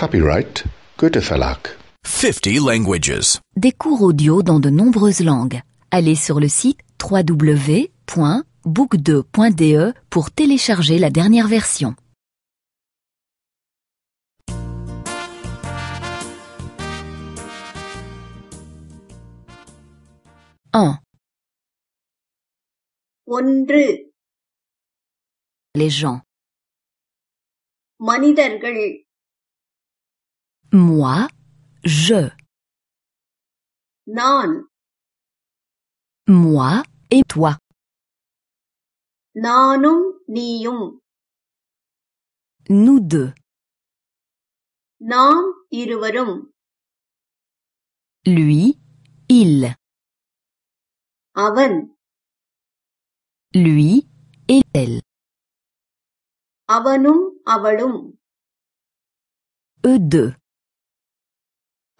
Copyright Goethe Verlag. 50 languages. Des cours audio dans de nombreuses langues. Allez sur le site www.book2.de pour télécharger la dernière version. Un. ஒன்று Les gens. மனிதர்கள் moi, je. Non. Moi et toi. Nanum niyum. Nous deux. Nam iruvarum. Lui, il. Avan. Lui et elle. Avanum avalum. Eux deux.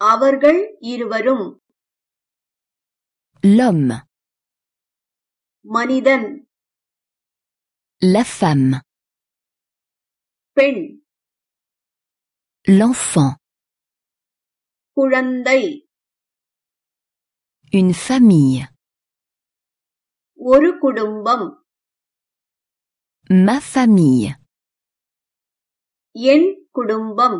அவர்கள் இருவரும் L'homme. மனிதன் La femme. பெண் L'enfant. குழந்தை Une famille. ஒரு குடும்பம் Ma famille. என் குடும்பம்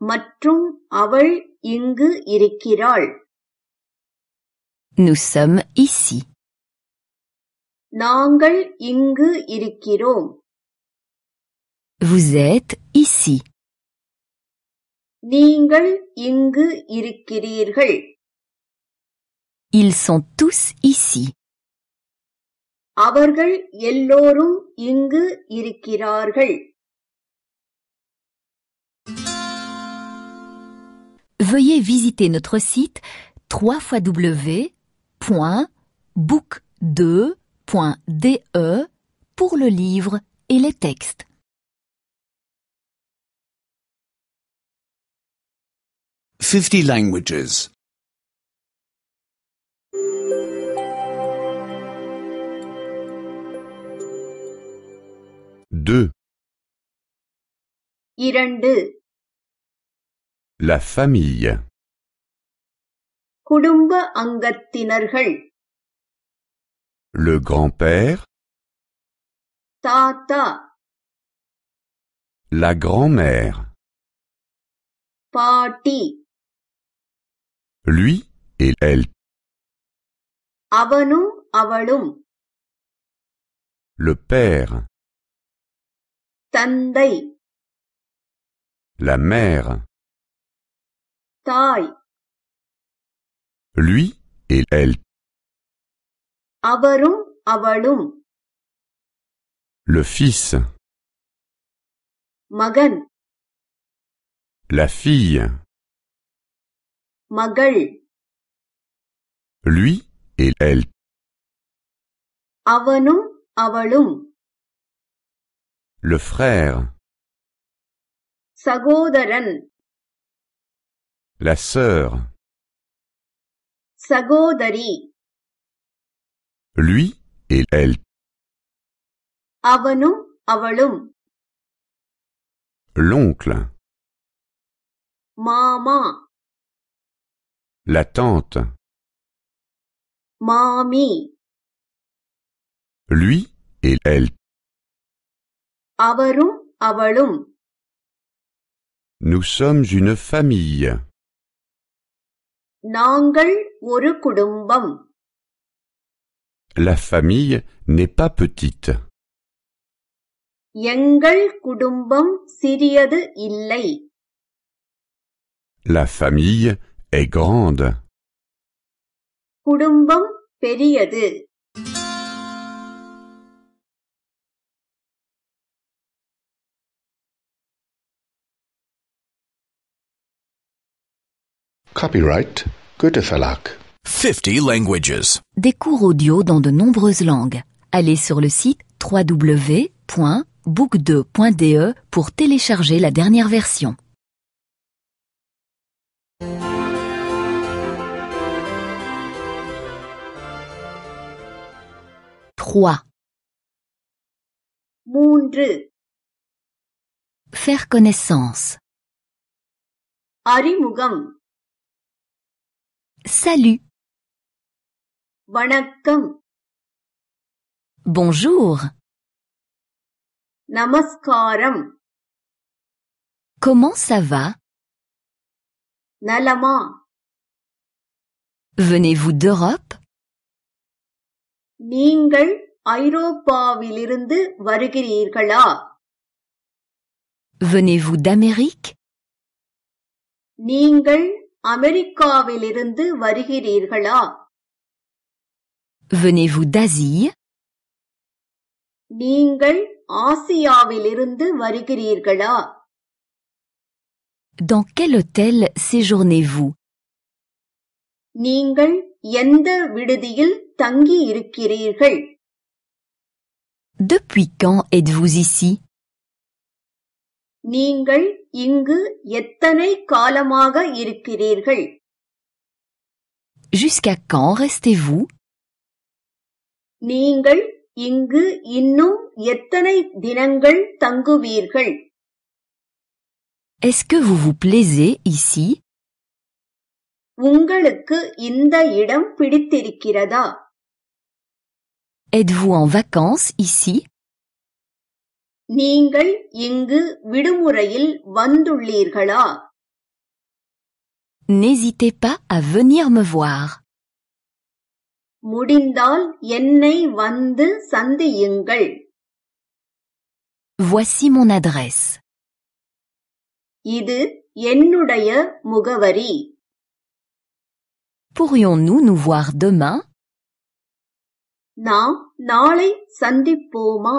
மற்றும் அவள் இங்கு இருக்கிறாள் Nous sommes ici. நாங்கள் இங்கு இருக்கிறோம் Vous êtes ici. நீங்கள் இங்கு இருக்கிறீர்கள் Ils sont tous ici. அவர்கள் எல்லோரும் இங்கு இருக்கிறார்கள் Veuillez visiter notre site www.book2.de pour le livre et les textes. Fifty languages. 2. இரண்டு La famille. குடும்ப அங்கத்தினர்கள் Le grand-père, தாத்தா la grand-mère, பாட்டி lui et elle, அவனும் அவளும் le père, தந்தை la mère, தாய் lui et elle, அவரும் அவளும் le fils, மகன் la fille, மகள் lui et elle, அவனும் அவளும் le frère, சகோதரன் La sœur. Sagodari. Lui et elle. Avanu, avalum. L'oncle. Mama. La tante. Mami. Lui et elle. Avarum, avalum. Nous sommes une famille. நாங்கள் ஒரு குடும்பம் La famille n'est pas petite. எங்கள் குடும்பம் சிறியது இல்லை La famille est grande. குடும்பம் பெரியது Copyright Goethe Verlag. 50 languages. Des cours audio dans de nombreuses langues. Allez sur le site www.book2.de pour télécharger la dernière version. Trois. Faire connaissance. Arimugam. Salut. வணக்கம் Bonjour. நமஸ்காரம் Comment ça va நலமா Venez-vous d'Europe நீங்கள் ஐரோப்பாவிலிருந்து வருகிறீர்களா Venez-vous d'Amérique நீங்கள் அமெரிக்காவிலிருந்து வருகிறீர்களா Venez-vous d'Asie நீங்கள் ஆசியாவிலிருந்து வருகிறீர்களா Dans quel hôtel séjournez-vous நீங்கள் எந்த விடுதியில் தங்கி இருக்கிறீர்கள் Depuis quand êtes-vous ici நீங்கள் இங்கு எத்தனை காலமாக இருக்கிறீர்கள்? Jusqu'à quand restez-vous? நீங்கள் இங்கு இன்னும் எத்தனை தினங்கள் தங்குவீர்கள்? Est-ce que vous vous plaisez ici? உங்களுக்கு இந்த இடம் பிடித்திருக்கிறதா? Êtes-vous en vacances ici? நீங்கள் இங்கு விடுமுறையில் வந்துள்ளீர்களா N'hésitez pas à venir me voir. முடிந்தால் என்னை வந்து சந்தியுங்கள் Voici mon adresse. இது என்னுடைய முகவரி Pourrions-nous nous voir demain நாம் நாளை சந்திப்போமா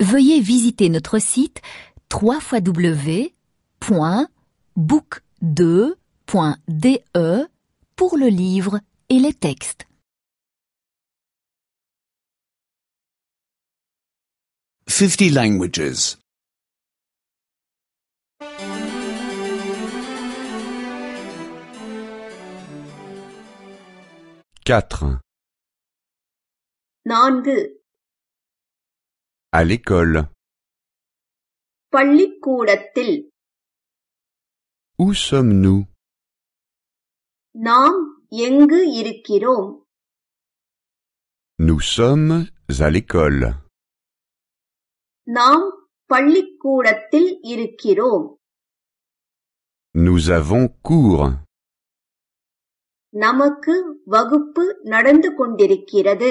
Veuillez visiter notre site www.book2.de pour le livre et les textes. Fifty languages. 4. நான்கு À l'école. பள்ளிக்கூடத்தில் Où sommes-nous நாம் எங்கு இருக்கிறோம் Nous sommes à l'école. நாம் பள்ளிக்கூடத்தில் இருக்கிறோம் Nous avons cours. நமக்கு வகுப்பு நடந்து கொண்டிருக்கிறது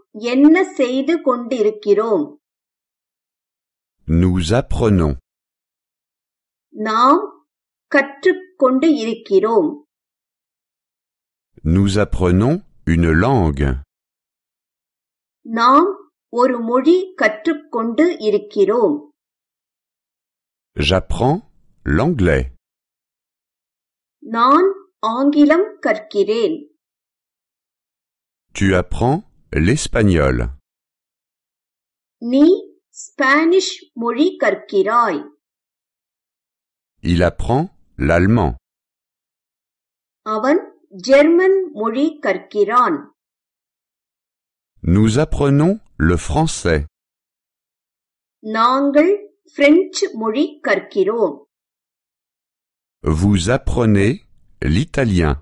என்ன செய்து கொண்டிருக்கிறோம் Nous apprenons. நாம் கற்றுக்கொண்டு இருக்கிறோம் Nous apprenons une langue. நாம் ஒரு மொழி கற்றுக்கொண்டு இருக்கிறோம் J'apprends l'anglais. நான் ஆங்கிலம் கற்கிறேன் Tu apprends l'espagnol. Ni Spanish mori karkiroy. Il apprend l'allemand. Avan German mori karkiron. Nous apprenons le français. Nangal French mori karkirom. Vous apprenez l'italien.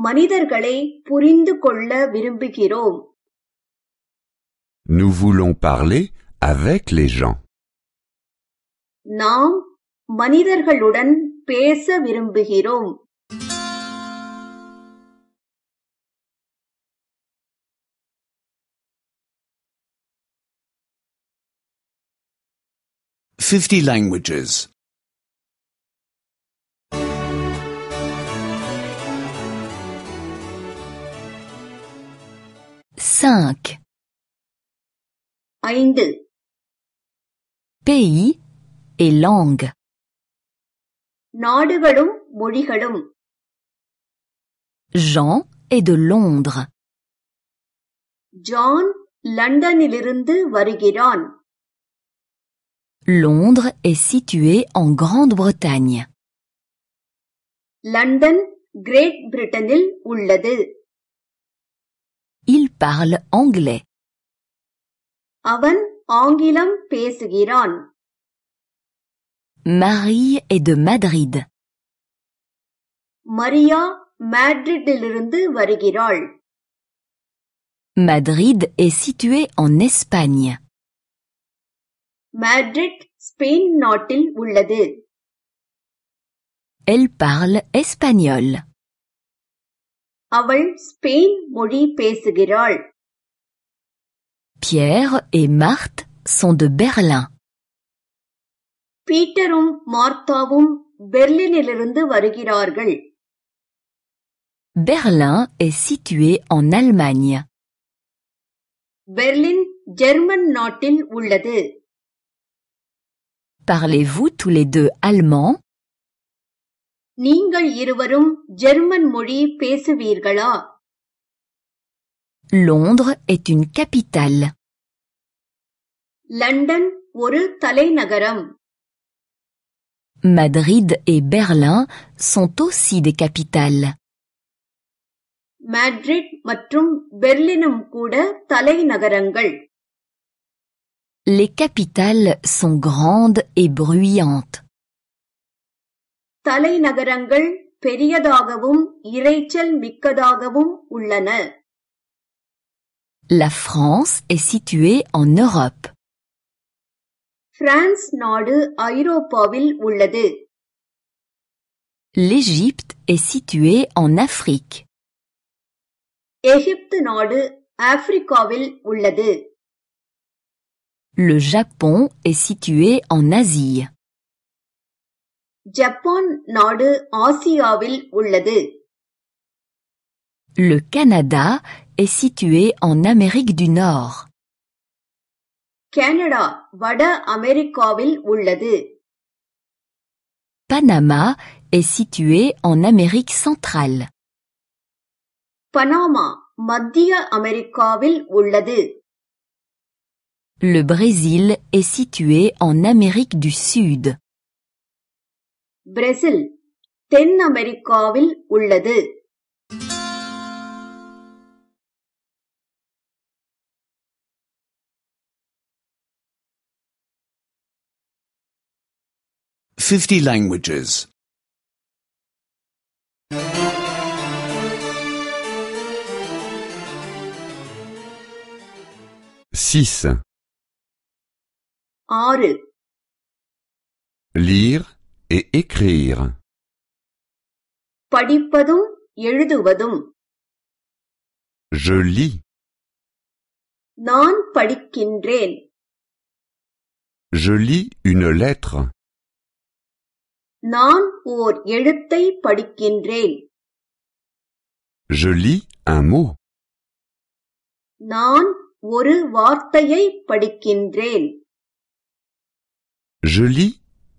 மனிதர்களை புரிந்து கொள்ள விரும்புகிறோம் Nous voulons parler avec les gens. நாம் மனிதர்களுடன் பேச விரும்புகிறோம் Fifty languages. 5. ஐந்து Pays et langues. நாடுகளும் மொழிகளும் Jean est de Londres. John லண்டனிலிருந்து வருகிறான் Londres est situé en Grande-Bretagne. London great பிரிட்டனில் உள்ளது Il parle anglais. அவன் ஆங்கிலம் பேசுகிறான் Marie est de Madrid. Maria மேட்ரிட்டிலிருந்து வருகிறாள் Madrid est situé en Espagne. Madrid Spain நாட்டில் உள்ளது Elle parle espagnol. அவள் ஸ்பெயின் மொழி பேசுகிறாள் Pierre et Marthe sont de Berlin. பீட்டரும் மார்த்தாவும் பெர்லினிலிருந்து வருகிறார்கள் Berlin est situé en Allemagne. Berlin German நாட்டில் உள்ளது Parlez-vous tous les deux allemand நீங்கள் இருவரும் ஜெர்மன் மொழி பேசுவீர்களா Londres est une capitale. London ஒரு தலைநகரம் Madrid et Berlin sont aussi des capitales. Madrid மற்றும் பெர்லினும் கூட தலைநகரங்கள் Les capitales sont grandes et bruyantes. தலைநகரங்கள் பெரியதாகவும் இரைச்சல் மிக்கதாகவும் உள்ளன La France est située en Europe. France நாடு ஐரோப்பாவில் உள்ளது L'Égypte est située en Afrique. எகிப்து நாடு ஆப்பிரிக்காவில் உள்ளது Le Japon est situé en Asie. Japan நாடு ஆசியாவில் உள்ளது Le Canada est situé en Amérique du Nord. Canada வட அமெரிக்காவில் உள்ளது Panama est situé en Amérique centrale. Panama மத்திய அமெரிக்காவில் உள்ளது Le Brésil est situé en Amérique du Sud. Brazil தென் அமெரிக்காவில் உள்ளது Fifty languages. 6. ஆறு Lire et écrire. படிப்பதும் எழுதுவதும் Je lis. நான் படிக்கின்றேன் Je lis une lettre. நான் ஓர் எழுத்தை படிக்கின்றேன் Je lis un mot. நான் ஒரு வார்த்தையை படிக்கின்றேன் Je lis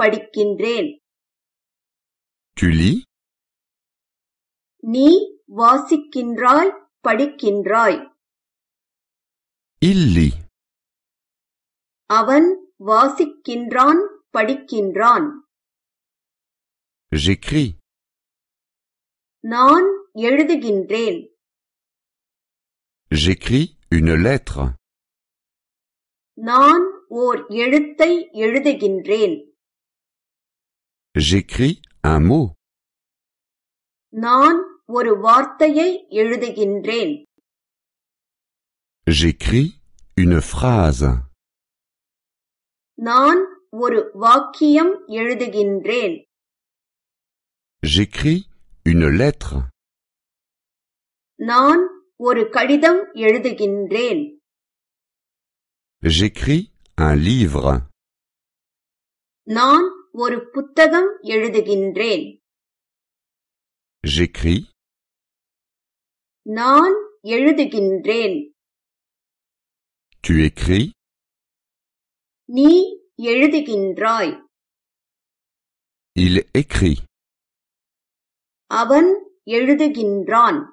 படிக்கின்றேன். Tu lis, நீ வாசிக்கின்றாய் படிக்கின்றாய். Il lit. அவன் வாசிக்கின்றான் படிக்கின்றான். J'écris, நான் எழுதுகின்றேன். J'écris une lettre. நான் ஓர் எழுத்தை எழுதுகின்றேன். J'écris un mot. நான் ஒரு வார்த்தையை எழுதுகின்றேன் J'écris une phrase. நான் ஒரு வாக்கியம் எழுதுகின்றேன் J'écris une lettre. நான் ஒரு கடிதம் எழுதுகின்றேன் J'écris un livre. நான் ஒரு புத்தகம் எழுதுகின்றேன். J'écris, நான் எழுதுகின்றேன். Tu écris, நீ எழுதுகின்றாய். Il écrit. அவன் எழுதுகின்றான்.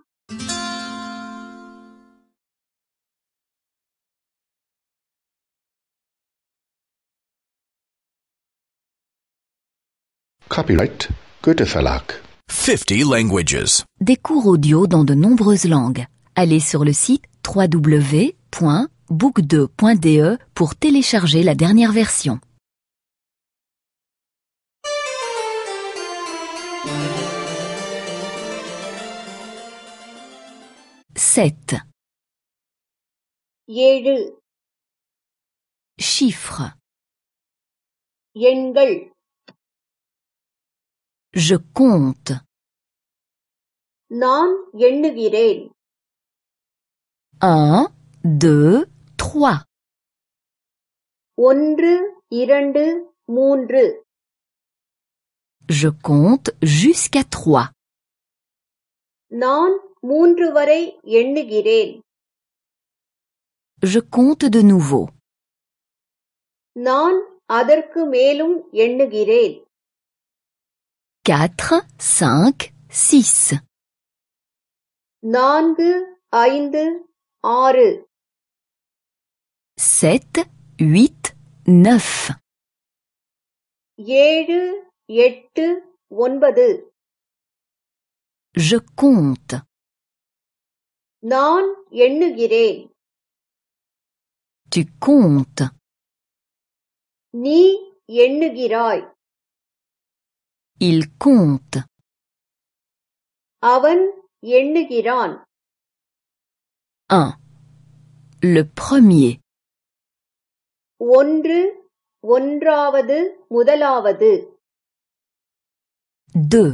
Copyright Goethe Verlag. 50 languages. Des cours audio dans de nombreuses langues. Allez sur le site www.book2.de pour télécharger la dernière version. Sept. ஏழு Chiffres. எண்கள் Je compte. நான் எண்ணுகிறேன் Un, deux, trois. ஒன்று இரண்டு மூன்று Je compte jusqu'à trois. நான் மூன்று வரை எண்ணுகிறேன் Je compte de nouveau. நான் அதற்கு மேலும் எண்ணுகிறேன் Quatre, cinq, six. நான்கு ஐந்து ஆறு Sept, huit, neuf. ஏழு எட்டு ஒன்பது Je compte. நான் எண்ணுகிறேன் Tu comptes. நீ எண்ணுகிறாய் Il compte. அவன் எண்ணுகிறான் Un. Le premier. ஒன்று ஒன்றாவது முதலாவது Deux.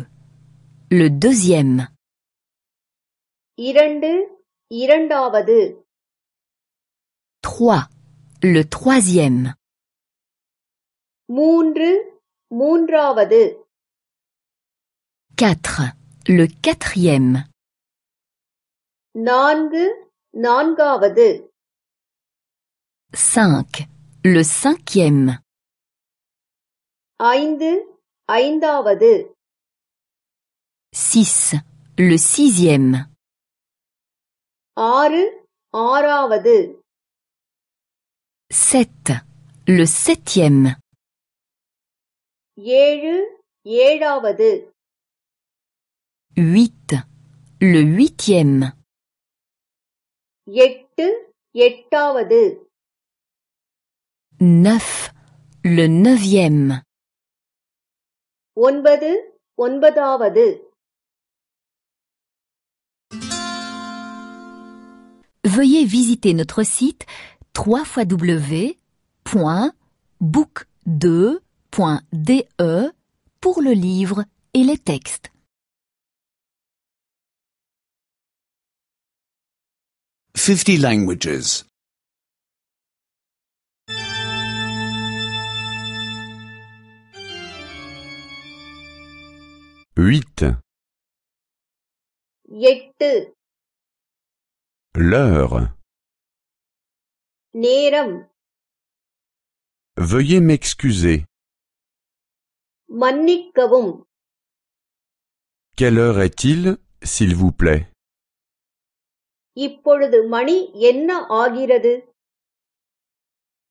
Le deuxième. இரண்டு இரண்டாவது Trois. Le troisième. மூன்று மூன்றாவது Quatre. Le quatrième. நான்கு நான்காவது Cinq. Le cinquième. ஐந்து ஐந்தாவது Six. Le sixième. ஆறு ஆறாவது Sept. Le septième. ஏழு ஏழாவது Huit. Le huitième. எட்டு எட்டாவது Neuf. Le neuvième. ஒன்பது ஒன்பதாவது Veuillez visiter notre site www.book2.de pour le livre et les textes. Fifty languages. 8. எட்டு L'heure. நேரம் Veuillez m'excuser. மன்னிக்கவும் Quelle heure est-il, s'il vous plaît இப்பொழுது மணி என்ன ஆகிறது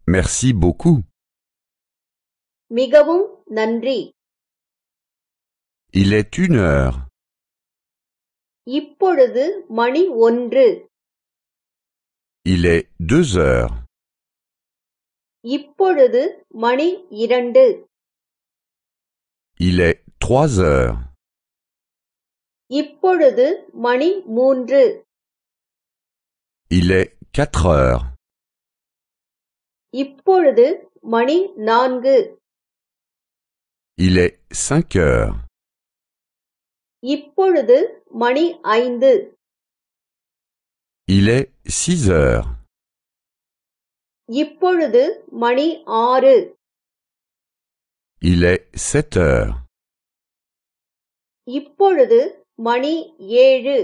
Merci beaucoup. மிகவும் நன்றி Il est une heure. இப்பொழுது மணி ஒன்று Il est deux heures. இப்பொழுது மணி இரண்டு Il est trois heures. இப்பொழுது மணி மூன்று Il est quatre heures. இப்பொழுது மணி நான்கு Il est cinq heures. இப்பொழுது மணி ஐந்து Il est six heures. இப்பொழுது மணி ஆறு Il est sept heures. இப்பொழுது மணி ஏழு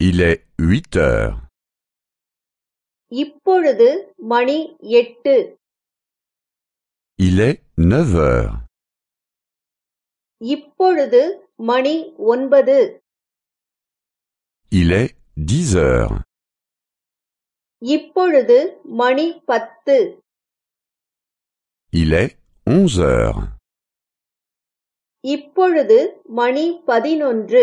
Il est huit heures. இப்பொழுது மணி எட்டு Il est neuf heures. இப்பொழுது மணி ஒன்பது Il est dix heures. இப்பொழுது மணி பத்து Il est onze heures. இப்பொழுது மணி பதினொன்று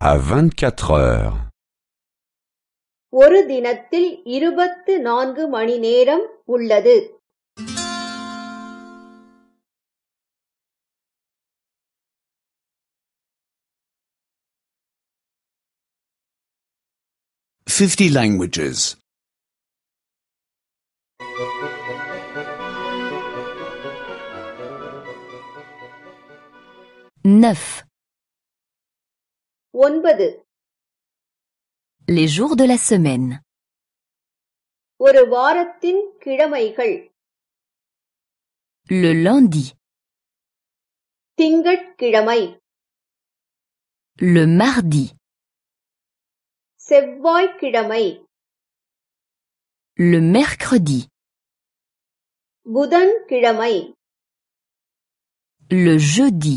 à vingt-quatre heures. ஒரு தினத்தில் இருபத்து நான்கு மணி நேரம் உள்ளது Fifty languages. 9. ஒன்பது Les jours de la semaine. ஒரு வாரத்தின் கிழமைகள் Le lundi, திங்கட்கிழமை le mardi, செவ்வாய்க்கிழமை le mercredi, புதன்கிழமை le jeudi,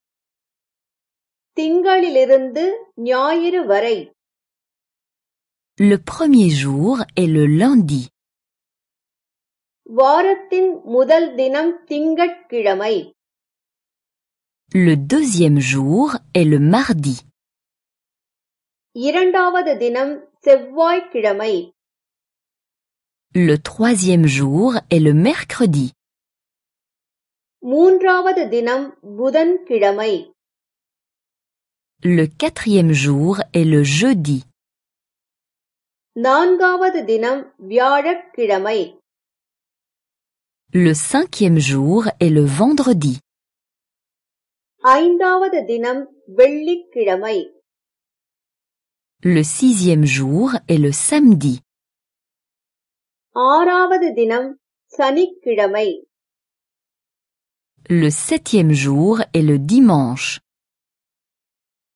திங்களிலிருந்து ஞாயிறு வரை le premier jour est le lundi, வாரத்தின் முதல் தினம் திங்கட்கிழமை le deuxième jour est le mardi, இரண்டாவது தினம் செவ்வாய்க்கிழமை le troisième jour est le mercredi, மூன்றாவது தினம் புதன்கிழமை Le quatrième jour est le jeudi. Le cinquième jour est le vendredi. Le sixième jour est le samedi. Le septième jour est le dimanche.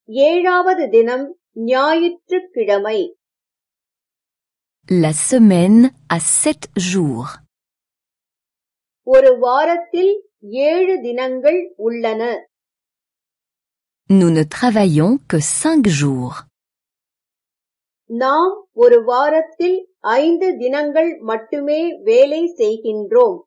ஏழாவது தினம் ஞாயிற்றுக்கிழமை La semaine a sept jours. ஒரு வாரத்தில் ஏழு தினங்கள் உள்ளன Nous ne travaillons que cinq jours. நாம் ஒரு வாரத்தில் ஐந்து தினங்கள் மட்டுமே வேலை செய்கின்றோம்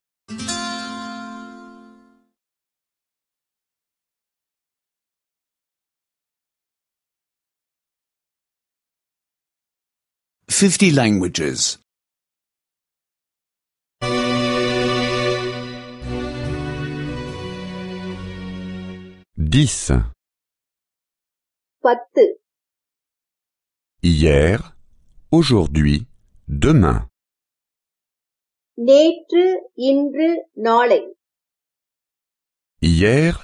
Fifty languages. 10. பத்து Hier, aujourd'hui, demain. நேற்று இன்று நாளை Hier,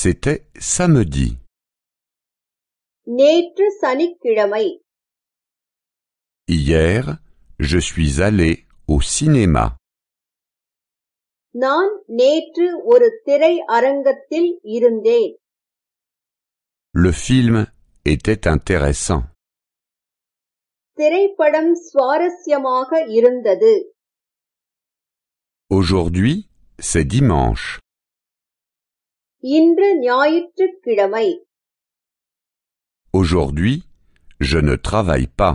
c'était samedi. நேற்று சனிக்கிழமை Hier, je suis allé au cinéma. நான் நேற்று ஒரு திரை அரங்கத்தில் இருந்தேன் Le film était intéressant. திரைப்படம் சுவாரஸ்யமாக இருந்தது Aujourd'hui, c'est dimanche. இன்று ஞாயிற்றுக்கிழமை Aujourd'hui, je ne travaille pas.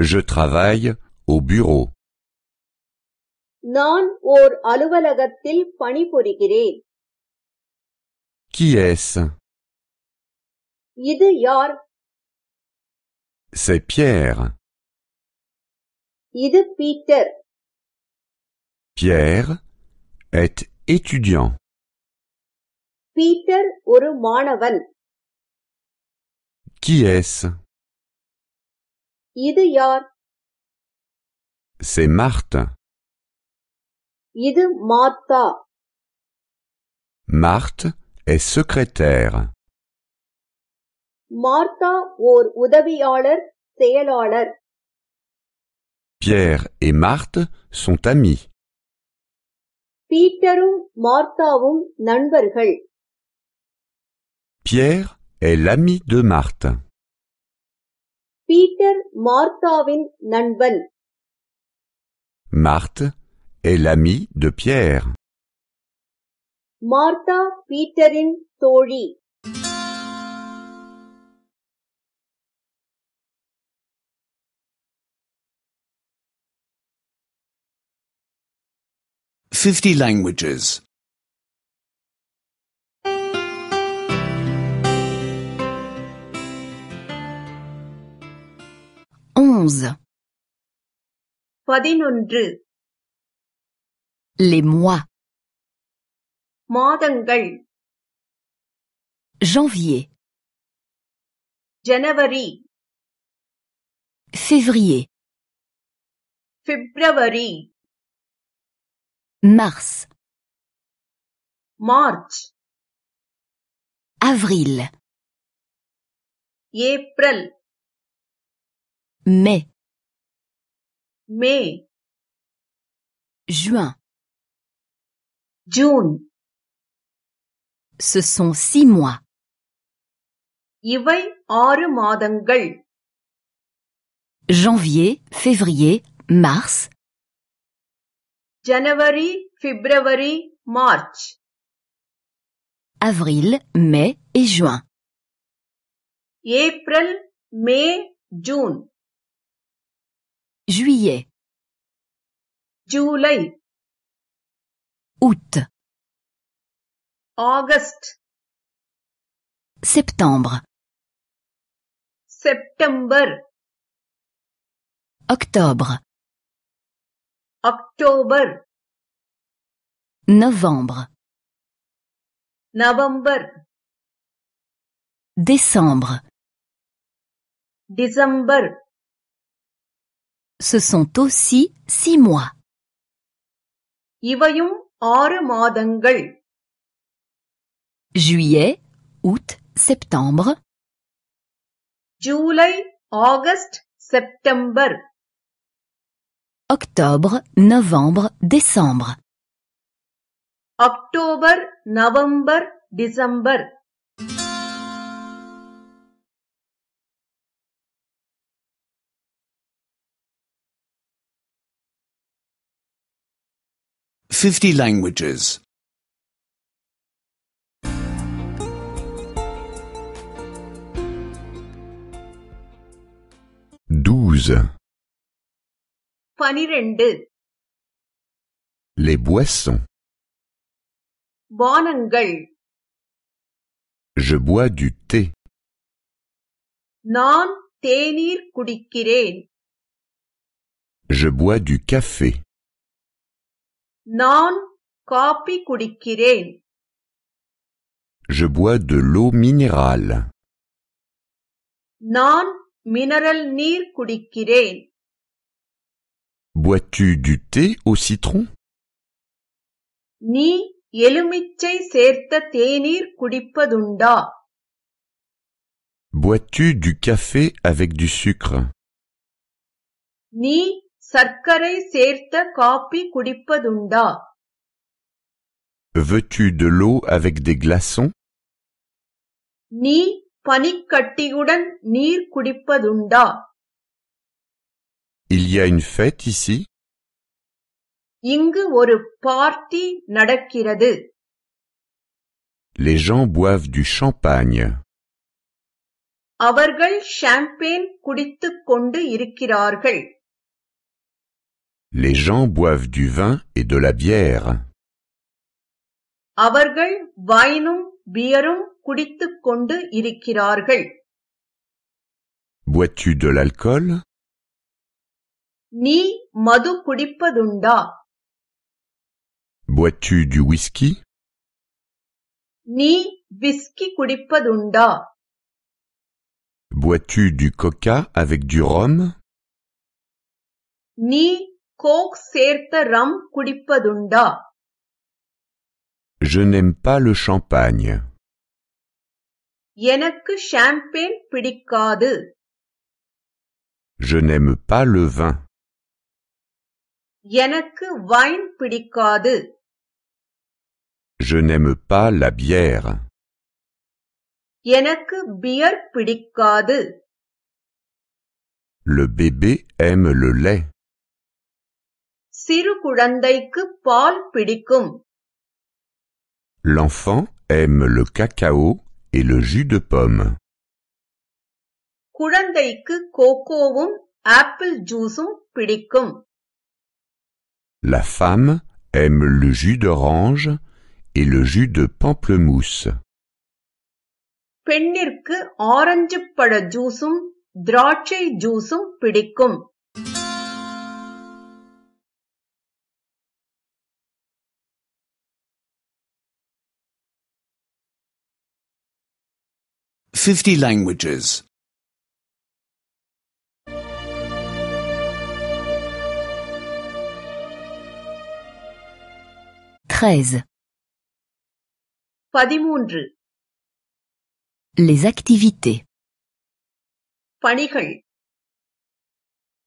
Je travaille au bureau. நான் ஓர் அலுவலகத்தில் பணிபுரிகிறேன் Qui est-ce இது யார் C'est Pierre. இது Peter Pierre est étudiant. Peter ஒரு மாணவன் Qui est-ce இது யார் C'est Marthe. இது மாத்தா Marthe est secrétaire. மார்த்தா ஓர் உதவியாளர் செயலாளர் Pierre et Marthe sont amis. பீட்டரும் மார்த்தாவும் நண்பர்கள் Pierre est l'ami de Marthe. Peter மார்த்தாவின் நண்பன் Marthe est l'ami de Pierre. Martha பீட்டரின் தோழி Fifty languages. 11. பதினொன்று Les mois. மாதங்கள் Janvier, ஜனவரி février, பிப்ரவரி mars, March avril, April mai, மே juin. June Ce sont six mois. இவை ஆறு மாதங்கள் Janvier, février, mars, ஜனவரி பிப்ரவரி March avril, mai et juin. April May June Juillet. July. Août. August. Septembre. September. Octobre. October. Novembre. November. Décembre. December ce sont aussi six mois. இவையும் ஆறு மாதங்கள் juillet, août, septembre. July, August, September. Octobre, novembre, décembre. October, November, December. 50 languages. Douze. Les boissons. Bonangal. Je bois du thé. Non, thénir kudikiren. Je bois du café. நான் காபி குடிக்கிறேன் Je bois de l'eau minérale. நான் மினரல் நீர் குடிக்கிறேன் Bois-tu du thé au citron நீ எலுமிச்சை சேர்த்த தேநீர் குடிப்பதுண்டா Bois-tu du café avec du sucre நீ சர்க்கரை சேர்த்த காபி குடிப்பதுண்டா? Veux-tu de l'eau avec des glaçons? நீ பனிக்கட்டியுடன் நீர் குடிப்பதுண்டா? Il y a une fête ici? இங்கு ஒரு பார்ட்டி நடக்கிறது. Les gens boivent du champagne. அவர்கள் ஷாம்பேன் குடித்துக் கொண்டு இருக்கிறார்கள். Les gens boivent du vin et de la bière. அவர்கள் வைனும் பியரும் குடித்துக் கொண்டு இருக்கிறார்கள் Bois-tu de l'alcool நீ மது குடிப்பதுண்டா Bois-tu du whisky நீ விஸ்கி குடிப்பதுண்டா Bois-tu du coca avec du rhum நீ கோக் சேர்த்த ரம் குடிப்பதுண்டா Je n'aime pas le champagne. எனக்கு ஷாம்பேன் பிடிக்காது Je n'aime pas le vin. எனக்கு வைன் பிடிக்காது Je n'aime pas la bière. எனக்கு பியர் பிடிக்காது Le bébé aime le lait. சிறு குழந்தைக்கு பால் பிடிக்கும் L'enfant aime le cacao et le jus de pomme. குழந்தைக்கு கோகோவும் ஆப்பிள் ஜூஸும் பிடிக்கும் La femme aime le jus d'orange et le jus de pamplemousse. பெண்ணிற்கு ஆரஞ்சு பழ ஜூஸும் திராட்சை ஜூஸும் பிடிக்கும் Fifty languages. 13. பதிமூன்று Les activités. பணிகள்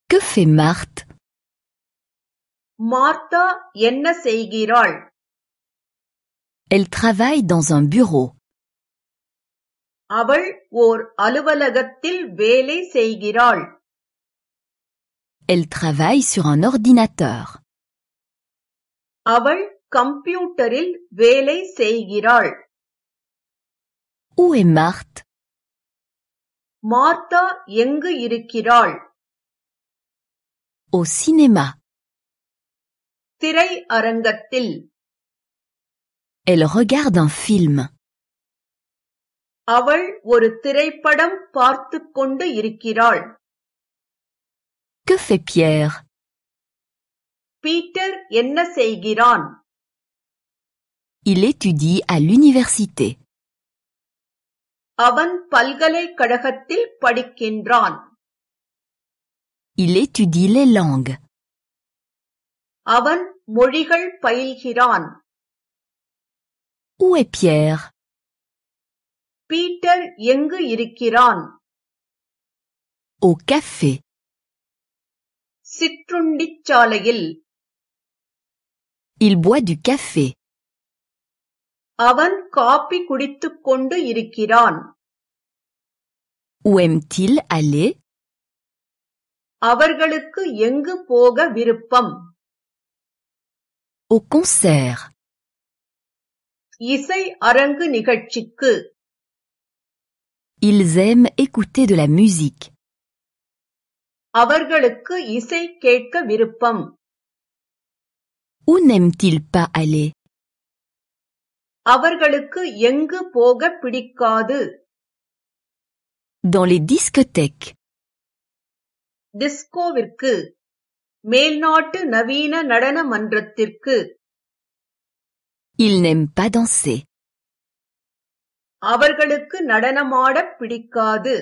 Que fait Marthe மார்த்தா என்ன செய்கிறாள் Elle travaille dans un bureau. அவள் ஓர் அலுவலகத்தில் வேலை செய்கிறாள் Elle travaille sur un ordinateur. அவள் கம்ப்யூட்டரில் வேலை செய்கிறாள் Où est Marthe மார்த்தா எங்கு இருக்கிறாள் Au cinéma. திரை அரங்கத்தில் Elle regarde un film. அவள் ஒரு திரைப்படம் பார்த்துக் கொண்டு இருக்கிறாள் Que fait Pierre பீட்டர் என்ன செய்கிறான் Il étudie à l'université. அவன் பல்கலைக்கழகத்தில் படிக்கின்றான் Il étudie les langues. அவன் மொழிகள் பயில்கிறான் Où est Pierre Peter எங்கு இருக்கிறான் Au café. சிற்றுண்டிச் சாலையில் Il boit du café. அவன் காபி குடித்துக் கொண்டு இருக்கிறான் Où aime-t-il aller அவர்களுக்கு எங்கு போக விருப்பம் Au concert. இசை அரங்கு நிகழ்ச்சிக்கு Ils aiment écouter de la musique. அவர்களுக்கு இசை கேட்க விருப்பம் Où n'aime-t-il pas aller அவர்களுக்கு எங்கு போக பிடிக்காது Dans les discothèques. டிஸ்கோவிற்கு மேல்நாட்டு நவீன நடன மன்றத்திற்கு Il n'aime pas danser. அவர்களுக்கு நடனமாடப் பிடிக்காது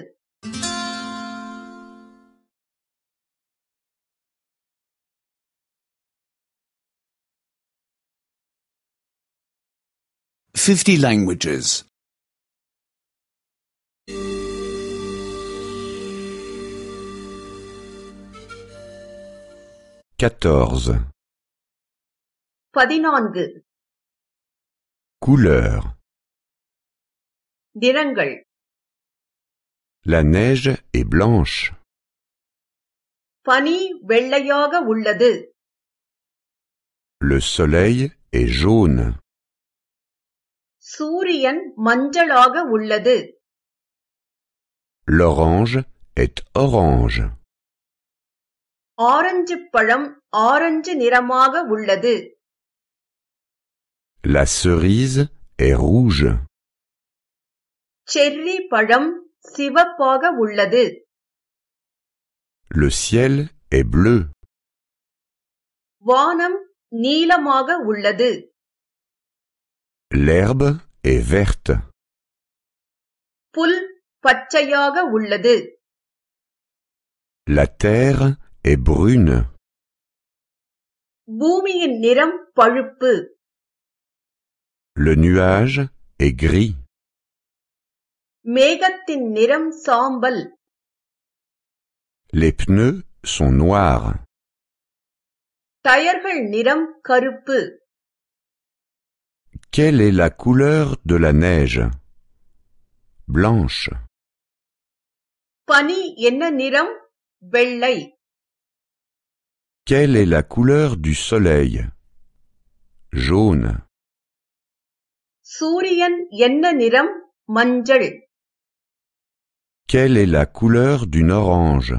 Fifty languages. 14. பதினான்கு Couleur. நிறங்கள் La neige est blanche. பனி வெள்ளையாக உள்ளது Le soleil est jaune. சூரியன் மஞ்சளாக உள்ளது L'orange est orange. ஆரஞ்சு பழம் ஆரஞ்சு நிறமாக உள்ளது La cerise est rouge. Cherry பழம் சிவப்பாக உள்ளது Le ciel est bleu. வானம் நீலமாக உள்ளது L'herbe est verte. புல் பச்சையாக உள்ளது La terre est brune. பூமியின் நிறம் பழுப்பு Le nuage est gris. மேகத்தின் நிறம் சாம்பல் Les pneus sont noirs. டயர்கள் நிறம் கருப்பு Quelle est la couleur de la neige Blanche. பனி என்ன நிறம் வெள்ளை Quelle est la couleur du soleil Jaune. சூரியன் என்ன நிறம் மஞ்சள் Quelle est la couleur d'une orange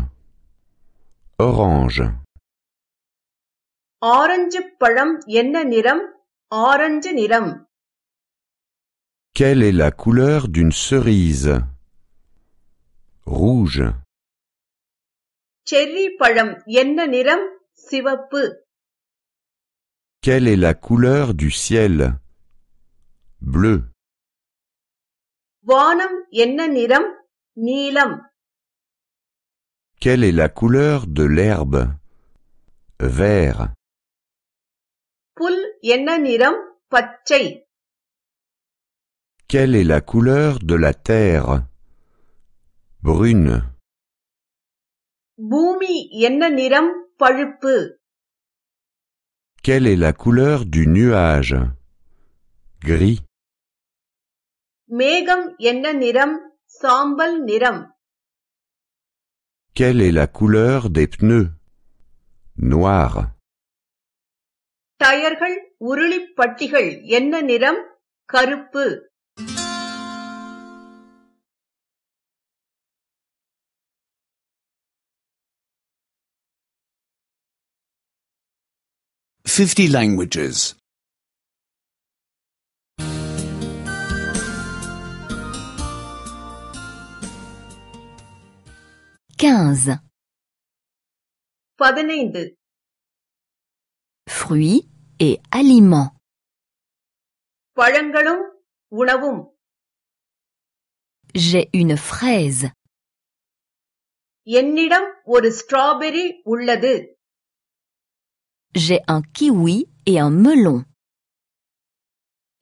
Orange. Orange பழம் என்ன நிறம் ஆரஞ்சு நிறம் Quelle est la couleur d'une cerise Rouge. Cherry பழம் என்ன நிறம் சிவப்பு Quelle est la couleur du ciel Bleu. வானம் என்ன நிறம் Nilam. Quelle est la couleur de l'herbe? Vert. Pul enna niram pachai. Quelle est la couleur de la terre? Brune. Bumi enna niram palupu. Quelle est la couleur du nuage? Gris. Megam enna niram சாம்பல் நிறம் Quelle est la couleur des pneus Noir. டயர்கள் உருளிப்பட்டிகள் என்ன நிறம் கருப்பு Fifty languages. 15. பதினைந்து Fruits et aliments. பழங்களும் உணவும் J'ai une fraise. என்னிடம் ஒரு ஸ்ட்ராபெரி உள்ளது J'ai un kiwi et un melon.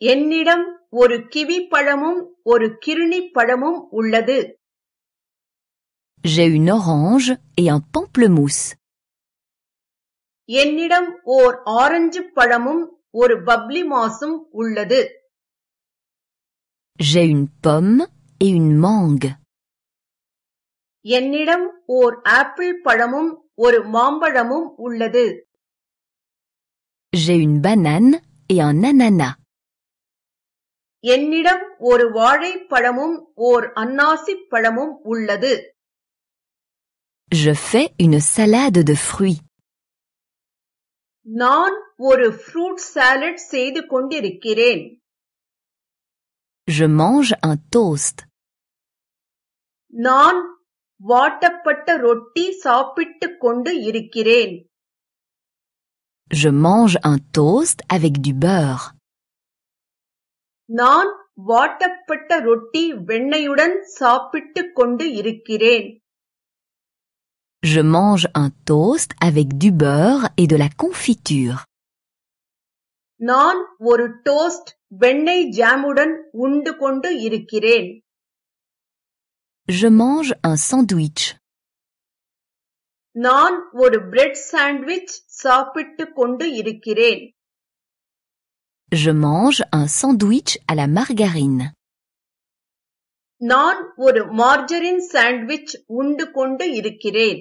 என்னிடம் ஒரு கிவி பழமும் ஒரு கிருணி பழமும் உள்ளது J'ai une orange et un pamplemousse. என்னிடம் ஓர் ஆரஞ்சு பழமும் ஒரு பப்ளி மாஸும் உள்ளது J'ai une pomme et une mangue. என்னிடம் ஓர் ஆப்பிள் பழமும் ஒரு மாம்பழமும் உள்ளது J'ai une banane et un ananas. என்னிடம் ஒரு வாழைப்பழமும் ஓர் அன்னாசி பழமும் உள்ளது Je fais une salade de fruits. நான் ஒரு ஃப்ரூட் சாலட் செய்து கொண்டிருக்கிறேன் Je mange un toast. நான் வாட்டப்பட்ட ரொட்டி சாப்பிட்டுக் கொண்டு இருக்கிறேன் Je mange un toast avec du beurre. நான் வாட்டப்பட்ட ரொட்டி வெண்ணெயுடன் சாப்பிட்டுக் கொண்டு இருக்கிறேன் Je mange un toast avec du beurre et de la confiture. நான் ஒரு டோஸ்ட் வெண்ணெய் ஜாமுடன் உண்டு கொண்டு இருக்கிறேன் Je mange un sandwich. நான் ஒரு பிரெட் சாண்ட்விச் சாப்பிட்டுக் கொண்டு இருக்கிறேன் Je mange un sandwich à la margarine. நான் ஒரு மார்ஜரின் சாண்ட்விச் உண்டு கொண்டு இருக்கிறேன்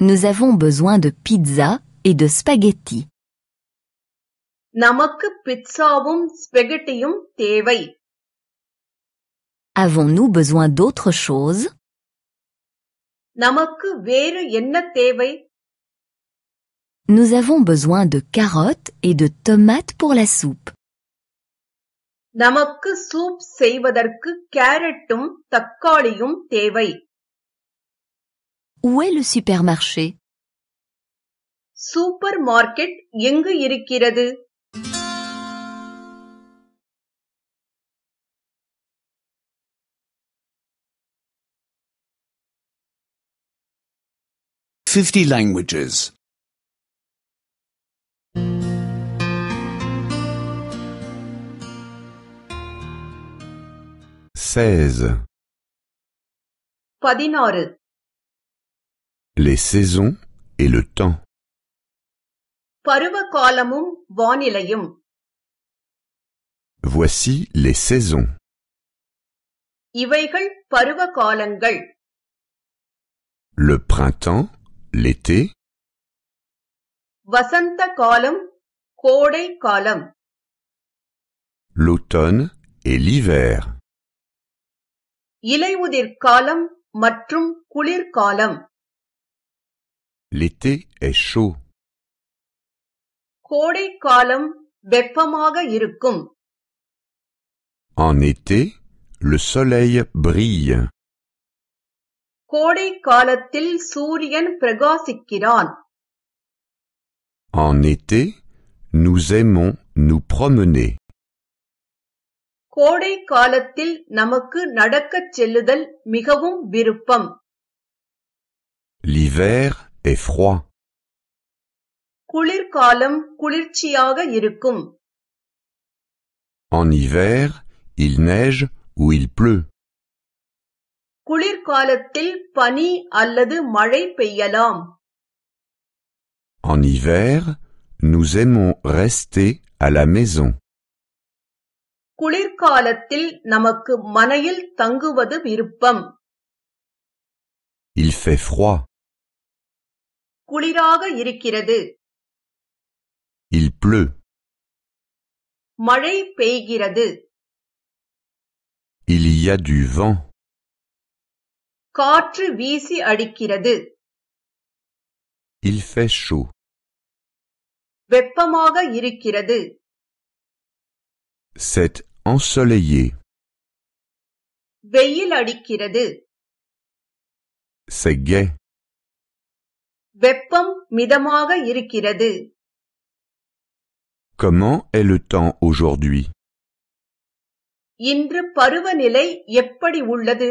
Nous avons besoin de pizza et de spaghetti. நமக்கு பிட்சாவும் ஸ்பெகட்டியும் தேவை Avons-nous besoin d'autre chose நமக்கு வேறு என்ன தேவை Nous avons besoin de carottes et de tomates pour la soupe. நமக்கு சூப் செய்வதற்கு கேரட்டும் தக்காளியும் தேவை Où est le supermarché super market எங்கு இருக்கிறது Fifty languages. 16. பதினாறு Les saisons et le temps. Paruva kalamum bonilayum Voici les saisons. Ivakal Paruva Kalangai Le printemps l'été. Vasanta kolam kode kolam L'automne et l'hiver. Ilaywudir kalam matrum kulir kolam L'été est chaud. கோடை காலம் வெப்பமாக இருக்கும் En été, le soleil brille. கோடை காலத்தில் சூரியன் பிரகாசிக்கிறான் En été, nous aimons nous promener. கோடை காலத்தில் நமக்கு நடக்கச் செல்லுதல் மிகவும் விருப்பம் L'hiver est froid. குளிர்காலம் குளிர்ச்சியாக இருக்கும் En hiver, il neige ou il pleut. குளிர்காலத்தில் பனி அல்லது மழை பெய்யலாம் En hiver, nous aimons rester à la maison. குளிர்காலத்தில் நமக்கு மனையில் தங்குவது விருப்பம் Il fait froid. குளிராக இருக்கிறது Il pleut. மழை பெய்கிறது Il y a du vent. காற்று வீசி அடிக்கிறது Il fait chaud. வெப்பமாக இருக்கிறது C'est ensoleillé. வெயில் அடிக்கிறது C'est gai. வெப்பம் மிதமாக இருக்கிறது Comment est le temps aujourd'hui இன்று பருவநிலை எப்படி உள்ளது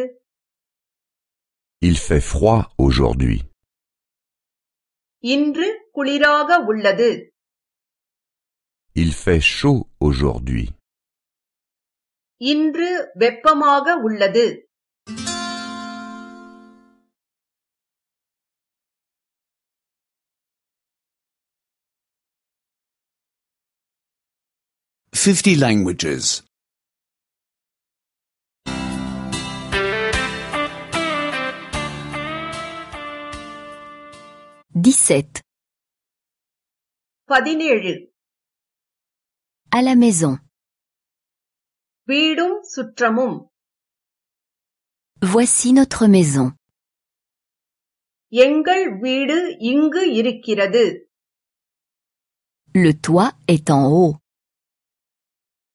Il fait froid aujourd'hui. இன்று குளிராக உள்ளது Il fait chaud aujourd'hui. இன்று வெப்பமாக உள்ளது Fifty languages. 17. பதினேழு À la maison. வீடும் சுற்றமும் Voici notre maison. எங்கள் வீடு இங்கு இருக்கிறது Le toit est en haut.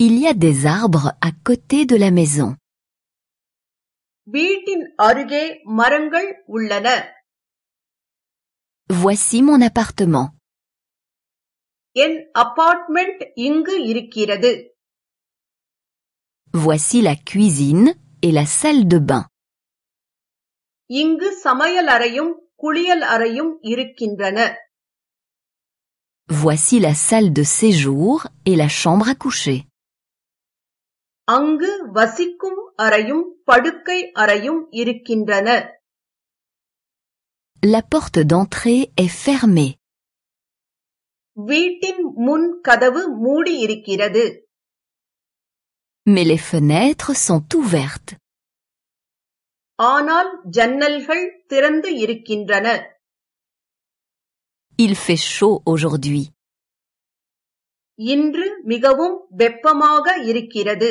Il y a des arbres à côté de la maison. வீட்டின் அருகே மரங்கள் உள்ளன Voici mon appartement. என் அபார்ட்மெண்ட் இங்கு இருக்கிறது Voici la cuisine et la salle de bain. இங்கு சமையல் அறையும் குளியல் அறையும் இருக்கின்றன Voici la salle de séjour et la chambre à coucher. அங்கு வசிக்கும் அறையும் படுக்கை அறையும் இருக்கின்றன La porte d'entrée est fermée. வீட்டின் முன் கதவு மூடி இருக்கிறது Mais les fenêtres sont ouvertes. ஆனால் ஜன்னல்கள் திறந்து இருக்கின்றன Il fait chaud aujourd'hui. இன்று மிகவும் வெப்பமாக இருக்கிறது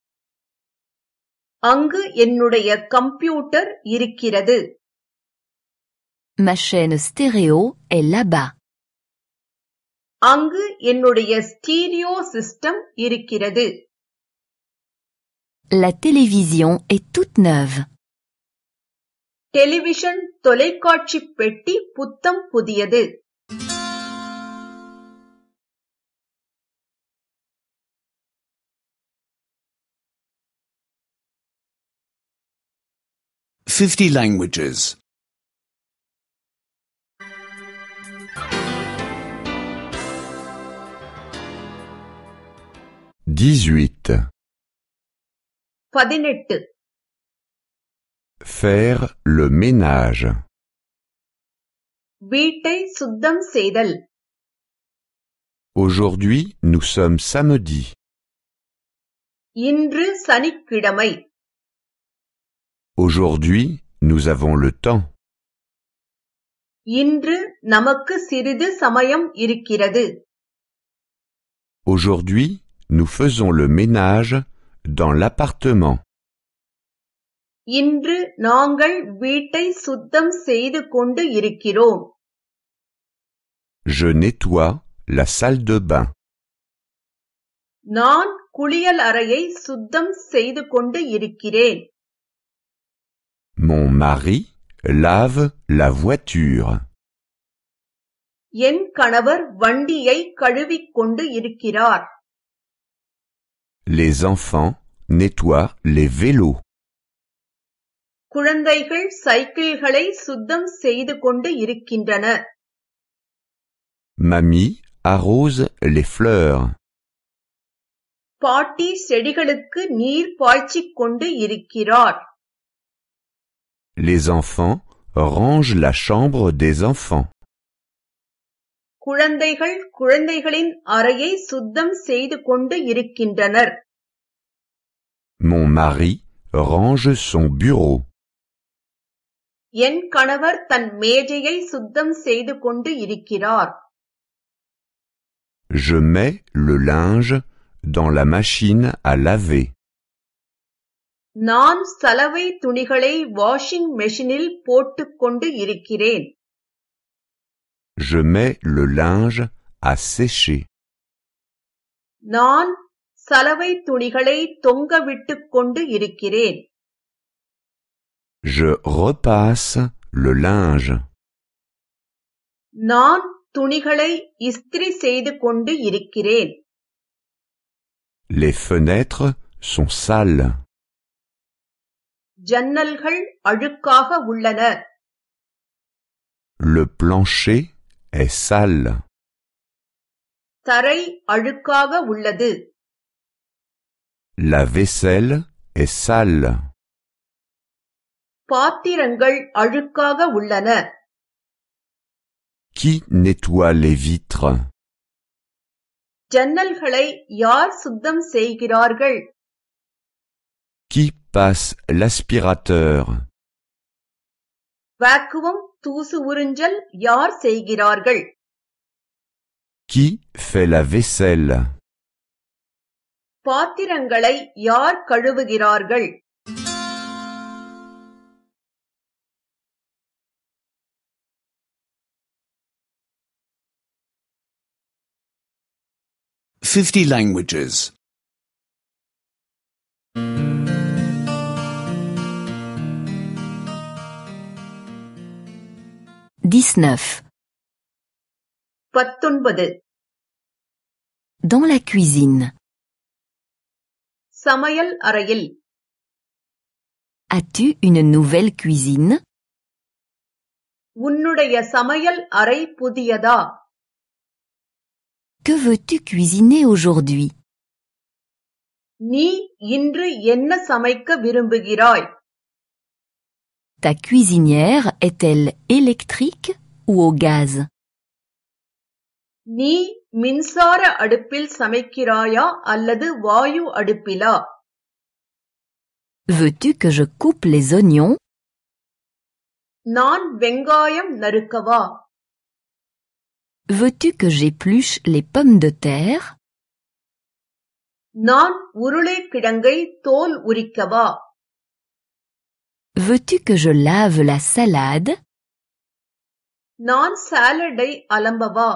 அங்கு என்னுடைய கம்ப்யூட்டர் இருக்கிறது Ma chaîne stéréo est là-bas. அங்கு என்னுடைய ஸ்டீரியோ சிஸ்டம் இருக்கிறது La télévision est toute neuve. Television தொலைக்காட்சி பெட்டி புத்தம் புதியது Fifty languages. 18. பதினெட்டு Faire le ménage. வீட்டை சுத்தம் செய்தல் Aujourd'hui, nous sommes samedi. இன்று சனிக்கிழமை Aujourd'hui, nous avons le temps. இன்று நமக்கு சிறிது சமயம் இருக்கிறது Aujourd'hui, nous faisons le ménage dans l'appartement. இன்று நாங்கள் வீட்டை சுத்தம் செய்து கொண்டு இருக்கிறோம் Je nettoie la salle de bain. நான் குளியல் அறையை சுத்தம் செய்து கொண்டு இருக்கிறேன் Mon mari lave la voiture. என் கணவர் வண்டியை கழுவிக் கொண்டு இருக்கிறார் Les enfants nettoient les vélos. குழந்தைகள் சைக்கிள்களை சுத்தம் செய்து கொண்டு இருக்கின்றனர் Mamie arrose les fleurs. பாட்டி செடிகளுக்கு நீர் பாய்ச்சிக் கொண்டு இருக்கிறார் Les enfants rangent la chambre des enfants. குழந்தைகள் குழந்தைகளின் அறையை சுத்தம் செய்து கொண்டு இருக்கின்றனர் Mon mari range son bureau. என் கணவர் தன் மேஜையை சுத்தம் செய்து கொண்டு இருக்கிறார் Je mets le linge dans la machine à laver. நான் சலவை துணிகளை வாஷிங் மெஷினில் போட்டுக் கொண்டு இருக்கிறேன் Je mets le linge à sécher. நான் சலவை துணிகளை தொங்கவிட்டுக் கொண்டு இருக்கிறேன் Je repasse le linge. நான் துணிகளை இஸ்திரி செய்து கொண்டு இருக்கிறேன் Les fenêtres sont sales. ஜன்னல்கள் அழுக்காக உள்ளன Le plancher est sale. தரை அழுக்காக உள்ளது La vaisselle est sale. பாத்திரங்கள் அழுக்காக உள்ளன Qui nettoie les vitres ஜன்னல்களை யார் சுத்தம் செய்கிறார்கள் Qui passe l'aspirateur வாக்குவம் தூசு உறிஞ்சல் யார் செய்கிறார்கள் Qui fait la vaisselle பாத்திரங்களை யார் கழுவுகிறார்கள் Fifty languages. 19. பத்தொன்பது Dans la cuisine. சமையல் அறையில் As-tu une nouvelle cuisine உன்னுடைய சமையல் அறை புதியதா Que veux-tu cuisiner aujourd'hui நீ இன்று என்ன சமைக்க விரும்புகிறாய் Ta cuisinière est-elle électrique ou au gaz நீ மின்சார அடுப்பில் சமைக்கிறாயா அல்லது வாயு அடுப்பிலா Veux-tu que je coupe les oignons நான் வெங்காயம் நறுக்கவா Veux-tu que j'épluche les pommes de terre நான் உருளைக்கிழங்கை தோல் உரிக்கவா Veux-tu que je lave la salade நான் சாலடை அலம்பவா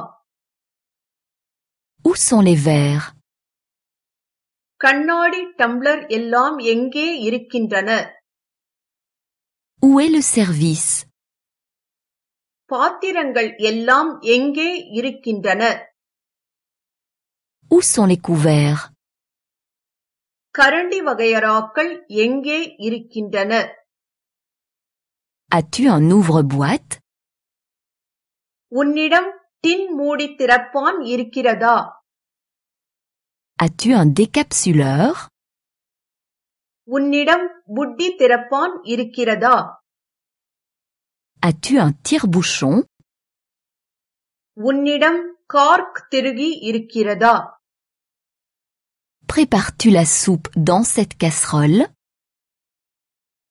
Où sont les verres கண்ணாடி டம்ளர் எல்லாம் எங்கே இருக்கின்றன Où est le service பாத்திரங்கள் எல்லாம் எங்கே இருக்கின்றன Où sont les couverts கரண்டி வகையறாக்கள் எங்கே இருக்கின்றன As-tu un ouvre-boîte உன்னிடம் டின் மூடி திறப்பான் இருக்கிறதா As-tu un décapsuleur உன்னிடம் புட்டி திறப்பான் இருக்கிறதா As-tu un tire-bouchon உன்னிடம் கார்க் திருகி இருக்கிறதா Prépares-tu la soupe dans cette casserole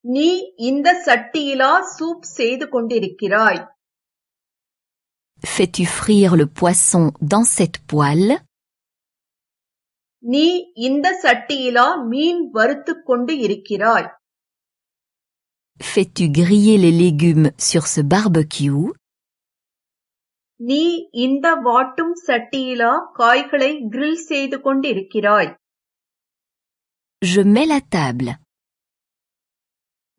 நீ இந்த சட்டியிலா சூப் செய்து கொண்டிருக்கிறாய் Fais-tu frire le poisson dans cette poêle நீ இந்த சட்டியிலா மீன் வறுத்துக் கொண்டு இருக்கிறாய் fais-tu griller les légumes sur ce barbecue நீ இந்த வாட்டும் சட்டியிலா காய்களை கிரில் செய்து கொண்டிருக்கிறாய் Je mets la table.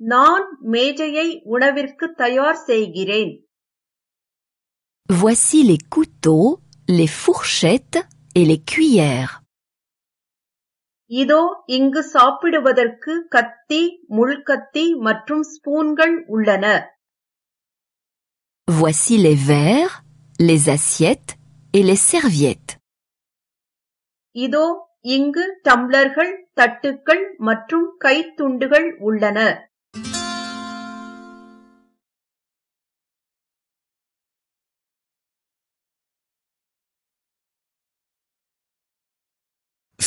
நான் மேஜையை உணவிற்கு தயார் செய்கிறேன் Voici les couteaux, les fourchettes et les cuillères. இதோ இங்கு சாப்பிடுவதற்கு கத்தி முள்கத்தி மற்றும் ஸ்பூன்கள் உள்ளன Voici les verres, les assiettes et les serviettes. இதோ இங்கு டம்ளர்கள் தட்டுக்கள் மற்றும் கைத்துண்டுகள் உள்ளன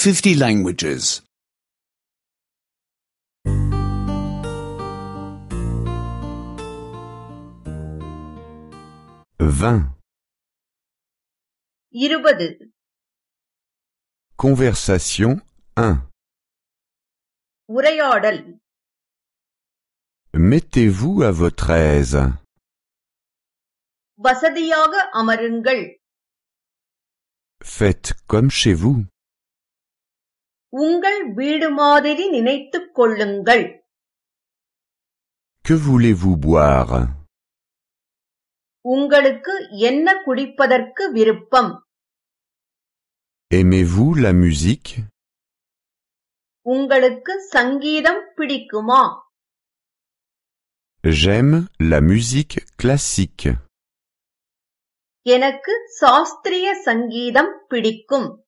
Fifty languages. 20. இருபது Conversation 1. உரையாடல் Mettez-vous à votre aise. வசதியாக அமருங்கள் Faites comme chez vous. உங்கள் வீடு மாதிரி நினைத்துக் கொள்ளுங்கள். Que voulez-vous boire? உங்களுக்கு என்ன குடிப்பதற்கு விருப்பம்? Aimez-vous la musique? உங்களுக்கு சங்கீதம் பிடிக்குமா? J'aime la musique classique. எனக்கு சாஸ்திரிய சங்கீதம் பிடிக்கும்.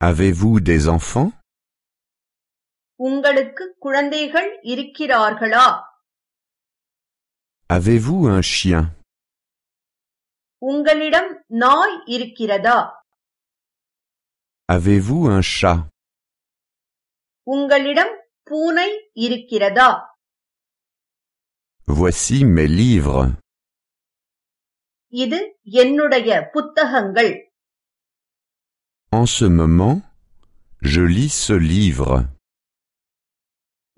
Avez-vous des enfants உங்களுக்கு குழந்தைகள் இருக்கிறார்களா Avez-vous un chien உங்களிடம் நாய் இருக்கிறதா Avez-vous un chat உங்களிடம் பூனை இருக்கிறதா Voici mes livres. இது என்னுடைய புத்தகங்கள் En ce moment, je lis ce livre.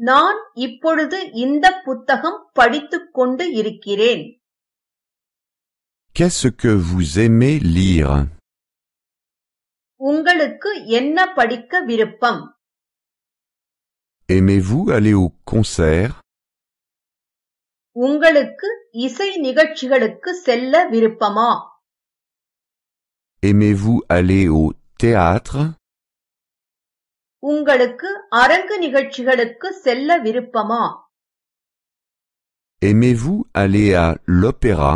நான் இப்பொழுது இந்த புத்தகம் படித்துக் கொண்டு இருக்கிறேன் Qu'est-ce que vous aimez lire உங்களுக்கு என்ன படிக்க விருப்பம் Aimez-vous aller au concert உங்களுக்கு இசை நிகழ்ச்சிகளுக்கு செல்ல விருப்பமா Aimez-vous aller au théâtre உங்களுக்கு அரங்கு நிகழ்ச்சிகளுக்கு செல்ல விருப்பமா Aimez-vous aller à l'opéra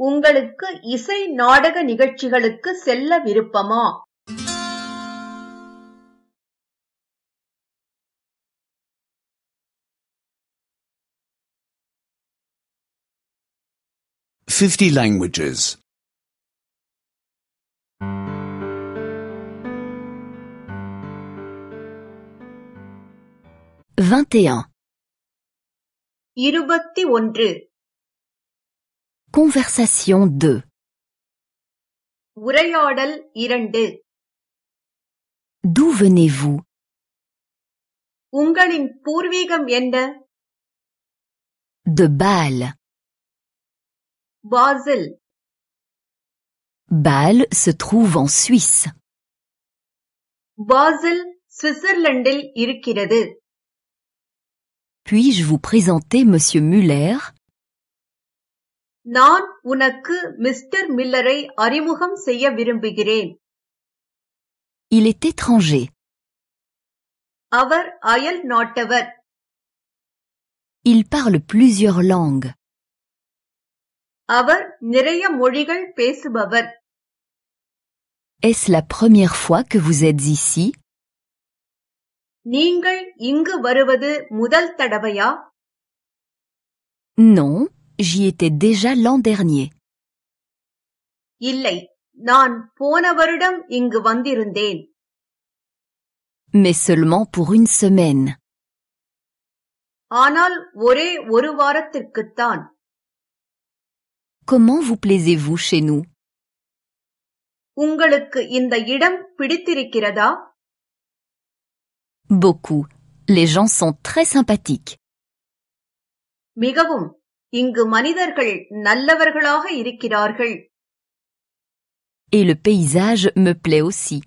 உங்களுக்கு இசை நாடக நிகழ்ச்சிகளுக்கு செல்ல விருப்பமா Fifty languages. 21. இருபத்தி ஒன்று Conversation 2. உரையாடல் இரண்டு D'où venez-vous உங்களின் பூர்வீகம் என்ன De Bâle. Fazil Bâle se trouve en Suisse. Fazil சுவிட்சர்லாந்தில் இருக்கிறது Puis-je vous présenter Monsieur Muller நான் உனக்கு மிஸ்டர் மில்லரை அறிமுகம் செய்ய விரும்புகிறேன் Il est étranger. அவர் அயல் நாட்டவர் Il parle plusieurs langues. அவர் நிறைய மொழிகள் பேசுபவர் Est-ce la première fois que vous êtes ici நீங்கள் இங்கு வருவது முதல் தடவையா Non, j'y étais déjà l'an dernier. இல்லை நான் போன வருடம் இங்கு வந்திருந்தேன் Mais seulement pour une semaine. ஆனால் ஒரே ஒரு வாரத்திற்குத்தான் Comment vous plaisez-vous chez nous உங்களுக்கு இந்த இடம் பிடித்திருக்கிறதா Beaucoup. Les gens sont très sympathiques. மிகவும் இங்கு மனிதர்கள் நல்லவர்களாக இருக்கிறார்கள் Et le paysage me plaît aussi.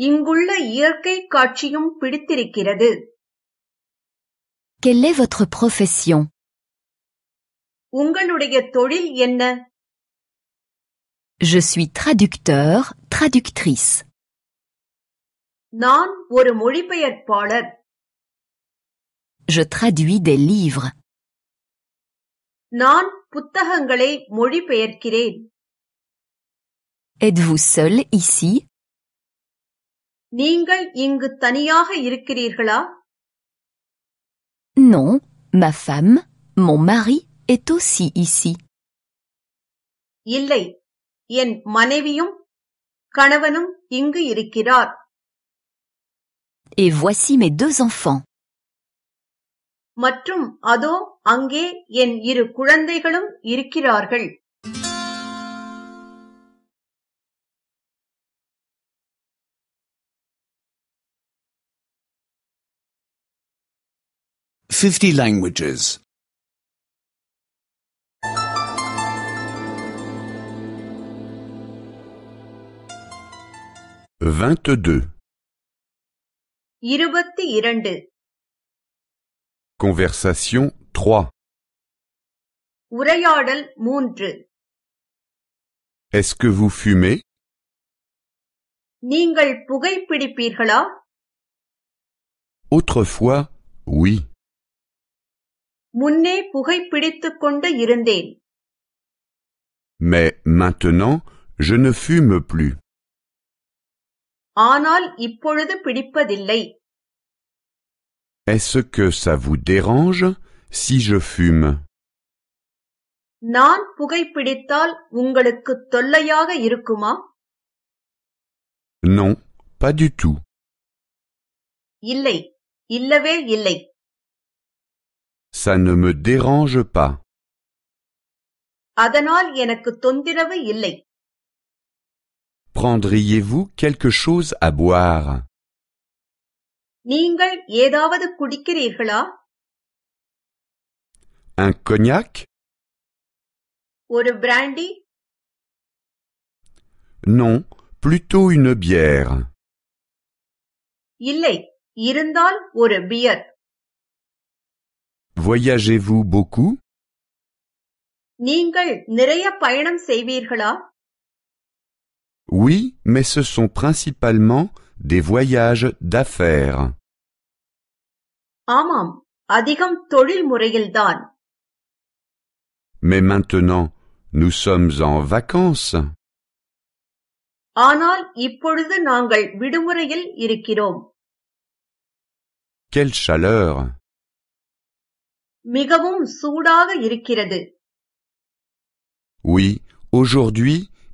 இங்குள்ள இயற்கை காட்சியும் பிடித்திருக்கிறது Quelle est votre profession உங்களுடைய தொழில் என்ன Je suis traducteur, traductrice. நான் ஒரு மொழிபெயர்ப்பாளர் Je traduis des livres. நான் புத்தகங்களை மொழிபெயர்க்கிறேன் Êtes-vous seul ici நீங்கள் இங்கு தனியாக இருக்கிறீர்களா Non, ma femme, mon mari est aussi ici. இல்லை என் மனைவியும் கணவனும் இங்கு இருக்கிறார் Et voici mes deux enfants. மற்றும் அதோ அங்கே என் இரு குழந்தைகளும் இருக்கிறார்கள் Fifty languages. 22. இருபத்தி இரண்டு Conversation 3. உரையாடல் மூன்று Est-ce que vous fumez நீங்கள் புகைப்பிடிப்பீர்களா Autrefois, oui. முன்னே புகைப்பிடித்துக் கொண்டு இருந்தேன் Mais maintenant, je ne fume plus. ஆனால் இப்பொழுது பிடிப்பதில்லை. Est-ce que ça vous dérange si je fume? நான் புகைப்பிடித்தால் உங்களுக்கு தொல்லையாக இருக்குமா? Non, pas du tout. இல்லை இல்லவே இல்லை. Ça ne me dérange pas. அதனால் எனக்கு தொந்திரவு இல்லை. Prendriez-vous quelque chose à boire நீங்கள் ஏதாவது குடிக்கிறீர்களா Un cognac ஒரு brandy Non, plutôt une bière. இல்லை இருந்தால் ஒரு பியர் Voyagez-vous beaucoup நீங்கள் நிறைய பயணம் செய்வீர்களா Oui, mais ce sont principalement des voyages d'affaires. ஆமாம் அதிகம் தொழில் முறையில்தான் Mais maintenant, nous sommes en vacances. ஆனால் இப்பொழுது நாங்கள் விடுமுறையில் இருக்கிறோம் Quelle chaleur மிகவும் சூடாக இருக்கிறது Oui, aujourd'hui,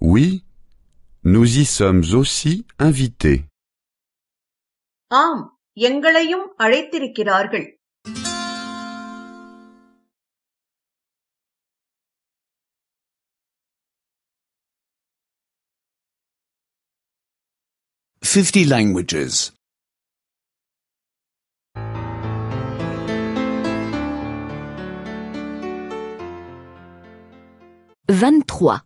Oui, nous y sommes aussi invités. ஆம் எங்களையும் அழைத்திருக்கிறார்கள் Fifty languages. 23.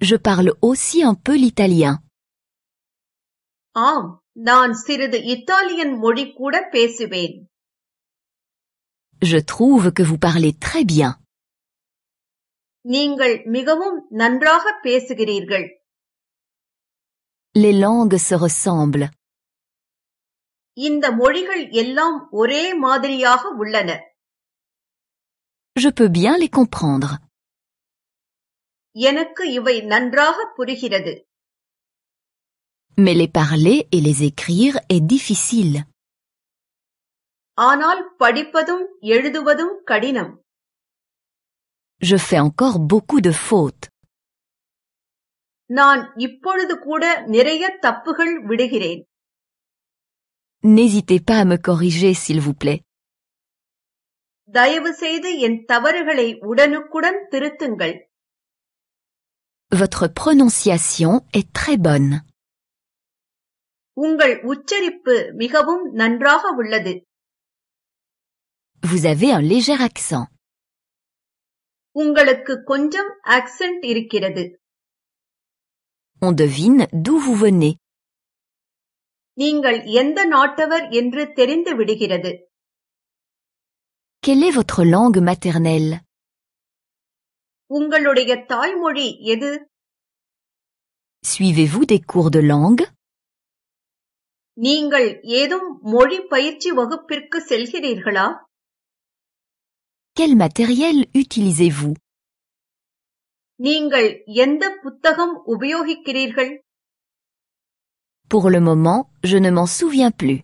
je parle aussi un peu l'italien. ஆம் நான் சிறிது இத்தாலியன் மொழி கூட பேசுவேன் Je trouve que vous parlez très bien. நீங்கள் மிகவும் நன்றாக பேசுகிறீர்கள் Les langues se ressemblent. இந்த மொழிகள் எல்லாம் ஒரே மாதிரியாக உள்ளன Je peux bien les comprendre. எனக்கு இவை நன்றாக புரிகிறது Mais les parler et les écrire est difficile. ஆனால் படிப்பதும் எழுதுவதும் கடினம் Je fais encore beaucoup de fautes. நான் இப்பொழுது கூட நிறைய தப்புகள் விடுகிறேன் N'hésitez pas à me corriger, s'il vous plaît. தயவு செய்து என் தவறுகளை உடனுக்குடன் திருத்துங்கள் Votre prononciation est très bonne. உங்கள் உச்சரிப்பு மிகவும் நன்றாக உள்ளது Vous avez un léger accent. உங்களுக்கு கொஞ்சம் ஆக்சென்ட் இருக்கிறது On devine d'où vous venez. நீங்கள் எந்த நாட்டவர் என்று தெரிந்து விடுகிறது Quelle est votre langue maternelle உங்களுடைய தாய்மொழி எது Suivez-vous des cours de langue நீங்கள் ஏதும் மொழி பயிற்சி வகுப்பிற்கு செல்கிறீர்களா Quel matériel utilisez-vous நீங்கள் எந்த புத்தகம் உபயோகிக்கிறீர்கள் Pour le moment, je ne m'en souviens plus.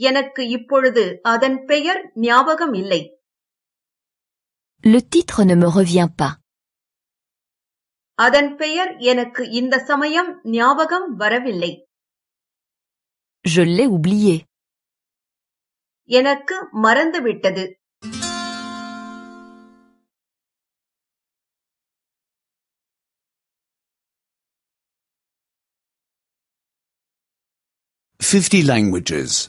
எனக்கு இப்பொழுது அதன் பெயர் ஞாபகம் இல்லை Le titre ne me revient pas. அதன் பெயர் எனக்கு இந்த சமயம் ஞாபகம் வரவில்லை Je l'ai oublié. எனக்கு மறந்துவிட்டது Fifty languages.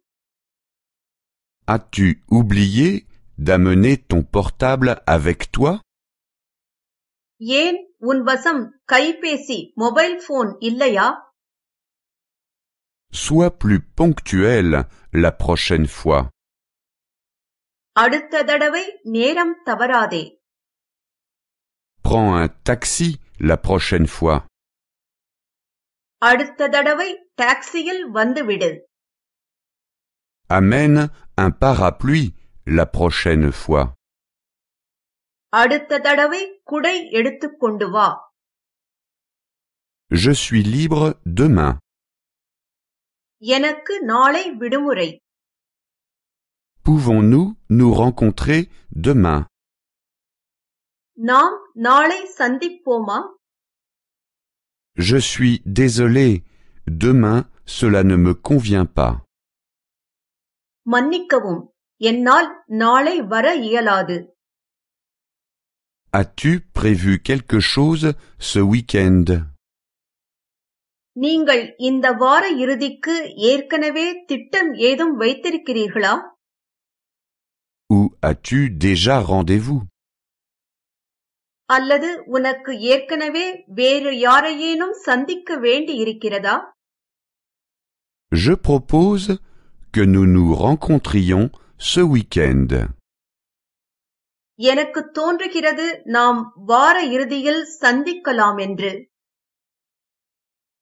As-tu oublié d'amener ton portable avec toi ஏன் உன் வசம் கைபேசி மொபைல் போன் இல்லையா Sois plus ponctuel la prochaine fois. அடுத்த தடவை நேரம் தவறாதே Prends un taxi la prochaine fois. அடுத்த தடவை டாக்ஸியில் வந்துவிடு Amène un parapluie la prochaine fois. அடுத்த தடவை குடை எடுத்துக்கொண்டு வா Je suis libre demain. எனக்கு நாளை விடுமுறை Pouvons-nous nous rencontrer demain நாம் நாளை சந்திப்போமா Je suis désolé. Demain, cela ne me convient pas. மன்னிக்கவும். என்னால் நாளை வர இயலாது. As-tu prévu quelque chose ce week-end? நீங்கள் இந்த வார இறுதிக்கு ஏற்கனவே திட்டம் ஏதும் வைத்திருக்கிறீர்களா? Ou as-tu déjà rendez-vous? அல்லது உனக்கு ஏற்கனவே வேறு யாரையேனும் சந்திக்க வேண்டி இருக்கிறதா Je propose que nous nous rencontrions ce week-end. எனக்கு தோன்றுகிறது நாம் வார இறுதியில் சந்திக்கலாம் என்று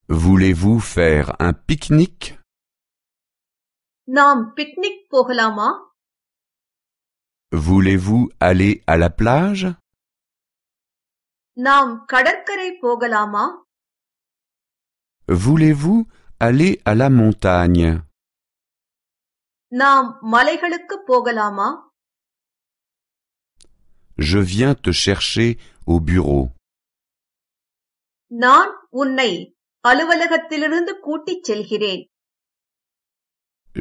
Voulez-vous faire un pique-nique நாம் பிக்னிக் போகலாமா Voulez-vous aller à la plage நாம் கடற்கரை போகலாமா Voulez-vous aller à la montagne நாம் மலைகளுக்கு போகலாமா Je viens te chercher au bureau. நான் உன்னை அலுவலகத்திலிருந்து கூட்டிச் செல்கிறேன்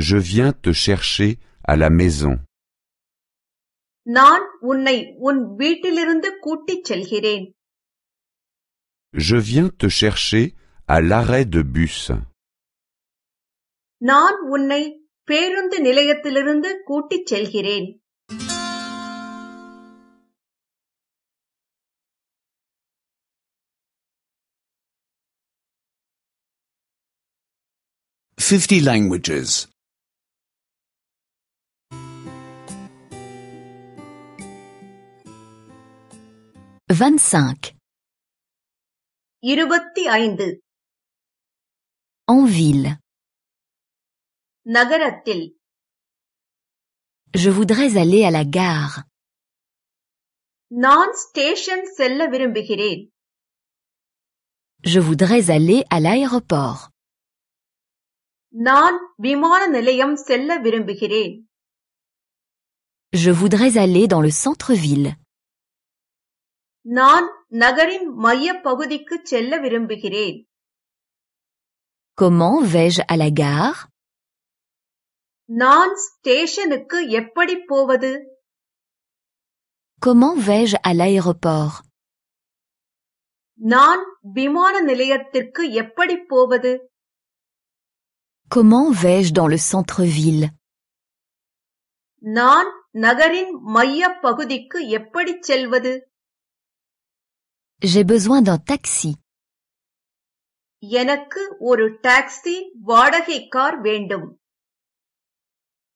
Je viens te chercher à la maison. நான் உன்னை உன் வீட்டிலிருந்து கூட்டிச் செல்கிறேன் Je viens te chercher à l'arrêt de bus. நான் உன்னை பேருந்து நிலையத்திலிருந்து கூட்டிச் செல்கிறேன் Fifty languages. 25. இருபத்தி ஐந்து En ville. நகரத்தில் Je voudrais aller à la gare. நான் ஸ்டேஷன் செல்ல விரும்புகிறேன் Je voudrais aller à l'aéroport. நான் விமான நிலையம் செல்ல விரும்புகிறேன் Je voudrais aller dans le centre-ville. நான் நகரின் மையப் பகுதிக்கு செல்ல விரும்புகிறேன் Comment vais-je à la gare நான் ஸ்டேஷனுக்கு எப்படி போவது? Comment vais-je à l'aéroport? நான் விமான நிலையத்திற்கு எப்படி போவது? Comment vais-je dans le centre-ville? நான் நகரின் மையப் பகுதிக்கு எப்படி செல்வது? J'ai besoin d'un taxi. எனக்கு ஒரு டாக்ஸி வாடகை கார் வேண்டும்.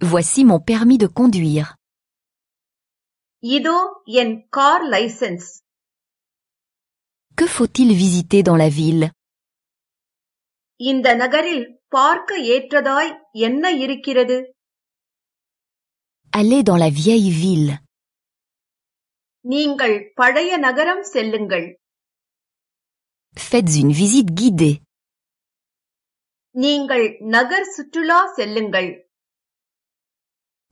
Voici mon permis de conduire. இதோ என் car licence Que faut-il visiter dans la ville இந்த நகரில் பார்க்க ஏற்றதாய் என்ன இருக்கிறது Allez dans la vieille ville. நீங்கள் பழைய நகரம் செல்லுங்கள் Faites une visite guidée. நீங்கள் நகர் சுற்றுலா செல்லுங்கள்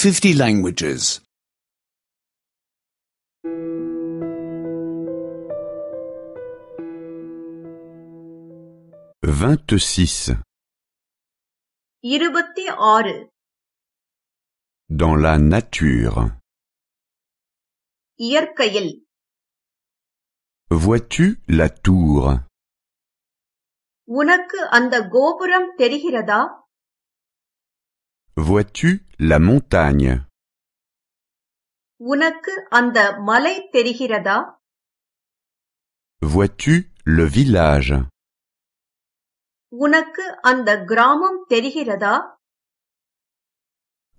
Fifty languages. 26. இருபத்தி ஆறு Dans la nature. இயற்கையில் Vois-tu la tour உனக்கு அந்த கோபுரம் தெரிகிறதா Vois-tu la montagne உனக்கு அந்த மலை தெரிகிறதா Vois-tu le village உனக்கு அந்த கிராமம் தெரிகிறதா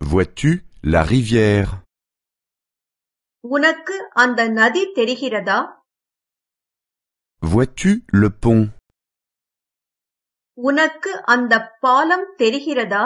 Vois-tu la rivière உனக்கு அந்த நதி தெரிகிறதா Vois-tu le pont உனக்கு அந்த பாலம் தெரிகிறதா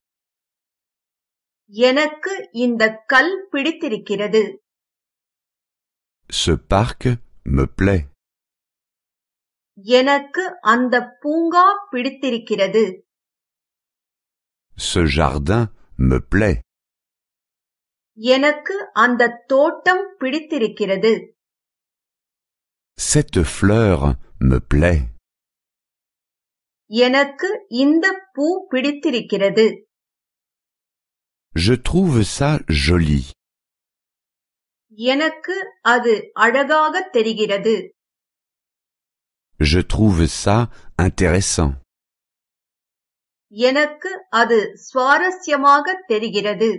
எனக்கு இந்த கல் பிடித்திருக்கிறது Ce parc me plaît. எனக்கு அந்த பூங்கா பிடித்திருக்கிறது Ce jardin me plaît. எனக்கு அந்த தோட்டம் பிடித்திருக்கிறது Cette fleur me plaît. எனக்கு இந்த பூ பிடித்திருக்கிறது Je trouve ça joli. எனக்கு அது அழகாக தெரிகிறது Je trouve ça intéressant. எனக்கு அது சுவாரஸ்யமாக தெரிகிறது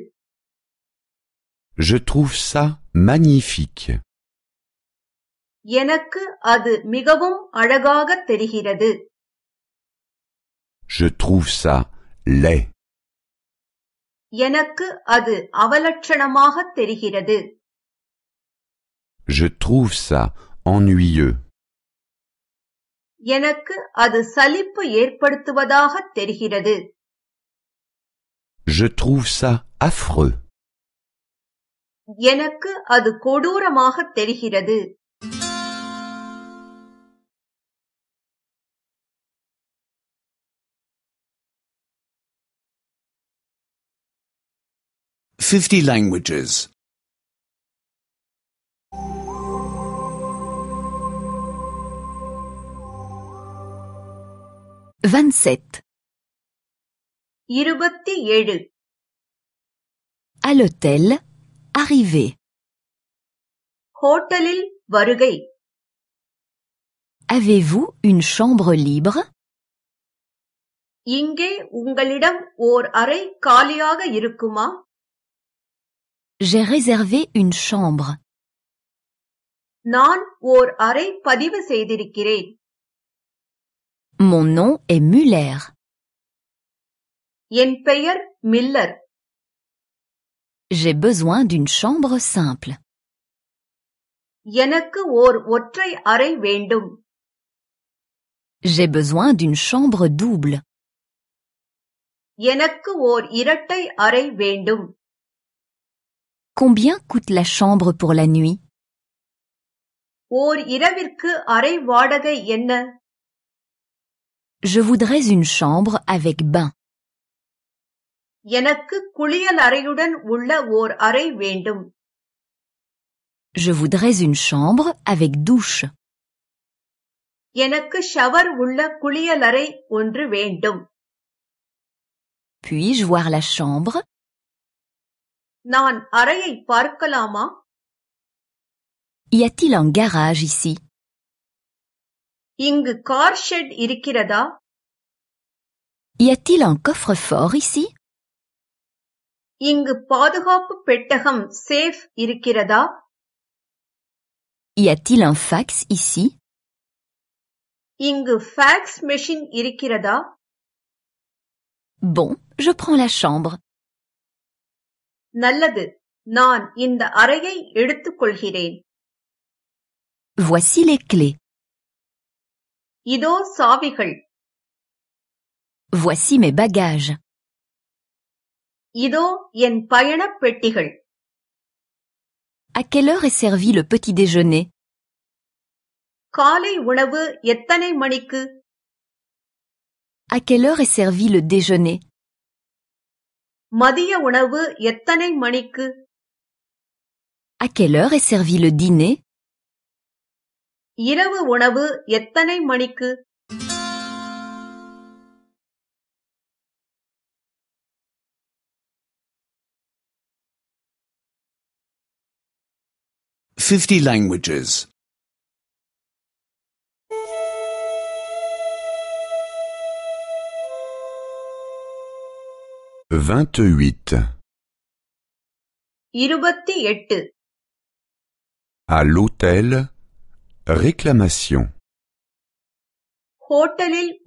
Je trouve ça magnifique. எனக்கு அது மிகவும் அழகாக தெரிகிறது Je trouve ça laid. எனக்கு அது அவலட்சணமாக தெரிகிறது Je trouve ça ennuyeux. எனக்கு அது சலிப்பு ஏற்படுத்துவதாக தெரிகிறது Je trouve ça affreux. எனக்கு அது கொடூரமாக தெரிகிறது Fifty languages. 27. இருபத்தி ஏழு À l'hôtel, arrivé. ஹோட்டலில் வருகை Avez-vous une chambre libre இங்கே உங்களிடம் ஓர் அறை காலியாக இருக்குமா J'ai réservé une chambre. நான் ஓர் அறை பதிவு செய்திருக்கிறேன் Mon nom est Muller. என் பெயர் Miller J'ai besoin d'une chambre simple. எனக்கு ஓர் ஒற்றை அறை வேண்டும் J'ai besoin d'une chambre double. எனக்கு ஓர் இரட்டை அறை வேண்டும் Combien coûte la chambre pour la nuit ஓர் இரவிற்கு அறை வாடகை என்ன Je voudrais une chambre avec bain. எனக்கு குளியல் அறையுடன் உள்ள ஓர் அறை வேண்டும் Je voudrais une chambre avec douche. எனக்கு ஷவர் உள்ள குளியலறை ஒன்று வேண்டும் Puis-je voir la chambre நான் அறையை பார்க்கலாமா Y a-t-il un garage ici இங்கு கார் ஷெட் இருக்கிறதா Y a-t-il un coffre-fort ici இங்கு பாதுகாப்பு பெட்டகம் சேஃப் இருக்கிறதா Y a-t-il un fax ici இங்கு ஃபேக்ஸ் மெஷின் இருக்கிறதா Bon, je prends la chambre. நல்லது நான் இந்த அறையை எடுத்துக்கொள்கிறேன் Voici les clés. இதோ சாவிகள் Voici mes bagages. இதோ என் பயணப் பெட்டிகள் À quelle heure est servi le petit déjeuner காலை உணவு எத்தனை மணிக்கு À quelle heure est servi le déjeuner மதிய உணவு எத்தனை மணிக்கு À quelle heure est servi le dîner இரவு உணவு எத்தனை மணிக்கு Fifty languages. 28 À l'hôtel Réclamation Hôtelil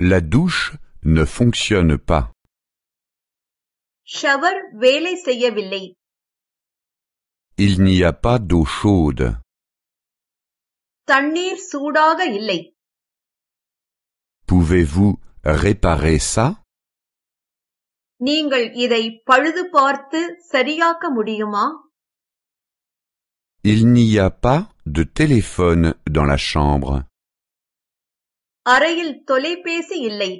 La douche ne fonctionne pas. Shower vele Il n'y a pas d'eau chaude. Tannir soudaga illai. Pouvez-vous réparer ça நீங்கள் இதை பழுது பார்த்து சரியாக்க முடியுமா Il n'y a pas de téléphone dans la chambre. அறையில் தொலைபேசி இல்லை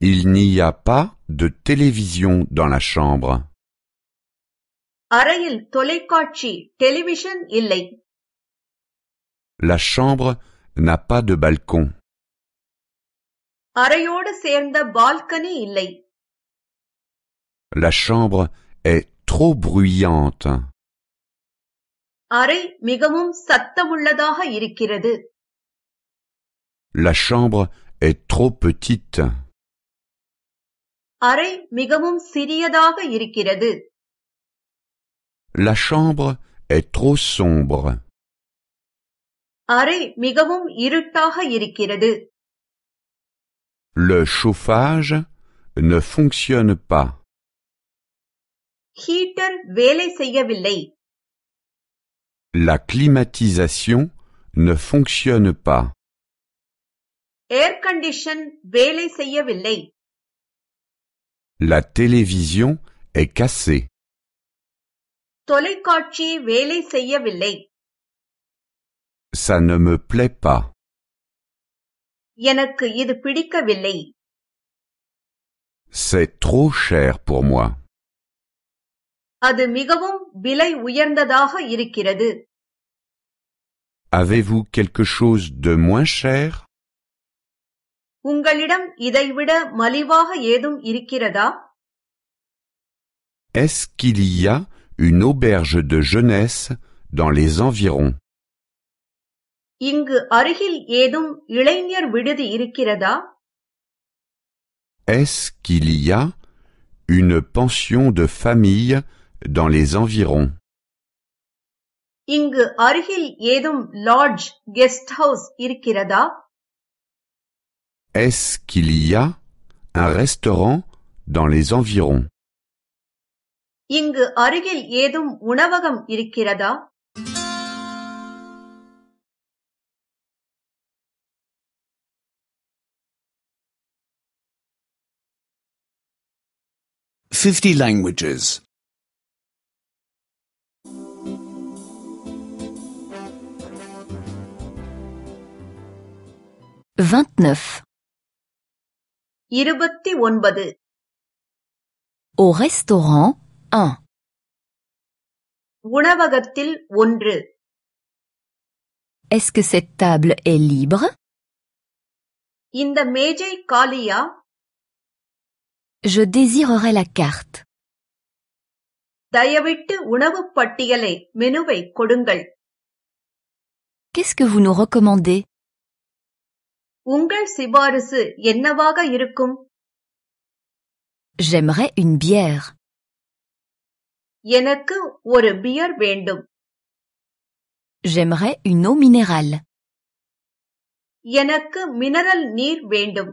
Il n'y a pas de télévision dans la chambre. அறையில் தொலைக்காட்சி டெலிவிஷன் இல்லை La chambre n'a pas de balcon. அறையோடு சேர்ந்த பால்கனி இல்லை La chambre est trop bruyante. அறை மிகவும் சத்தமுள்ளதாக இருக்கிறது La chambre est trop petite. அறை மிகவும் சிறியதாக இருக்கிறது La chambre est trop sombre. அறை மிகவும் இருட்டாக இருக்கிறது Le chauffage ne fonctionne pas. Heater வேலை செய்யவில்லை La climatisation ne fonctionne pas. Air condition வேலை செய்யவில்லை La télévision est cassée. தொலைக்காட்சி வேலை செய்யவில்லை Ça ne me plaît pas. எனக்கு இது பிடிக்கவில்லை C'est trop cher pour moi. அது மிகவும் விலை உயர்ந்ததாக இருக்கிறது Avez-vous quelque chose de moins cher உங்களிடம் இதைவிட மலிவாக ஏதும் இருக்கிறதா Est-ce qu'il y a une auberge de jeunesse dans les environs இங்கு அருகில் ஏதும் இளைஞர் விடுதி இருக்கிறதா Est-ce qu'il y a une pension de famille dans les environs இங்கு அருகில் ஏதும் லாட்ஜ் கெஸ்ட் ஹவுஸ் இருக்கிறதா Est-ce qu'il y a un restaurant dans les environs இங்கு அருகில் ஏதும் உணவகம் இருக்கிறதா Fifty languages. 29. இருபத்தி ஒன்பது Au restaurant 1. உணவகத்தில் ஒன்று Est-ce que cette table est libre இந்த மேஜை காலியா Je désirerais la carte. தயவிட்டு உணவுப் பட்டியலை மெனுவை கொடுங்கள் Qu'est-ce que vous nous recommandez உங்கள் சிபாரிசு என்னவாக இருக்கும் J'aimerais une bière. எனக்கு ஒரு பியர் வேண்டும் J'aimerais une eau minérale. எனக்கு மினரல் நீர் வேண்டும்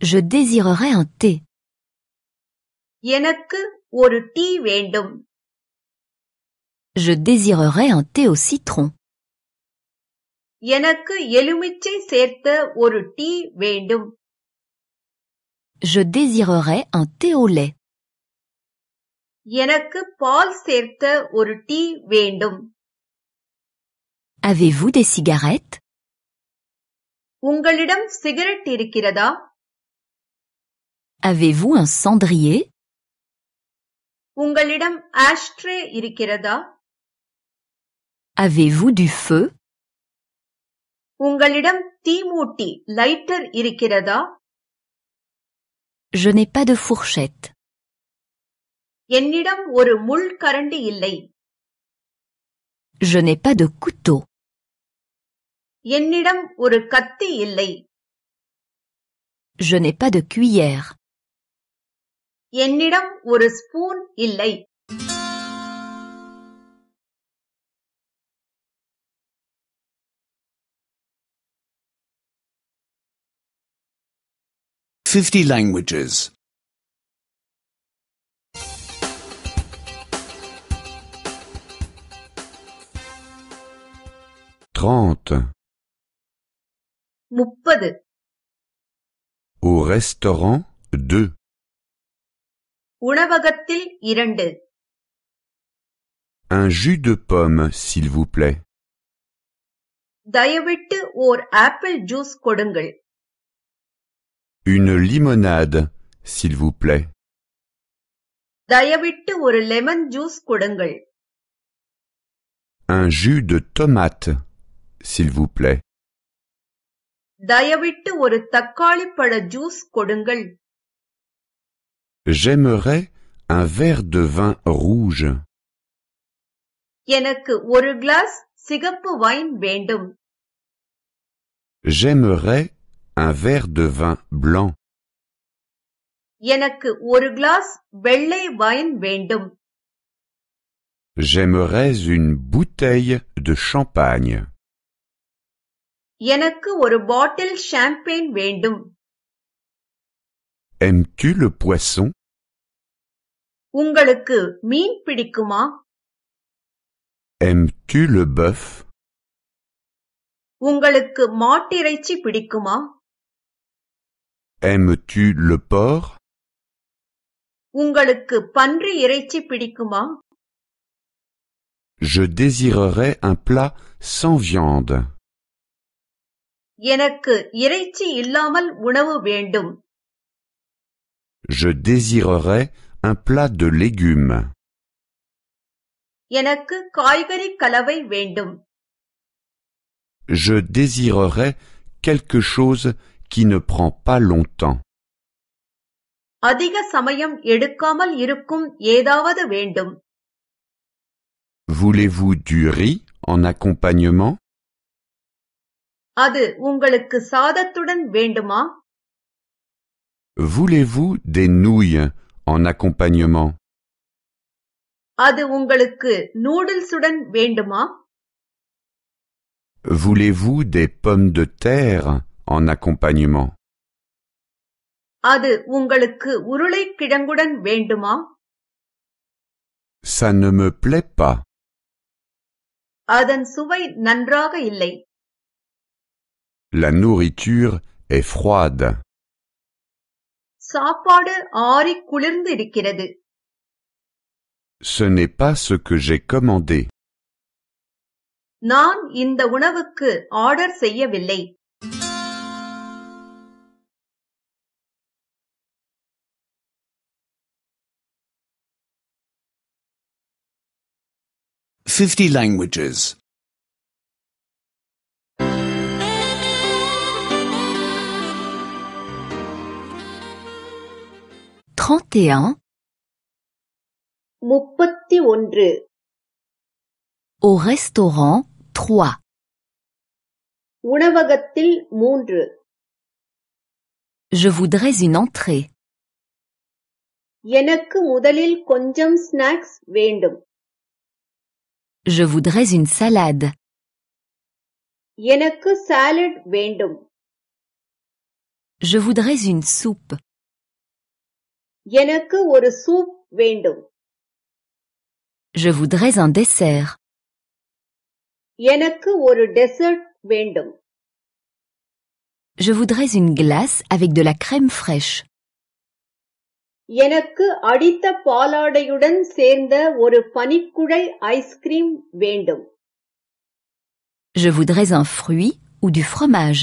Je désirerais un thé. எனக்கு ஒரு டீ வேண்டும் Je désirerais un thé au citron. எனக்கு எலுமிச்சை சேர்த்த ஒரு டீ வேண்டும் Je désirerais un thé au lait. எனக்கு பால் சேர்த்த ஒரு டீ வேண்டும் Avez-vous des cigarettes உங்களிடம் சிகரெட் இருக்கிறதா Avez-vous un cendrier உங்களிடம் ஆஷ்ட்ரே இருக்கிறதா Avez-vous du feu உங்களிடம் தீமூட்டி லைட்டர் இருக்கிறதா Je n'ai pas de fourchette. என்னிடம் ஒரு முள் கரண்டி இல்லை Je n'ai pas de couteau. என்னிடம் ஒரு கத்தி இல்லை Je n'ai pas de cuillère. என்னிடம் ஒரு ஸ்பூன் இல்லை Fifty languages. 30. முப்பது Au restaurant 2. உணவகத்தில் இரண்டு Un jus de pomme, s'il vous plaît. தயவிட்டு ஓர் ஆப்பிள் ஜூஸ் கொடுங்கள் Une limonade, s'il vous plaît. தயவிட்டு ஒரு லெமன் ஜூஸ் கொடுங்கள் Un jus de tomate, s'il vous plaît. தயவிட்டு ஒரு தக்காளி பழ ஜூஸ் கொடுங்கள் J'aimerais un verre de vin rouge. எனக்கு ஒரு கிளாஸ் சிகப்பு வைன் வேண்டும் J'aimerais un verre de vin blanc. எனக்கு ஒரு கிளாஸ் வெள்ளை வைன் வேண்டும் J'aimerais une bouteille de champagne. எனக்கு ஒரு பாட்டில் ஷாம்பெயின் வேண்டும் Aimes-tu le poisson உங்களுக்கு மீன் பிடிக்குமா Aimes-tu le bœuf உங்களுக்கு மாட்டிறைச்சி பிடிக்குமா Aimes-tu le porc உங்களுக்கு பன்றி இறைச்சி பிடிக்குமா Je désirerais un plat sans viande. எனக்கு இறைச்சி இல்லாமல் உணவு வேண்டும் Je désirerais un plat de légumes. எனக்கு காய்கறி கலவை வேண்டும் Je désirerais quelque chose qui ne prend pas longtemps. அதிக சமயம் எடுக்காமல் இருக்கும் ஏதாவது வேண்டும் Voulez-vous du riz en accompagnement அது உங்களுக்கு சாதத்துடன் வேண்டுமா Voulez-vous des nouilles en accompagnement அது உங்களுக்கு நூடுல்ஸுடன் வேண்டுமா Voulez-vous des pommes de terre en accompagnement அது உங்களுக்கு உருளைக்கிழங்குடன் வேண்டுமா Ça ne me plaît pas. அதன் சுவை நன்றாக இல்லை La nourriture est froide. சாப்பாடு ஆறி குளிர்ந்து இருக்கிறது Ce n'est pas ce que j'ai commandé. நான் இந்த உணவுக்கு ஆர்டர் செய்யவில்லை Fifty languages. 31. முப்பத்தி ஒன்று Au restaurant 3. உணவகத்தில் மூன்று Je voudrais une entrée. எனக்கு முதலில் கொஞ்சம் ஸ்நாக்ஸ் வேண்டும் Je voudrais une salade. எனக்கு சாலட் வேண்டும் Je voudrais une soupe. எனக்கு ஒரு சூப் வேண்டும் Je voudrais un dessert. எனக்கு ஒரு டெசர்ட் வேண்டும் Je voudrais une glace avec de la crème fraîche. எனக்கு அடித்த பாலாடையுடன் சேர்ந்த ஒரு பனிக்குழை ஐஸ்கிரீம் வேண்டும் Je voudrais un fruit ou du fromage.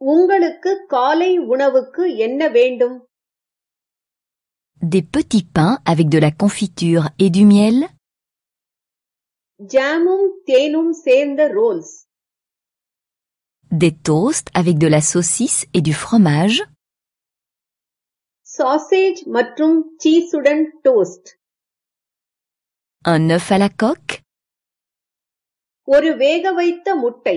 உங்களுக்கு காலை உணவுக்கு என்ன வேண்டும் Des petits pains avec de la confiture et du miel ஜாமும் தேனும் சேர்ந்த rolls Des toasts avec de la saucisse et du fromage sausage மற்றும் சீஸுடன் toast Un œuf à la coque ஒரு வேக வைத்த முட்டை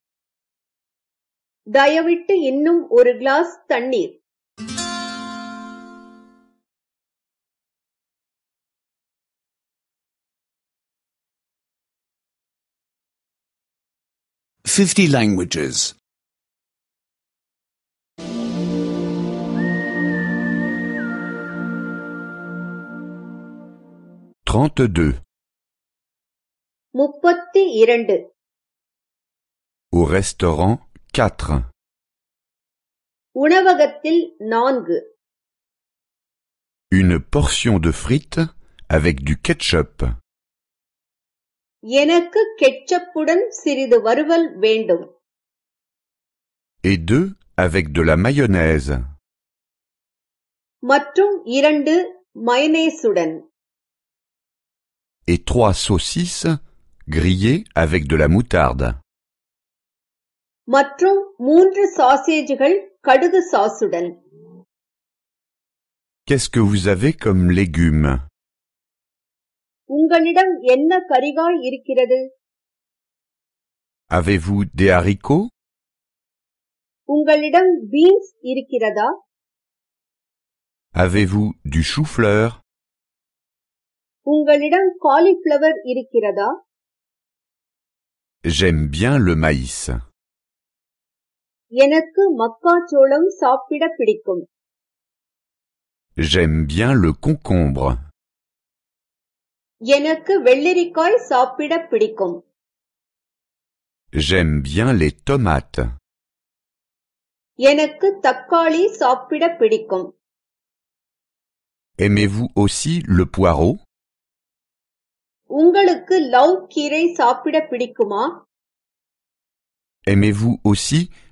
தயவிட்டு இன்னும் ஒரு கிளாஸ் தண்ணீர் Fifty languages. 32. முப்பத்தி இரண்டு Au restaurant 4. உணவகத்தில் நான்கு Une portion de frites avec du ketchup. எனக்கு கெட்சப்புடன் சிறிது வறுவல் வேண்டும் Et deux avec de la mayonnaise. மற்றும் இரண்டு மயனேசுடன் Et trois saucisses grillées avec de la moutarde. மற்றும் மூன்று சாசேஜுகள் கடுகு சாசுடன் Qu'est-ce que vous avez comme légumes உங்களிடம் என்ன கரிகாய் இருக்கிறது Avez-vous des haricots உங்களிடம் பீன்ஸ் இருக்கிறதா Avez-vous du chou-fleur உங்களிடம் காலிஃப்ளவர் இருக்கிறதா J'aime bien le maïs. எனக்கு மக்காச்சோளம் சாப்பிட பிடிக்கும் J'aime bien le concombre. எனக்கு வெள்ளரிக்காய் சாப்பிட பிடிக்கும் J'aime bien les tomates. எனக்கு தக்காளி சாப்பிட பிடிக்கும் Aimez-vous aussi le poireau உங்களுக்கு லவ் கீரை சாப்பிட பிடிக்குமா Aimez-vous aussi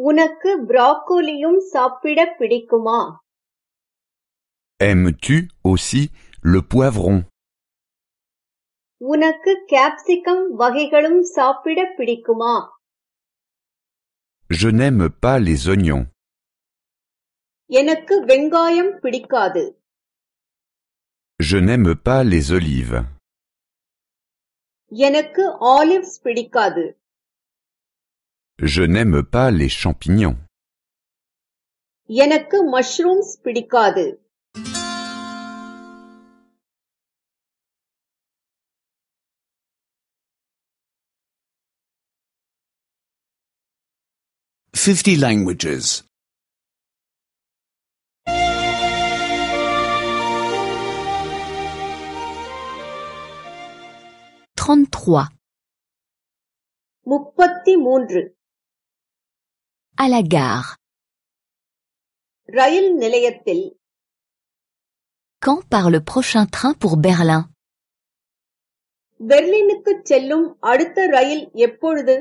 உனக்கு பிராக்கோலியும் சாப்பிட பிடிக்குமா Aimes-tu aussi le poivron உனக்கு கேப்சிகம் வகைகளும் சாப்பிட பிடிக்குமா Je n'aime pas les oignons. எனக்கு வெங்காயம் பிடிக்காது Je n'aime pas les olives. எனக்கு ஆலிவ்ஸ் பிடிக்காது Je n'aime pas les champignons. எனக்கு மஷ்ரூம்ஸ் பிடிக்காது Fifty languages. 33. முப்பத்தி மூன்று À la gare. ரயில் நிலையத்தில் Quand part le prochain train pour Berlin பெர்லினுக்குச் செல்லும் அடுத்த ரயில் எப்பொழுது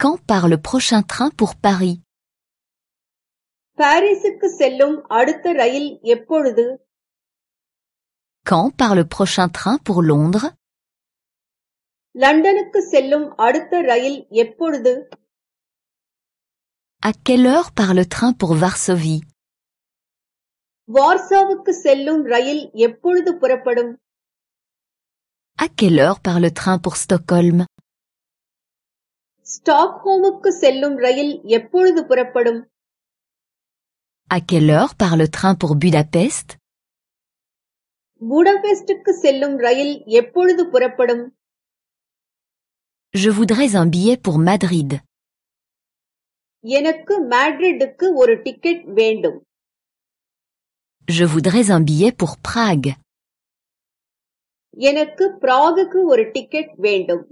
Quand part le prochain train pour Paris பாரிஸுக்கு செல்லும் அடுத்த ரயில் எப்பொழுது Quand part le prochain train pour Londres லண்டனுக்கு செல்லும் அடுத்த ரயில் எப்பொழுது À quelle heure part le train pour Varsovie வார்சாவுக்கு செல்லும் ரயில் எப்பொழுது புறப்படும் À quelle heure part le train pour Stockholm ஸ்டாக்ஹோமுக்கு செல்லும் ரயில் எப்பொழுது புறப்படும் À quelle heure part le train pour Budapest புடபெஸ்டுக்கு செல்லும் ரயில் எப்பொழுது புறப்படும் Je voudrais un billet pour Madrid. எனக்கு மேட்ரிட்டுக்கு ஒரு டிக்கெட் வேண்டும் Je voudrais un billet pour Prague. எனக்கு பிராகுக்கு ஒரு டிக்கெட் வேண்டும்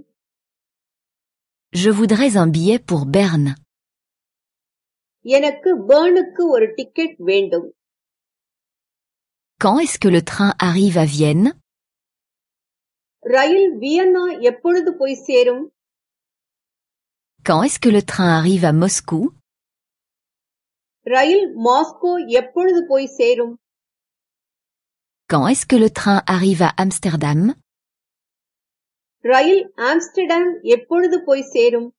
Je voudrais un billet pour Berne. எனக்கு பேர்னுக்கு ஒரு டிக்கெட் வேண்டும் Quand est-ce que le train arrive à Vienne ரயில் வியன்னா எப்பொழுது போய் சேரும் Quand est-ce que le train arrive à Moscou ரயில் மாஸ்கோ எப்பொழுது போய் சேரும் Quand est-ce que le train arrive à Amsterdam ரயில் ஆம்ஸ்டர்டாம் எப்பொழுது போய் சேரும்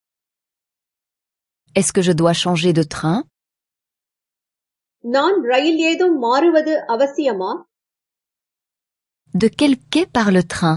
Est-ce que je dois changer de train நான் ரயில் ஏதும் மாறுவது அவசியமா De quel quai part le train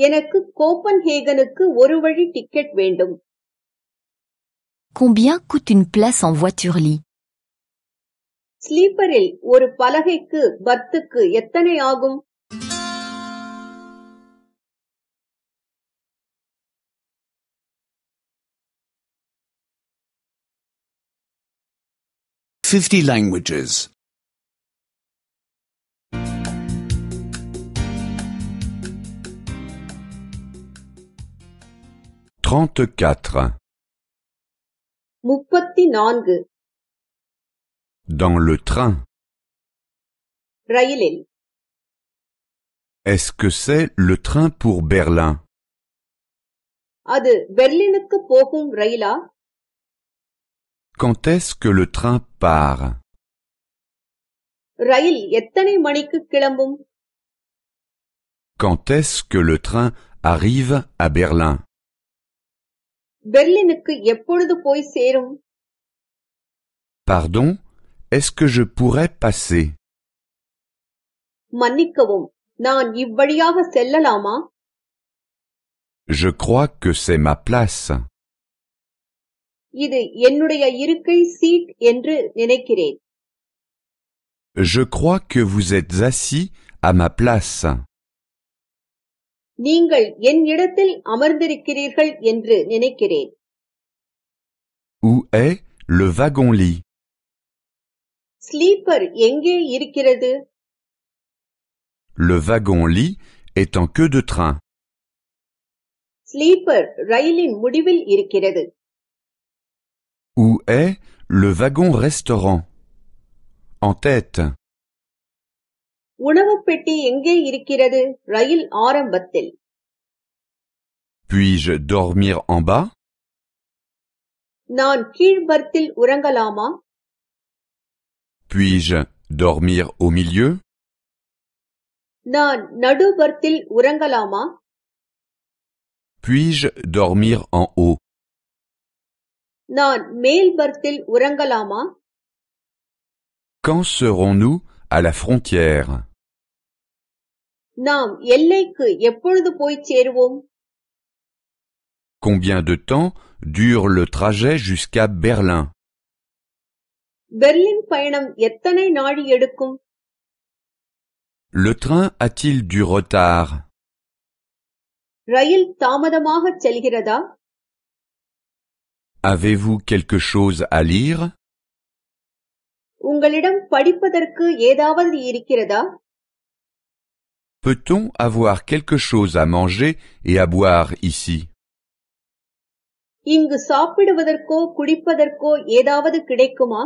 எனக்கு கோப்பன்ஹேகனுக்கு ஒரு வழி டிக்கெட் வேண்டும். Combien coûte une place en voiture lit? ஸ்லீப்பரில் ஒரு பலகைக்கு பர்த்துக்கு எத்தனை ஆகும்? Fifty languages. 34. முப்பத்தி நான்கு Dans le train. ரயிலில் Est-ce que c'est le train pour Berlin அது பெர்லினுக்கு போகும் ரயிலா Quand est-ce que le train part ரயில் எத்தனை மணிக்கு கிளம்பும் Quand est-ce que le train arrive à Berlin பெர்லினுக்கு எப்பொழுது போய் சேரும் Pardon Est-ce que je pourrais passer மன்னிக்கவும் நான் இவ்வழியாக செல்லலாமா Je crois que c'est ma place. இது என்னுடைய இருக்கை சீட் என்று நினைக்கிறேன் Je crois que vous êtes assis à ma place. நீங்கள் என் இடத்தில் அமர்ந்திருக்கிறீர்கள் என்று நினைக்கிறேன் Où est le wagon-lit sleeper எங்கே இருக்கிறது Le wagon-lit est en queue de train. Sleeper ரயிலின் முடிவில் இருக்கிறது Où est le wagon-restaurant En tête. உணவுப் பெட்டி எங்கே இருக்கிறது ரயில் ஆரம்பத்தில் Puis-je dormir en bas நான் கீழ் பர்த்தில் உறங்கலாமா Puis-je dormir au milieu நான் நடு பர்த்தில் உறங்கலாமா Puis-je dormir en haut நான் மேல் பர்த்தில் உறங்கலாமா Quand serons-nous à la frontière நாம் எல்லைக்கு எப்பொழுது போய் சேருவோம் Combien de temps dure le trajet jusqu'à Berlin Berlin பயணம் எத்தனை நாழி எடுக்கும் Le train a-t-il du retard ரயில் தாமதமாகச் செல்கிறதா Avez-vous quelque chose à lire உங்களிடம் படிப்பதற்கு ஏதாவது இருக்கிறதா Peut-on avoir quelque chose à manger et à boire ici இங்கு சாப்பிடுவதற்கோ குடிப்பதற்கோ ஏதாவது கிடைக்குமா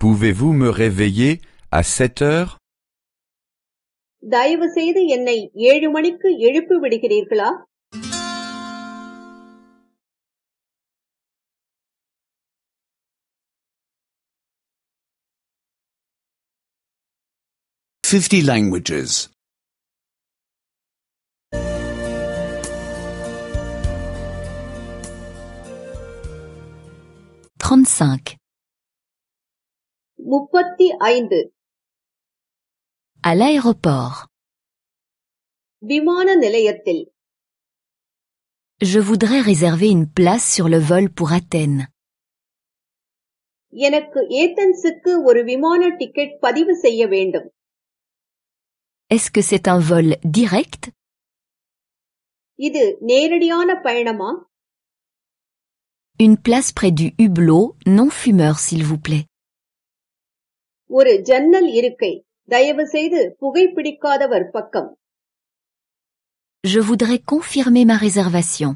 Pouvez-vous me réveiller à 7 heures தயவு செய்து என்னை ஏழு மணிக்கு எழுப்பி விடுகிறீர்களா Fifty languages. 35. முப்பத்தி ஐந்து À l'aéroport. விமான நிலையத்தில் Je voudrais réserver une place sur le vol pour Athènes. எனக்கு ஏத்தன்ஸுக்கு ஒரு விமான டிக்கெட் பதிவு செய்ய வேண்டும் Est-ce que c'est un vol direct இது நேரடியான பயணமா Une place près du hublot, non fumeur s'il vous plaît. ஒரு ஜன்னல் இருக்கை தயவு செய்து புகைப்பிடிக்காதவர் பக்கம் Je voudrais confirmer ma réservation.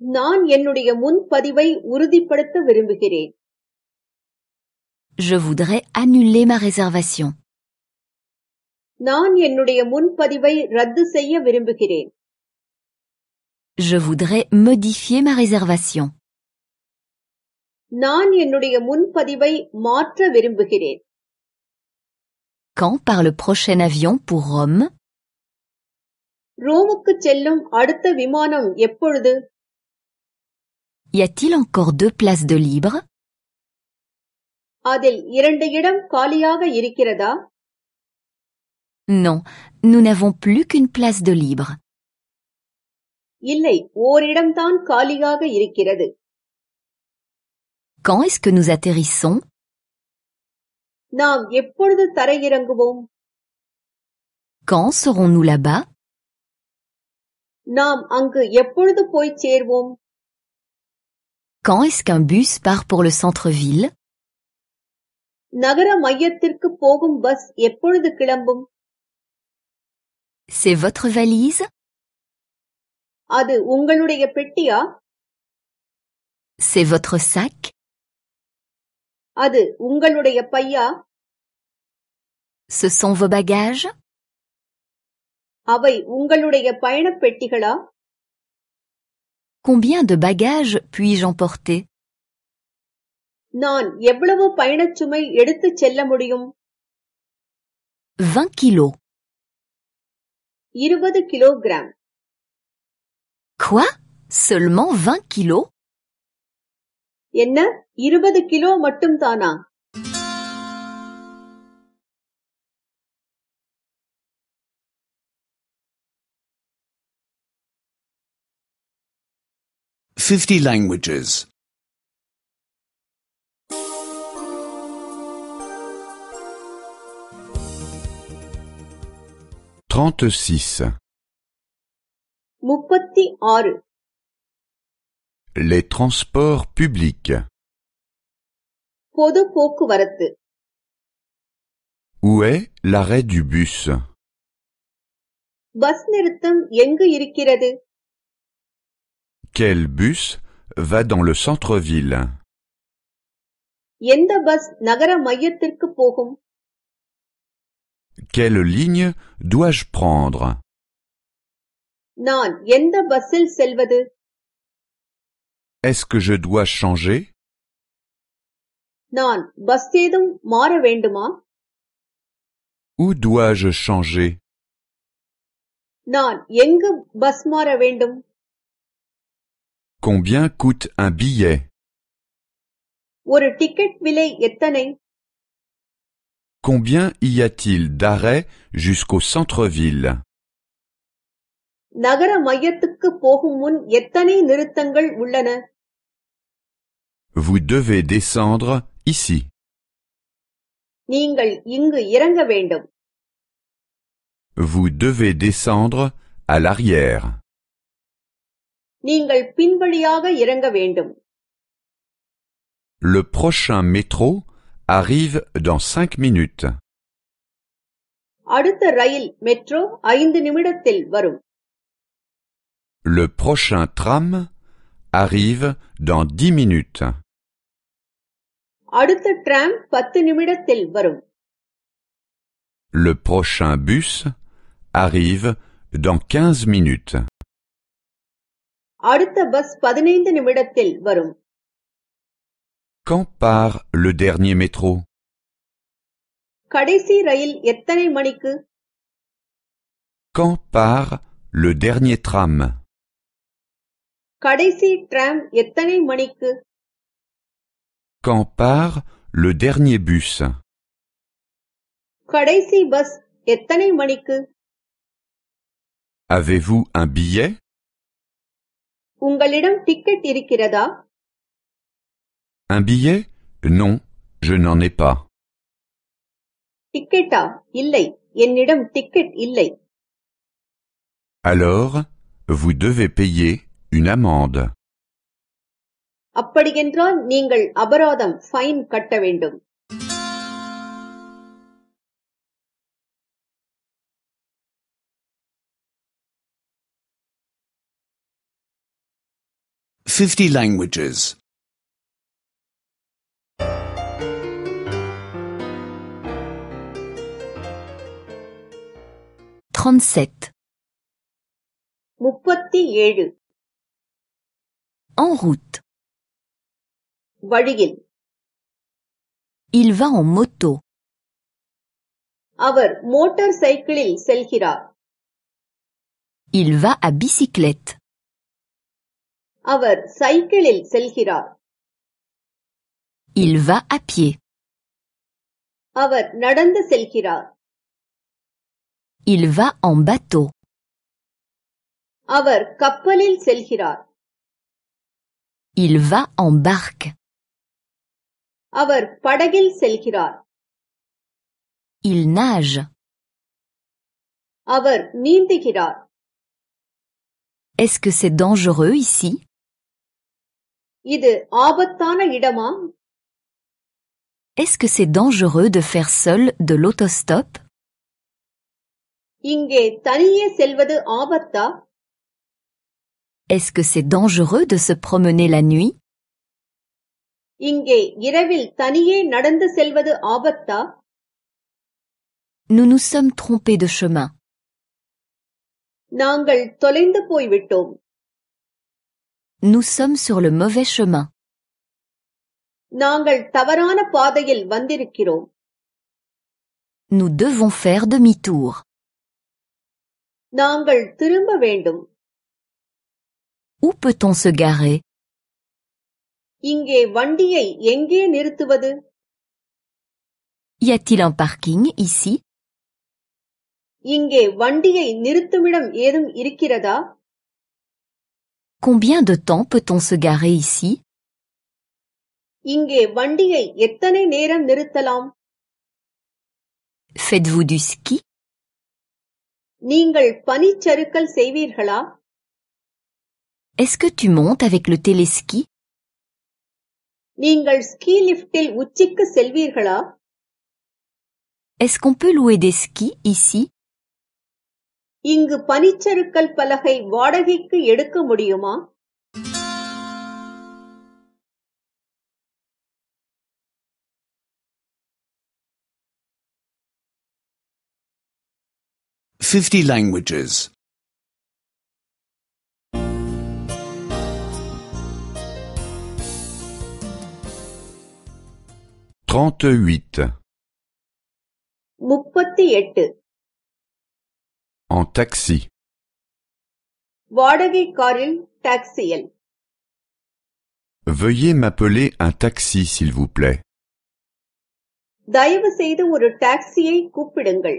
நான் என்னுடைய முன்பதிவை உறுதிப்படுத்த விரும்புகிறேன் Je voudrais annuler ma réservation. நான் என்னுடைய முன்பதிவை ரத்து செய்ய விரும்புகிறேன் Je voudrais modifier ma réservation. நான் என்னுடைய முன்பதிவை மாற்ற விரும்புகிறேன் Quand part le prochain avion pour Rome ரோமுக்கு செல்லும் அடுத்த விமானம் எப்பொழுது Y a-t-il encore deux places de libre அதில் இரண்டு இடம் காலியாக இருக்கிறதா Non, nous n'avons plus qu'une place de libre. இல்லை ஓரிடம்தான் காலியாக இருக்கிறது Quand est-ce que nous atterrissons நாம் எப்பொழுது தரையிறங்குவோம் Quand serons-nous là-bas நாம் அங்கு எப்பொழுது போய் சேர்வோம் Quand est-ce qu'un bus part pour le centre-ville நகர மையத்திற்கு போகும் பஸ் எப்பொழுது கிளம்பும் C'est votre valise அது உங்களுடைய பெட்டியா C'est votre sac அது உங்களுடைய பையா Ce sont vos bagages அவை உங்களுடைய பயணப் பெட்டிகளா Combien de bagages puis-je emporter நான் எவ்வளவு பயணச்சுமை எடுத்துச் செல்ல முடியும் 20 kilos. இருபது கிலோகிராம் Quoi Seulement 20 kilos என்ன இருபது கிலோ மட்டும்தானா Fifty languages. 36. முப்பத்தி ஆறு Les transports publics. பொது போக்குவரத்து Où est l'arrêt du bus bus நிறுத்தம் எங்கு இருக்கிறது Quel bus va dans le centre-ville எந்த பஸ் நகர மையத்திற்கு போகும் Quelle ligne dois-je prendre நான் எந்த பஸ்ஸில் செல்வது Est-ce que je dois changer நான் பஸ் ஏதும் மாற வேண்டுமா Où dois-je changer நான் எங்கு பஸ் மாற வேண்டும் Combien coûte un billet ஒரு டிக்கெட் விலை எத்தனை Combien y a-t-il d'arrêts jusqu'au centre-ville நகர மையத்துக்கு போகும் முன் எத்தனை நிறுத்தங்கள் உள்ளன Vous devez descendre ici. நீங்கள் இங்கு இறங்க வேண்டும் Vous devez descendre à l'arrière. நீங்கள் பின்வழியாக இறங்க வேண்டும் Le prochain métro arrive dans cinq minutes. அடுத்த ரயில் மெட்ரோ ஐந்து நிமிடத்தில் வரும் Le prochain tram arrive dans dix minutes. அடுத்த டிராம் பத்து நிமிடத்தில் வரும் Le prochain bus arrive dans quinze minutes. அடுத்த பஸ் பதினைந்து நிமிடத்தில் வரும் Quand part le dernier métro? Quand part le dernier tram? Quand part le dernier bus? Avez-vous un billet? Un billet Non, je n'en ai pas. டிக்கெட்டா இல்லை என்னிடம் டிக்கெட் இல்லை Alors, vous devez payer une amende. அப்படியென்றால் நீங்கள் அபராதம் ஃபைன் கட்ட வேண்டும் Fifty languages. 37. முப்பத்தி ஏழு En route. வழியில் Il va en moto. அவர் மோட்டார் சைக்கிளில் செல்கிறார் Il va à bicyclette. அவர் சைக்கிளில் செல்கிறார் Il va à pied. அவர் நடந்து செல்கிறார் Il va en bateau. அவர் கப்பலில் செல்கிறார் Il va en barque. அவர் படகில் செல்கிறார் Il nage. அவர் நீந்துகிறார் Est-ce que c'est dangereux ici இது ஆபத்தான இடமா Est-ce que c'est dangereux de faire seul de l'autostop இங்கே தனியே செல்வது ஆபத்தா Est-ce que c'est dangereux de se promener la nuit இங்கே இரவில் தனியே நடந்து செல்வது ஆபத்தா Nous nous sommes trompés de chemin. நாங்கள் தொலைந்து போய்விட்டோம் Nous sommes sur le mauvais chemin. நாங்கள் தவறான பாதையில் வந்திருக்கிறோம் Nous devons faire demi-tour. நாங்கள் திரும்ப வேண்டும் Où peut-on se garer இங்கே வண்டியை எங்கே நிறுத்துவது Y a-t-il un parking ici இங்கே வண்டியை நிறுத்துமிடம் ஏதும் இருக்கிறதா Combien de temps peut-on se garer ici இங்கே வண்டியை எத்தனை நேரம் நிறுத்தலாம் Faites-vous du ski நீங்கள் பனிச்சறுக்கல் செய்வீர்களா Est-ce que tu montes avec le téléski நீங்கள் ஸ்கீ லிப்டில் உச்சிக்கு செல்வீர்களா Est-ce qu'on peut louer des skis ici இங்கு பனிச்சறுக்கல் பலகை வாடகைக்கு எடுக்க முடியுமா Fifty languages. 38. முப்பத்தி எட்டு En taxi. வாடகை காரில் டாக்ஸியில் Veuillez m'appeler un taxi s'il vous plaît. தயவு செய்து ஒரு டாக்ஸியை கூப்பிடுங்கள்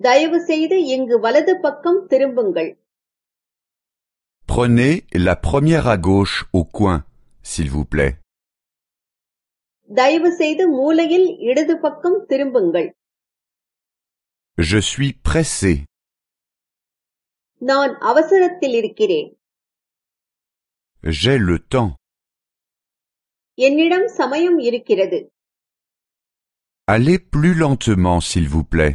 தயவு செய்து இங்கு வலது பக்கம் திரும்புங்கள் Prenez la première à gauche au coin, s'il vous plaît. தயவு செய்து மூலையில் இடது பக்கம் திரும்புங்கள் Je suis pressé. நான் அவசரத்தில் இருக்கிறேன் J'ai le temps. என்னிடம் சமயம் இருக்கிறது Allez plus lentement, s'il vous plaît.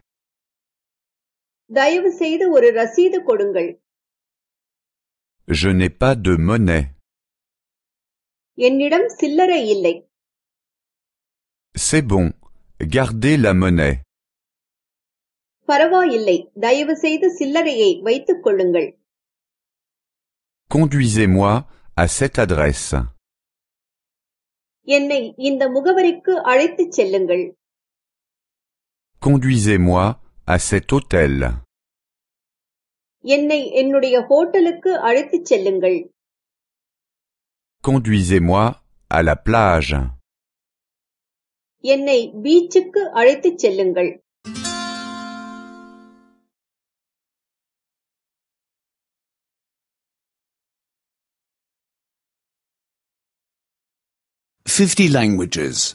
தயவு செய்து ஒரு ரசீது கொடுங்கள் Je n'ai pas de monnaie. என்னிடம் சில்லறை இல்லை C'est bon. Gardez la monnaie. பரவாயில்லை தயவு செய்து சில்லறையை வைத்துக் கொள்ளுங்கள் Conduisez-moi à cette adresse. என்னை இந்த முகவரிக்கு அழைத்துச் செல்லுங்கள் Conduisez-moi à cet hôtel. என்னை என்னுடைய ஹோட்டலுக்கு அழைத்துச் செல்லுங்கள் Conduisez-moi à la plage. என்னை பீச்சுக்கு அழைத்துச் செல்லுங்கள் Fifty languages.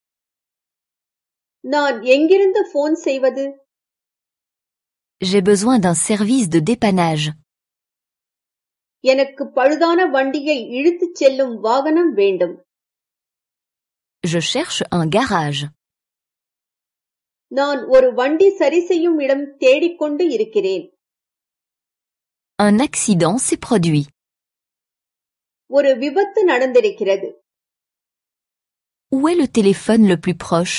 நான் எங்கிருந்து போன் செய்வது J'ai besoin d'un service de dépannage. எனக்கு பழுதான வண்டியை இழுத்துச் செல்லும் வாகனம் வேண்டும் Je cherche un garage. நான் ஒரு வண்டி சரி செய்யும் இடம் தேடிக்கொண்டு இருக்கிறேன் Un accident s'est produit. ஒரு விபத்து நடந்திருக்கிறது Où est le téléphone le plus proche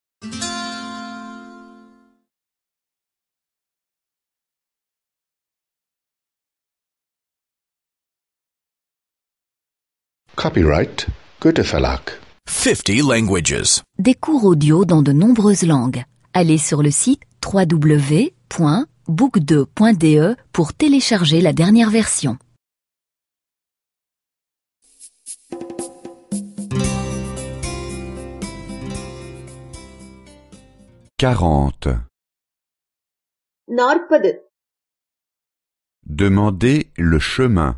Copyright Goethe Verlag. 50 languages. Des cours audio dans de nombreuses langues. Allez sur le site www.book2.de pour télécharger la dernière version. Quarante. Narpad. Demandez le chemin.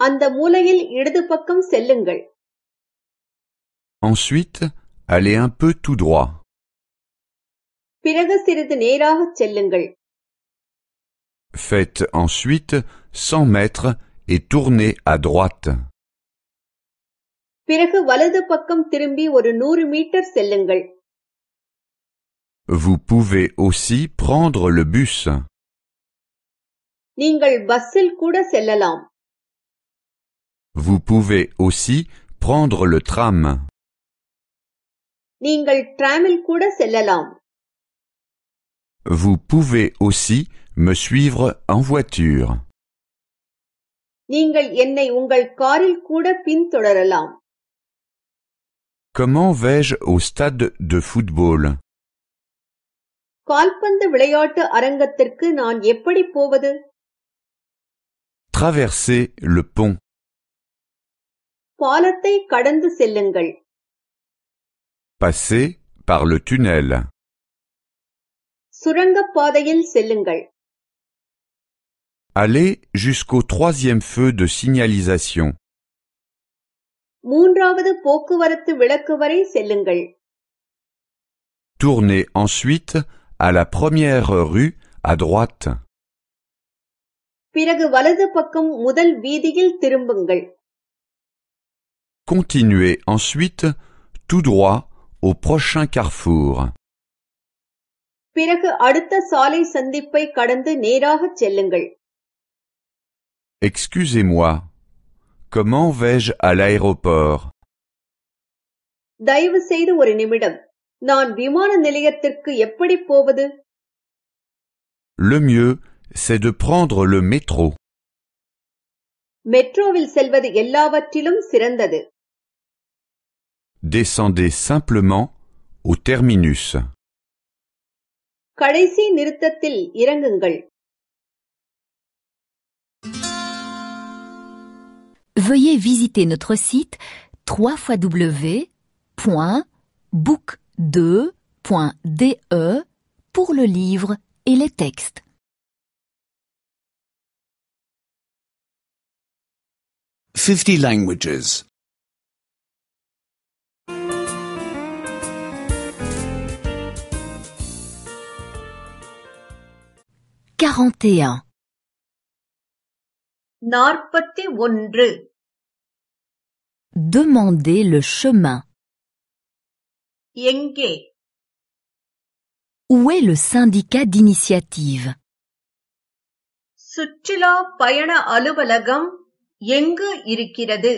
அந்த மூலையில் இடது பக்கம் செல்லுங்கள் Ensuite, allez un peu tout droit. பிறகு சிறிது நேராகச் செல்லுங்கள் Faites ensuite 100 mètres et tournez à droite. பிறகு வலது பக்கம் திரும்பி ஒரு நூறு மீட்டர் செல்லுங்கள் Vous pouvez aussi prendre le bus. நீங்கள் பஸ்ஸில் கூட செல்லலாம் Vous pouvez aussi prendre le tram. நீங்கள் டிராமில் கூட செல்லலாம் Vous pouvez aussi me suivre en voiture. நீங்கள் என்னை உங்கள் காரில் கூட பின்தொடரலாம் Comment vais-je au stade de football கால்பந்து விளையாட்டு அரங்கத்திற்கு நான் எப்படி போவது Traverser le pont. பாலத்தை கடந்து செல்லுங்கள் Passer par le tunnel. சுரங்கப் பாதையில் செல்லுங்கள் Allez jusqu'au troisième feu de signalisation. மூன்றாவது போக்குவரத்து விளக்கு வரை செல்லுங்கள் Tournez ensuite à la première rue à droite. பிறகு வலது பக்கம் முதல் வீதியில் திரும்புங்கள் Continuez ensuite tout droit au prochain carrefour. பிறகு அடுத்த சாலை சந்திப்பை கடந்து நேராகச் செல்லுங்கள் Excusez-moi. Comment vais-je à l'aéroport தயவு செய்து ஒரு நிமிடம் நான் விமான நிலையத்திற்கு எப்படி போவது Le mieux, c'est de prendre le métro. மெட்ரோவில் செல்வது எல்லாவற்றிலும் சிறந்தது Descendez simplement au terminus. கடைசி நிறுத்தத்தில் இறங்குங்கள் Veuillez visiter notre site www.book2.de pour le livre et les textes. Fifty languages. 41. நாற்பத்தி ஒன்று Demandez le chemin. எங்கே Où est le syndicat d'initiative சுற்றுலா பயண அலுவலகம் எங்கு இருக்கிறது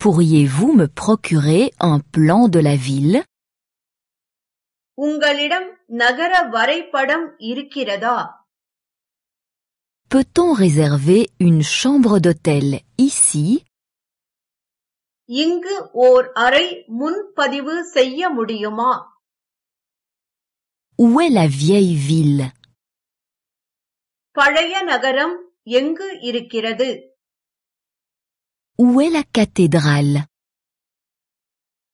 Pourriez-vous me procurer un plan de la ville உங்களிடம் நகர வரைபடம் இருக்கிறதா? Peut-on réserver une chambre d'hôtel ici? இங்கு ஓர் அறை முன்பதிவு செய்ய முடியுமா? Où est la vieille ville? பழைய நகரம் எங்கு இருக்கிறது? Où est la cathédrale?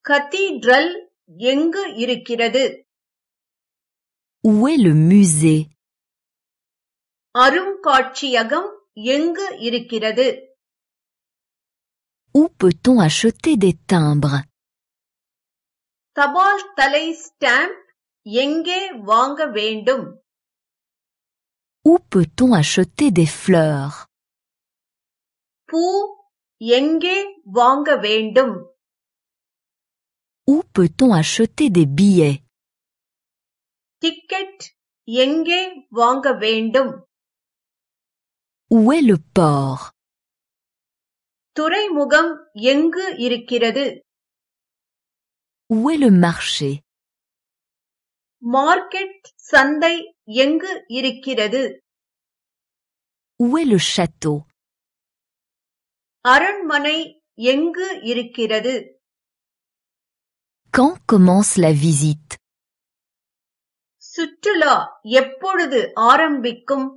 Cathedral எங்கு இருக்கிறது? Où est le musée அருங்காட்சியகம் எங்கு இருக்கிறது Où peut-on acheter des timbres தபால் தலை ஸ்டாம்ப் எங்கே வாங்க வேண்டும் Où peut-on acheter des fleurs பூ எங்கே வாங்க வேண்டும் Où peut-on acheter des billets Ticket எங்கே வாங்க வேண்டும்? Où est le port? துறைமுகம் எங்கு இருக்கிறது? Où est le marché? Market சந்தை எங்கு இருக்கிறது? Où est le château? அரண்மனை எங்கு இருக்கிறது? Quand commence la visite? சுற்றுலா எப்பொழுது ஆரம்பிக்கும்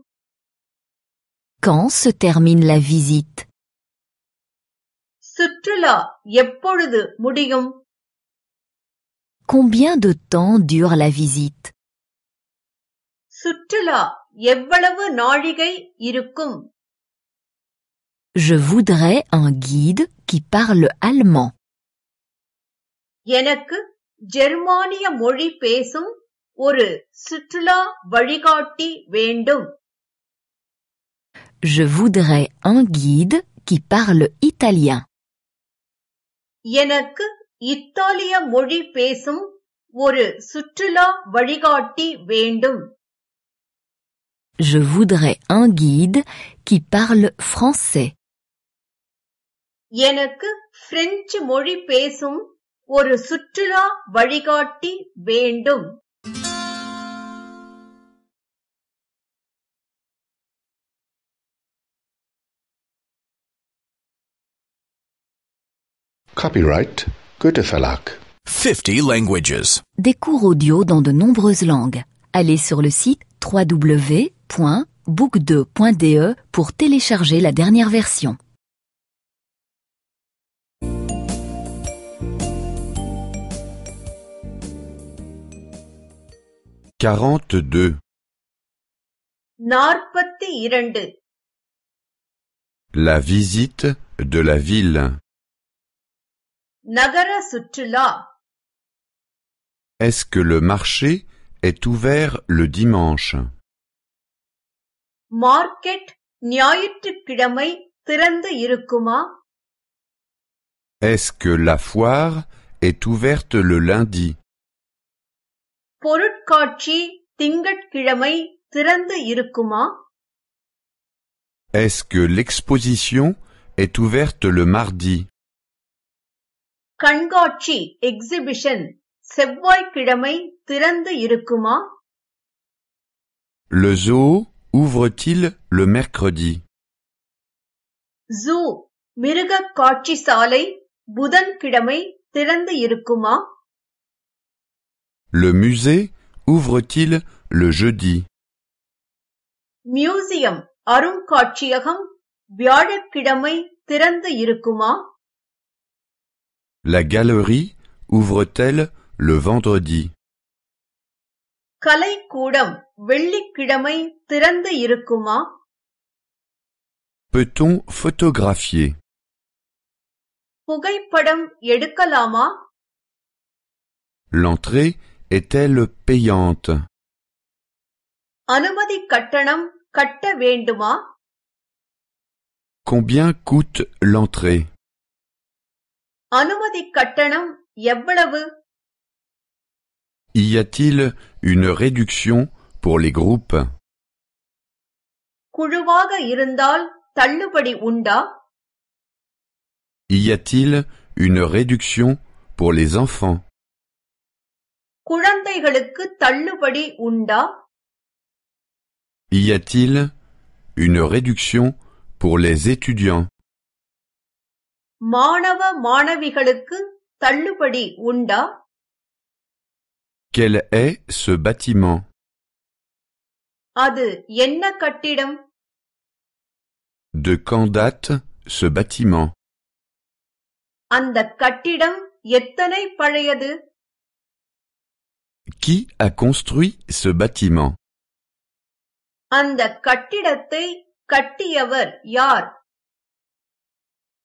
Quand se termine la visite சுற்றுலா எப்பொழுது முடியும் Combien de temps dure la visite சுற்றுலா எவ்வளவு நாழிகை இருக்கும் Je voudrais un guide qui parle allemand. எனக்கு ஜெர்மானிய மொழி பேசும் ஒரு சுற்றுலா வழிகாட்டி வேண்டும் Je voudrais un guide qui parle italien. எனக்கு இத்தாலிய மொழி பேசும் ஒரு சுற்றுலா வழிகாட்டி வேண்டும் Je voudrais un guide qui parle français. எனக்கு பிரெஞ்சு மொழி பேசும் ஒரு சுற்றுலா வழிகாட்டி வேண்டும் Copyright Goethe Verlag. 50 languages. Des cours audio dans de nombreuses langues. Allez sur le site www.book2.de pour télécharger la dernière version. Quarante-deux. La visite de la ville. நகர சுற்றுலா Est-ce que le marché est ouvert le dimanche market ஞாயிற்றுக்கிழமை திறந்து இருக்குமா Est-ce que la foire est ouverte le lundi பொருட்காட்சி திங்கட்கிழமை திறந்து இருக்குமா Est-ce que l'exposition est ouverte le mardi கண்காட்சி எக்ஸிபிஷன் செவ்வாய்க்கிழமை திறந்து இருக்குமா Le zoo ouvre-t-il le mercredi zoo மிருக காட்சி சாலை புதன்கிழமை திறந்து இருக்குமா Le musée ouvre-t-il le jeudi museum அருங்காட்சியகம் வியாழக்கிழமை திறந்து இருக்குமா La galerie ouvre-t-elle le vendredi கலைக்கூடம் வெள்ளிக்கிழமை திறந்து இருக்குமா Peut-on photographier புகைப்படம் எடுக்கலாமா L'entrée est-elle payante அனுமதி கட்டணம் கட்ட வேண்டுமா Combien coûte l'entrée அனுமதி கட்டணம் எவ்வளவு Y a-t-il une réduction pour les groupes குழுவாக இருந்தால் தள்ளுபடி உண்டா Y a-t-il une réduction pour les enfants குழந்தைகளுக்கு தள்ளுபடி உண்டா Y a-t-il une réduction pour les étudiants மாணவ மாணவிகளுக்கு தள்ளுபடி உண்டா? Quel est ce bâtiment? அது என்ன கட்டிடம்? De quand date ce bâtiment? அந்த கட்டிடம் எத்தனை பழையது? Qui a construit ce bâtiment? அந்த கட்டிடத்தை கட்டியவர் யார்?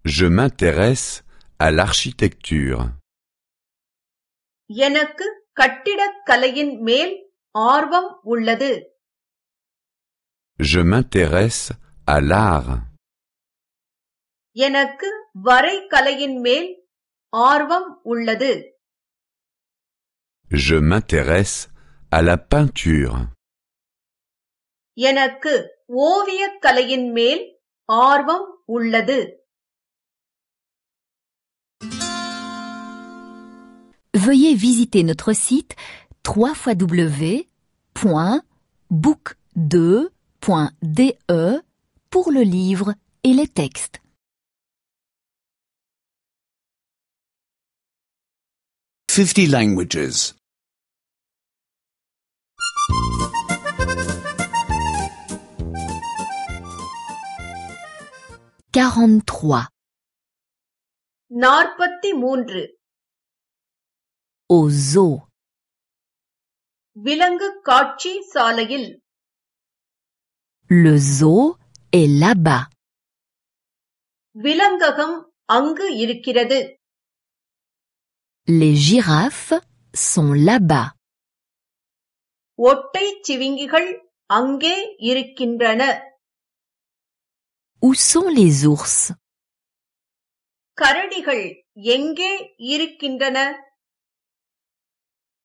Je m'intéresse à l'architecture. எனக்கு கட்டிடக்கலையின் மேல் ஆர்வம் உள்ளது Je m'intéresse à l'art. எனக்கு வரைகலையின் மேல் ஆர்வம் உள்ளது Je m'intéresse à la peinture. எனக்கு ஓவியக் கலையின் மேல் ஆர்வம் உள்ளது Veuillez visiter notre site www.book2.de pour le livre et les textes. Fifty languages. 43. நாற்பத்தி மூன்று Au zoo. விலங்கு காட்சி சாலையில் Le zoo est là-bas. விலங்ககம் அங்கு இருக்கிறது Les girafes sont là-bas. ஒட்டை சிவிங்கிகள் அங்கே இருக்கின்றன Où sont les ours கரடிகள் எங்கே இருக்கின்றன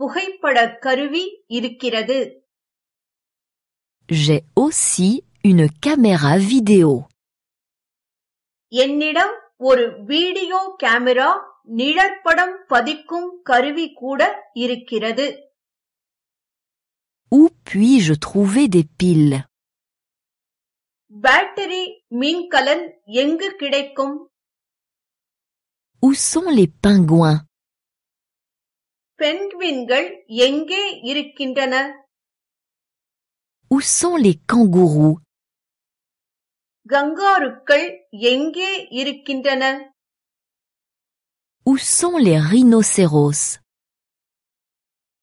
புகைப்பட கருவி இருக்கிறது J'ai aussi une caméra vidéo. என்னிடம் ஒரு வீடியோ கேமரா நிழற்படம் பதிக்கும் கருவி கூட இருக்கிறது Où puis-je trouver des piles battery மின்கலன் எங்கு கிடைக்கும் Où sont les pingouins பென்குவின்கள் எங்கே இருக்கின்றன Où sont les kangourous கங்காருக்கள் எங்கே இருக்கின்றன Où sont les rhinocéros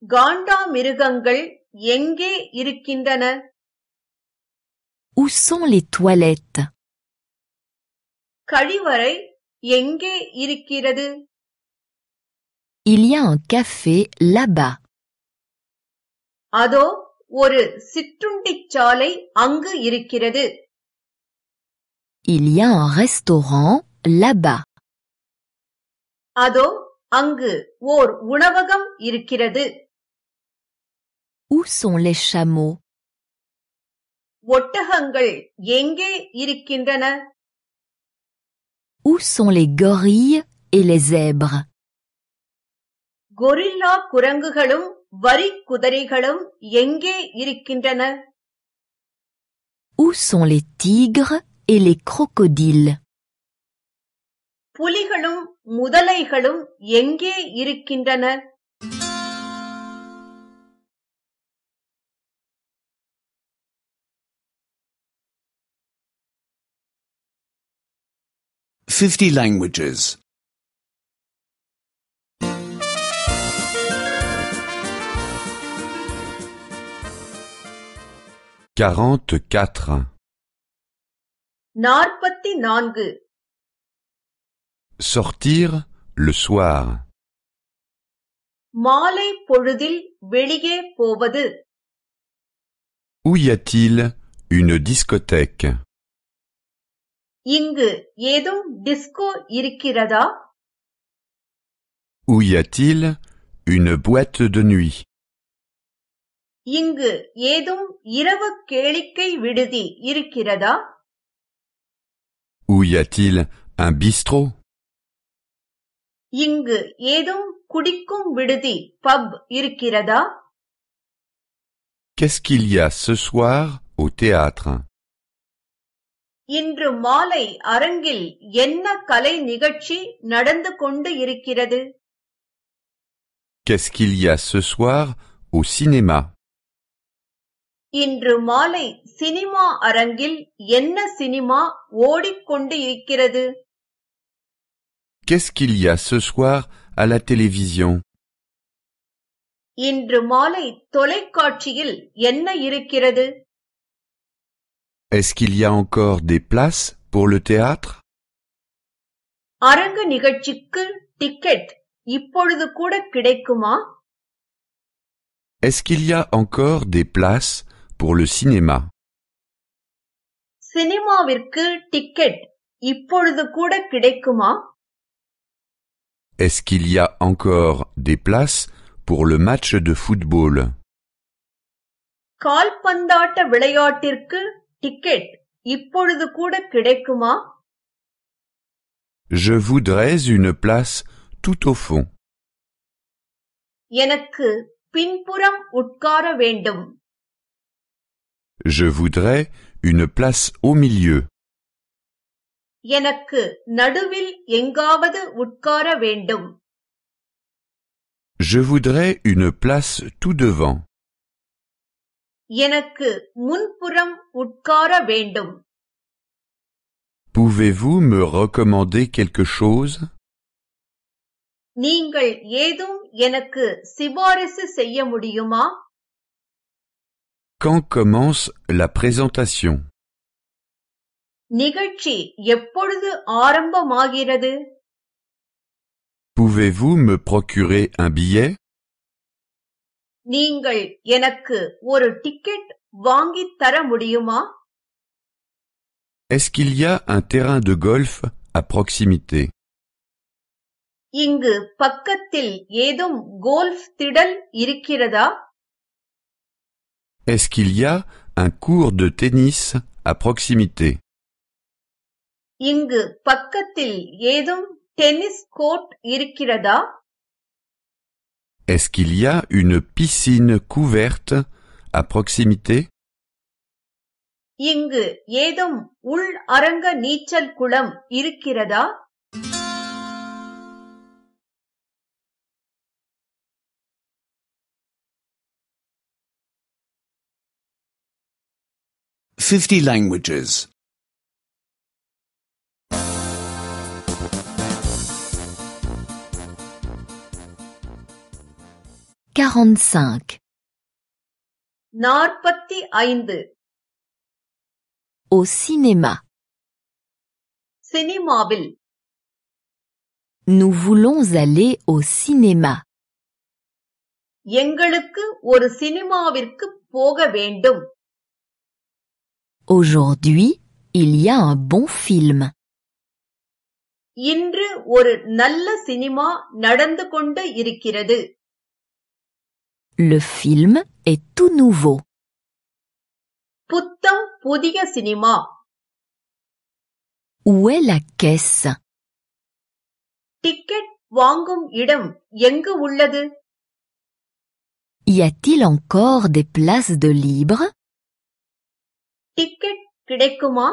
காண்டாமிருகங்கள் எங்கே இருக்கின்றன Où sont les toilettes கழிவறை எங்கே இருக்கிறது Il y a un café là-bas. அதோ ஒரு சிற்றுண்டிச்சாலை அங்கு இருக்கிறது Il y a un restaurant là-bas. அதோ அங்கு ஓர் உணவகம் இருக்கிறது Où sont les chameaux ஒட்டகங்கள் எங்கே இருக்கின்றன Où sont les gorilles et les zèbres Gorilla குரங்குகளும் வரி குதிரைகளும் எங்கே இருக்கின்றன? Où sont les tigres et les crocodiles? புலிகளும் முதலைகளும் எங்கே இருக்கின்றன? Fifty languages. 44. நாற்பத்தி நான்கு Sortir le soir. மாலை பொழுதில் வெளியே போவது Où y a-t-il une discothèque இங்கு ஏதும் டிஸ்கோ இருக்கிறதா Où y a-t-il une boîte de nuit இங்கு ஏதும் இரவு கேளிக்கை விடுதி இருக்கிறதா? Où y a-t-il un bistrot? இங்கு ஏதும் குடிக்கும் விடுதி பப் இருக்கிறதா? Qu'est-ce qu'il y a ce soir au théâtre? இன்று மாலை அரங்கில் என்ன கலை நிகழ்ச்சி நடந்து கொண்டு இருக்கிறது? Qu'est-ce qu'il y a ce soir au cinéma? இன்று மாலை சினிமா அரங்கில் என்ன சினிமா ஓடிக்கொண்டு இருக்கிறது Qu'est-ce qu'il y a ce soir à la télévision இன்று மாலை தொலைக்காட்சியில் என்ன இருக்கிறது Est-ce qu'il y a encore des places pour le théâtre அரங்க நிகழ்ச்சிக்கு டிக்கெட் இப்பொழுது கூட கிடைக்குமா Est-ce qu'il y a encore des places pour le cinéma சினிமாவிற்கு டிக்கெட் இப்பொழுது கூட கிடைக்குமா Est-ce qu'il y a encore des places pour le match de football கால்பந்தாட்ட விளையாட்டிற்கு டிக்கெட் இப்பொழுது கூட கிடைக்குமா Je voudrais une place tout au fond. எனக்கு பின்புறம் உட்கார வேண்டும் Je voudrais une place au milieu. எனக்கு நடுவில் எங்காவது உட்கார வேண்டும் Je voudrais une place tout devant. எனக்கு முன்புறம் உட்கார வேண்டும் Pouvez-vous me recommander quelque chose நீங்கள் ஏதும் எனக்கு சிபாரிசு செய்ய முடியுமா Quand commence la présentation நிகழ்ச்சி எப்பொழுது ஆரம்பமாகிறது Pouvez-vous me procurer un billet நீங்கள் எனக்கு ஒரு டிக்கெட் வாங்கித் தர முடியுமா Est-ce qu'il y a un terrain de golf à proximité இங்கு பக்கத்தில் ஏதும் கோல்ஃப் திடல் இருக்கிறதா Est-ce qu'il y a un cours de tennis à proximité இங்கு பக்கத்தில் ஏதும் டென்னிஸ் கோர்ட் இருக்கிறதா Est-ce qu'il y a une piscine couverte à proximité இங்கு ஏதும் உள் அரங்க நீச்சல் குளம் இருக்கிறதா Fifty languages. 45. நாற்பத்தி ஐந்து Au cinéma. சினிமாவில் Nous voulons aller au cinéma. எங்களுக்கு ஒரு சினிமாவிற்கு போக வேண்டும் Aujourd'hui, il y a un bon film. இன்று ஒரு நல்ல சினிமா நடந்து கொண்டு இருக்கிறது Le film est tout nouveau. புத்தம் புதிய cinema Où est la caisse ticket வாங்கும் இடம் எங்கு உள்ளது Y a-t-il encore des places de libre ticket கிடைக்குமா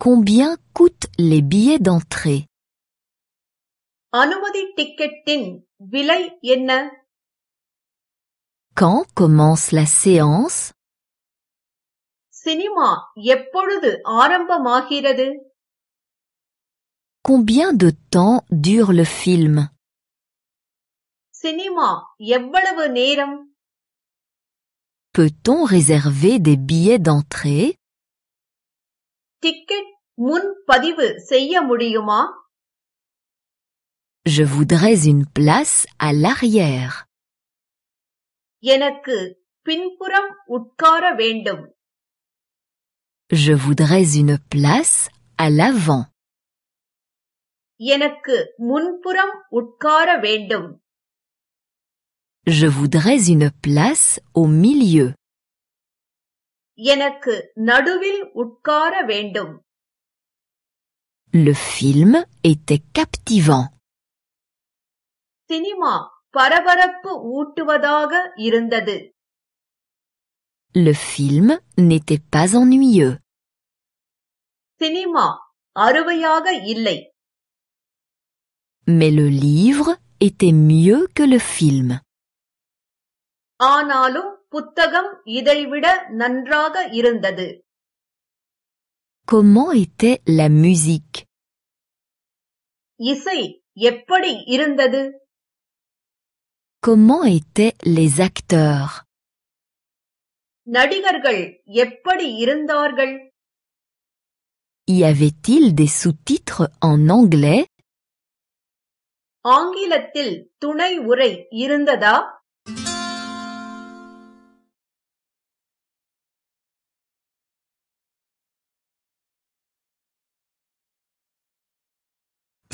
Combien coûtent les billets d'entrée அனுமதி டிக்கெட்டின் விலை என்ன Quand commence la séance cinema எப்பொழுது ஆரம்பமாகிறது Combien de temps dure le film cinema எவ்வளவு நேரம் Peut-on réserver des billets d'entrée ticket முன் பதிவு செய்ய முடியுமா Je voudrais une place à l'arrière. எனக்கு பின்புறம் உட்கார வேண்டும் Je voudrais une place à l'avant. எனக்கு முன்புறம் உட்கார வேண்டும் Je voudrais une place au milieu. எனக்கு நடுவில் உட்கார வேண்டும் Le film était captivant. Cinema பரபரப்பு ஊட்டுவதாக இருந்தது Le film n'était pas ennuyeux. Cinema அறுவையாக இல்லை Mais le livre était mieux que le film. ஆனாலும் புத்தகம் இதைவிட நன்றாக இருந்தது Comment était la musique இசை எப்படி இருந்தது Comment étaient les acteurs நடிகர்கள் எப்படி இருந்தார்கள் Y avait-il des sous-titres en anglais ஆங்கிலத்தில் துணை உரை இருந்ததா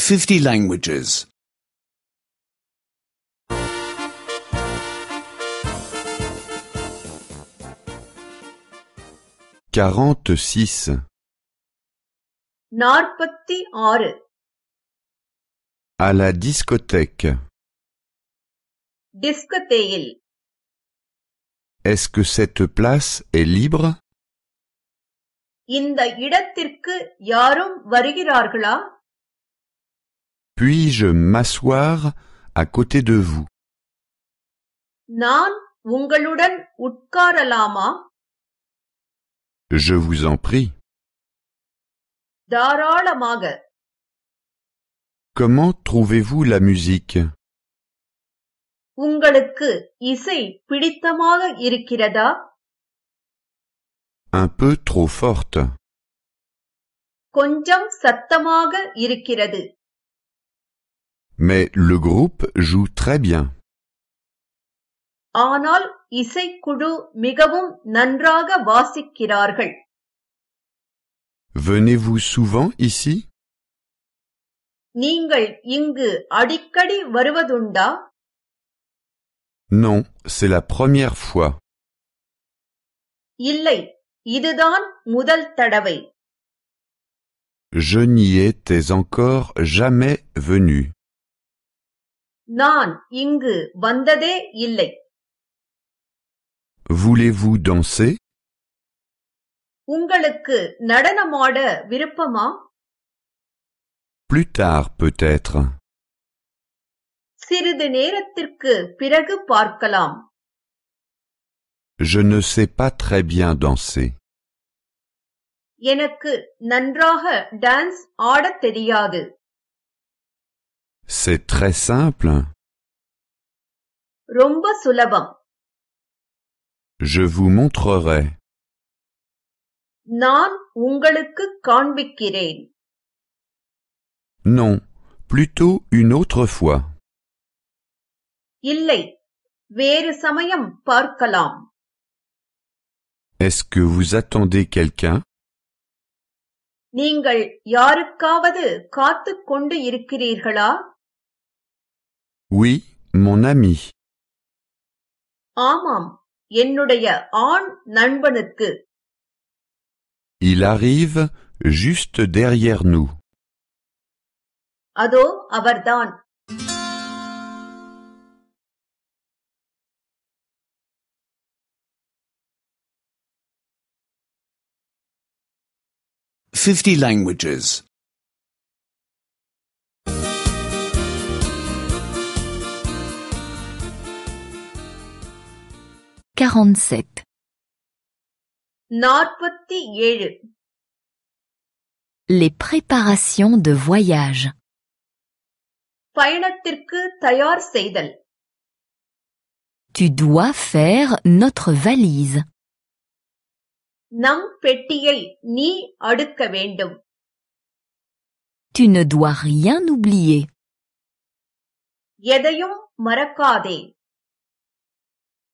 Fifty languages. 46. நாற்பத்தி ஆறு À la discothèque. டிஸ்கத்தேயில் Est-ce que cette place est libre இந்த இடத்திற்கு யாரும் வருகிறார்களா Puis-je m'asseoir à côté de vous நான் உங்களுடன் உட்காரலாமா Je vous en prie. தாராளமாக Comment trouvez-vous la musique உங்களுக்கு இசை பிடித்தமாக இருக்கிறதா Un peu trop forte. கொஞ்சம் சத்தமாக இருக்கிறது Mais le groupe joue très bien. ஆனால் இசைக்குழு மிகவும் நன்றாக வாசிக்கிறார்கள் Venez-vous souvent ici நீங்கள் இங்கு அடிக்கடி வருவதுண்டா Non, c'est la première fois. இல்லை இதுதான் முதல் தடவை Je n'y étais encore jamais venu. நான் இங்கு வந்ததே இல்லை. Voulez-vous danser? உங்களுக்கு நடனமாட விருப்பமா? Plus tard peut-être. சிறிது நேரத்திற்கு பிறகு பார்க்கலாம். Je ne sais pas très bien danser. எனக்கு நன்றாக டான்ஸ் ஆடத் தெரியாது. C'est très simple. ரொம்ப சுலபம் Je vous montrerai. நான் உங்களுக்கு காண்பிக்கிறேன் Non, plutôt une autre fois. இல்லை வேறு சமயம் பார்க்கலாம் Est-ce que vous attendez quelqu'un நீங்கள் யாருக்காவது காத்துக் கொண்டு இருக்கிறீர்களா Oui, mon ami. ஆமாம் என்னுடைய ஆண் நண்பனுக்கு Il arrive juste derrière nous. அதோ அவர்தான் Fifty languages. 47. நாற்பத்தி ஏழு Les préparations de voyage. பயணத்திற்கு தயார் செய்தல் Tu dois faire notre valise. நம் பெட்டியை நீ அடுக்க வேண்டும் Tu ne dois rien oublier. எதையும் மறக்காதே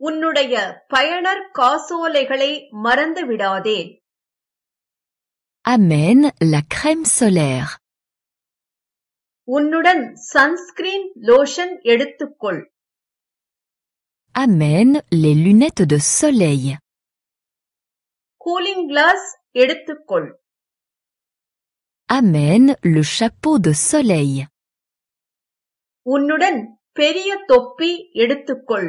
உன்னுடைய பயனர் காசோலைகளை மறந்து விடாதே Amène la crème solaire. உன்னுடன் சன்ஸ்கிரீன் லோஷன் எடுத்துக்கொள் Amène les lunettes de soleil. Cooling glass எடுத்துக்கொள் Amène le chapeau de soleil. உன்னுடன் பெரிய தொப்பி எடுத்துக்கொள்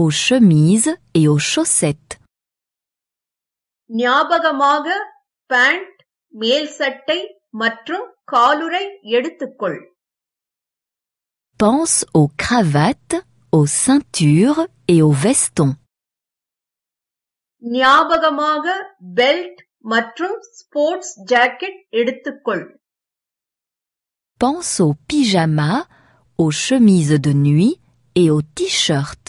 aux chemises et aux chaussettes. ஞாபகமாக பேண்ட் மேல் சட்டை மற்றும் காலுறை எடுத்துக்கொள் Pense aux cravates, aux ceintures et aux vestons. ஞாபகமாக பெல்ட் மற்றும் ஸ்போர்ட்ஸ் ஜாக்கெட் எடுத்துக்கொள் Pense aux pyjamas, aux chemises de nuit et aux t-shirts.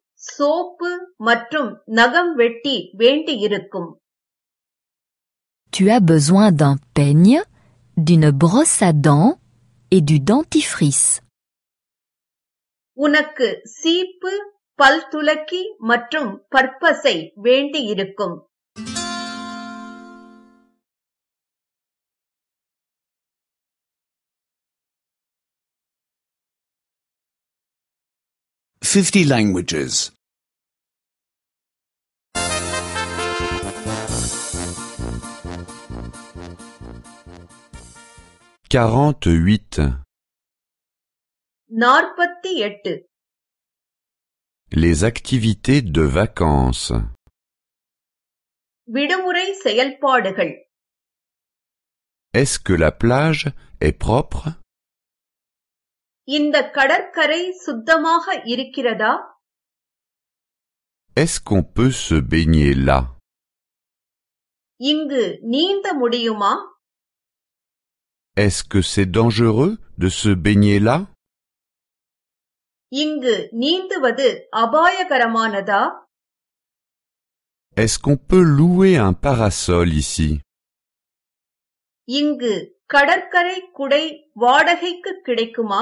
Soap மற்றும் நகம் வெட்டி வேண்டியிருக்கும் Tu as besoin d'un peigne, d'une brosse à dents et du dentifrice. உனக்கு சீப்பு பல் துலக்கி மற்றும் பற்பசை வேண்டியிருக்கும் Fifty languages. 48. நாற்பத்தி எட்டு Les activités de vacances. விடுமுறை செயல்பாடுகள் Est-ce que la plage est propre இந்த கடற்கரை சுத்தமாக இருக்கிறதா Est-ce qu'on peut se baigner là இங்கு நீந்த முடியுமா Est-ce que c'est dangereux de se baigner là இங்கு நீந்துவது அபாயகரமானதா Est-ce qu'on peut louer un parasol ici இங்கு கடற்கரை குடை வாடகைக்கு கிடைக்குமா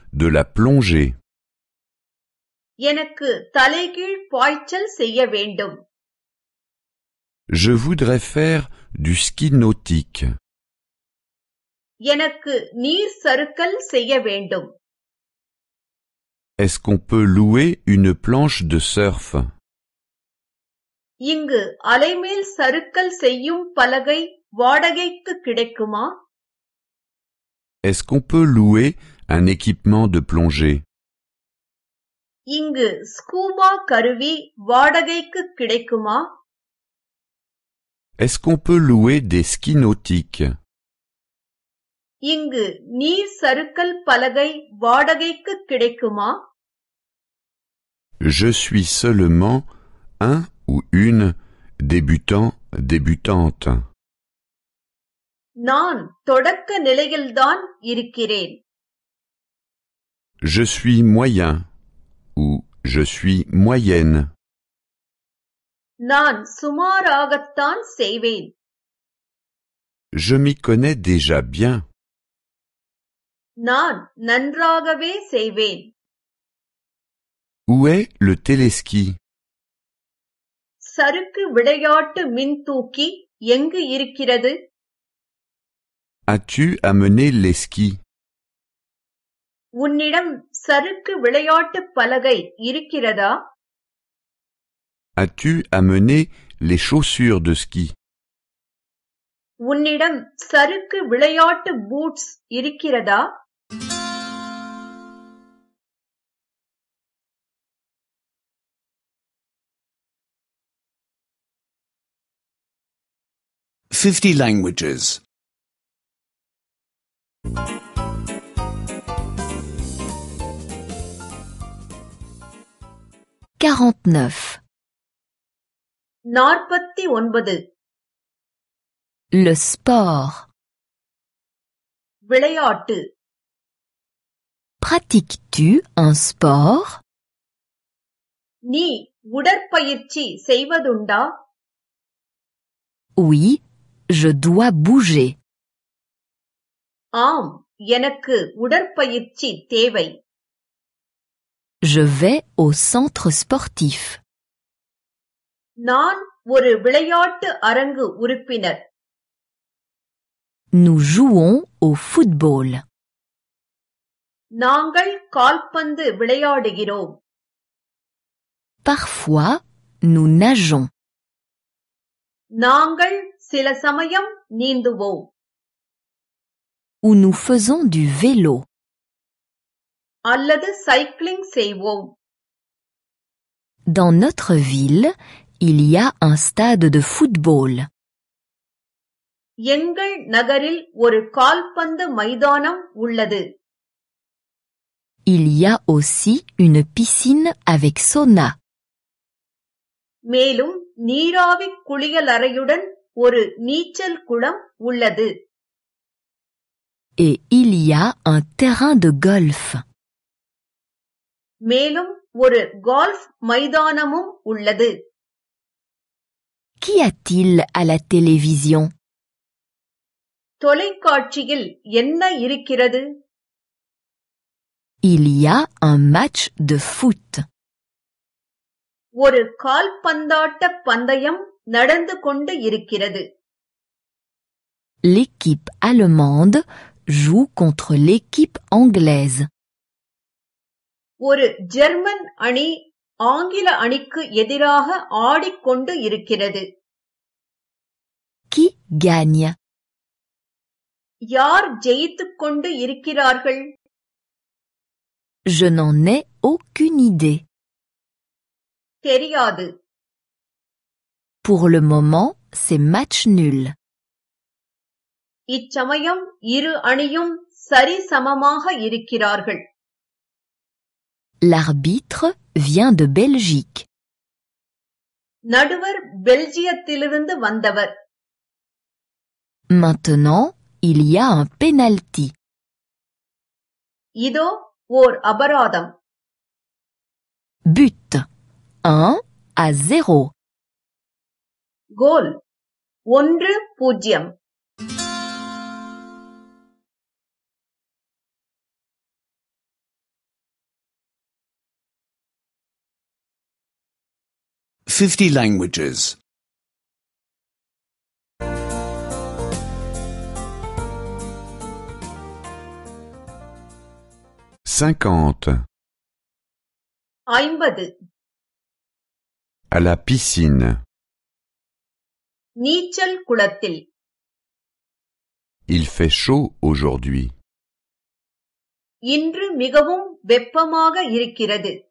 de la plongée. எனக்கு தலைகீழ் பாய்ச்சல் செய்ய வேண்டும் Je voudrais faire du ski nautique. எனக்கு நீர் சறுக்கல் செய்ய வேண்டும் Est-ce qu'on peut louer une planche de surf இங்கு அலைமேல் சறுக்கல் செய்யும் பலகை வாடகைக்கு கிடைக்குமா Est-ce qu'on peut louer un équipement de plongée இங்கு ஸ்கூபா கருவி வாடகைக்கு கிடைக்குமா Est-ce qu'on peut louer des skis nautiques இங்கு நீர் சறுக்கல் பலகை வாடகைக்கு கிடைக்குமா Je suis seulement un ou une débutant débutante. நான் தொடக்க நிலையில்தான் இருக்கிறேன் Je suis moyen ou je suis moyenne. நான் சுமாராகத்தான் செய்வேன் Je m'y connais déjà bien. நான் நன்றாகவே செய்வேன் Où est le téléski சறுக்கு விளையாட்டு மின்தூக்கி எங்கு இருக்கிறது As-tu amené les skis உன்னிடம் சறுக்கு விளையாட்டு பலகை இருக்கிறதா? As-tu amené les chaussures de ski? உன்னிடம் சறுக்கு விளையாட்டு பூட்ஸ் இருக்கிறதா? Fifty languages. 49. நாற்பத்தி ஒன்பது Le sport. விளையாட்டு Pratiques-tu un sport நீ உடற்பயிற்சி செய்வதுண்டா Oui, je dois bouger. ஆம் எனக்கு உடற்பயிற்சி தேவை Je vais au centre sportif. நான் ஒரு விளையாட்டு அரங்கு உறுப்பினர் Nous jouons au football. நாங்கள் கால்பந்து விளையாடுகிறோம் Parfois, nous nageons. நாங்கள் சில சமயம் நீந்துவோம் Ou nous faisons du vélo. அல்லது சைக்கிளிங் செய்வோம் Dans notre ville, il y a un stade de football. எங்கள் நகரில் ஒரு கால்பந்து மைதானம் உள்ளது Il y a aussi une piscine avec sauna. மேலும் நீராவி குளியலறையுடன் ஒரு நீச்சல் குளம் உள்ளது Et il y a un terrain de golf. மேலும் ஒரு கால்ஃப் மைதானமும் உள்ளது Qu'y a-t-il à la télévision தொலைக்காட்சியில் என்ன இருக்கிறது Il y a un match de foot. ஒரு கால்பந்தாட்ட பந்தயம் நடந்து கொண்டு இருக்கிறது L'équipe allemande joue contre l'équipe anglaise. ஒரு ஜெர்மன் அணி ஆங்கில அணிக்கு எதிராக ஆடிக்கொண்டு இருக்கிறது. Qui gagne யார் ஜெயித்துக் கொண்டு இருக்கிறார்கள்? Je n'en ai aucune idée. தெரியாது. Pour le moment, c'est match nul. இச்சமயம் இரு அணியும் சரிசமமாக இருக்கிறார்கள். L'arbitre vient de Belgique. Maintenant, il y a un penalty. இதோ ஓர் அபராதம் But 1 à 0. கோல் ஒன்று பூஜ்ஜியம் 50 languages. 50. ஐம்பது À la piscine. நீச்சல் குளத்தில் Il fait chaud aujourd'hui. இன்று மிகவும் வெப்பமாக இருக்கிறது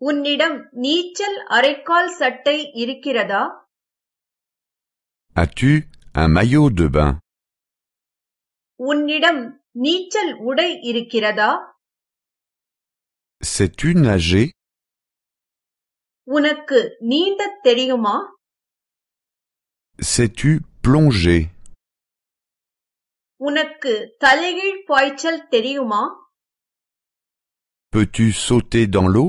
உன்னிடம் நீச்சல் அரைக்கால் சட்டை இருக்கிறதா As-tu un maillot de bain உன்னிடம் நீச்சல் உடை இருக்கிறதா Sais-tu nager உனக்கு நீந்தத் தெரியுமா Sais-tu plonger உனக்கு தலைகீழ் பாய்ச்சல் தெரியுமா Peux-tu sauter dans l'eau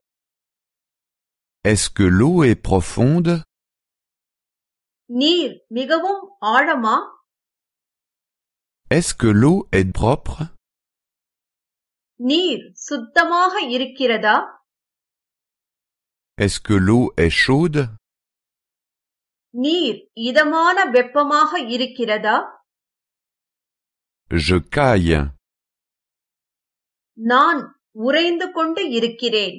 Est-ce que l'eau est profonde நீர் மிகவும் ஆழமா Est-ce que l'eau est propre நீர் சுத்தமாக இருக்கிறதா Est-ce que l'eau est chaude நீர் இதமான வெப்பமாக இருக்கிறதா Je caille. நான் உறைந்து கொண்டு இருக்கிறேன்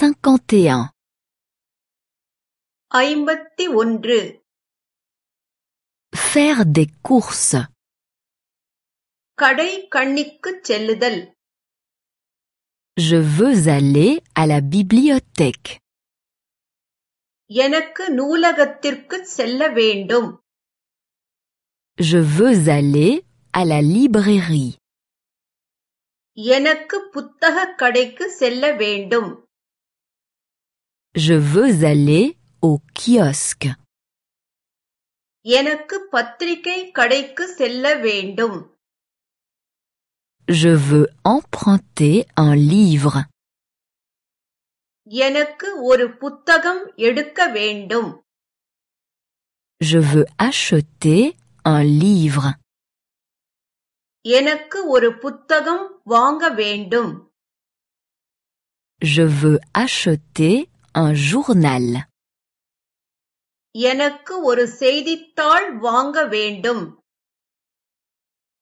51. ஐம்பத்தி ஒன்று Faire des courses. கடை கண்ணிக்குச் செல்லுதல் Je veux aller à la bibliothèque. எனக்கு நூலகத்திற்கு செல்ல வேண்டும் Je veux aller à la librairie. எனக்கு புத்தகக் கடைக்கு செல்ல வேண்டும் Je veux aller au kiosque. எனக்கு பத்திரிகை கடைக்கு செல்ல வேண்டும் Je veux emprunter un livre. எனக்கு ஒரு புத்தகம் எடுக்க வேண்டும் Je veux acheter un livre. எனக்கு ஒரு புத்தகம் வாங்க வேண்டும் Je veux acheter un journal. எனக்கு ஒரு செய்தித்தாள் வாங்க வேண்டும்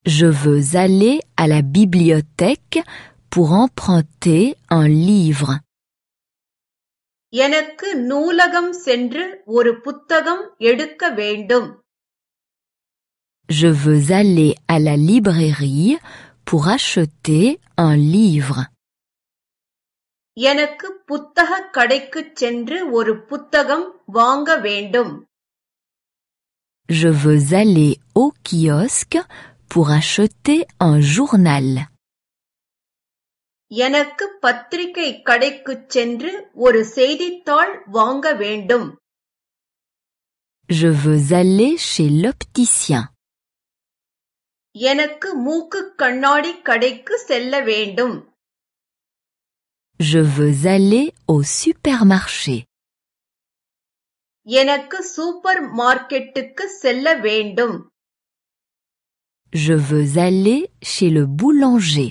Je veux aller à la bibliothèque pour emprunter un livre. எனக்கு நூலகம் சென்று ஒரு புத்தகம் எடுக்க வேண்டும் Je veux aller à la librairie pour acheter un livre. எனக்கு புத்தகக் கடைக்குச் சென்று ஒரு புத்தகம் வாங்க வேண்டும் Je veux aller au kiosque pour acheter un journal. எனக்கு பத்திரிகை கடைக்குச் சென்று ஒரு செய்தித்தாள் வாங்க வேண்டும் Je veux aller chez l'opticien. எனக்கு மூக்குக் கண்ணாடி கடைக்கு செல்ல வேண்டும் Je veux aller au supermarché. எனக்கு சூப்பர் மார்க்கெட்டுக்கு செல்ல வேண்டும் Je veux aller chez le boulanger.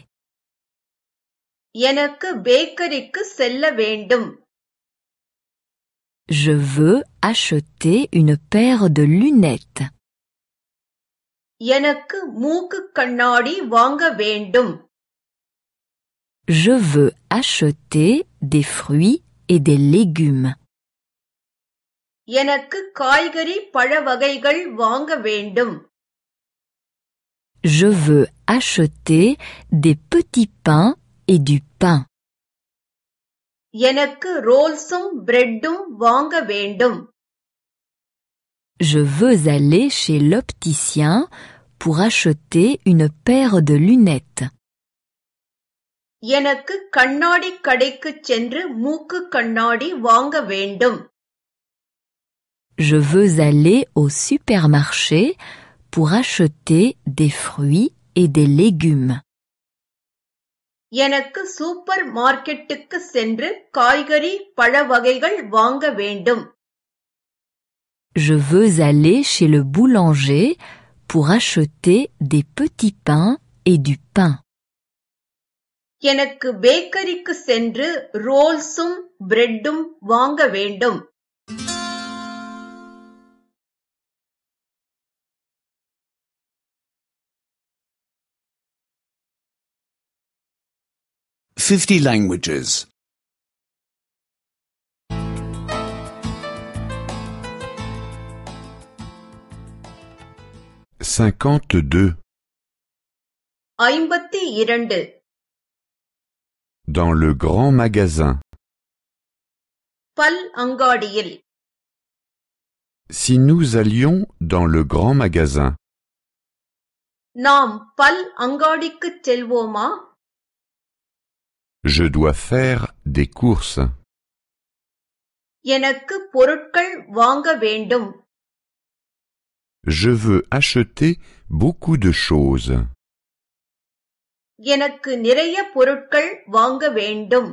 எனக்கு பேக்கரிக்கு செல்ல வேண்டும் Je veux acheter une paire de lunettes. எனக்கு மூக்குக் கண்ணாடி வாங்க வேண்டும் Je veux acheter des fruits et des légumes. எனக்கு காய்கறி பழ வகைகள் வாங்க வேண்டும் Je veux acheter des petits pains et du pain. எனக்கு ரோல்ஸும் பிரெட்டும் வாங்க வேண்டும் Je veux aller chez l'opticien pour acheter une paire de lunettes. எனக்கு கண்ணாடி கடைக்குச் சென்று மூக்கு கண்ணாடி வாங்க வேண்டும் Je veux aller au supermarché pour acheter des fruits et des légumes. எனக்கு சூப்பர் மார்க்கெட்டுக்கு சென்று காய்கறி பழ வகைகள் வாங்க வேண்டும் Je veux aller chez le boulanger pour acheter des petits pains et du pain. எனக்கு பேக்கரிக்கு சென்று ரோல்ஸும் பிரெட்டும் வாங்க வேண்டும் Fifty languages. 52. ஐம்பத்தி இரண்டு Dans le grand magasin. பல் அங்காடியில் Si nous allions dans le grand magasin, நாம் பல் அங்காடிக்குச் செல்வோமா je dois faire des courses. எனக்கு பொருட்கள் வாங்க வேண்டும் Je veux acheter beaucoup de choses. எனக்கு நிறைய பொருட்கள் வாங்க வேண்டும்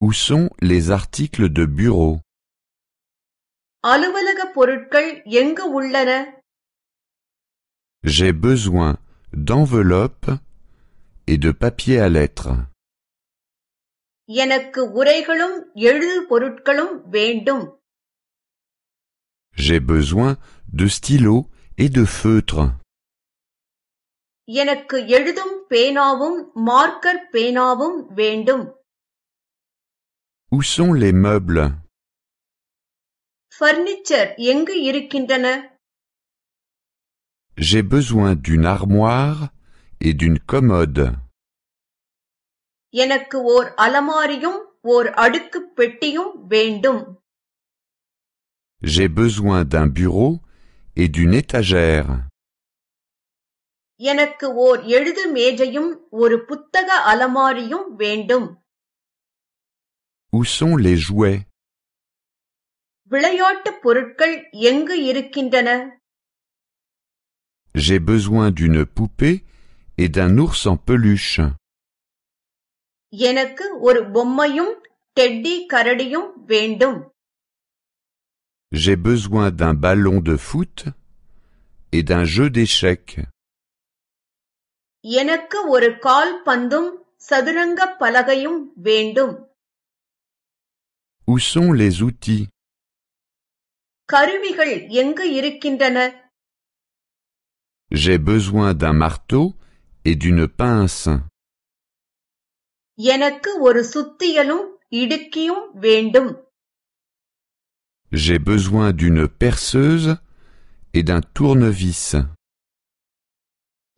Où sont les articles de bureau அலுவலக பொருட்கள் எங்கு உள்ளன J'ai besoin d'enveloppes et de papier à lettres. எனக்கு உரைகளும் எழுது பொருட்களும் வேண்டும் J'ai besoin de stylos et de feutres. எனக்கு எழுதும் பேனாவும் மார்க்கர் பேனாவும் வேண்டும் Où sont les meubles furniture எங்கு இருக்கின்றன J'ai besoin d'une armoire et d'une commode. எனக்கு ஓர் அலமாரியும் ஓர் அடுக்கு பெட்டியும் வேண்டும் J'ai besoin d'un bureau et d'une étagère. எனக்கு ஓர் எழுது மேஜையும் ஒரு புத்தக அலமாரியும் வேண்டும் Où sont les jouets விளையாட்டுப் பொருட்கள் எங்கு இருக்கின்றன J'ai besoin d'une poupée et d'un ours en peluche. எனக்கு ஒரு பொம்மையும் டெட்டி கரடியும் வேண்டும் J'ai besoin d'un ballon de foot et d'un jeu d'échecs. எனக்கு ஒரு கால் பந்தும் சதுரங்க பலகையும் வேண்டும் Où sont les outils கருவிகள் எங்கு இருக்கின்றன J'ai besoin d'un marteau et d'une pince. எனக்கு ஒரு சுத்தியலும் இடுக்கியும் வேண்டும் J'ai besoin d'une perceuse et d'un tournevis.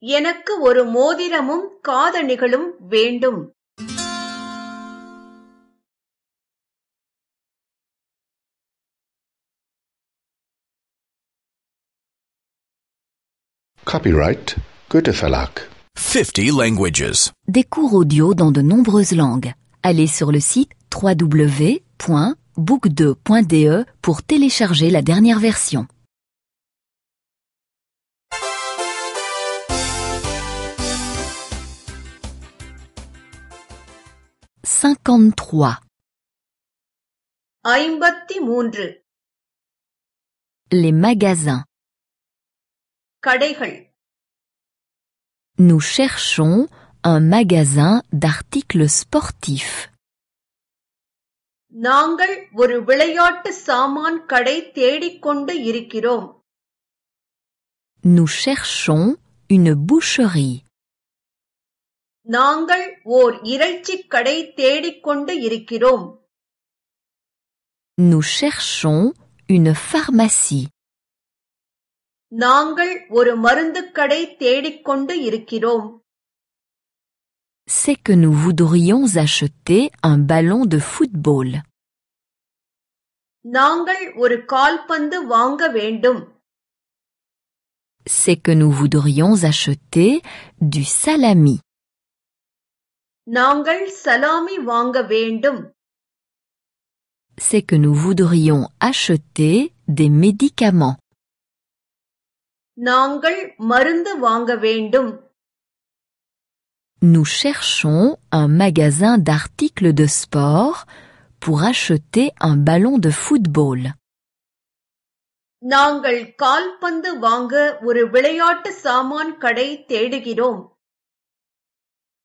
எனக்கு ஒரு மோதிரமும் காதணிகளும் வேண்டும் Copyright Goethe Verlag. 50 languages. Des cours audio dans de nombreuses langues. Allez sur le site www.book2.de pour télécharger la dernière version. Cinquante-trois. ஐம்பத்தி மூன்று Les magasins. கடைகள் Nous cherchons un magasin d'articles sportifs. நாங்கள் ஒரு விளையாட்டு சாமான் கடை தேடிக்கொண்டு இருக்கிறோம் Nous cherchons une boucherie. நாங்கள் ஓர் இறைச்சிக் கடை தேடிக்கொண்டு இருக்கிறோம் Nous cherchons une pharmacie. நாங்கள் ஒரு மருந்துக் கடை தேடிக்கொண்டு இருக்கிறோம் C'est que nous voudrions acheter un ballon de football. நாங்கள் ஒரு கால்பந்து வாங்க வேண்டும் C'est que nous voudrions acheter du salami. நாங்கள் சலாமி வாங்க வேண்டும் C'est que nous voudrions acheter des médicaments. நாங்கள் மருந்து வாங்க வேண்டும் Nous cherchons un magasin d'articles de sport pour acheter un ballon de football. நாங்கள் கால்பந்து வாங்க ஒரு விளையாட்டு சாமான் கடை தேடுகிறோம்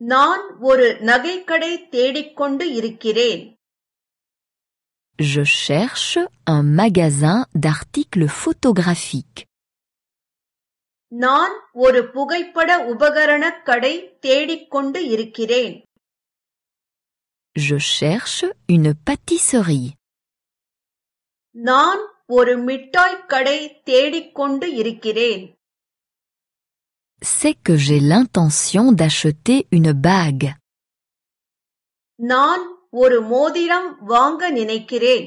நான் ஒரு நகைக்கடை தேடிக்கொண்டு இருக்கிறேன் Je cherche un magasin d'articles photographiques. நான் ஒரு புகைப்பட உபகரண கடை தேடிக்கொண்டு இருக்கிறேன் Je cherche une pâtisserie. நான் ஒரு மிட்டாய் கடை தேடிக்கொண்டு இருக்கிறேன் C'est que j'ai l'intention d'acheter une bague. நான் ஒரு மோதிரம் வாங்க நினைக்கிறேன்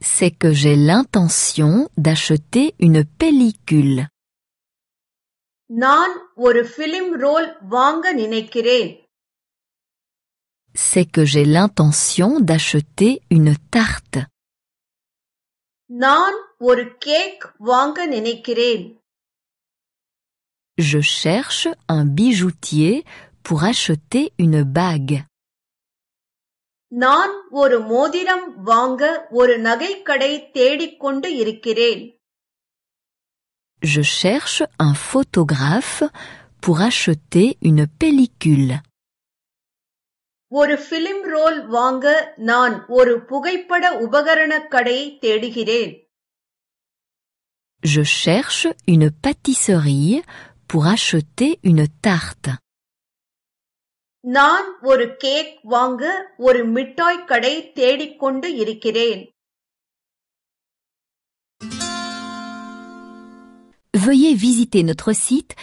C'est que j'ai l'intention d'acheter une pellicule. நான் ஒரு பிலிம் ரோல் வாங்க நினைக்கிறேன் C'est que j'ai l'intention d'acheter une tarte. நான் ஒரு கேக் வாங்க நினைக்கிறேன் Je cherche un bijoutier pour acheter une bague. நான் ஒரு மோதிரம் வாங்க ஒரு நகைக்கடை தேடிக்கொண்டு இருக்கிறேன் Je cherche un photographe pour acheter une pellicule. ஒரு பிலிம் ரோல் வாங்க நான் ஒரு புகைப்பட உபகரண கடை தேடுகிறேன் Je cherche une pâtisserie pour acheter une tarte. நான் ஒரு கேக் வாங்க ஒரு மிட்டாய் கடை தேடிக்கொண்டு இருக்கிறேன் Veuillez visiter notre site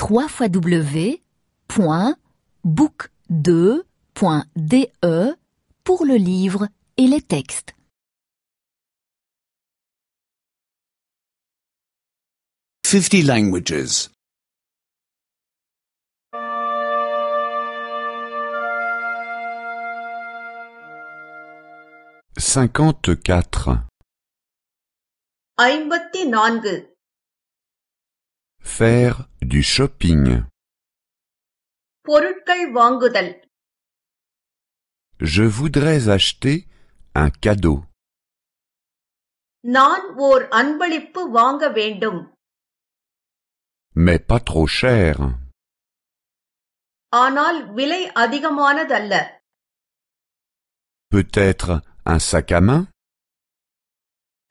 www.book2.de pour le livre et les textes. Fifty languages. 54. ஐம்பத்தி நான்கு Faire du shopping. பொருட்கள் வாங்குதல் Je voudrais acheter un cadeau. நான் ஓர் அன்பளிப்பு வாங்க வேண்டும் Mais pas trop cher. ஆனால் விலை அதிகமானதல்ல Peut-être un sac à main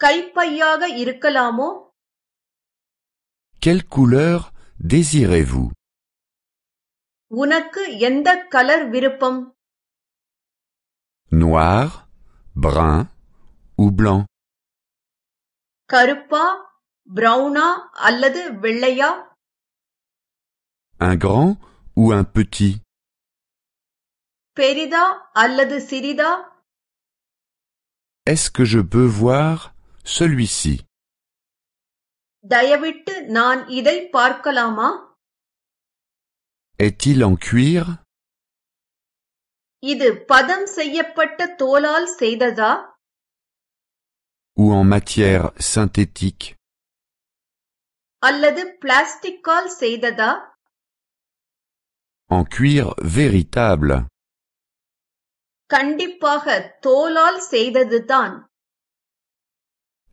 கைப்பையாக இருக்கலாமோ Quelle couleur désirez-vous உனக்கு எந்த கலர் விருப்பம் Noir, brun ou blanc கருப்பா பிரவுனா அல்லது வெள்ளையா Un grand ou un petit பெரிதா அல்லது சிறிதா Est-ce que je peux voir celui-ci தயவிட்டு நான் இதை பார்க்கலாமா Est-il en cuir இது பதம் செய்யப்பட்ட தோலால் செய்ததா ou en matière synthétique அல்லது பிளாஸ்டிக்கால் செய்ததா En cuir véritable கண்டிப்பாக தோலால் செய்ததுதான்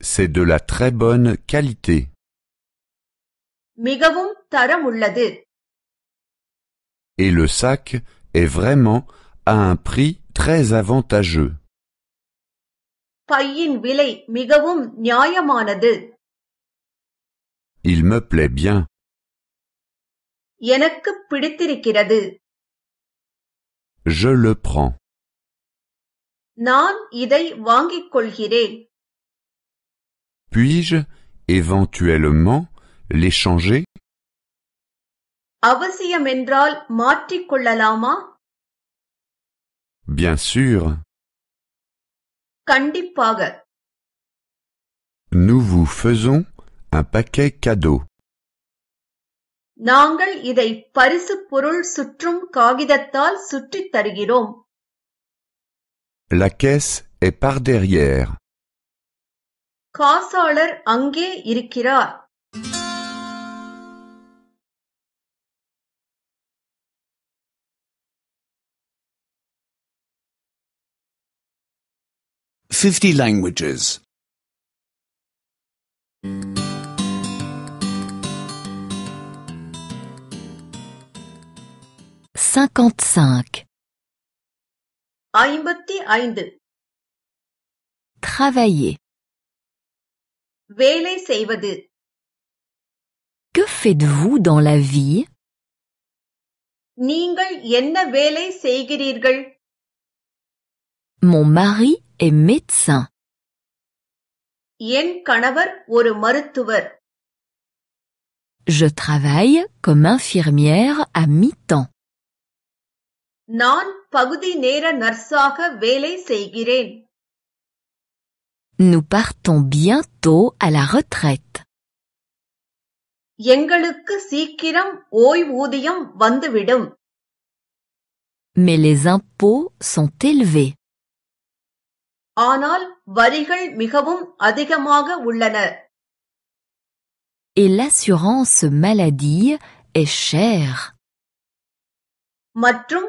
C'est de la très bonne qualité. மிகவும் தரமுள்ளது Et le sac est vraiment à un prix très avantageux. பையின் விலை மிகவும் நியாயமானது Il me plaît bien. எனக்கு பிடித்திருக்கிறது Je le prends. நான் இதை வாங்கிக் கொள்கிறேன் Puis-je, éventuellement, l'échanger அவசியமென்றால் மாற்றிக் கொள்ளலாமா Bien sûr. கண்டிப்பாக Nous vous faisons un paquet cadeau. நாங்கள் இதை பரிசுப் பொருள் சுற்றும் காகிதத்தால் சுற்றித் தருகிறோம் La caisse est par derrière. காசாளர் அங்கே இருக்கிறார் Fifty languages. 55. ஐம்பத்தி ஐந்து Travailler. வேலை செய்வது Que faites-vous dans la vie நீங்கள் என்ன வேலை செய்கிறீர்கள் Mon mari est médecin. என் கணவர் ஒரு மருத்துவர் Je travaille comme infirmière à mi-temps. நான் பகுதி நேர நர்ஸாக வேலை செய்கிறேன் Nous partons bientôt à la retraite. எங்களுக்கு சீக்கிரம் ஓய்வூதியம் வந்துவிடும் Mais les impôts sont élevés. ஆனால் வரிகள் மிகவும் அதிகமாக உள்ளன Et l'assurance maladie est chère. மற்றும்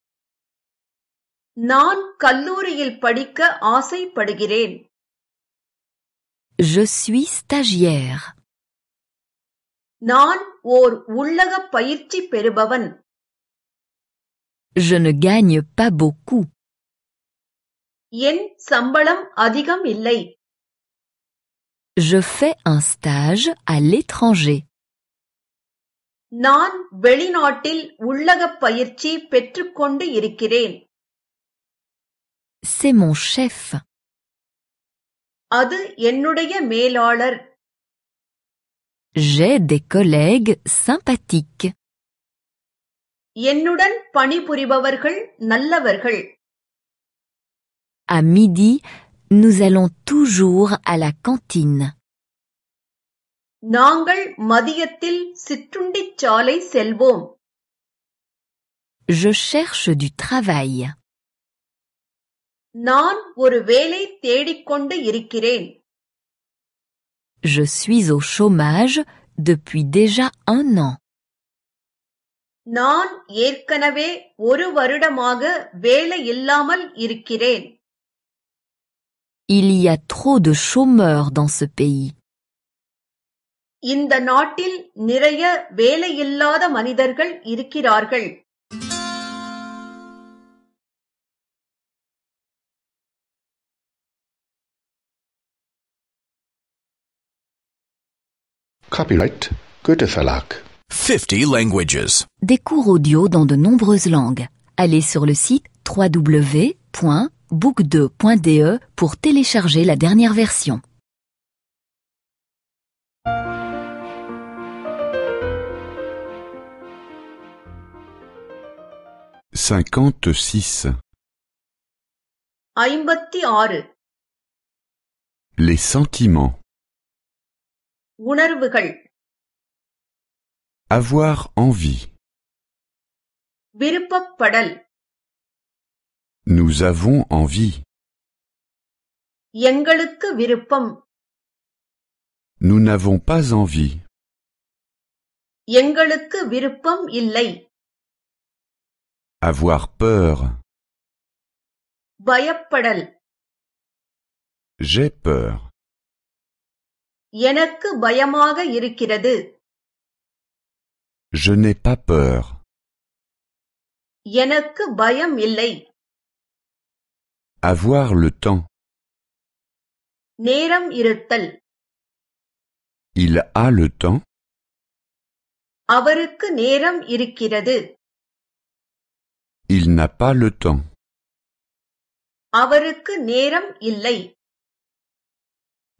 நான் கல்லூரியில் படிக்க ஆசைப்படுகிறேன் Je suis stagiaire. நான் ஓர் உள்ளக பயிற்சி பெறுபவன் Je ne gagne pas beaucoup. என் சம்பளம் அதிகம் இல்லை Je fais un stage à l'étranger. நான் வெளிநாட்டில் உள்ளக பயிற்சி பெற்றுக்கொண்டு இருக்கிறேன் C'est mon chef. அது என்னுடைய மேலாளர் J'ai des collègues sympathiques. என்னுடன் பணிபுரிபவர்கள் நல்லவர்கள் À midi, nous allons toujours à la cantine. நாங்கள் மதியத்தில் சிற்றுண்டிச் சாலை செல்வோம் Je cherche du travail. நான் ஒரு வேலை தேடிக்கொண்டு இருக்கிறேன் Je suis au chômage depuis déjà un an. நான் ஏற்கனவே ஒரு வருடமாக வேலை இல்லாமல் இருக்கிறேன் Il y a trop de chômeurs dans ce pays. இந்த நாட்டில் நிறைய வேலையில்லாத மனிதர்கள் இருக்கிறார்கள் Copyright Goethe 50 languages. Des cours audio dans de nombreuses langues. Allez sur le site www.book2.de pour télécharger la dernière version. Cinquante-six. Les sentiments. உணர்வுகள் Avoir envie. விருப்பப்படல் Nous avons envie. எங்களுக்கு விருப்பம் Nous n'avons pas envie. எங்களுக்கு விருப்பம் இல்லை Avoir peur. பயப்படல் J'ai peur. எனக்கு பயமாக இருக்கிறது Je n'ai pas peur. எனக்கு பயம் இல்லை Avoir le temps. நேரம் இருத்தல் Il a le temps. அவருக்கு நேரம் இருக்கிறது Il n'a pas le temps. அவருக்கு நேரம் இல்லை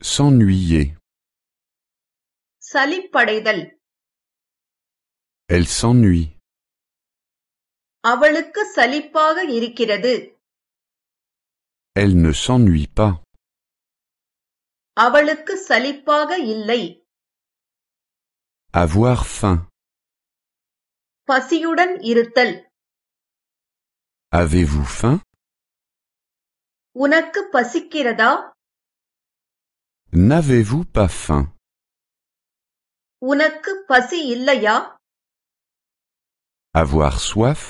S'ennuyer. சலிப்படைதல் Elle s'ennuie. அவளுக்கு சலிப்பாக இருக்கிறது Elle ne s'ennuie pas. அவளுக்கு சலிப்பாக இல்லை Avoir faim. பசியுடன் இருத்தல் Avez-vous faim உனக்கு பசிக்கிறதா N'avez-vous pas faim உனக்கு பசி இல்லையா Avoir soif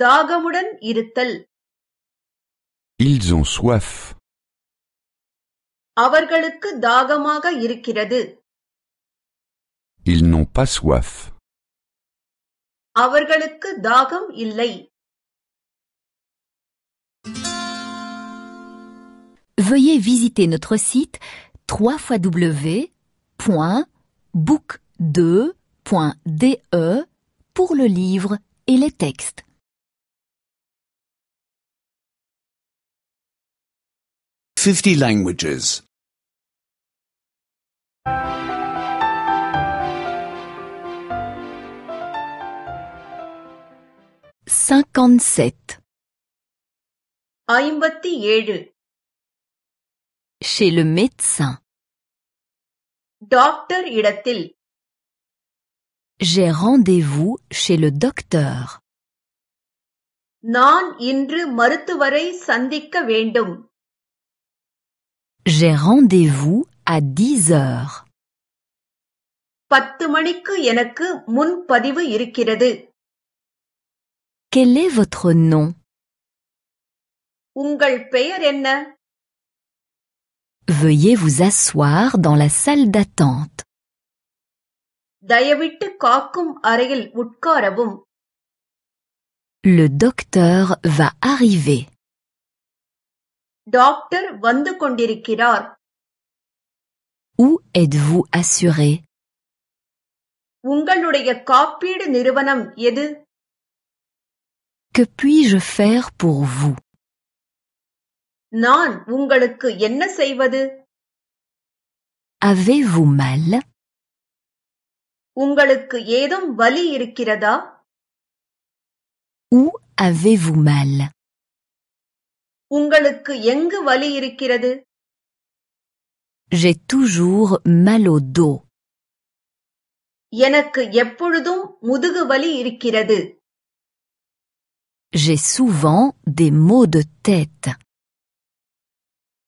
தாகமுடன் இருத்தல் Ils ont soif. அவர்களுக்கு தாகமாக இருக்கிறது Ils n'ont pas soif. அவர்களுக்கு தாகம் இல்லை Veuillez visiter notre site www.book2.de pour le livre et les textes. Fifty languages. 57 57 Chez le médecin doctor இடத்தில் J'ai rendez-vous chez le docteur. நான் இன்று மருத்துவரை சந்திக்க வேண்டும் J'ai rendez-vous à 10 heures. பத்து மணிக்கு எனக்கு முன்பதிவு இருக்கிறது Quel est votre nom உங்கள் பெயர் என்ன Veuillez vous asseoir dans la salle d'attente. தயவிட்டு காக்கும் அறையில் உட்காரவும் Le docteur va arriver. Doctor வந்து கொண்டிருக்கிறார் Où êtes-vous assuré உங்களுடைய காப்பீடு நிறுவனம் எது Que puis-je faire pour vous நான் உங்களுக்கு என்ன செய்வது? Avez-vous mal? உங்களுக்கு ஏதும் வலி இருக்கிறதா? Où avez-vous mal? உங்களுக்கு எங்கு வலி இருக்கிறது? J'ai toujours mal au dos. எனக்கு எப்பொழுதும் முதுகு வலி இருக்கிறது. J'ai souvent des maux de tête.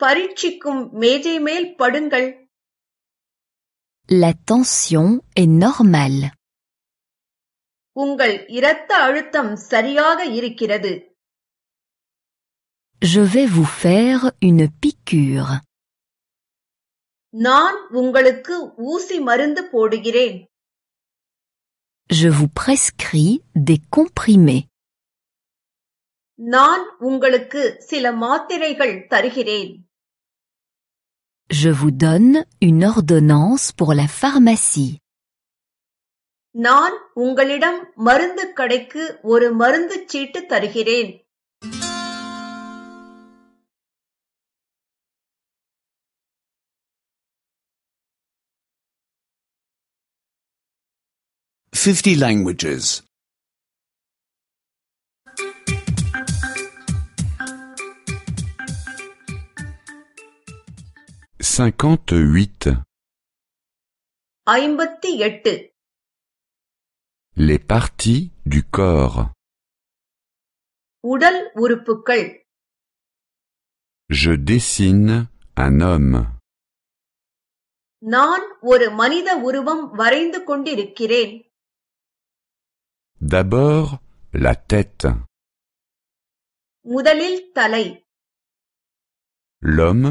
பரீட்சிக்கும் மேஜை மேல் படுங்கள் La tension est normale. உங்கள் இரத்த அழுத்தம் சரியாக இருக்கிறது Je vais vous faire une piqûre. நான் உங்களுக்கு ஊசி மருந்து போடுகிறேன் Je vous prescris des comprimés. நான் உங்களுக்கு சில மாத்திரைகள் தருகிறேன் Je vous donne une ordonnance pour la pharmacie. நான் உங்களிடம் மருந்து கடைக்கு ஒரு மருந்து சீட்டு தருகிறேன் 50 languages. 58. ஐம்பத்தி எட்டு Les parties du corps. உடல் உறுப்புக்கள் Je dessine un homme. நான் ஒரு மனித உருவம் வரைந்து கொண்டிருக்கிறேன் D'abord, la tête. முதலில் தலை L'homme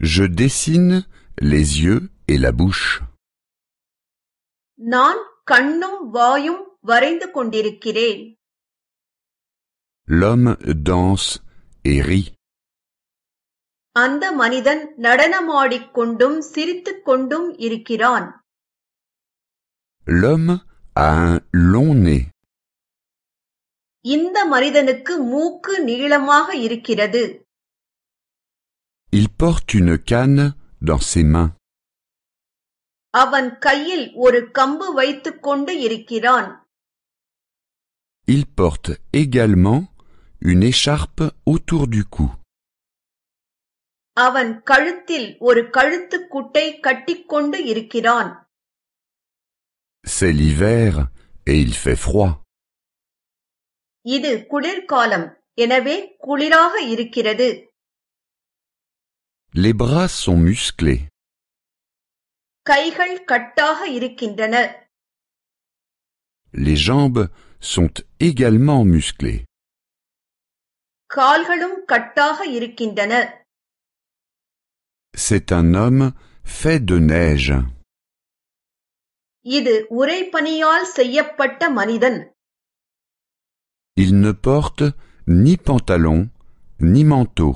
Je dessine les yeux et la bouche. நான் கண்ணும் வாயும் வரைந்து கொண்டிருக்கிறேன் L'homme danse et rit. அந்த மனிதன் நடனமாடிக்கொண்டும் சிரித்துக் கொண்டும் இருக்கிறான் L'homme a un long nez. இந்த மனிதனுக்கு மூக்கு நீளமாக இருக்கிறது Il porte une canne dans ses mains. அவன் கையில் ஒரு கம்பு வைத்துக் கொண்டு இருக்கிறான் Il porte également une écharpe autour du cou. அவன் கழுத்தில் ஒரு கழுத்துக்குட்டை கட்டிக்கொண்டு இருக்கிறான் C'est l'hiver et il fait froid. இது குளிர்காலம் எனவே குளிராக இருக்கிறது Les bras sont musclés. கைகள் கட்டாக இருக்கின்றன Les jambes sont également musclées. கால்களும் கட்டாக இருக்கின்றன C'est un homme fait de neige. இது உறைபனியால் செய்யப்பட்ட மனிதன் Il ne porte ni pantalon ni manteau.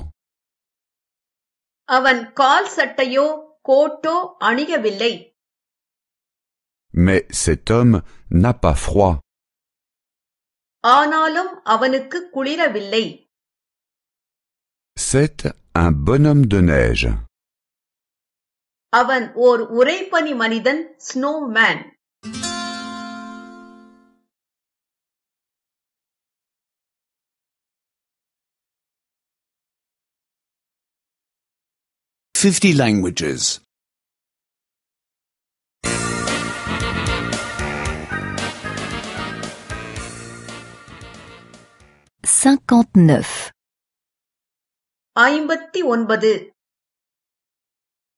அவன் கால் சட்டையோ கோட்டோ அணியவில்லை Mais cet homme n'a pas froid. ஆனாலும் அவனுக்கு குளிரவில்லை C'est un bonhomme de neige. அவன் ஓர் உறைபனி மனிதன் ஸ்னோமேன் Fifty languages. 59. ஐம்பத்தி ஒன்பது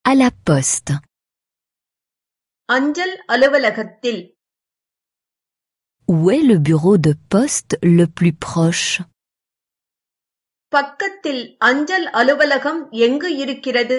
À la poste. அஞ்சல் அலுவலகத்தில் Où est le bureau de poste le plus proche பக்கத்தில் அஞ்சல் அலுவலகம் எங்கு இருக்கிறது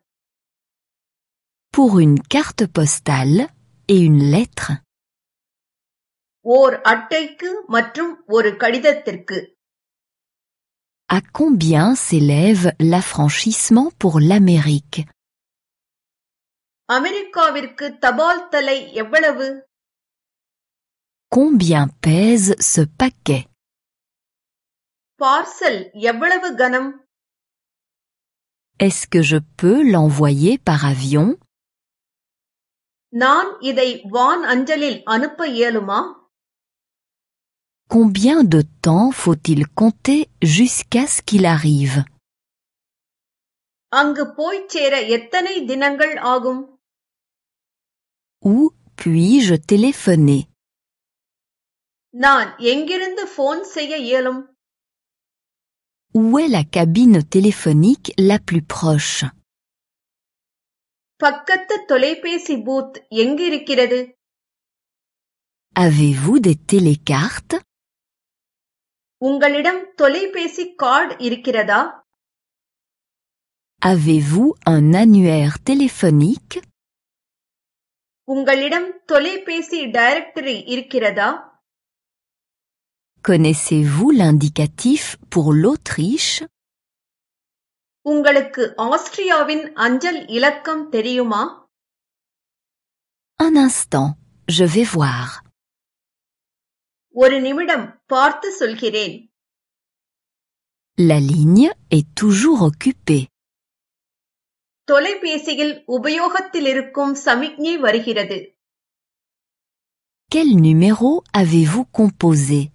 Pour une carte postale et une lettre. ஓர் அட்டைக்கு மற்றும் ஒரு கடிதத்திற்கு À combien s'élève l'affranchissement pour l'Amérique அமெரிக்காவிற்கு தபால் தலை எவ்வளவு Combien pèse ce paquet parcel எவ்வளவு கனம் Est-ce que je peux l'envoyer par avion நான் இதை வான் அஞ்சலில் அனுப்ப இயலுமா Combien de temps faut-il compter jusqu'à ce qu'il arrive அங்கு போய்ச் சேர எத்தனை தினங்கள் ஆகும் Où puis-je téléphoner நான் எங்கிருந்து போன் செய்ய இயலும் Où est la cabine téléphonique la plus proche பக்கத்து தொலைபேசி பூத் எங்கிருக்கிறது Avez-vous des télécartes உங்களிடம் தொலைபேசி கார்டு இருக்கிறதா Avez-vous un annuaire téléphonique உங்களிடம் தொலைபேசி டைரக்டரி இருக்கிறதா Connaissez-vous l'indicatif pour l'Autriche உங்களுக்கு ஆஸ்திரியாவின் அஞ்சல் இலக்கம் தெரியுமா? Un instant, je vais voir. ஒரு நிமிடம் பார்த்து சொல்கிறேன். La ligne est toujours occupée. தொலைபேசியில் உபயோகத்தில் இருக்கும் சமிக்ஞை வருகிறது. Quel numéro avez-vous composé?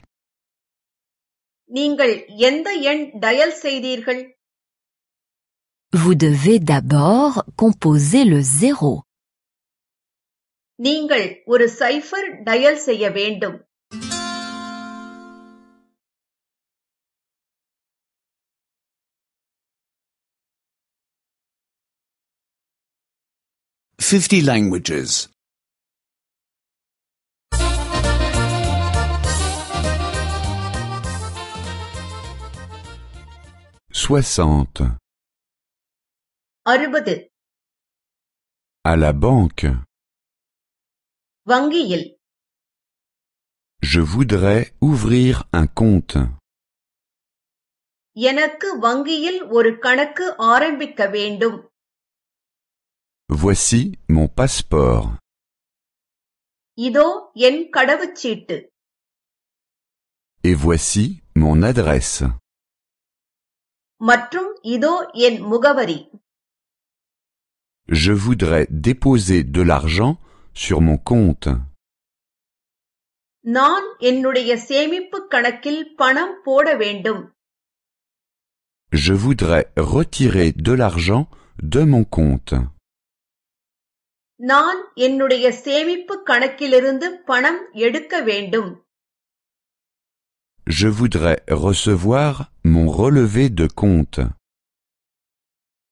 நீங்கள் எந்த எண் டயல் செய்தீர்கள்? Vous devez d'abord composer le zéro. நீங்கள் ஒரு சைஃபர் டயல் செய்ய வேண்டும் Fifty languages. 60. அறுபது À la banque. வங்கியில் Je voudrais ouvrir un compte. எனக்கு வங்கியில் ஒரு கணக்கு ஆரம்பிக்க வேண்டும் Voici mon passeport. இதோ என் கடவுச்சீட்டு Et voici mon adresse. மற்றும் இதோ என் முகவரி Je voudrais déposer de l'argent sur mon compte. நான் என்னுடைய சேமிப்பு கணக்கில் பணம் போட வேண்டும் Je voudrais retirer de l'argent de mon compte. நான் என்னுடைய சேமிப்பு கணக்கிலிருந்து பணம் எடுக்க வேண்டும் Je voudrais recevoir mon relevé de compte.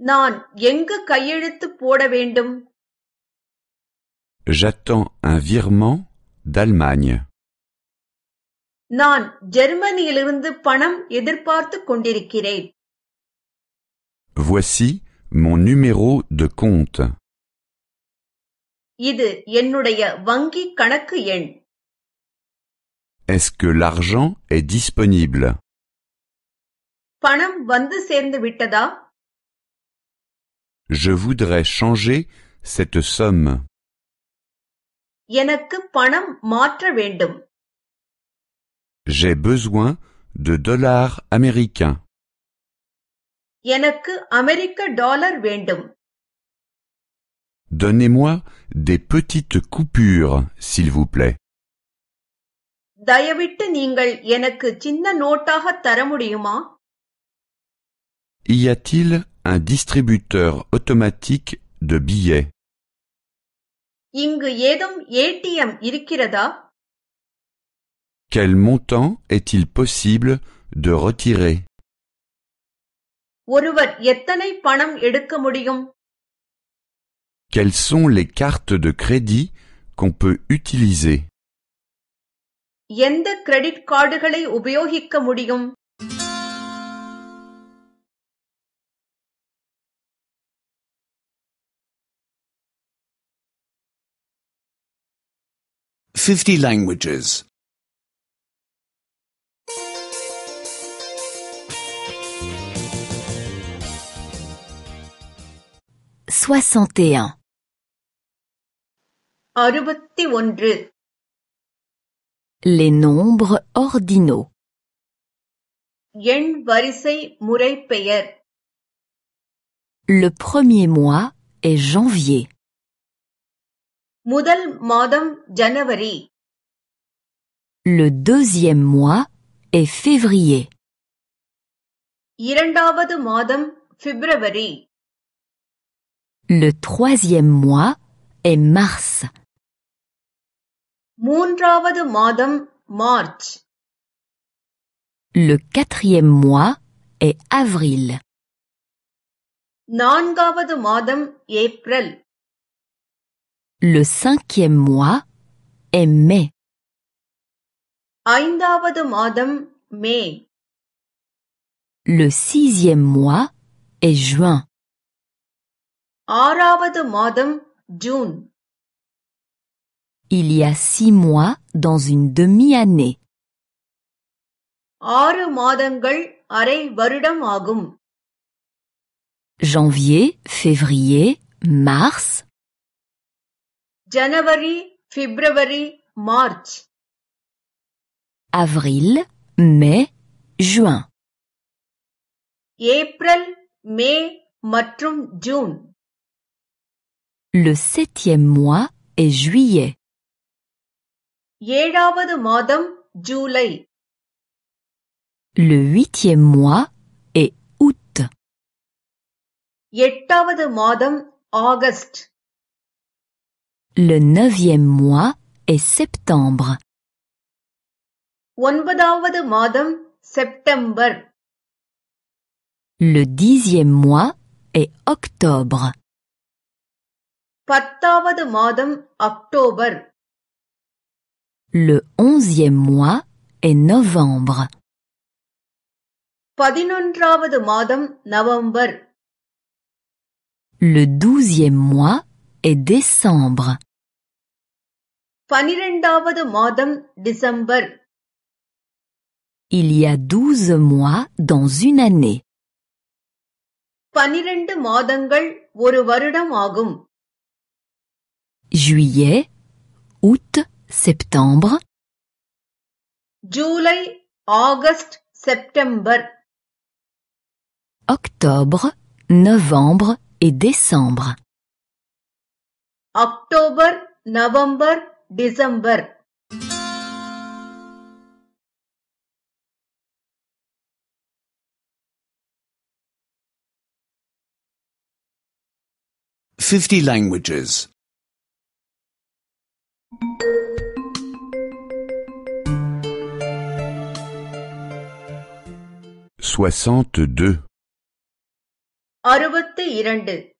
நான் எங்கு கையெழுத்து போட வேண்டும் J'attends un virement d'Allemagne. நான் ஜெர்மனியிலிருந்து பணம் எதிர்பார்த்து கொண்டிருக்கிறேன் Voici mon numéro de compte. இது என்னுடைய வங்கி கணக்கு எண் Est-ce que l'argent est disponible பணம் வந்து சேர்ந்து விட்டதா Je voudrais changer cette somme. எனக்கு பணம் மாற்ற வேண்டும் J'ai besoin de dollars américains. எனக்கு அமெரிக்க டாலர் வேண்டும் Donnez-moi des petites coupures, s'il vous plaît. தயவிட்டு நீங்கள் எனக்கு சின்ன நோட்டாக தர முடியுமா Y a-t-il un distributeur automatique de billets இங்கு ஏதும் ஏடிஎம் இருக்கிறதா Quel montant est-il possible de retirer ஒருவர் எத்தனை பணம் எடுக்க முடியும் Quelles sont les cartes de crédit qu'on peut utiliser எந்த கிரெடிட் கார்டுகளை உபயோகிக்க முடியும் Fifty languages. 61. அறுபத்தி ஒன்று Les nombres ordinaux. எண் வரிசை முறை பெயர் Le premier mois est janvier. முதல் மாதம் ஜனவரி Le deuxième mois est février. இரண்டாவது மாதம் பிப்ரவரி Le troisième mois est mars. மூன்றாவது மாதம் March Le quatrième mois est avril. நான்காவது மாதம் April Le cinquième mois est mai. ஐந்தாவது மாதம் மே Le sixième mois est juin. ஆறாவது மாதம் June Il y a six mois dans une demi-année. ஆறு மாதங்கள் அரை வருடம் ஆகும் Janvier, février, mars, ஜனவரி பிப்ரவரி March avril, mai, juin. April May மற்றும் June Le septième mois est juillet. ஏழாவது மாதம் July Le huitième mois est août. எட்டாவது மாதம் August Le neuvième mois est septembre. One de madam septembre. Le dixième mois est octobre. Pattava madam octobre. Le onzième mois est novembre. Padinundrava de madam novembre. Le douzième mois est décembre. பனிரெண்டாவது மாதம் December Il y a douze mois dans une année. பனிரெண்டு மாதங்கள் ஒரு வருடம் ஆகும் Juillet, août, septembre, July August September octobre, novembre et décembre. October, November, December. Fifty languages. 62 62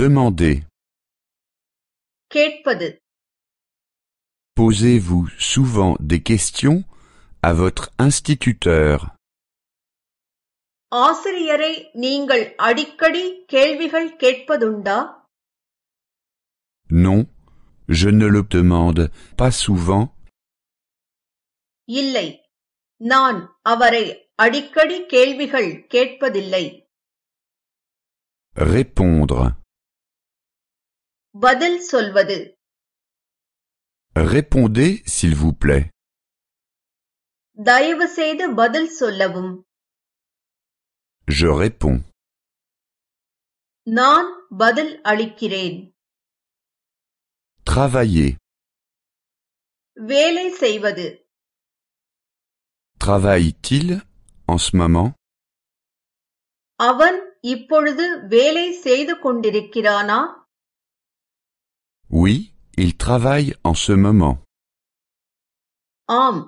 Demandez. கேட்பது Posez-vous souvent des questions à votre instituteur. ஆசிரியரை நீங்கள் அடிக்கடி கேள்விகள் கேட்பதுண்டா Non, je ne le demande pas souvent. இல்லை நான் அவரை அடிக்கடி கேள்விகள் கேட்பதில்லை Répondre. பதில் சொல்வது Répondez, s'il vous plaît. தயவு செய்து பதில் சொல்லவும் Je réponds. நான் பதில் அளிக்கிறேன் Travailler. வேலை செய்வது Travaille-t-il en ce moment அவன் இப்பொழுது வேலை செய்து கொண்டிருக்கிறானா Oui, il travaille en ce moment. ஆம்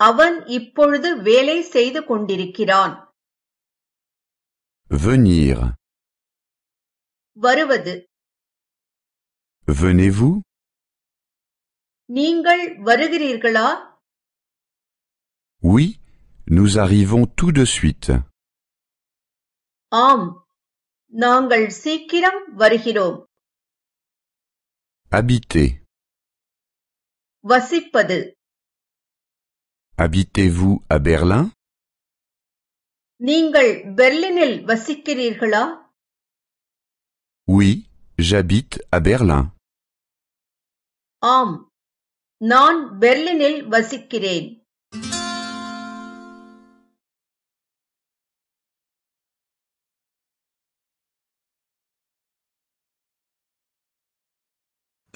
அவன் இப்பொழுது வேலை செய்து கொண்டிருக்கிறான் Venir. வருவது Venez-vous நீங்கள் வருகிறீர்களா Oui, Nous arrivons tout de suite. ஆம் நாங்கள் சீக்கிரம் வருகிறோம் Habiter. வசிப்பது Habitez-vous à Berlin நீங்கள் பெர்லினில் வசிக்கிறீர்களா Oui, j'habite à Berlin. ஆம் நான் பெர்லினில் வசிக்கிறேன்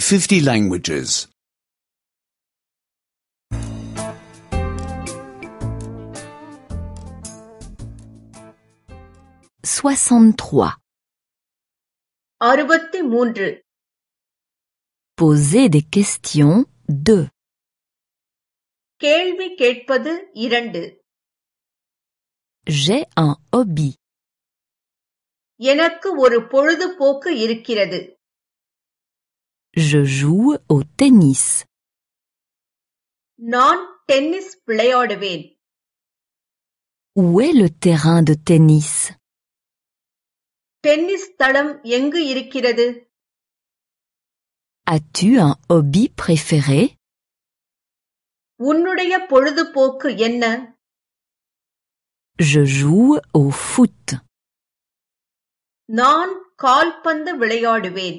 Fifty languages. 63. அறுபத்தி மூன்று Poser des questions 2. கேள்வி கேட்பது இரண்டு J'ai un hobby. எனக்கு ஒரு பொழுதுபோக்கு இருக்கிறது Je joue au tennis. நான் டென்னிஸ் விளையாடுவேன் Où est le terrain de tennis tennis தளம் எங்கு இருக்கிறது As-tu un hobby préféré உன்னுடைய பொழுதுபோக்கு என்ன Je joue au foot. நான் கால்பந்து விளையாடுவேன்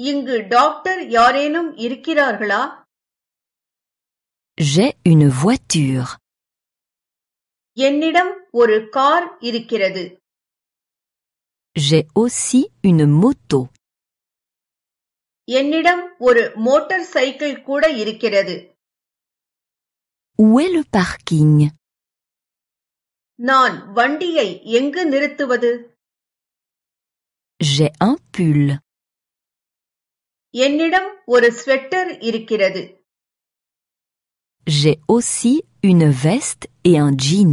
இங்கு டாக்டர் யாரேனும் இருக்கிறார்களா J'ai une voiture. என்னிடம் ஒரு கார் இருக்கிறது J'ai aussi une moto. என்னிடம் ஒரு மோட்டார் சைக்கிள் கூட இருக்கிறது Où est le parking நான் வண்டியை எங்கு நிறுத்துவது J'ai un pull. என்னிடம் ஒரு ஸ்வெட்டர் இருக்கிறது J'ai aussi une veste et un jean.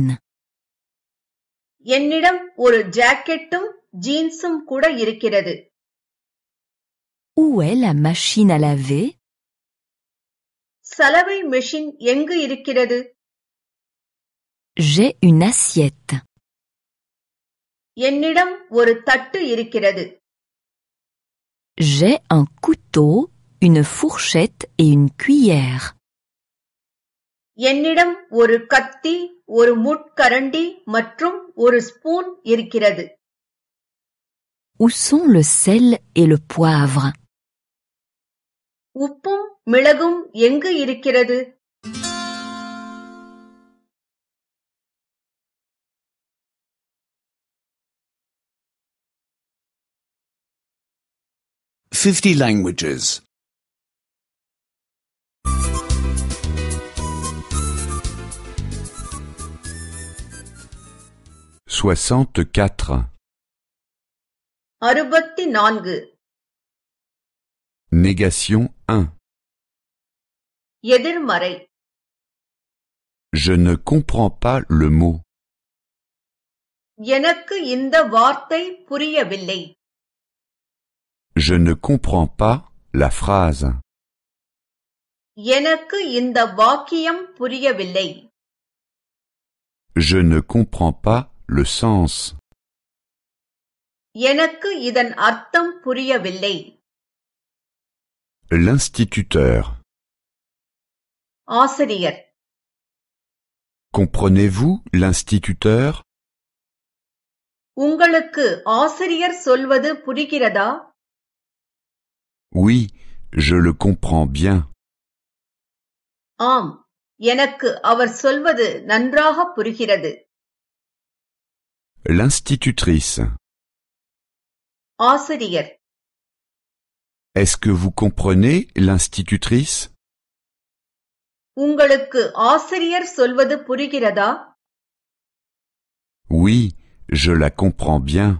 என்னிடம் ஒரு ஜாக்கெட்டும் ஜீன்ஸும் கூட இருக்கிறது Où est la machine à laver சலவை மெஷின் எங்கு இருக்கிறது J'ai une assiette. என்னிடம் ஒரு தட்டு இருக்கிறது J'ai un couteau, une fourchette et une cuillère. என்னிடம் ஒரு கத்தி ஒரு முட்கரண்டி மற்றும் ஒரு ஸ்பூன் இருக்கிறது Où sont le sel et le poivre உப்பும் மிளகும் எங்கு இருக்கிறது Fifty languages. 64. அறுபத்தி நான்கு Négation 1. எதிர்மறை Je ne comprends pas le mot. எனக்கு இந்த வார்த்தை புரியவில்லை Je ne comprends pas la phrase. எனக்கு இந்த வாக்கியம் புரியவில்லை Je ne comprends pas le sens. எனக்கு இதன் அர்த்தம் புரியவில்லை L'instituteur. ஆசிரியர் Comprenez-vous l'instituteur உங்களுக்கு ஆசிரியர் சொல்வது புரிகிறதா Oui, je le comprends bien. ஆம் எனக்கு அவர் சொல்வது நன்றாக புரிகிறது L'institutrice. ஆசிரியர் Est-ce que vous comprenez l'institutrice உங்களுக்கு ஆசிரியர் சொல்வது புரிகிறதா Oui, je la comprends bien.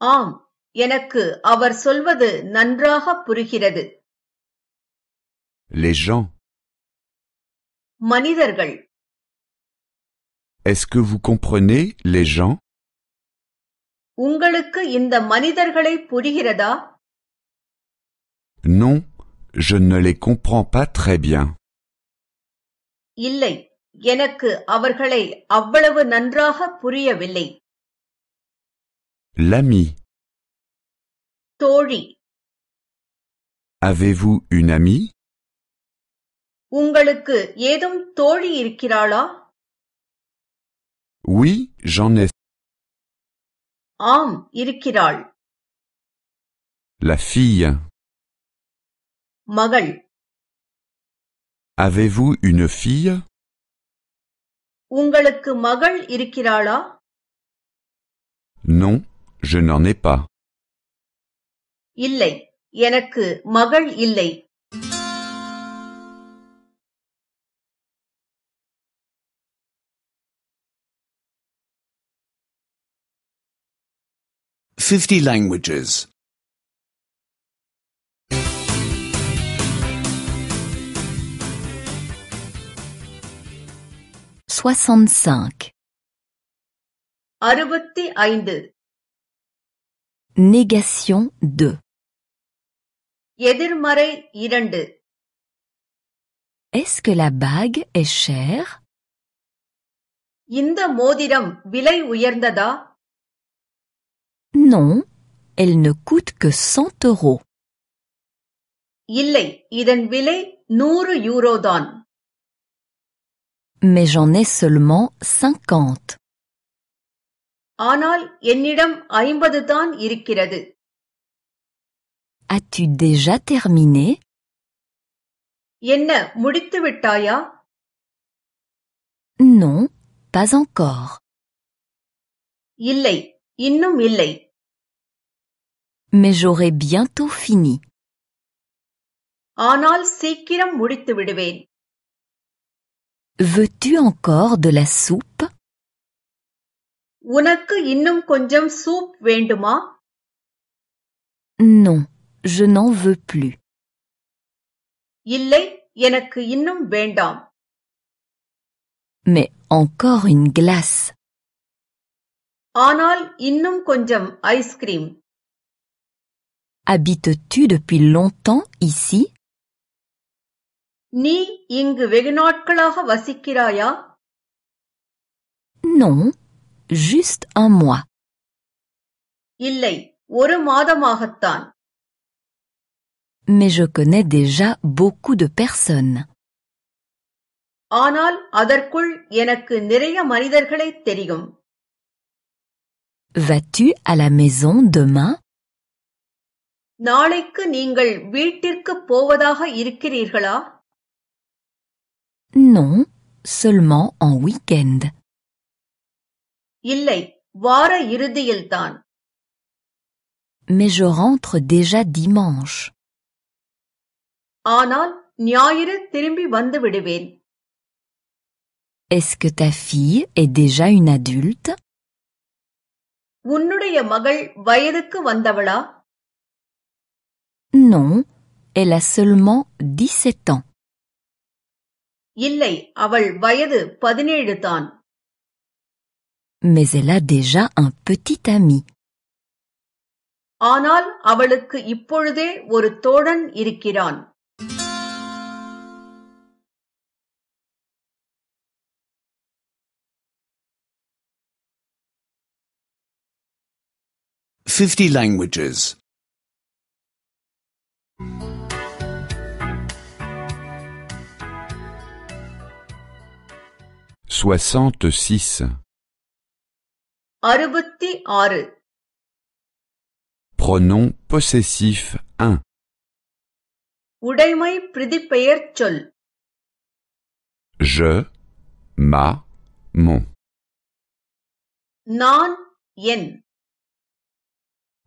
ஆம் எனக்கு அவர் சொல்வது நன்றாக புரிகிறது Les gens. மனிதர்கள் Est-ce que vous comprenez les gens உங்களுக்கு இந்த மனிதர்களை புரிகிறதா Non, je ne les comprends pas très bien. இல்லை எனக்கு அவர்களை அவ்வளவு நன்றாக புரியவில்லை L'ami. தோழி Avez-vous une amie உங்களுக்கு ஏதும் தோழி இருக்கிறாளா Oui, j'en ai. ஆம் இருக்கிறாள் La fille. மகள் Avez-vous une fille உங்களுக்கு மகள் இருக்கிறாளா Non, je n'en ai pas. இல்லை எனக்கு மகள் இல்லை Fifty languages. 65. அறுபத்தி ஐந்து Négation 2. எதிர்மறை இரண்டு Est-ce que la bague est chère இந்த மோதிரம் விலை உயர்ந்ததா Non, elle ne coûte que 100 euros. இல்லை இதன் விலை நூறு யூரோதான் Mais j'en ai seulement 50. ஆனால் என்னிடம் ஐம்பது தான் இருக்கிறது As-tu déjà terminé என்ன முடித்து விட்டாயா Non, pas encore. இல்லை இன்னும் இல்லை Mais j'aurai bientôt fini. ஆனால் சீக்கிரம் முடித்து விடுவேன் Veux-tu encore de la soupe உனக்கு இன்னும் கொஞ்சம் சூப் வேண்டுமா Non, je n'en veux plus. இல்லை எனக்கு இன்னும் வேண்டாம் Mais encore une glace. ஆனால் இன்னும் கொஞ்சம் ice cream Habites-tu depuis longtemps ici நீ இங்கு வெகு நாட்களாக வசிக்கிறாயா Non, juste un mois. இல்லை ஒரு மாதமாகத்தான் Mais je connais déjà beaucoup de personnes. ஆனால் அதற்குள் எனக்கு நிறைய மனிதர்களை தெரியும் Vas-tu à la maison demain நாளைக்கு நீங்கள் வீட்டிற்கு போவதாக இருக்கிறீர்களா Non, seulement en week-end. இல்லை வார இறுதியில்தான் Mais je rentre déjà dimanche. ஆனால் ஞாயிறு திரும்பி வந்து விடுவேன். Est-ce que ta fille est déjà une adulte? உன்னுடைய மகள் வயதுக்கு வந்தவளா? Non, elle a seulement 17 ans. இல்லை அவள் வயது பதினேழு தான். Mais elle a déjà un petit ami. ஆனால் அவளுக்கு இப்பொழுதே ஒரு தோழன் இருக்கிறான். Fifty languages. 66. அறுபத்தி ஆறு Pronom possessif 1. உடைமை பிரதிப்பெயர் சொல் Je, ma, mon. நான் என்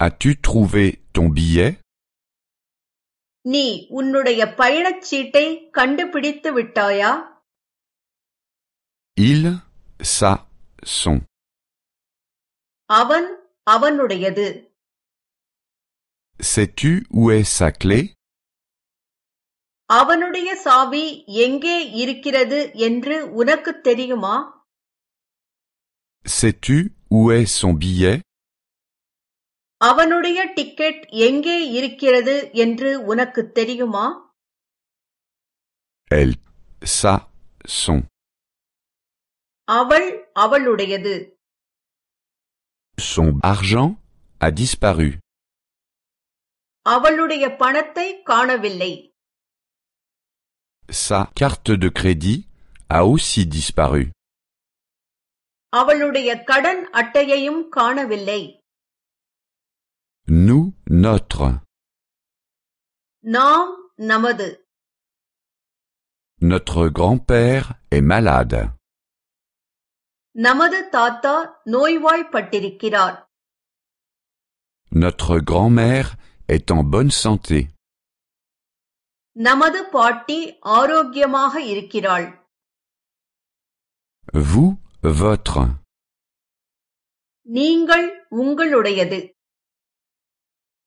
As-tu trouvé ton billet நீ உன்னுடைய பயணச்சீட்டை கண்டுபிடித்து விட்டாயா Il, sa, son. அவன் அவனுடையது Sais-tu où est sa clé அவனுடைய சாவி எங்கே இருக்கிறது என்று உனக்குத் தெரியுமா Sais-tu où est son billet அவனுடைய டிக்கெட் எங்கே இருக்கிறது என்று உனக்குத் தெரியுமா Elle, sa, son. அவள் அவளுடையது Son argent a disparu. அவளுடைய பணத்தை காணவில்லை Sa carte de crédit a aussi disparu. அவளுடைய கடன் அட்டையையும் காணவில்லை Nous, notre. நாம் நமது Notre grand-père est malade. நமது தாத்தா நோய்வாய்ப்பட்டிருக்கிறார் Notre grand-mère est en bonne santé. நமது பாட்டி ஆரோக்கியமாக இருக்கிறாள் Vous, votre. நீங்கள் உங்களுடையது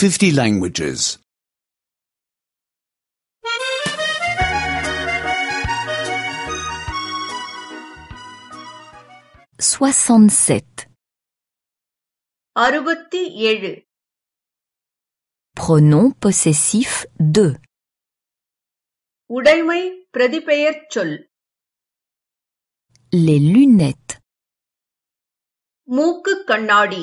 Fifty languages. 67. அறுபத்தி ஏழு Pronom possessif 2. உடைமை பிரதிபெயர் சொல் Les lunettes. மூக்கு கண்ணாடி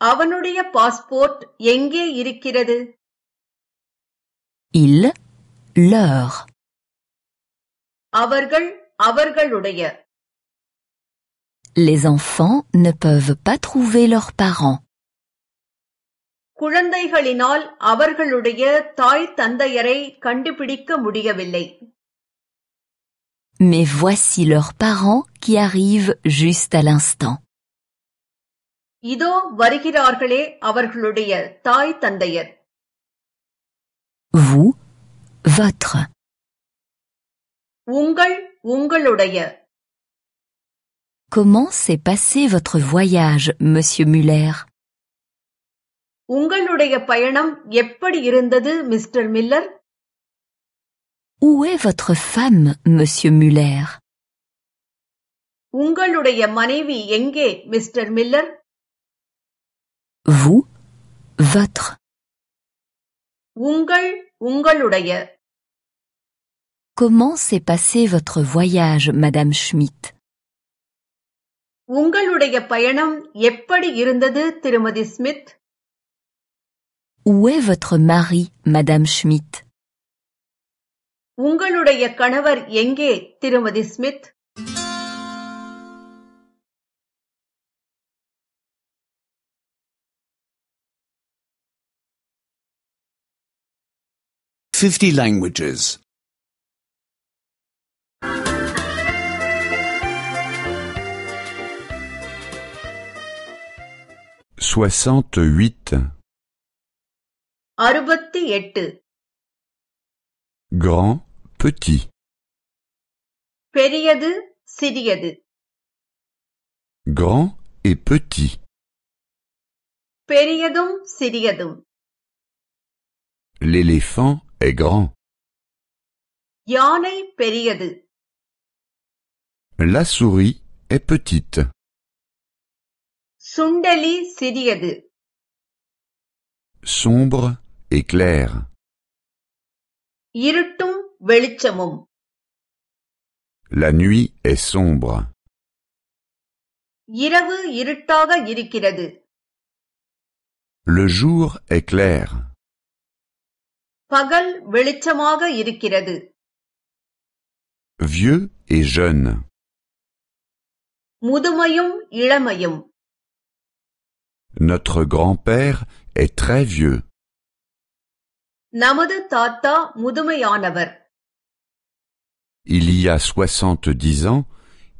அவனுடைய பாஸ்போர்ட் எங்கே இருக்கிறது Il, leur. அவர்கள் அவர்களுடைய Les enfants ne peuvent pas trouver leurs parents. குழந்தைகளினால் அவர்களுடைய தாய் தந்தையரை கண்டுபிடிக்க முடியவில்லை Mais voici leurs parents qui arrivent juste à l'instant. இதோ வருகிறார்களே அவர்களுடைய தாய் தந்தையர். Vous, votre. உங்கள் உங்களுடைய. Comment s'est passé votre voyage, monsieur Muller? உங்களுடைய பயணம் எப்படி இருந்தது Mister Miller Où est votre femme, monsieur Muller? உங்களுடைய மனைவி எங்கே மிஸ்டர் மில்லர் Vous, votre. உங்கள் உங்களுடைய Comment s'est passé votre voyage, Madame Schmidt உங்களுடைய பயணம் எப்படி இருந்தது திருமதி Smith Où est votre mari, Madame Schmidt உங்களுடைய கணவர் எங்கே திருமதி ஸ்மித் Fifty languages. 68. அறுபத்தி எட்டு Grand, petit. பெரியது சிறியது Grand et petit. பெரியதும் சிறியதும் L'éléphant est grand. யானை பெரியது La souris est petite. சுண்டலி சிறியது Sombre et clair. இருட்டும் வெளிச்சமும் La nuit est sombre. இரவு இருட்டாக இருக்கிறது Le jour est clair. பகல் வெளிச்சமாக இருக்கிறது Vieux et jeune. முதுமையும் இளமையும் Notre grand-père est très vieux. நமது தாத்தா முதுமையானவர் Il y a soixante-dix ans,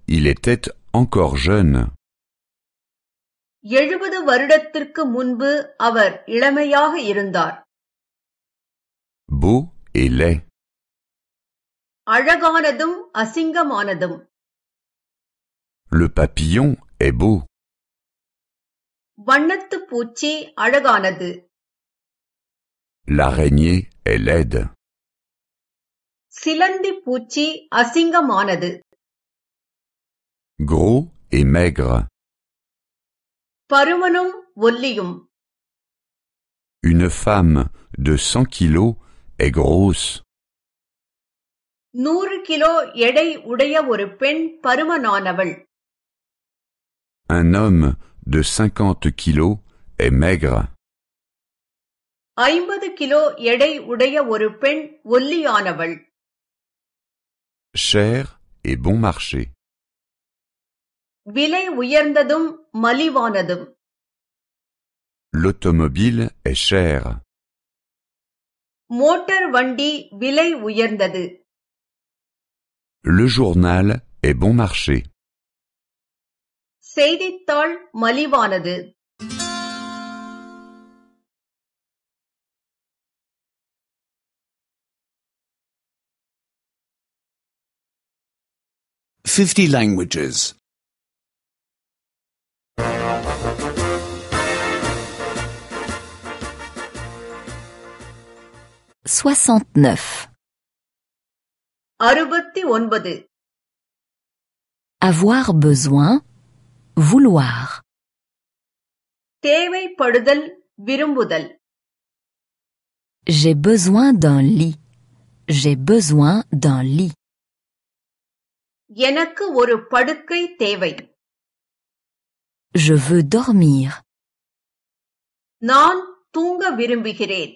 il était encore jeune. எழுபது வருடத்திற்கு முன்பு அவர் இளமையாக இருந்தார் Beau et laid. அழகானதும் அசிங்கமானதும் Le papillon est beau. வண்ணத்து பூச்சி அழகானது L'araignée est laide. சிலந்தி பூச்சி அசிங்கமானது Gros et maigre. பருமனும் ஒல்லியும் Une femme de cent kilos est grosse. நூறு கிலோ எடை உடைய ஒரு பெண் பருமனானவள் Un homme de cinquante kilos est maigre. ஐம்பது கிலோ எடை உடைய ஒரு பெண் ஒல்லியானவள் Cher et bon marché. விலை உயர்ந்ததும் மலிவானதும் L'automobile est cher. மோட்டார் வண்டி விலை உயர்ந்தது Le journal est bon marché. செய்தித்தாள் மலிவானது Fifty languages. 69. அறுபத்தி ஒன்பது Avoir besoin, vouloir. தேவைப்படுதல் விரும்புதல் J'ai besoin d'un lit. J'ai besoin d'un lit. எனக்கு ஒரு படுக்கை தேவை Je veux dormir. நான் தூங்க விரும்புகிறேன்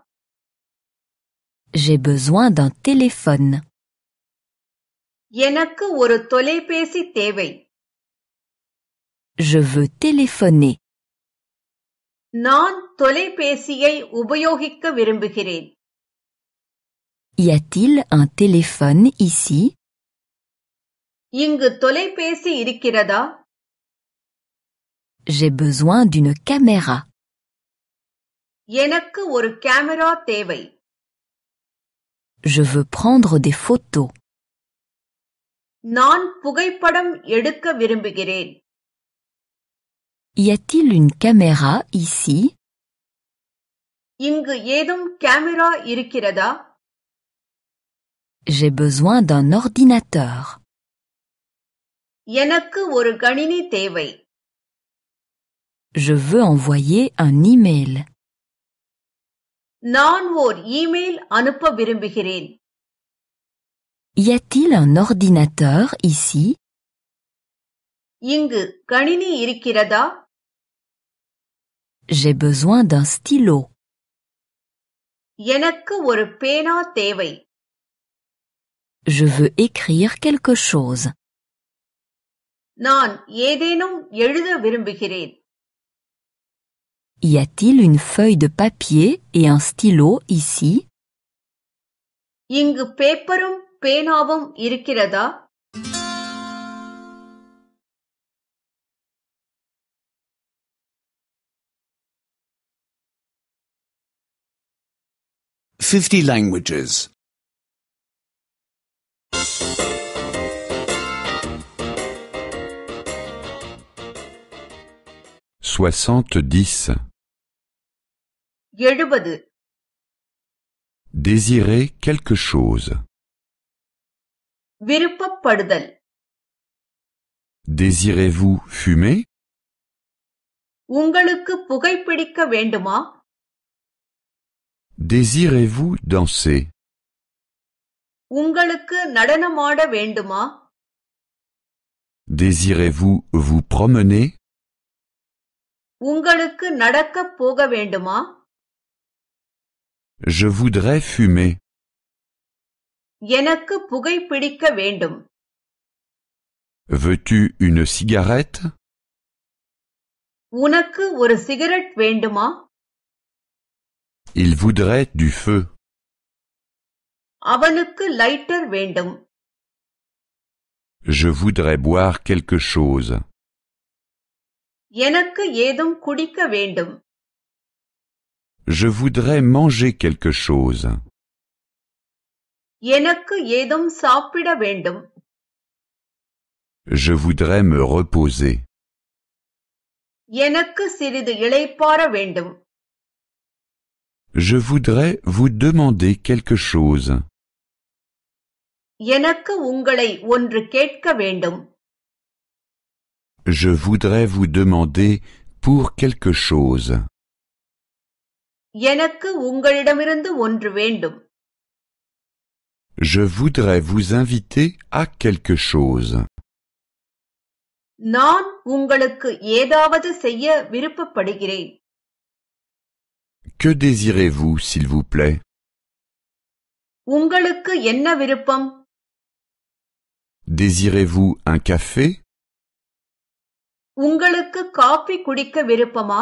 J'ai besoin d'un téléphone. எனக்கு ஒரு தொலைபேசி தேவை Je veux téléphoner. நான் தொலைபேசியை உபயோகிக்க விரும்புகிறேன் Y a-t-il un téléphone ici இங்கு தொலைபேசி இருக்கிறதா J'ai besoin d'une caméra. எனக்கு ஒரு கேமரா தேவை Je veux prendre des photos. நான் புகைப்படம் எடுக்க விரும்புகிறேன் Y a-t-il une caméra ici இங்கு ஏதும் கேமரா இருக்கிறதா J'ai besoin d'un ordinateur. எனக்கு ஒரு கணினி தேவை Je veux envoyer un email. நான் ஓர் இமெயில் அனுப்ப விரும்புகிறேன் Y a-t-il un ordinateur ici இங்கு கணினி இருக்கிறதா J'ai besoin d'un stylo. எனக்கு ஒரு பேனா தேவை Je veux écrire quelque chose. நான் ஏதேனும் எழுத விரும்புகிறேன் Y a-t-il une feuille de papier et un stylo ici இங்கு பேப்பரும் பேனாவும் இருக்கிறதா Fifty languages. 70. எழுபது Désirer quelque chose. விருப்பப்படுதல் Désirez-vous fumer உங்களுக்கு புகைப்பிடிக்க வேண்டுமா Désirez-vous danser உங்களுக்கு நடனமாட வேண்டுமா Désirez-vous vous promener உங்களுக்கு நடக்கப் போக வேண்டுமா Je voudrais fumer. எனக்கு புகைப்பிடிக்க வேண்டும் Veux-tu une cigarette உனக்கு ஒரு சிகரெட் வேண்டுமா Il voudrait du feu. அவனுக்கு லைட்டர் வேண்டும் Je voudrais boire quelque chose. எனக்கு ஏதும் குடிக்க வேண்டும் Je voudrais manger quelque chose. எனக்கு ஏதும் சாப்பிட வேண்டும் Je voudrais me reposer. எனக்கு சிறிது இளைப்பாற வேண்டும் Je voudrais vous demander quelque chose. எனக்கு உங்களை ஒன்று கேட்க வேண்டும் Je voudrais vous demander pour quelque chose. எனக்கு உங்களிடமிருந்து ஒன்று வேண்டும் Je voudrais vous inviter à quelque chose. நான் உங்களுக்கு ஏதாவது செய்ய விருப்பப்படுகிறேன் Que désirez-vous, s'il vous plaît உங்களுக்கு என்ன விருப்பம் Désirez-vous un café உங்களுக்கு காபி குடிக்க விருப்பமா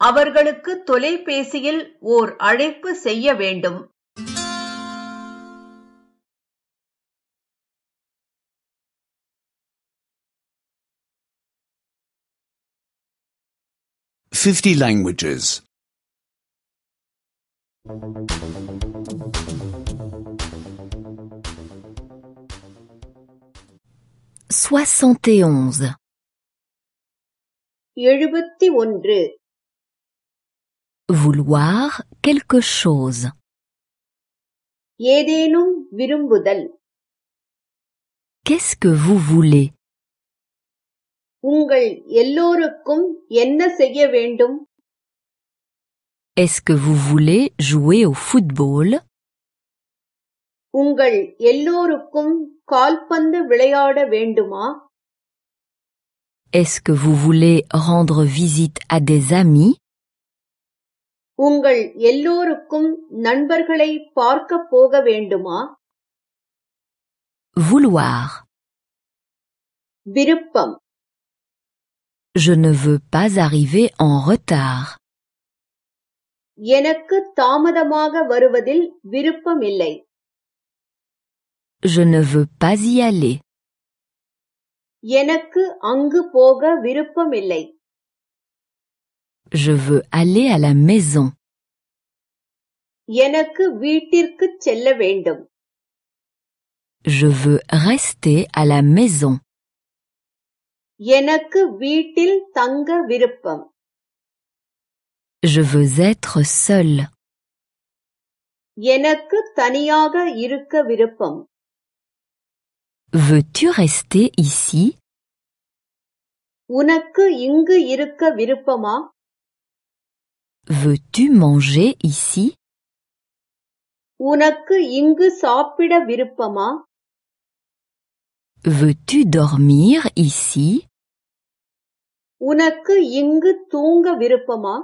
அவர்களுக்கு தொலைபேசியில் ஓர் அழைப்பு செய்ய வேண்டும் Fifty languages. 71. எழுபத்தி ஒன்று Vouloir quelque chose. ஏதேனும் விரும்புதல் Qu'est-ce que vous voulez உங்கள் எல்லோருக்கும் என்ன செய்ய வேண்டும் Est-ce que vous voulez jouer au football உங்கள் எல்லோருக்கும் கால்பந்து விளையாட வேண்டுமா Est-ce que vous voulez rendre visite à des amis உங்கள் எல்லோருக்கும் நண்பர்களை பார்க்க போக வேண்டுமா Vouloir. விருப்பம் Je ne veux pas arriver en retard. எனக்கு தாமதமாக வருவதில் விருப்பமில்லை Je ne veux pas y aller. எனக்கு அங்கு போக விருப்பமில்லை Je veux aller à la maison. எனக்கு வீட்டிற்குச் செல்ல வேண்டும் Je veux rester à la maison. எனக்கு வீட்டில் தங்க விருப்பம் Je veux être seul. எனக்கு தனியாக இருக்க விருப்பம் Veux-tu rester ici உனக்கு இங்கு இருக்க விருப்பமா Veux-tu manger ici உனக்கு இங்கு சாப்பிட விருப்பமா Veux-tu dormir ici உனக்கு இங்கு தூங்க விருப்பமா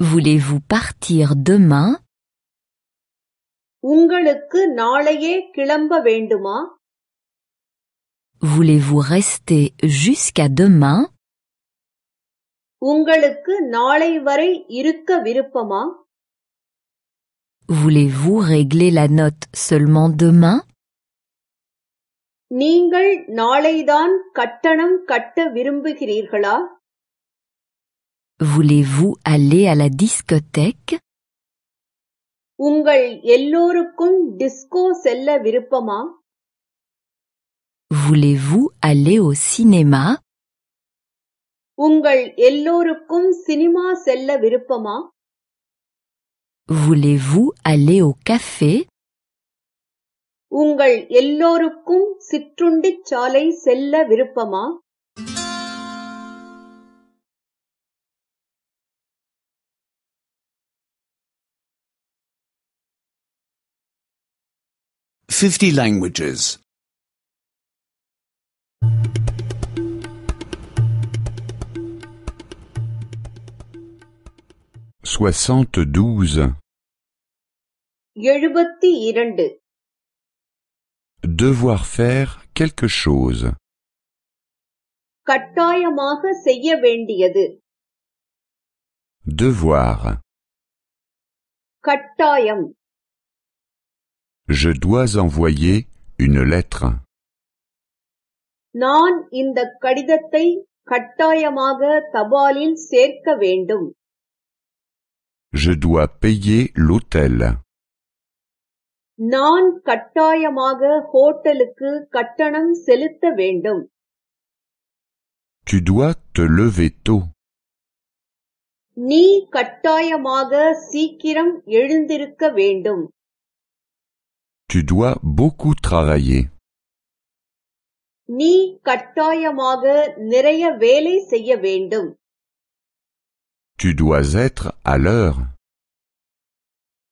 Voulez-vous partir demain உங்களுக்கு நாளையே கிளம்ப வேண்டுமா Voulez-vous rester jusqu'à demain உங்களுக்கு நாளை வரை இருக்க விருப்பமா Voulez-vous régler la note seulement demain நீங்கள் நாளைதான் கட்டணம் கட்ட விரும்புகிறீர்களா Voulez-vous aller à la discothèque உங்கள் எல்லோருக்கும் டிஸ்கோ செல்ல விருப்பமா Voulez-vous aller au cinéma உங்கள் எல்லோருக்கும் சினிமா செல்ல விருப்பமா? Voulez-vous aller au café? உங்கள் எல்லோருக்கும் சிற்றுண்டிச் சாலை செல்ல விருப்பமா? Fifty languages. 72. எழுபத்தி இரண்டு Devoir faire quelque chose. கட்டாயமாக செய்ய வேண்டியது Devoir. கட்டாயம் Je dois envoyer une lettre. நான் இந்த கடிதத்தை கட்டாயமாக தபாலில் சேர்க்க வேண்டும் Je dois payer l'hôtel. நான் கட்டாயமாக ஹோட்டலுக்கு கட்டணம் செலுத்த வேண்டும் Tu dois te lever tôt. நீ கட்டாயமாக சீக்கிரம் எழுந்திருக்க வேண்டும் Tu dois beaucoup travailler. நீ கட்டாயமாக நிறைய வேலை செய்ய வேண்டும் Tu dois être à l'heure.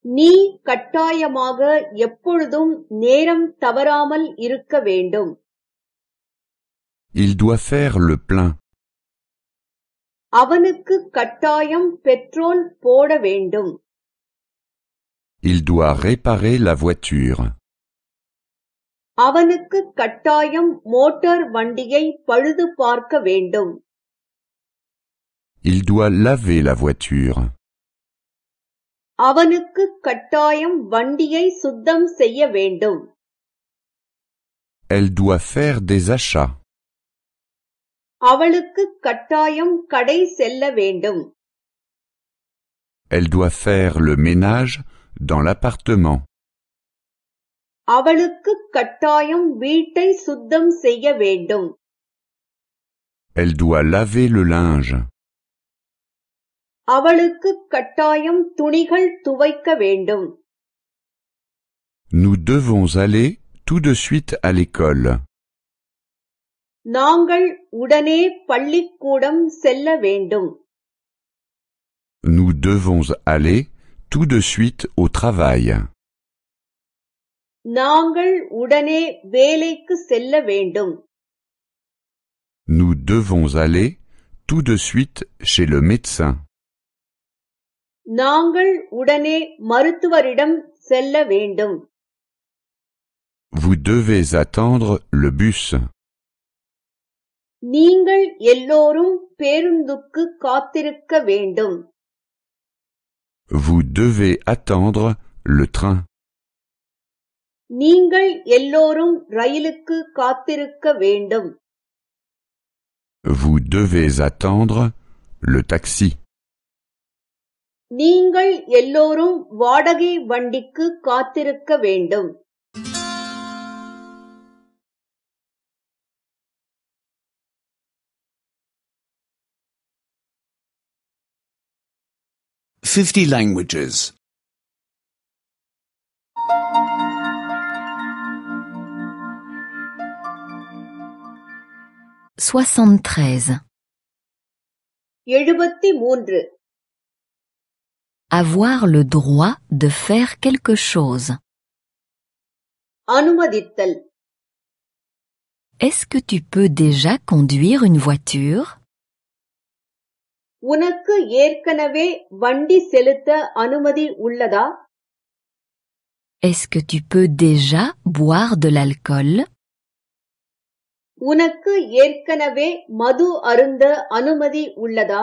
நீ கட்டாயமாக எப்பொழுதும் நேரம் தவறாமல் இருக்க வேண்டும் Il doit faire le plein. அவனுக்கு கட்டாயம் பெட்ரோல் போட வேண்டும் Il doit réparer la voiture. அவனுக்கு கட்டாயம் மோட்டார் வண்டியை பழுது பார்க்க வேண்டும் Il doit laver la voiture. அவனுக்கு கட்டாயம் வண்டியை சுத்தம் செய்ய வேண்டும் Elle doit faire des achats. அவளுக்கு கட்டாயம் கடை செல்ல வேண்டும் Elle doit faire le ménage dans l'appartement. அவளுக்கு கட்டாயம் வீட்டை சுத்தம் செய்ய வேண்டும் Elle doit laver le linge. அவளுக்கு கட்டாயம் துணிகள் துவைக்க வேண்டும் Nous devons aller tout de suite à l'école. நாங்கள் உடனே பள்ளிக்கூடம் செல்ல வேண்டும் Nous devons aller tout de suite au travail. நாங்கள் உடனே வேலைக்கு செல்ல வேண்டும் Nous devons aller tout de suite chez le médecin. நாங்கள் உடனே மருத்துவரிடம் செல்ல வேண்டும் Vous devez attendre le bus. நீங்கள் எல்லோரும் பேருந்துக்கு காத்திருக்க வேண்டும் Vous devez attendre le train. நீங்கள் எல்லோரும் ரயிலுக்கு காத்திருக்க வேண்டும் Vous devez attendre le taxi. நீங்கள் எல்லோரும் வாடகை வண்டிக்கு காத்திருக்க வேண்டும் Fifty languages. 73. எழுபத்தி மூன்று Avoir le droit de faire quelque chose. அனுமதித்தல் Est-ce que tu peux déjà conduire une voiture உனக்கு ஏற்கனவே வண்டி செலுத்த அனுமதி உள்ளதா Est-ce que tu peux déjà boire de l'alcool உனக்கு ஏற்கனவே மது அருந்த அனுமதி உள்ளதா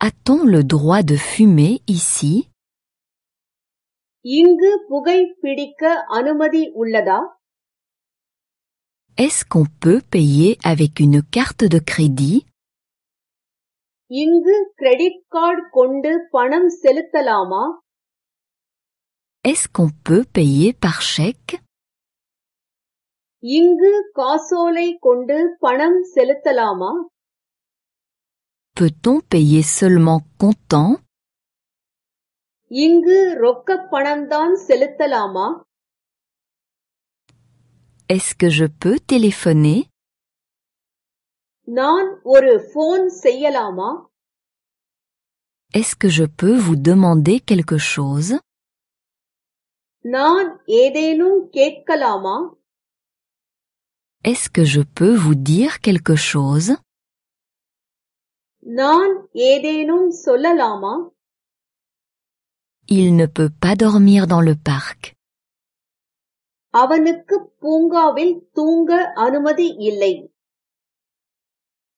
A-t-on le droit de fumer ici இங்கு புகை பிடிக்க அனுமதி உள்ளதா Est-ce qu'on peut payer avec une carte de crédit இங்கு கிரெடிட் கார்டு கொண்டு பணம் செலுத்தலாமா Est-ce qu'on peut payer par chèque இங்கு காசோலை கொண்டு பணம் செலுத்தலாமா Peut-on payer seulement comptant இங்கு ரொக்க பணம்தான் செலுத்தலாமா Est-ce que je peux téléphoner நான் ஒரு போன் செய்யலாமா Est-ce que je peux vous demander quelque chose நான் ஏதேனும் கேட்கலாமா Est-ce que je peux vous dire quelque chose நான் ஏதேனும் சொல்லலாமா Il ne peut pas dormir dans le parc. அவனுக்கு பூங்காவில் தூங்க அனுமதி இல்லை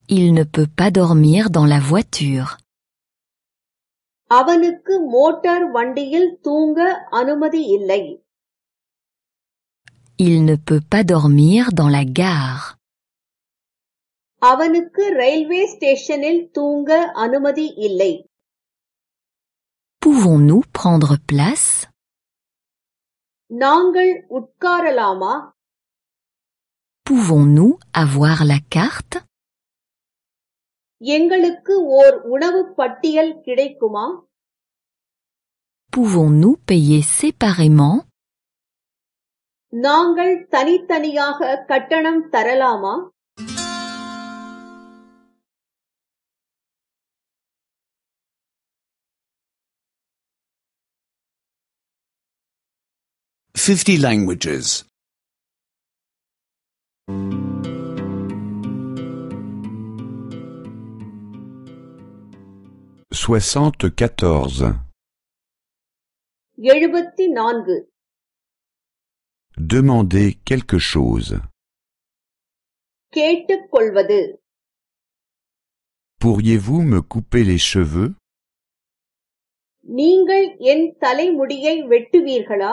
Il ne peut pas dormir dans la voiture. அவனுக்கு மோட்டார் வண்டியில் தூங்க அனுமதி இல்லை Il ne peut pas dormir dans la gare. அவனுக்கு ரயில்வே ஸ்டேஷனில் தூங்க அனுமதி இல்லை. Pouvons-nous prendre place? நாங்கள் உட்காரலாமா? Pouvons-nous avoir la carte? எங்களுக்கு ஓர் உணவு பட்டியல் கிடைக்குமா? Pouvons-nous payer séparément? நாங்கள் தனித்தனியாக கட்டணம் தரலாமா? Fifty languages. 74. எழுபத்தி நான்கு Demandez quelque chose. கேட்டுக்கொள்வது Pourriez-vous me couper les cheveux நீங்கள் என் தலைமுடியை வெட்டுவீர்களா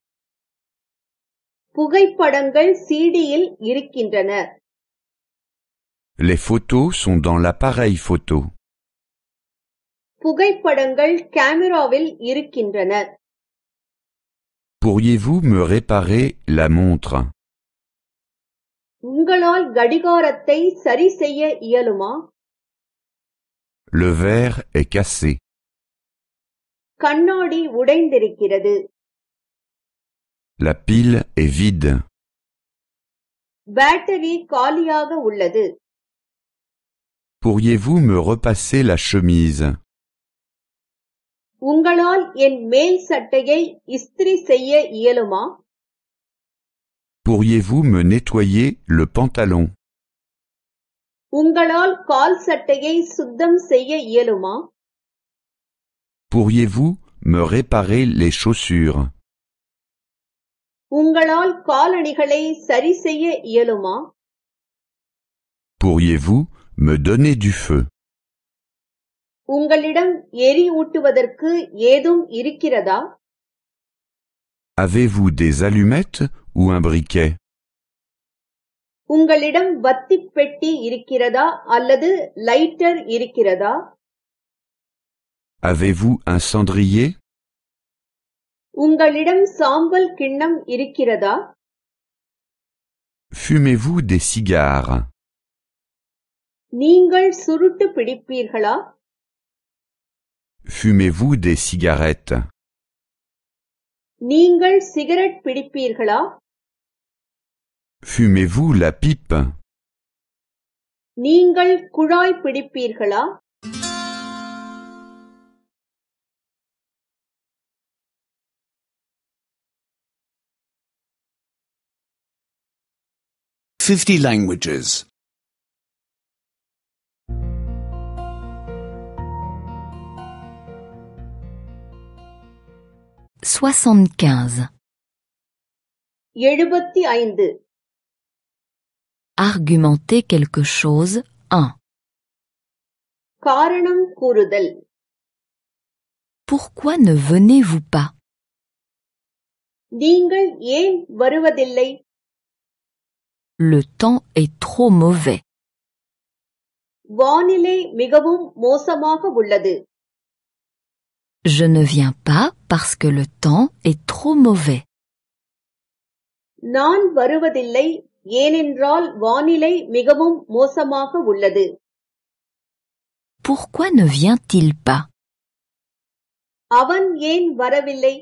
புகைப்படங்கள் சிடியில் இருக்கின்றன Les photos sont dans l'appareil photo. புகைப்படங்கள் கேமராவில் இருக்கின்றன Pourriez-vous me réparer la montre உங்களால் கடிகாரத்தை சரி செய்ய இயலுமா Le verre est cassé. கண்ணாடி உடைந்திருக்கிறது La pile est vide. Battery காலியாக உள்ளது Pourriez-vous me repasser la chemise உங்களால் என் மேல் சட்டையை இஸ்திரி செய்ய இயலுமா Pourriez-vous me nettoyer le pantalon உங்களால் கால் சட்டையை சுத்தம் செய்ய இயலுமா Pourriez-vous me réparer les chaussures உங்களால் காலணிகளை சரி செய்ய இயலுமா Pourriez-vous me donner du feu உங்களிடம் எரி ஊட்டுவதற்கு ஏதும் இருக்கிறதா Avez-vous des allumettes ou un briquet உங்களிடம் வத்திப் பெட்டி இருக்கிறதா அல்லது லைட்டர் இருக்கிறதா Avez-vous un cendrier உங்களிடம் சாம்பல் கிண்ணம் இருக்கிறதா Fumez-vous des cigares நீங்கள் சுருட்டு பிடிப்பீர்களா Fumez-vous des cigarettes நீங்கள் சிகரெட் பிடிப்பீர்களா Fumez-vous la pipe நீங்கள் குழாய் பிடிப்பீர்களா Fifty languages. 75. எழுபத்தி ஐந்து Argumenter quelque chose 1. காரணம் கூறுதல் Pourquoi ne venez-vous pas நீங்கள் ஏன் வருவதில்லை Le temps est trop mauvais. வானிலை மிகவும் மோசமாக உள்ளது Je ne viens pas parce que le temps est trop mauvais. நான் வருவதில்லை ஏனென்றால் வானிலை மிகவும் மோசமாக உள்ளது Pourquoi ne vient-il pas அவன் ஏன் வரவில்லை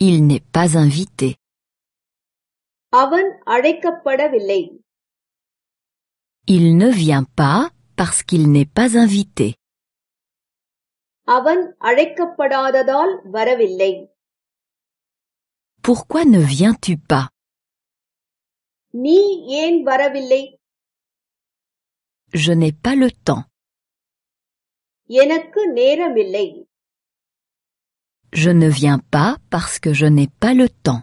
Il n'est pas invité. அவன் அழைக்கப்படவில்லை Il ne vient pas parce qu'il n'est pas invité. அவன் அழைக்கப்படாததால் வரவில்லை Pourquoi ne viens-tu pas நீ ஏன் வரவில்லை Je n'ai pas le temps. எனக்கு நேரமில்லை Je ne viens pas parce que je n'ai pas le temps.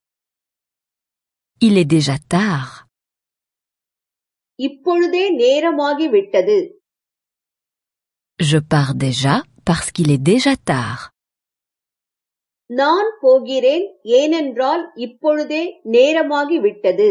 Il est déjà tard. இப்பொழுதே நேரமாகி விட்டது Je pars déjà parce qu'il est déjà tard. நான் போகிறேன் ஏனென்றால் இப்பொழுதே நேரமாகி விட்டது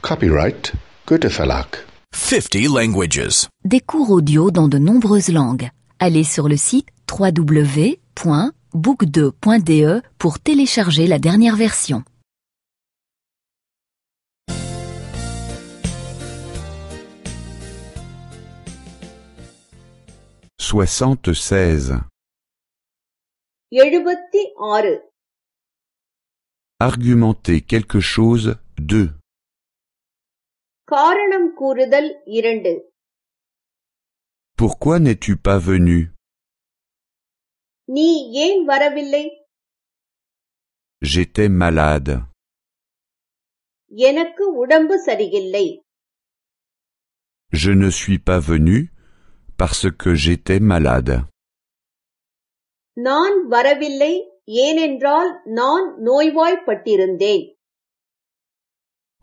Copyright Goethe Verlag 50 languages. Des cours audio dans de nombreuses langues. Allez sur le site www.book2.de pour télécharger la dernière version. Soixante-seize. Argumenter quelque chose de. காரணம் கூறுதல் இரண்டு Pourquoi n'es-tu pas venu நீ ஏன் வரவில்லை J'étais malade. எனக்கு உடம்பு சரியில்லை Je ne suis pas venu parce que j'étais malade. நான் வரவில்லை ஏனென்றால் நான் நோய்வாய்ப்பட்டிருந்தேன்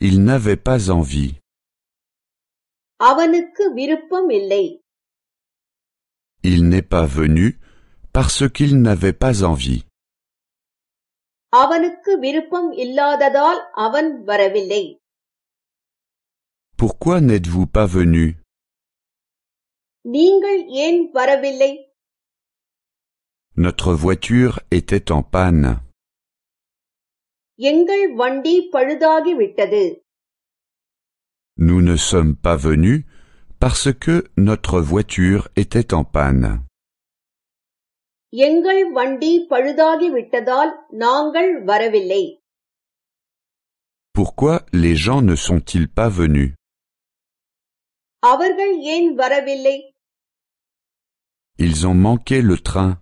Il n'avait pas envie. அவனுக்கு விருப்பம் இல்லை Il n'est pas venu parce qu'il n'avait pas envie. அவனுக்கு விருப்பம் இல்லாததால் அவன் வரவில்லை Pourquoi n'êtes-vous pas venu நீங்கள் ஏன் வரவில்லை Notre voiture était en panne. எங்கள் வண்டி பழுதாகி விட்டது Nous ne sommes pas venus parce que notre voiture était en panne. எங்கள் வண்டி பழுதாகி விட்டதால் நாங்கள் வரவில்லை Pourquoi les gens ne sont-ils pas venus அவர்கள் ஏன் வரவில்லை Ils ont manqué le train.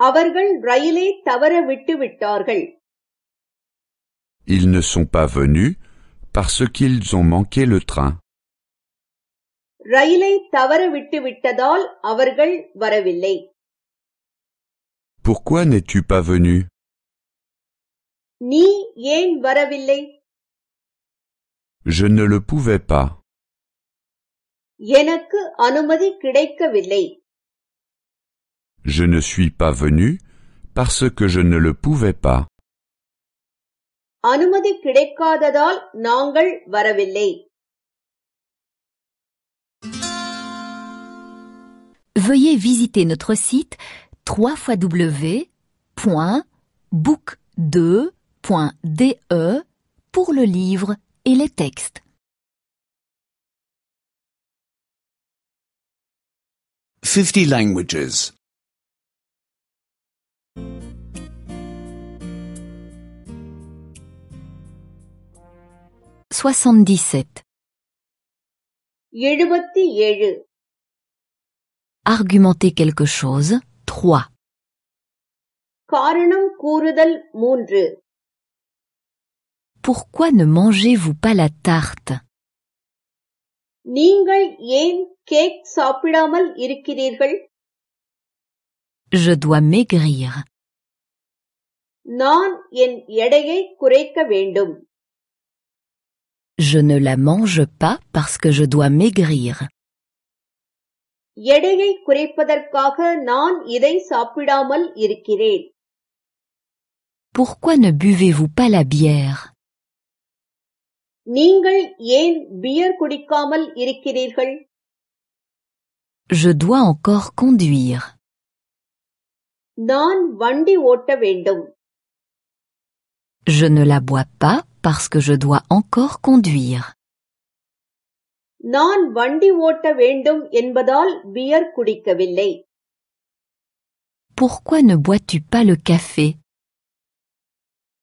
அவர்கள் ரயிலை தவற விட்டு விட்டார்கள் Ils ne sont pas venus parce qu'ils ont manqué le train. ரயிலை தவற விட்டு விட்டதால் அவர்கள் வரவில்லை Pourquoi n'es-tu pas venu நீ ஏன் வரவில்லை Je ne le pouvais pas. எனக்கு அனுமதி கிடைக்கவில்லை Je ne suis pas venu parce que je ne le pouvais pas. அனுமதி கிடைக்காததால் நாங்கள் வரவில்லை Veuillez visiter notre site www.book2.de pour le livre et les textes. Fifty languages. 77. எழுபத்தி ஏழு Argumenter quelque chose 3. காரணம் கூறுதல் மூன்று Pourquoi ne mangez-vous pas la tarte நீங்கள் ஏன் கேக் சாப்பிடாமல் இருக்கிறீர்கள் Je dois maigrir. நான் என் எடையை குறைக்க வேண்டும் Je ne la mange pas parce que je dois maigrir. எடையை குறைப்பதற்காக நான் இதை சாப்பிடாமல் இருக்கிறேன் Pourquoi ne buvez-vous pas la bière நீங்கள் ஏன் பியர் குடிக்காமல் இருக்கிறீர்கள் Je dois encore conduire. நான் வண்டி ஓட்ட வேண்டும் Je ne la bois pas parce que je dois encore conduire. நான் வண்டி ஓட்ட வேண்டும் என்பதால் பியர் குடிக்கவில்லை Pourquoi ne bois-tu pas le café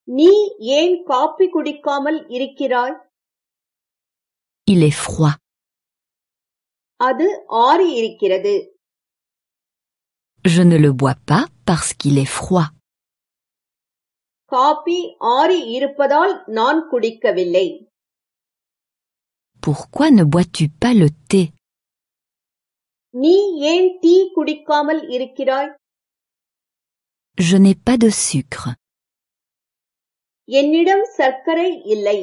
நீ ஏன் காப்பி குடிக்காமல் இருக்கிறாய் Il est froid. அது ஆறி இருக்கிறது Je ne le bois pas parce qu'il est froid. Copy ஆறி இருப்பதால் நான் குடிக்கவில்லை Pourquoi ne bois-tu pas le thé நீ ஏன் டீ குடிக்காமல் இருக்கிறாய் Je n'ai pas de sucre. என்னிடம் சர்க்கரை இல்லை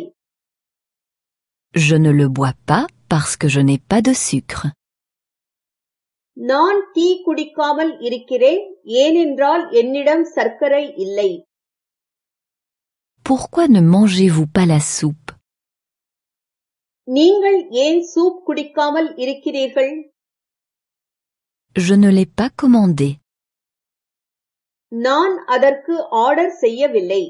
Je ne le bois pas parce que je n'ai pas de sucre. நான் டீ குடிக்காமல் இருக்கிறேன் ஏனென்றால் என்னிடம் சர்க்கரை இல்லை Pourquoi ne mangez-vous pas la soupe நீங்கள் ஏன் சூப் குடிக்காமல் இருக்கிறீர்கள் Je ne l'ai pas commandé. நான் அதற்கு ஆர்டர் செய்யவில்லை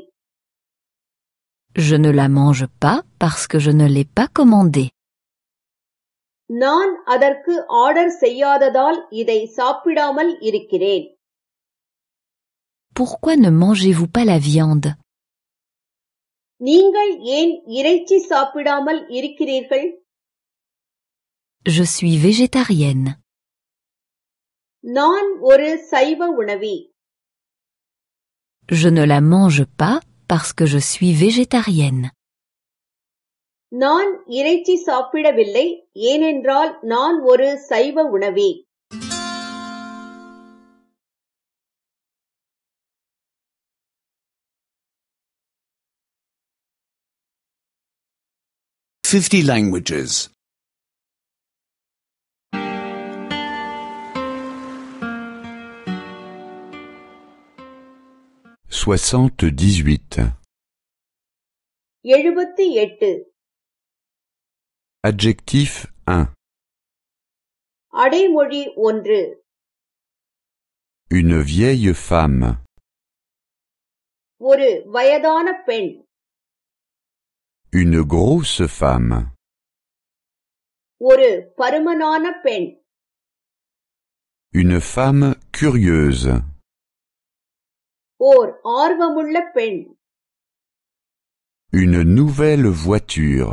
Je ne la mange pas parce que je ne l'ai pas commandé. நான் அதற்கு ஆர்டர் செய்யாததால் இதை சாப்பிடாமல் இருக்கிறேன் Pourquoi ne mangez-vous pas la viande நீங்கள் ஏன் இறைச்சி சாப்பிடாமல் இருக்கிறீர்கள் Je suis végétarienne. நான் ஒரு சைவ உணவி Je ne la mange pas parce que je suis végétarienne. நான் இறைச்சி சாப்பிடவில்லை ஏனென்றால் நான் ஒரு சைவ உணவி Fifty languages. 78. எழுபத்தி எட்டு Adjectif 1. அடைமொழி ஒன்று Une vieille femme. ஒரு வயதான பெண் Une grosse femme. ஒரு பருமனான பெண் Une femme curieuse. ஓர் ஆர்வமுள்ள பெண் Une nouvelle voiture.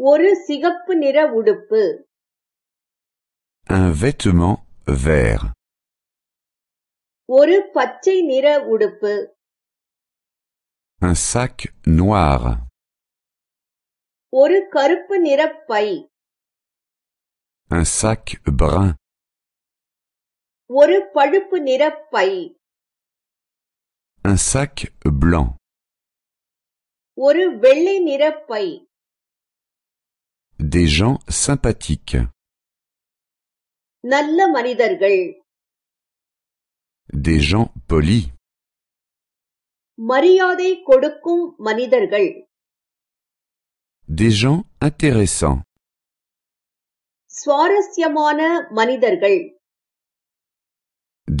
ஒரு சிகப்பு நிற உடுப்பு Un vêtement vert. ஒரு பச்சை நிற உடுப்பு Un sac noir. ஒரு கருப்பு நிற பை Un sac brun. ஒரு பழுப்பு நிற பை Un sac blanc. ஒரு வெள்ளை நிற பை Des gens sympathiques. நல்ல மனிதர்கள் Des gens polis. மரியாதை கொடுக்கும் மனிதர்கள் Des gens intéressants. சுவாரஸ்யமான மனிதர்கள்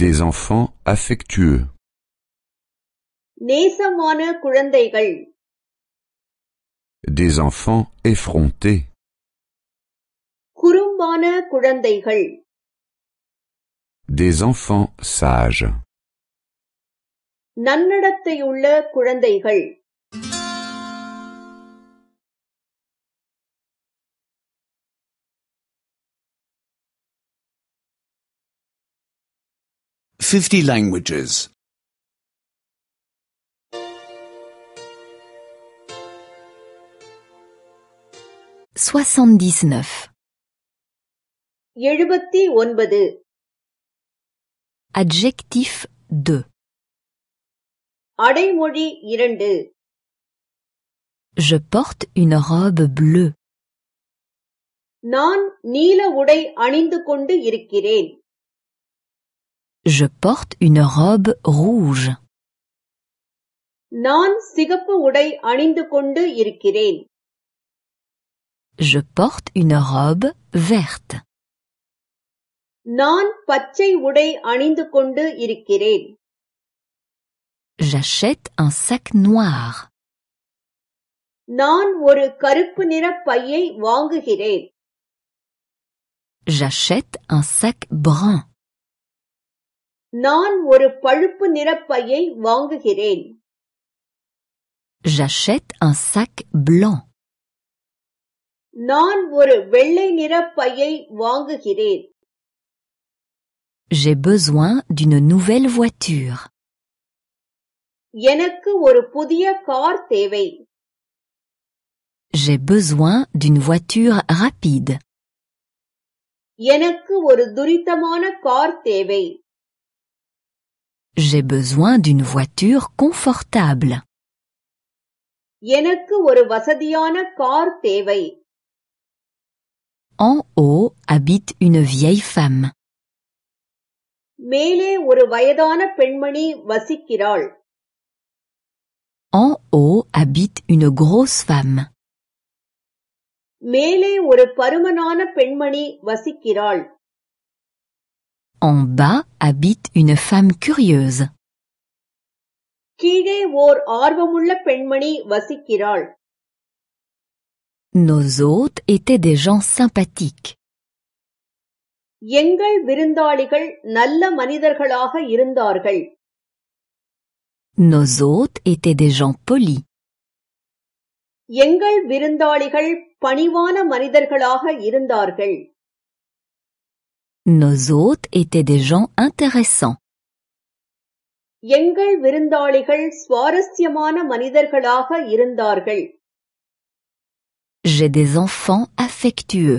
Des enfants affectueux. நேசமான குழந்தைகள் Des enfants effrontés. குறும்பான குழந்தைகள் Des enfants sages. நன்னடத்தையுள்ள குழந்தைகள் Fifty languages. 79. எழுபத்தி ஒன்பது Adjectif 2. அடைமொழி இரண்டு Je porte une robe bleue. நான் நீல உடை அணிந்து கொண்டு இருக்கிறேன் Je porte une robe rouge. நான் சிகப்பு உடை அணிந்து கொண்டு இருக்கிறேன் Je porte une robe verte. நான் பச்சை உடை அணிந்து கொண்டு இருக்கிறேன் J'achète un sac noir. நான் ஒரு கருப்பு நிற பையை வாங்குகிறேன் J'achète un sac brun. நான் ஒரு பழுப்பு நிற பையை வாங்குகிறேன் J'achète un sac blanc. நான் ஒரு வெள்ளை நிற பையை வாங்குகிறேன் J'ai besoin d'une nouvelle voiture. எனக்கு ஒரு புதிய கார் தேவை J'ai besoin d'une voiture rapide. எனக்கு ஒரு துரிதமான கார் தேவை J'ai besoin d'une voiture confortable. எனக்கு ஒரு வசதியான கார் தேவை En haut habite une vieille femme. மேலே ஒரு வயதான பெண்மணி வசிக்கிறாள் En haut habite une grosse femme. மேலே ஒரு பருமனான பெண்மணி வசிக்கிறாள் En bas habite une femme curieuse. கீழே ஓர் ஆர்வமுள்ள பெண்மணி வசிக்கிறாள் Nos hôtes étaient des gens sympathiques. எங்கள் விருந்தாளிகள் நல்ல மனிதர்களாக இருந்தார்கள் Nos hôtes étaient des gens polis. எங்கள் விருந்தாளிகள் பணிவான மனிதர்களாக இருந்தார்கள் Nos hôtes étaient des gens intéressants. எங்கள் விருந்தாளிகள் சுவாரஸ்யமான மனிதர்களாக இருந்தார்கள் J'ai des enfants affectueux.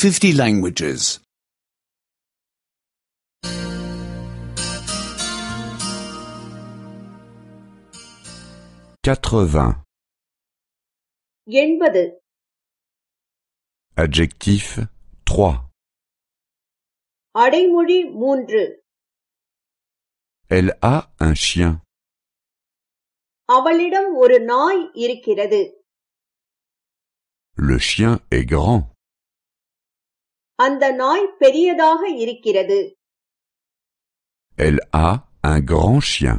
Fifty languages. 80. எண்பது Adjectif 3. அடைமொழி மூன்று Elle a un chien. அவளிடம் ஒரு நாய் இருக்கிறது Le chien est grand. அந்த நாய் பெரியதாக இருக்கிறது Elle a un grand chien.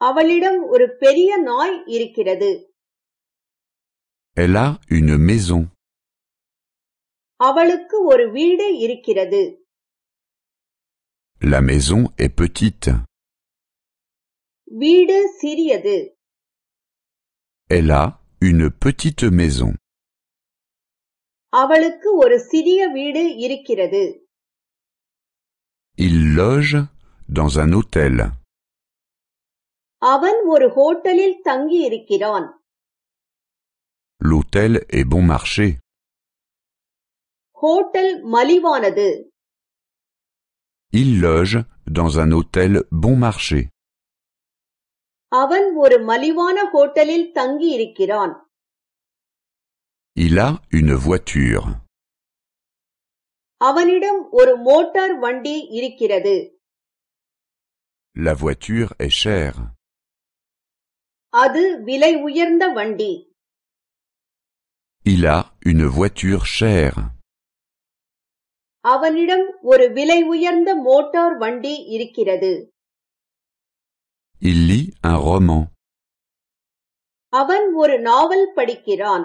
அவளிடம் ஒரு பெரிய நாய் இருக்கிறது Elle a une maison. அவளுக்கு ஒரு வீடு இருக்கிறது La maison est petite. வீடு சிறியது Elle a une petite maison. அவளுக்கு ஒரு சிறிய வீடு இருக்கிறது Il loge dans un hôtel. அவன் ஒரு ஹோட்டலில் தங்கி இருக்கிறான் L'hôtel est bon marché. Hotel மலிவானது Il loge dans un hôtel bon marché. அவன் ஒரு மலிவான ஹோட்டலில் தங்கி இருக்கிறான் Il a une voiture. அவனிடம் ஒரு மோட்டார் வண்டி இருக்கிறது La voiture est chère. அது விலை உயர்ந்த வண்டி Il a une voiture chère. அவனிடம் ஒரு விலை உயர்ந்த மோட்டார் வண்டி இருக்கிறது Il lit un roman. அவன் ஒரு நாவல் படிக்கிறான்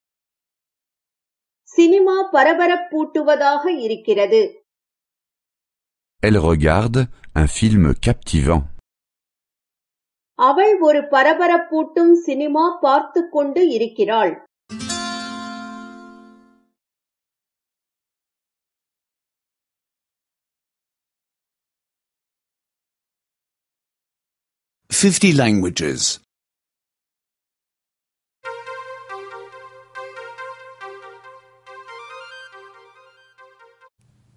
சினிமா பரபரப்பூட்டுவதாக இருக்கிறது Elle regarde un film captivant. அவள் ஒரு பரபரப்பூட்டும் சினிமா பார்த்துக் கொண்டு இருக்கிறாள் Fifty languages.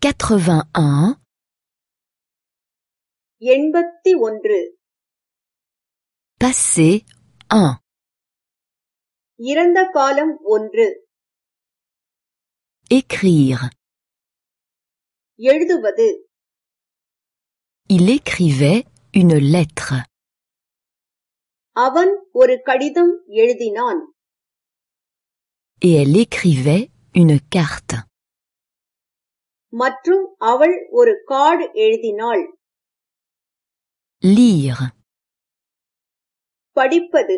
81. எண்பத்தி ஒன்று Passé 1. இறந்த காலம் ஒன்று Écrire. எழுதுவது Il écrivait une lettre. அவன் ஒரு கடிதம் எழுதினான் Et elle écrivait une carte. மற்றும் அவள் ஒரு கார்டு எழுதினாள் Lire. படிப்பது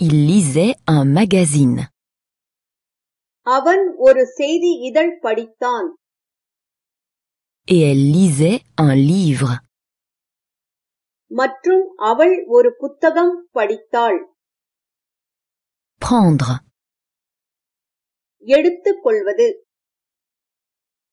Il lisait un magazine. அவன் ஒரு செய்தி இதழ் படித்தான் Et elle lisait un livre. மற்றும் அவள் ஒரு புத்தகம் படித்தாள் Prendre. எடுத்துக் கொள்வது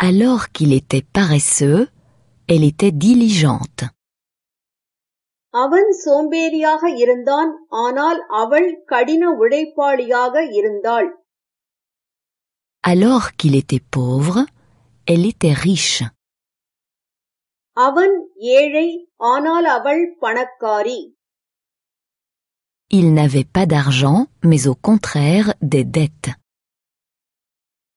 Alors qu'il était paresseux, elle était diligente. அவன் சோம்பேறியாக இருந்தான் ஆனால் அவள் கடின உழைப்பாளியாக இருந்தாள் Alors qu'il était pauvre, elle était riche. அவன் ஏழை ஆனால் அவள் பணக்காரி Il n'avait pas d'argent, mais au contraire des dettes.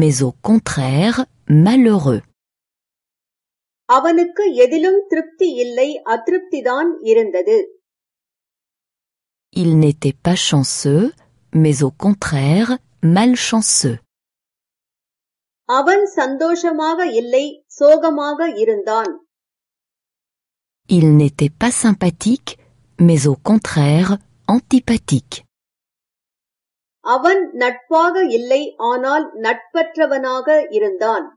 mais au contraire malheureux. அவனுக்கு எதிலும் திருப்தி இல்லை அதிருப்திதான் இருந்தது Il n'était pas chanceux, mais au contraire malchanceux. அவன் சந்தோஷமாக இல்லை சோகமாக இருந்தான் Il n'était pas sympathique, mais au contraire antipathique. அவன் நட்பாக இல்லை ஆனால் நட்பற்றவனாக இருந்தான்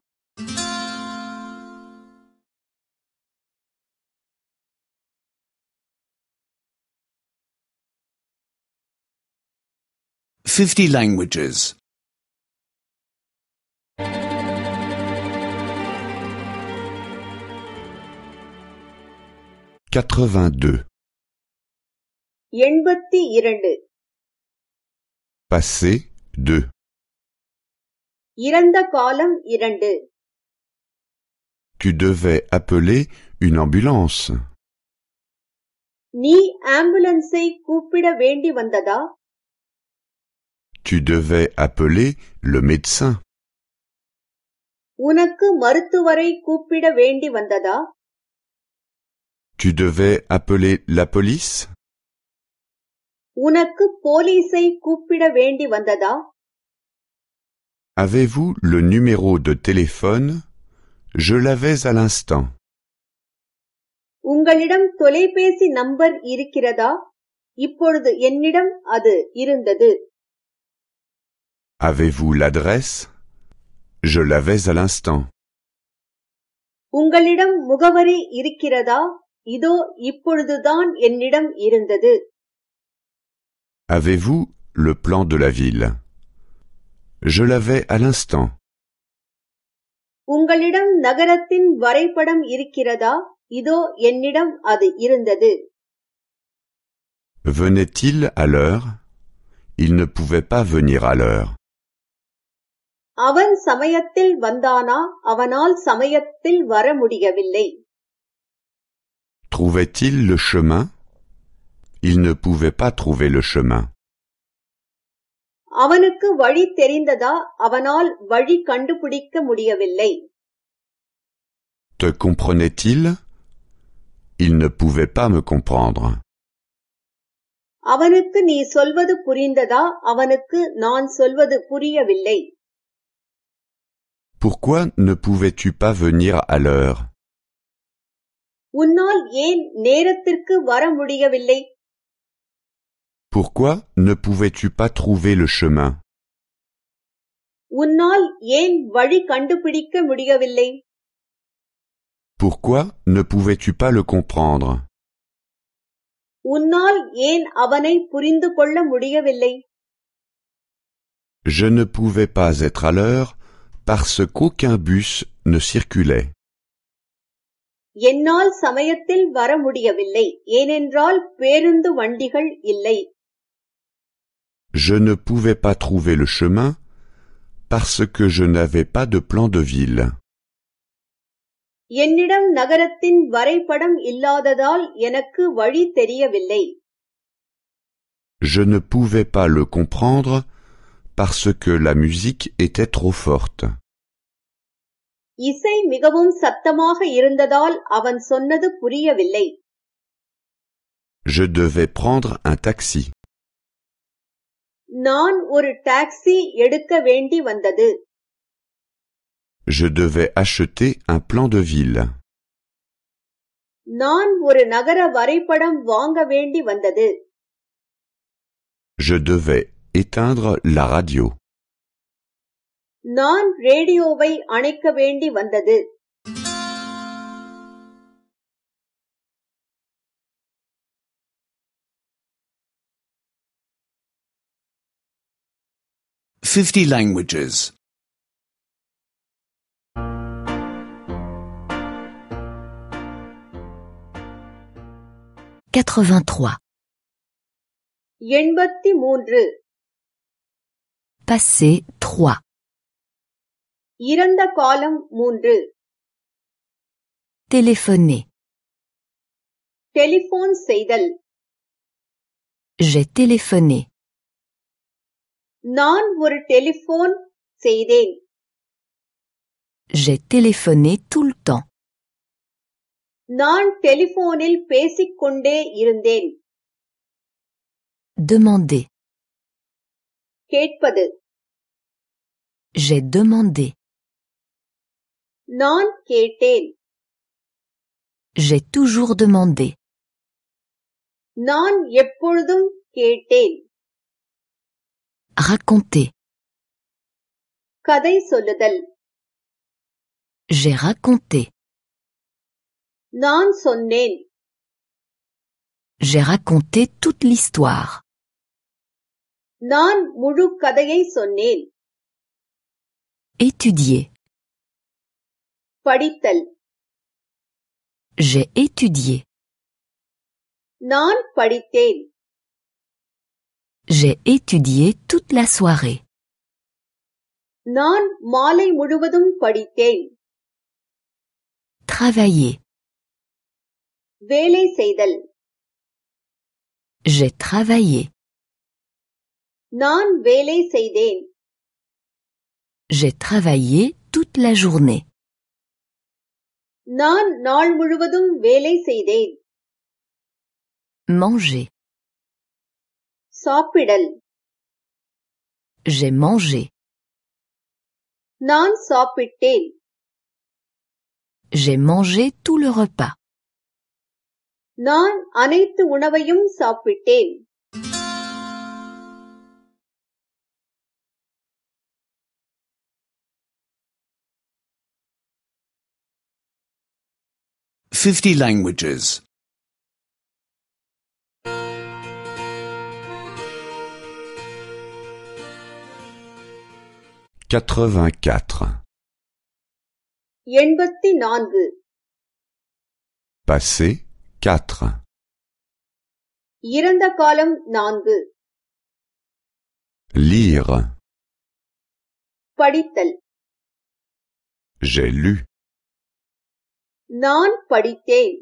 Fifty languages. 82. எண்பத்தி இரண்டு Passé 2. இறந்த காலம் இரண்டு Tu devais appeler une ambulance. நீ ஆம்புலன்ஸை கூப்பிட வேண்டி வந்ததா Tu devais appeler le médecin. உனக்கு மருத்துவரை கூப்பிட வேண்டி வந்ததா Tu devais appeler la police. உனக்கு போலீஸை கூப்பிட வேண்டி வந்ததா? Avez-vous le numéro de téléphone? Je l'avais à l'instant. உங்களிடம் தொலைபேசி நம்பர் இருக்கிறதா? இப்பொழுது என்னிடம் அது இருந்தது. Avez-vous l'adresse? Je l'avais à l'instant. உங்களிடம் முகவரி இருக்கிறதா? இதோ இப்பொழுதுதான் என்னிடம் இருந்தது. Avez-vous le plan de la ville Je l'avais à l'instant. உங்களிடம் நகரத்தின் வரைபடம் இருக்கிறதா இதோ என்னிடம் அது இருந்தது Venait-il à l'heure Il ne pouvait pas venir à l'heure. அவன் சமயத்தில் வந்தானா அவனால் சமயத்தில் வர முடியவில்லை Trouvait-il le chemin Il ne pouvait pas trouver le chemin. அவனுக்கு வழி தெரிந்ததா அவனால் வழி கண்டுபிடிக்க முடியவில்லை Te comprenait-il Il ne pouvait pas me comprendre. அவனுக்கு நீ சொல்வது புரிந்ததா அவனுக்கு நான் சொல்வது புரியவில்லை Pourquoi ne pouvais-tu pas venir à l'heure உன்னால் ஏன் நேரத்திற்கு வர முடியவில்லை Pourquoi ne pouvais-tu pas trouver le chemin உன்னால் ஏன் வழி கண்டுபிடிக்க முடியவில்லை Pourquoi ne pouvais-tu pas le comprendre உன்னால் ஏன் அவனை புரிந்து கொள்ள முடியவில்லை Je ne pouvais pas être à l'heure parce qu'aucun bus ne circulait. என்னால் சமயத்தில் வர முடியவில்லை ஏனென்றால் பேருந்து வண்டிகள் இல்லை Je ne pouvais pas trouver le chemin parce que je n'avais pas de plan de ville. என்னிடம் நகரத்தின் வரைபடம் இல்லாததால் எனக்கு வழி தெரியவில்லை Je ne pouvais pas le comprendre parce que la musique était trop forte. இசை மிகவும் சத்தமாக இருந்ததால் அவன் சொன்னது புரியவில்லை Je devais prendre un taxi. நான் ஒரு டாக்ஸி எடுக்க வேண்டி வந்தது Je devais acheter un plan de ville. நான் ஒரு நகர வரைபடம் வாங்க வேண்டி வந்தது Je devais éteindre la radio. நான் ரேடியோவை அணைக்க வேண்டி வந்தது Fifty languages. 83. எண்பத்தி மூன்று Passé 3. இறந்த காலம் மூன்று Téléphoner. டெலிபோன் செய்தல் J'ai téléphoné. நான் ஒரு டெலிபோன் செய்தேன் J'ai téléphoné tout le temps. நான் டெலிபோனில் பேசிக்கொண்டே இருந்தேன் Demander. கேட்பது J'ai demandé. நான் கேட்டேன் J'ai toujours demandé. நான் எப்பொழுதும் கேட்டேன் Raconter. கதை சொல்லுதல் J'ai raconté. நான் சொன்னேன் J'ai raconté toute l'histoire. நான் முழு கதையை சொன்னேன் Étudier. படித்தல் J'ai étudié. நான் படித்தேன் J'ai étudié toute la soirée. நான் மாலை முழுவதும் படித்தேன் Travailler. வேலை செய்தல் J'ai travaillé. நான் வேலை செய்தேன் J'ai travaillé toute la journée. நான் நாள் முழுவதும் வேலை செய்தேன் Manger. சாப்பிடல் J'ai mangé. நான் சாப்பிட்டேன் J'ai mangé tout le repas. நான் அனைத்து உணவையும் சாப்பிட்டேன் Fifty languages. 84. எண்பத்தி நான்கு Passé 4. இறந்த காலம் நான்கு Lire. படித்தல் J'ai lu. நான் படித்தேன்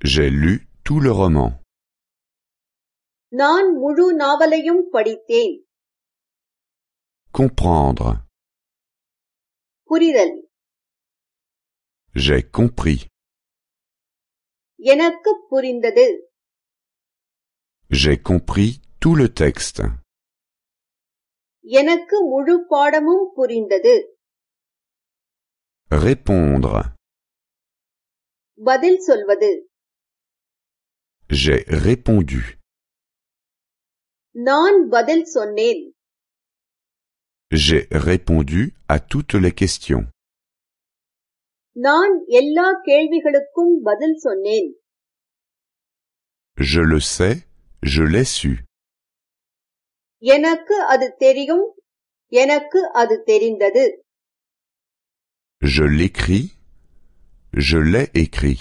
J'ai lu tout le roman. நான் முழு நாவலையும் படித்தேன் Comprendre. புரிதல் J'ai compris. எனக்கு புரிந்தது J'ai compris tout le texte. எனக்கு முழு பாடமும் புரிந்தது Répondre. பதில் சொல்வது J'ai répondu. நான் பதில் சொன்னேன் J'ai répondu à toutes les questions. நான் எல்லா கேள்விகளுக்கும் பதில் சொன்னேன் Je le sais, je l'ai su. எனக்கு அது தெரியும் எனக்கு அது தெரிந்தது Je l'écris, je l'ai écrit.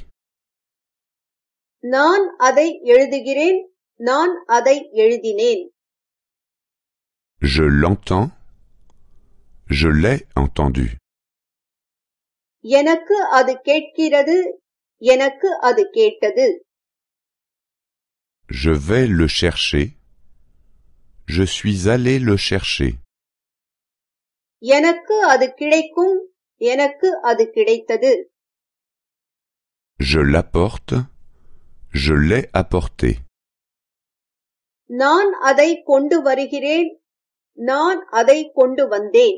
நான் அதை எழுதுகிறேன் நான் அதை எழுதினேன் Je l'entends, je l'ai entendu. எனக்கு அது கேட்கிறது எனக்கு அது கேட்டது Je vais le chercher. Je suis allé le chercher. எனக்கு அது கிடைக்கும் எனக்கு அது கிடைத்தது Je l'apporte. Je l'ai apporté. நான் அதை கொண்டு வருகிறேன் நான் அதை கொண்டு வந்தேன்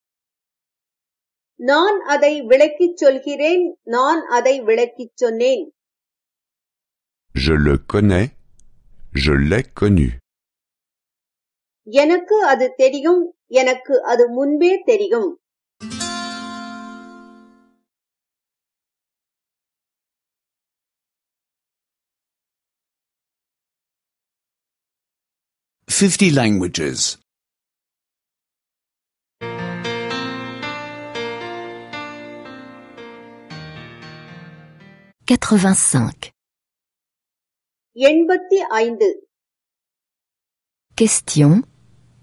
நான் அதை விளக்கிச் சொல்கிறேன் நான் அதை விளக்கிச் சொன்னேன் Je le connais. Je l'ai connu. எனக்கு அது தெரியும் எனக்கு அது முன்பே தெரியும் Fifty languages. 85. எண்பத்தி ஐந்து Question.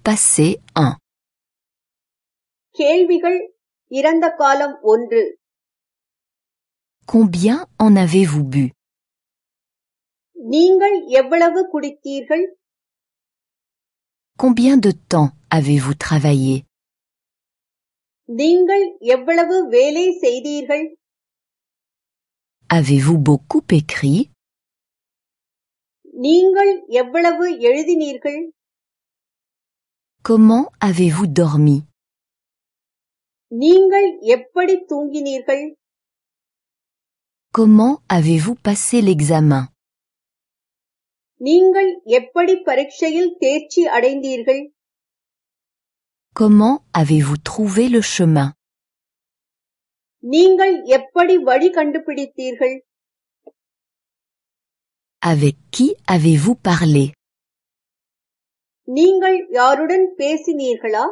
Passé 1. கேள்விகள் இறந்த காலம் ஒன்று Combien en avez-vous bu நீங்கள் எவ்வளவு குடித்தீர்கள் Combien de temps avez-vous travaillé நீங்கள் எவ்வளவு வேலை செய்தீர்கள் Avez-vous beaucoup écrit? Comment avez-vous dormi? Comment avez-vous passé l'examen? Comment avez-vous trouvé le chemin? நீங்கள் எப்படி வழி கண்டுபிடித்தீர்கள் Avec qui avez-vous parlé நீங்கள் யாருடன் பேசினீர்களா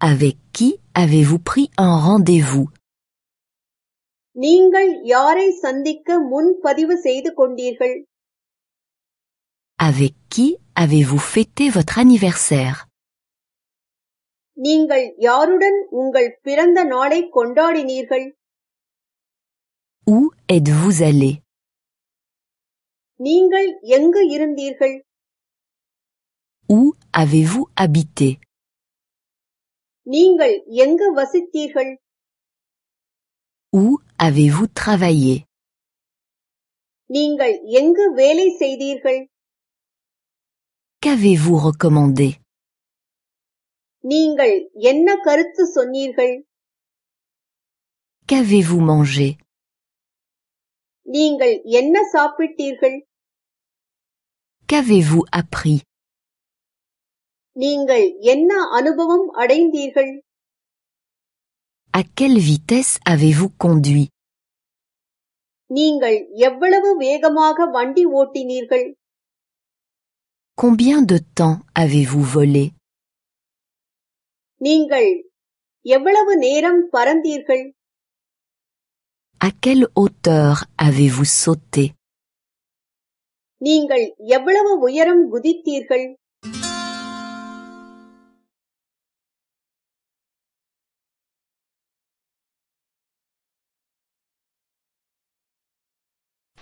Avec qui avez-vous pris un rendez-vous நீங்கள் யாரை சந்திக்க முன்பதிவு செய்து கொண்டீர்கள் Avec qui avez-vous fêté votre anniversaire நீங்கள் யாருடன் உங்கள் பிறந்த நாளை கொண்டாடினீர்கள் Où êtes-vous allé நீங்கள் எங்கு இருந்தீர்கள் Où avez-vous habité நீங்கள் எங்கு வசித்தீர்கள் Où avez-vous travaillé நீங்கள் எங்கு வேலை செய்தீர்கள் Qu'avez-vous recommandé நீங்கள் என்ன கருத்து சொன்னீர்கள் Qu'avez-vous mangé நீங்கள் என்ன சாப்பிட்டீர்கள் Qu'avez-vous appris நீங்கள் என்ன அனுபவம் அடைந்தீர்கள் À quelle vitesse avez-vous conduit நீங்கள் எவ்வளவு வேகமாக வண்டி ஓட்டினீர்கள் Combien de temps avez-vous volé நீங்கள் எவ்வளவு நேரம் பறந்தீர்கள் À quelle hauteur avez-vous sauté நீங்கள் எவ்வளவு உயரம் குதித்தீர்கள்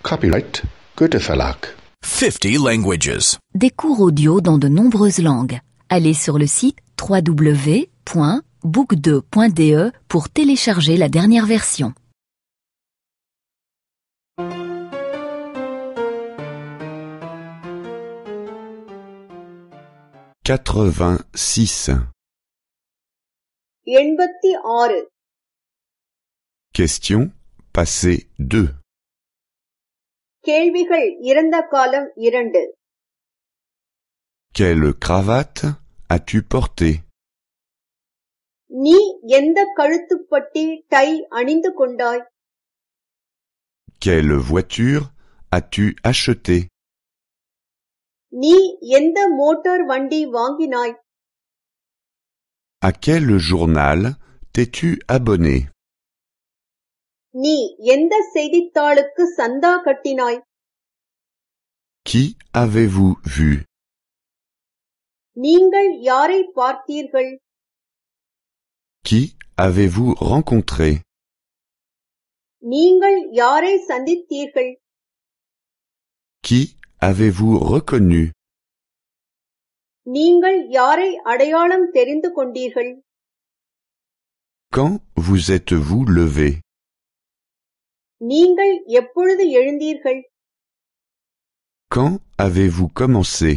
Copyright Goethe Verlag. 50 languages. Des cours audio dans de nombreuses langues. Allez sur le site www.book2.de pour télécharger la dernière version. Quatre-vingt-six. Question passé 2 Quelle cravate? as-tu porté நீ எந்த கழுத்துப்பட்டி டை அணிந்து கொண்டாய் Quelle voiture as-tu acheté நீ எந்த மோட்டார் வண்டி வாங்கினாய் À quel journal t'es-tu abonné நீ எந்த செய்தித்தாளுக்கு சந்தா கட்டினாய் Qui avez-vous vu நீங்கள் யாரை பார்த்தீர்கள் Qui avez-vous rencontré நீங்கள் யாரை சந்தித்தீர்கள் Qui avez-vous reconnu நீங்கள் யாரை அடையாளம் தெரிந்து கொண்டீர்கள் Quand vous êtes-vous levé நீங்கள் எப்பொழுது எழுந்தீர்கள் Quand avez-vous commencé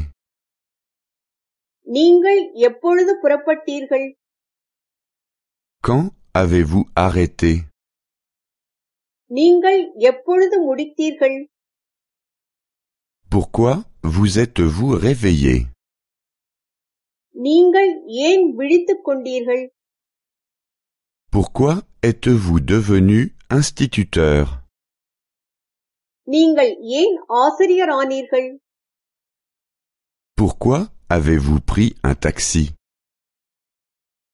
நீங்கள் எப்பொழுது புறப்பட்டீர்கள் Quand avez-vous arrêté நீங்கள் எப்பொழுது முடித்தீர்கள் Pourquoi vous êtes-vous réveillé நீங்கள் ஏன் விழித்துக் கொண்டீர்கள் Pourquoi êtes-vous devenu instituteur நீங்கள் ஏன் ஆசிரியரானீர்கள் Pourquoi avez-vous pris un taxi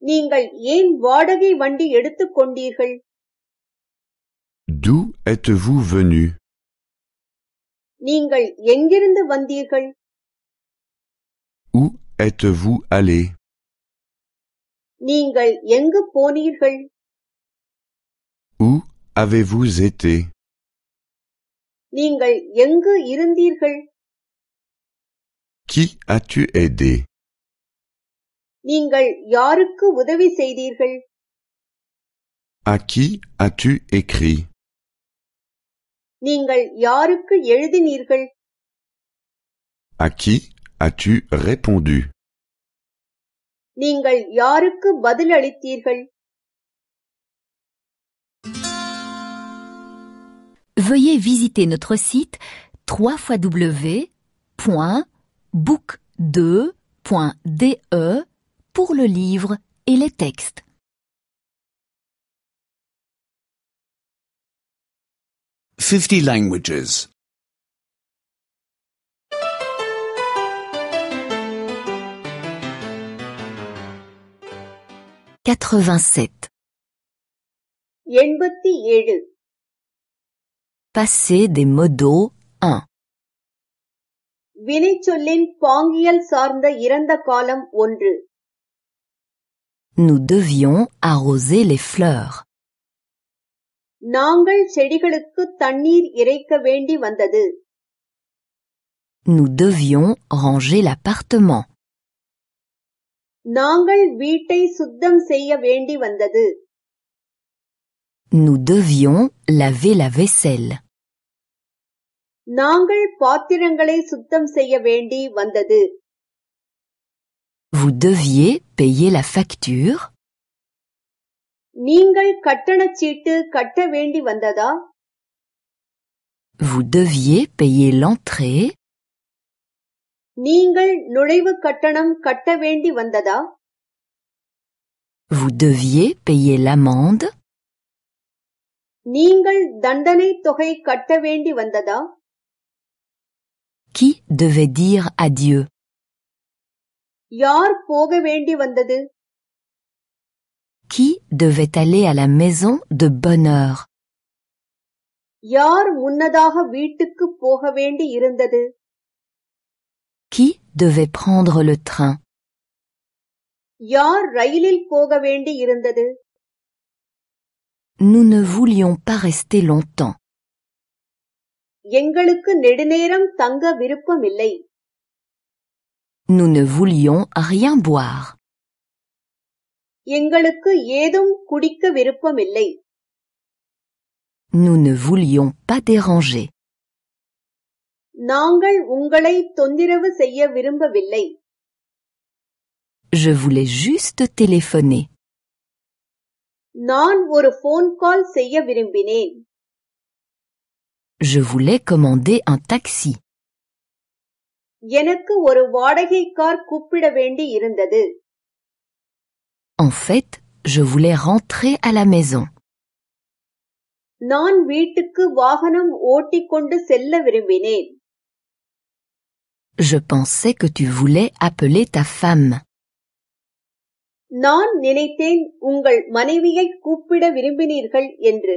நீங்கள் ஏன் வாடகை வண்டி எடுத்துக் கொண்டீர்கள் D'où êtes-vous venu நீங்கள் எங்கிருந்து வந்தீர்கள் Où êtes-vous allé நீங்கள் எங்கு போனீர்கள் Où avez-vous été நீங்கள் எங்கு இருந்தீர்கள் Qui as-tu aidé நீங்கள் யாருக்கு உதவி செய்தீர்கள் À qui as-tu écrit நீங்கள் யாருக்கு எழுதினீர்கள் À qui as-tu répondu நீங்கள் யாருக்கு பதிலளித்தீர்கள் Veuillez visiter notre site book2.de pour le livre et les textes. Fifty languages. Quatre-vingt-sept. Passé des modaux 1. வினைச்சொல்லின் பாங்கியல் சார்ந்த இறந்த காலம் ஒன்று Nous devions arroser les fleurs. நாங்கள் செடிகளுக்கு தண்ணீர் இறைக்க வேண்டி வந்தது Nous devions ranger l'appartement. நாங்கள் வீட்டை சுத்தம் செய்ய வேண்டி வந்தது Nous devions laver la vaisselle. நாங்கள் பாத்திரங்களை சுத்தம் செய்ய வேண்டி வந்தது. Vous deviez payer la facture. நீங்கள் கட்டணச் சீட்டு கட்ட வேண்டி வந்ததா? Vous deviez payer l'entrée. நீங்கள் நுழைவு கட்டணம் கட்ட வேண்டி வந்ததா? Vous deviez payer l'amende? நீங்கள் தண்டனை தொகை கட்ட வேண்டி வந்ததா? Qui devait dire adieu? Qui devait aller à la maison de bonne heure? Qui devait prendre le train? Nous ne voulions pas rester longtemps. எங்களுக்கு நெடுநேரம் தங்க விருப்பமில்லை Nous ne voulions rien boire. எங்களுக்கு ஏதும் குடிக்க விருப்பமில்லை Nous ne voulions pas déranger. நாங்கள் உங்களை தொந்திரவு செய்ய விரும்பவில்லை Je voulais juste téléphoner. நான் ஒரு போன் கால் செய்ய விரும்பினேன் Je voulais commander un taxi. எனக்கு ஒரு வாடகை கார் கூப்பிட வேண்டி இருந்தது En fait, je voulais rentrer à la maison. நான் வீட்டுக்கு வாகனம் ஓட்டிக்கொண்டு செல்ல விரும்பினேன் Je pensais que tu voulais appeler ta femme. நான் நினைத்தேன் உங்கள் மனைவியை கூப்பிட விரும்பினீர்கள் என்று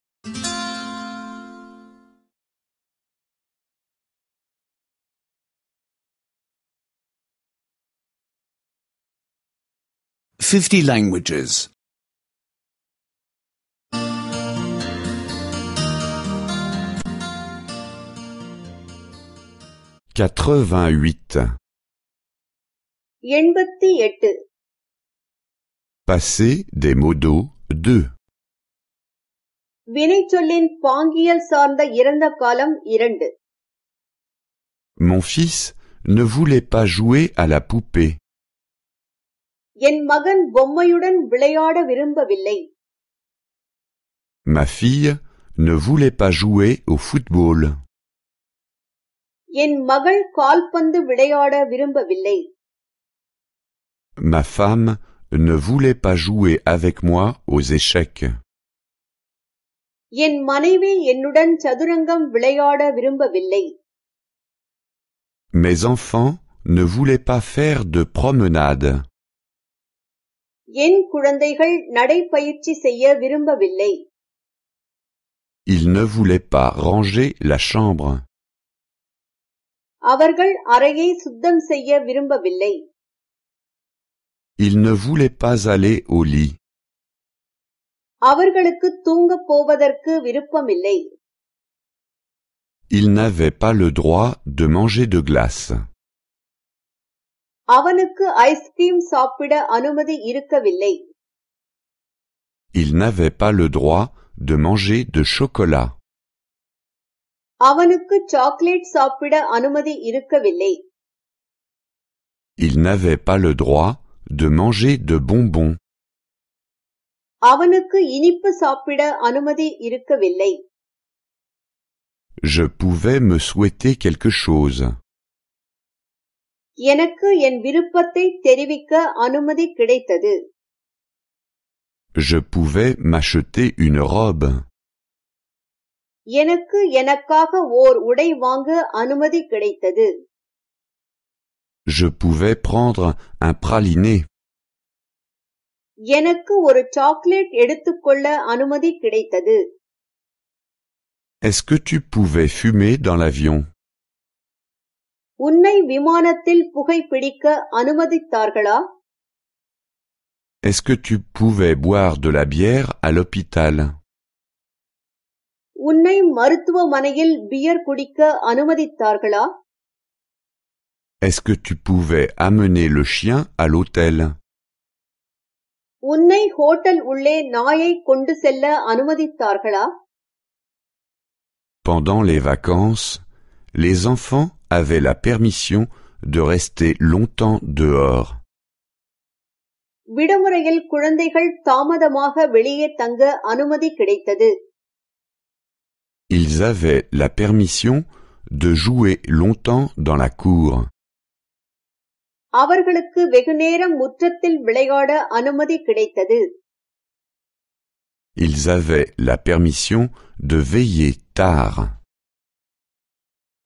Fifty languages. 88. எண்பத்தி எட்டு Passer des modos 2. வினைச்சொல்லின் பாங்கியல் சார்ந்த இறந்த காலம் இரண்டு Mon fils ne voulait pas jouer à la poupée. என் மகன் பொம்மையுடன் விளையாட விரும்பவில்லை Ma fille ne voulait pas jouer au football. என் மகள் கால்பந்து விளையாட விரும்பவில்லை Ma femme ne voulait pas jouer avec moi aux échecs. என் மனைவி என்னுடன் சதுரங்கம் விளையாட விரும்பவில்லை Mes enfants ne voulaient pas faire de promenade. என் குழந்தைகள் நடைப்பயிற்சி செய்ய விரும்பவில்லை Ils ne voulaient pas ranger la chambre. அவர்கள் அறையை சுத்தம் செய்ய விரும்பவில்லை Ils ne voulaient pas aller au lit. அவர்களுக்கு தூங்கப் போவதற்கு விருப்பமில்லை Ils n'avaient pas le droit de manger de glace. அவனுக்கு ஐஸ்கிரீம் சாப்பிட அனுமதி இருக்கவில்லை Ils n'avaient pas le droit de manger de chocolat. அவனுக்கு சாக்லேட் சாப்பிட அனுமதி இருக்கவில்லை Ils n'avaient pas le droit de manger de bonbons. அவனுக்கு இனிப்பு சாப்பிட அனுமதி இருக்கவில்லை Je pouvais me souhaiter quelque chose. எனக்கு என் விருப்பத்தை தெரிவிக்க அனுமதி கிடைத்தது Je pouvais m'acheter une robe. எனக்கு எனக்காக ஓர் உடை வாங்க அனுமதி கிடைத்தது Je pouvais prendre un praliné. எனக்கு ஒரு சாக்லேட் எடுத்துக்கொள்ள அனுமதி கிடைத்தது Est-ce que tu pouvais fumer dans l'avion உன்னை விமானத்தில் புகைப்பிடிக்க அனுமதித்தார்களா Est-ce que tu pouvais boire de la bière à l'hôpital உன்னை மருத்துவமனையில் பியர் குடிக்க அனுமதித்தார்களா Est-ce que tu pouvais amener le chien à l'hôtel உன்னை ஹோட்டல் உள்ளே நாயை கொண்டு செல்ல அனுமதித்தார்களா Pendant les vacances, les enfants avaient la permission de rester longtemps dehors. விடுமுறையில் குழந்தைகள் தாமதமாக வெளியே தங்க அனுமதி கிடைத்தது Ils avaient la permission de jouer longtemps dans la cour. அவர்களுக்கு வெகுநேரம் முற்றத்தில் விளையாட அனுமதி கிடைத்தது Ils avaient la permission de veiller tard.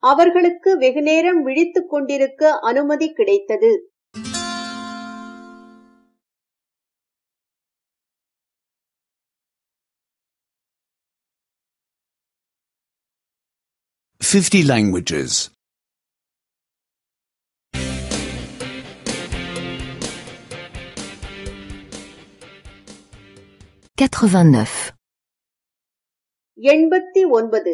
அவர்களுக்கு வெகுநேரம் விழித்துக் கொண்டிருக்க அனுமதி கிடைத்தது Fifty languages. 89. எண்பத்தி ஒன்பது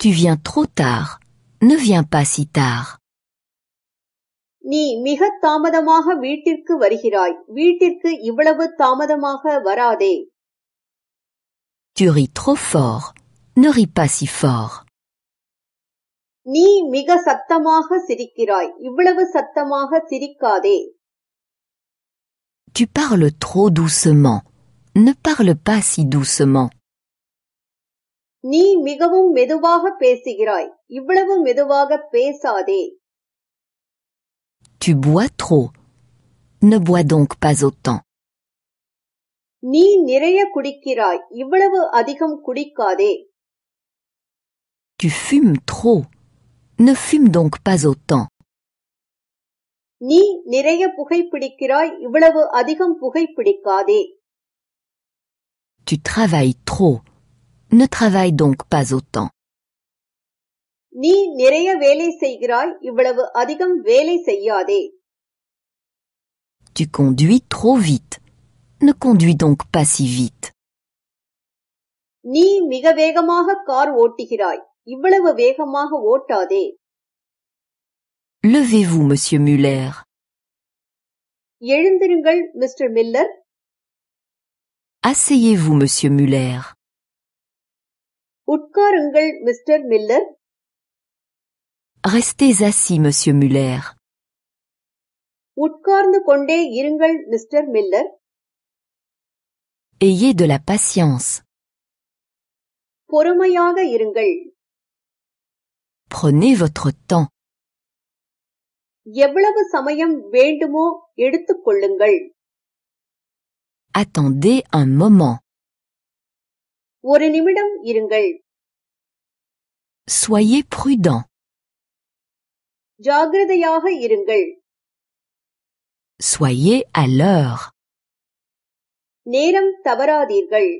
Tu viens trop tard. Ne viens pas si tard. நீ மிக தாமதமாக வீட்டிற்கு வருகிறாய் வீட்டிற்கு இவ்வளவு தாமதமாக வராதே Tu ris trop fort. Ne ris pas si fort. நீ மிக சத்தமாக சிரிக்கிறாய் இவ்வளவு சத்தமாக சிரிக்காதே Tu parles trop doucement. Ne parle pas si doucement. நீ மிகவும் மெதுவாக பேசுகிறாய் இவ்வளவு மெதுவாக பேசாதே Tu bois trop. Ne bois donc pas autant. நீ நிறைய குடிக்கிறாய் இவ்வளவு அதிகம் குடிக்காதே Tu fumes trop. Ne fume donc pas autant. நீ நிறைய புகைப்பிடிக்கிறாய் இவ்வளவு அதிகம் புகைப்பிடிக்காதே Tu travailles trop. Ne travaille donc pas autant. நீ நிறைய வேலை செய்கிறாய் இவ்வளவு அதிகம் வேலை செய்யாதே Tu conduis trop vite. Ne conduis donc pas si vite. நீ மிக வேகமாக கார் ஓட்டுகிறாய் இவ்வளவு வேகமாக ஓட்டாதே Levez-vous, monsieur Muller. எழுந்திருங்கள் mister Miller Asseyez-vous, monsieur Muller. உட்காருங்கள் mister Miller Restez assis, monsieur Muller. உட்கார்ந்து கொண்டே இருங்கள் mister Miller Ayez de la patience. பொறுமையாக இருங்கள் Prenez votre temps. எவ்வளவு சமயம் வேண்டுமோ எடுத்துக் கொள்ளுங்கள் Attendez un moment. ஒரு நிமிடம் இருங்கள் Soyez prudent. ஜாகிரதையாக இருங்கள் Soyez à l'heure. நேரம் தவறாதீர்கள்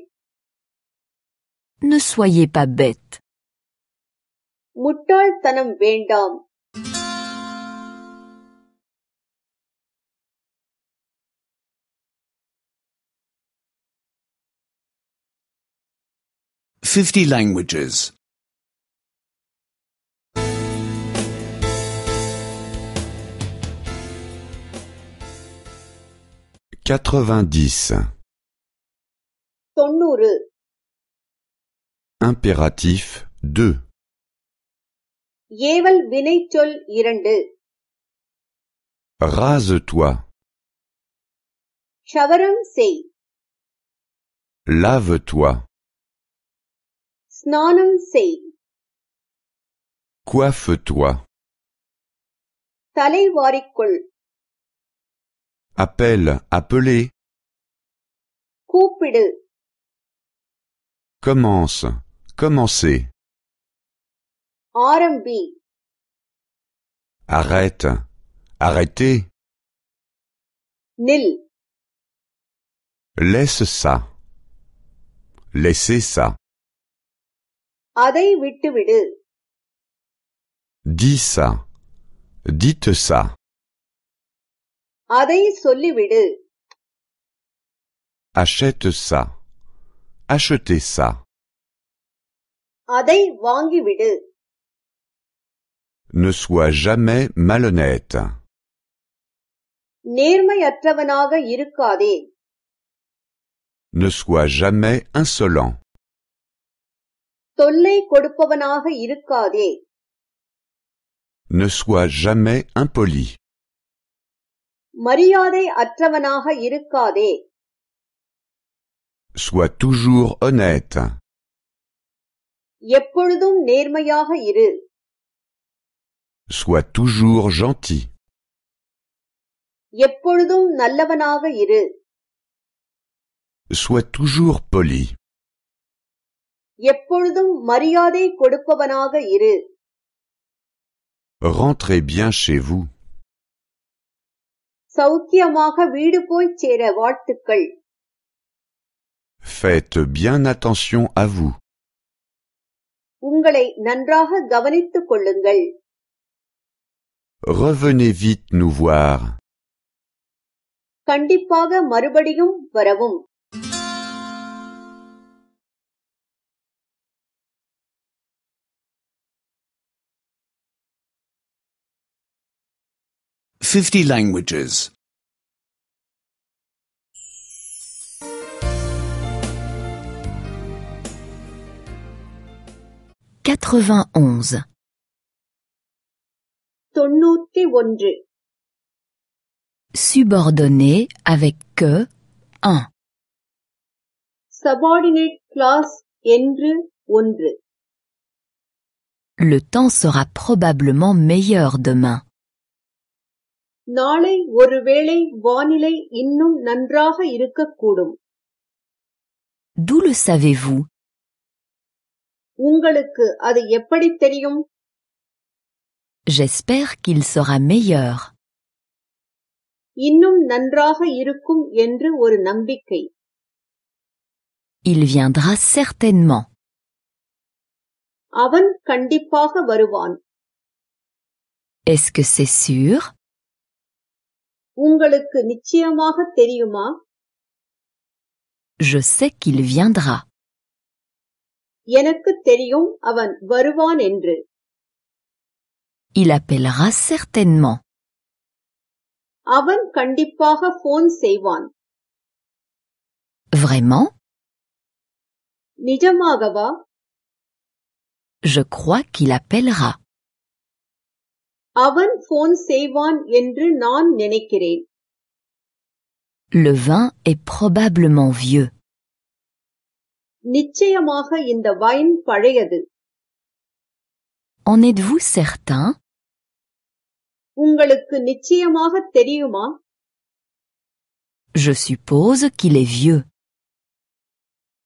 Ne soyez pas bête. முட்டாள்தனம் வேண்டாம் Fifty languages. 90. தொண்ணூறு Impératif 2. ஏவல் வினைச்சொல் இரண்டு Rase-toi. ஷவரம் செய் Lave-toi. ஸ்நானம் செய் Coiffe-toi. தலை வாரிக்கொள் Appelle, appelez. கூப்பிடு Commence, commencez. ஆரம்பி Arrête, arrêtez. நில் Laisse ça. Laissez ça. அதை விட்டுவிடு Dis ça. Dites ça. அதை சொல்லிவிடு Achète ça. Achetez ça. அதை வாங்கிவிடு Ne sois jamais malhonnête. நேர்மையற்றவனாக இருக்காதே Ne sois jamais insolent. தொல்லை கொடுப்பவனாக இருக்காதே Ne sois jamais impoli. மரியாதை அற்றவனாக இருக்காதே Sois toujours honnête. எப்பொழுதும் நேர்மையாக இரு Sois toujours gentil. எப்பொழுதும் நல்லவனாக இரு Sois toujours poli. எப்பொழுதும் மரியாதை கொடுப்பவனாக இரு Rentrez bien chez vous. சௌக்கியமாக வீடு போய்ச் சேர வாழ்த்துக்கள் Faites bien attention à vous. உங்களை நன்றாக கவனித்துக் கொள்ளுங்கள் Revenez vite nous voir. கண்டிப்பாக மறுபடியும் வரவும் Fifty languages. 91. தொன்னூத்தி ஒன்று Subordonné avec que 1. Subordinate clause என்று ஒன்று Le temps sera probablement meilleur demain. நாளை ஒருவேளை வானிலை இன்னும் நன்றாக இருக்கக்கூடும் D'où le savez-vous உங்களுக்கு அது எப்படி தெரியும் J'espère qu'il sera meilleur. இன்னும் நன்றாக இருக்கும் என்று ஒரு நம்பிக்கை Il viendra certainement. அவன் கண்டிப்பாக வருவான் Est-ce que c'est sûr உங்களுக்கு நிச்சயமாக தெரியுமா Je sais qu'il viendra. எனக்கு தெரியும் அவன் வருவான் என்று Il appellera certainement. அவன் கண்டிப்பாக போன் செய்வான் Vraiment நிஜமாகவா Je crois qu'il appellera. அவன் போன் செய்வான் என்று நான் நினைக்கிறேன் Le vin est probablement vieux. நிச்சயமாக இந்த வைன் பழையது En êtes-vous certain உங்களுக்கு நிச்சயமாக தெரியுமா Je suppose qu'il est vieux.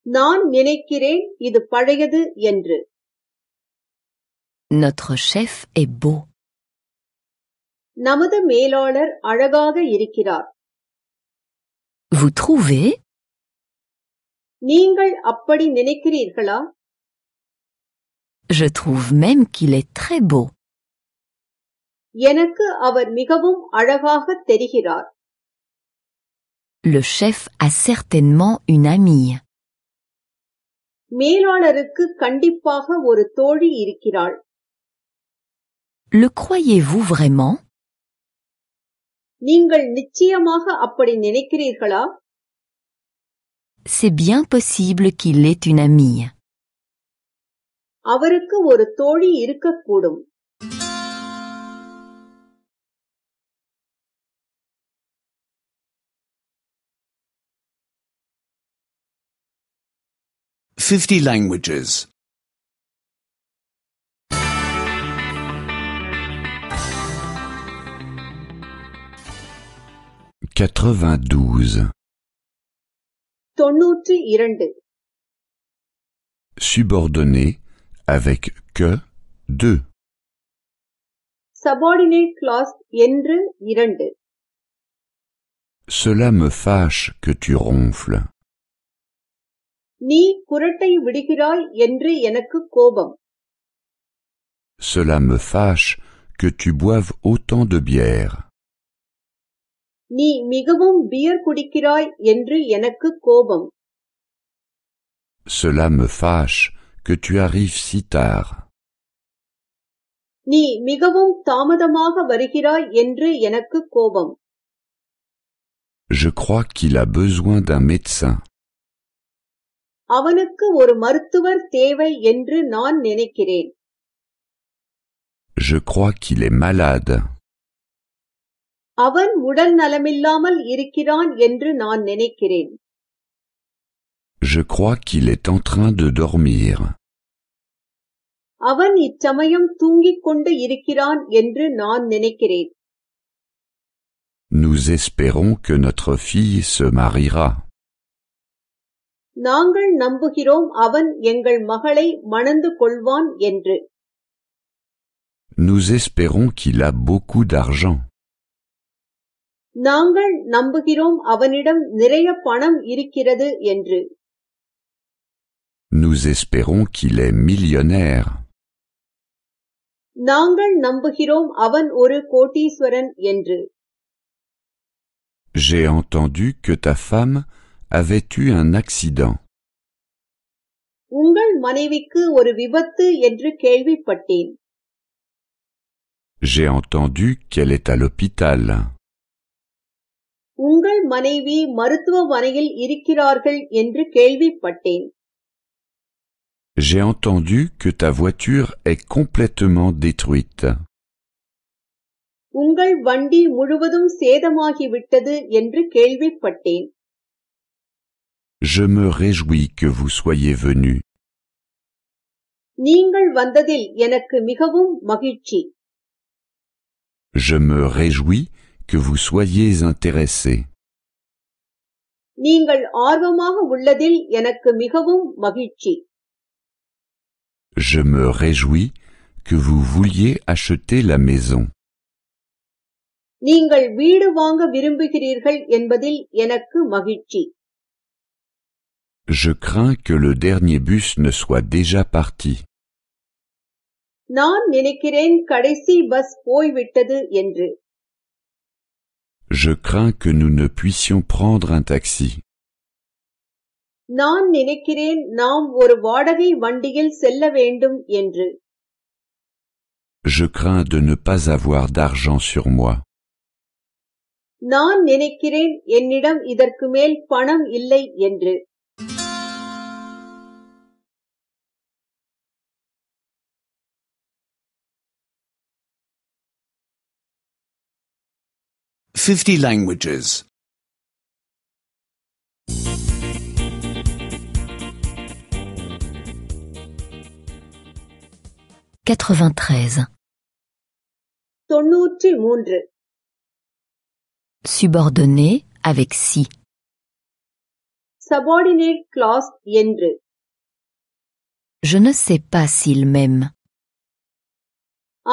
நான் நினைக்கிறேன் இது பழையது என்று Notre chef est beau. நமது மேலாளர் அழகாக இருக்கிறார் Vous trouvez நீங்கள் அப்படி நினைக்கிறீர்களா Je trouve même qu'il est très beau. எனக்கு அவர் மிகவும் அழகாக தெரிகிறார் Le chef a certainement une amie. மேலாளருக்கு கண்டிப்பாக ஒரு தோழி இருக்கிறாள் Le croyez-vous vraiment நீங்கள் நிச்சயமாக அப்படி நினைக்கிறீர்களா C'est bien possible qu'il ait une amie. அவருக்கு ஒரு தோழி இருக்கக்கூடும் Fifty languages. 92. தொன்னூற்றி இரண்டு Subordonné avec que 2. Subordinate clause என்று இரண்டு Cela me fâche que tu ronfles. நீ குரட்டை விடுகிறாய் என்று எனக்கு கோபம் Cela me fâche que tu boives autant de bière. நீ மிகவும் பியர் குடிக்கிறாய் என்று எனக்கு கோபம் Cela me fâche que tu arrives si tard. நீ மிகவும் தாமதமாக வருகிறாய் என்று எனக்கு கோபம் Je crois qu'il a besoin d'un médecin. அவனுக்கு ஒரு மருத்துவர் தேவை என்று நான் நினைக்கிறேன் Je crois qu'il est malade. அவன் உடல் நலமில்லாமல் இருக்கிறான் என்று நான் நினைக்கிறேன் Je crois qu'il est en train de dormir. அவன் இச்சமயம் தூங்கிக் கொண்டு இருக்கிறான் என்று நான் நினைக்கிறேன் Nous espérons que notre fille se mariera. நாங்கள் நம்புகிறோம் அவன் எங்கள் மகளை மணந்து கொள்வான் என்று Nous espérons qu'il a beaucoup d'argent. நாங்கள் நம்புகிறோம் அவனிடம் நிறைய பணம் இருக்கிறது என்று Nous espérons qu'il est millionnaire. நாங்கள் நம்புகிறோம் அவன் ஒரு கோட்டீஸ்வரன் என்று J'ai entendu que ta femme avait eu un accident. உங்கள் மனைவிக்கு ஒரு விபத்து என்று கேள்விப்பட்டேன் J'ai entendu qu'elle est à l'hôpital. உங்கள் மனைவி மருத்துவமனையில் இருக்கிறார்கள் என்று கேள்விப்பட்டேன் J'ai entendu que ta voiture est complètement détruite. உங்கள் வண்டி முழுவதும் சேதமாகிவிட்டது என்று கேள்விப்பட்டேன் Je me réjouis que vous soyez venu. நீங்கள் வந்ததில் எனக்கு மிகவும் மகிழ்ச்சி Je me réjouis que vous soyez intéressé. நீங்கள் ஆர்வமாக உள்ளதில் எனக்கு மிகவும் மகிழ்ச்சி Je me réjouis que vous vouliez acheter la maison. நீங்கள் வீடு வாங்க விரும்புகிறீர்கள் என்பதில் எனக்கு மகிழ்ச்சி Je crains que le dernier bus ne soit déjà parti. நான் நினைக்கிறேன் கடைசி பஸ் போய்விட்டது என்று Je crains que nous ne puissions prendre un taxi. நான் நினைக்கிறேன் நாம் ஒரு வாடகை வண்டியில் செல்ல வேண்டும் என்று Je crains de ne pas avoir d'argent sur moi. நான் நினைக்கிறேன் என்னிடம் இதற்கு மேல் பணம் இல்லை என்று Fifty languages. 93. தொன்னூற்றி மூன்று Subordonné avec si. Subordinate clause என்று Je ne sais pas s'il m'aime.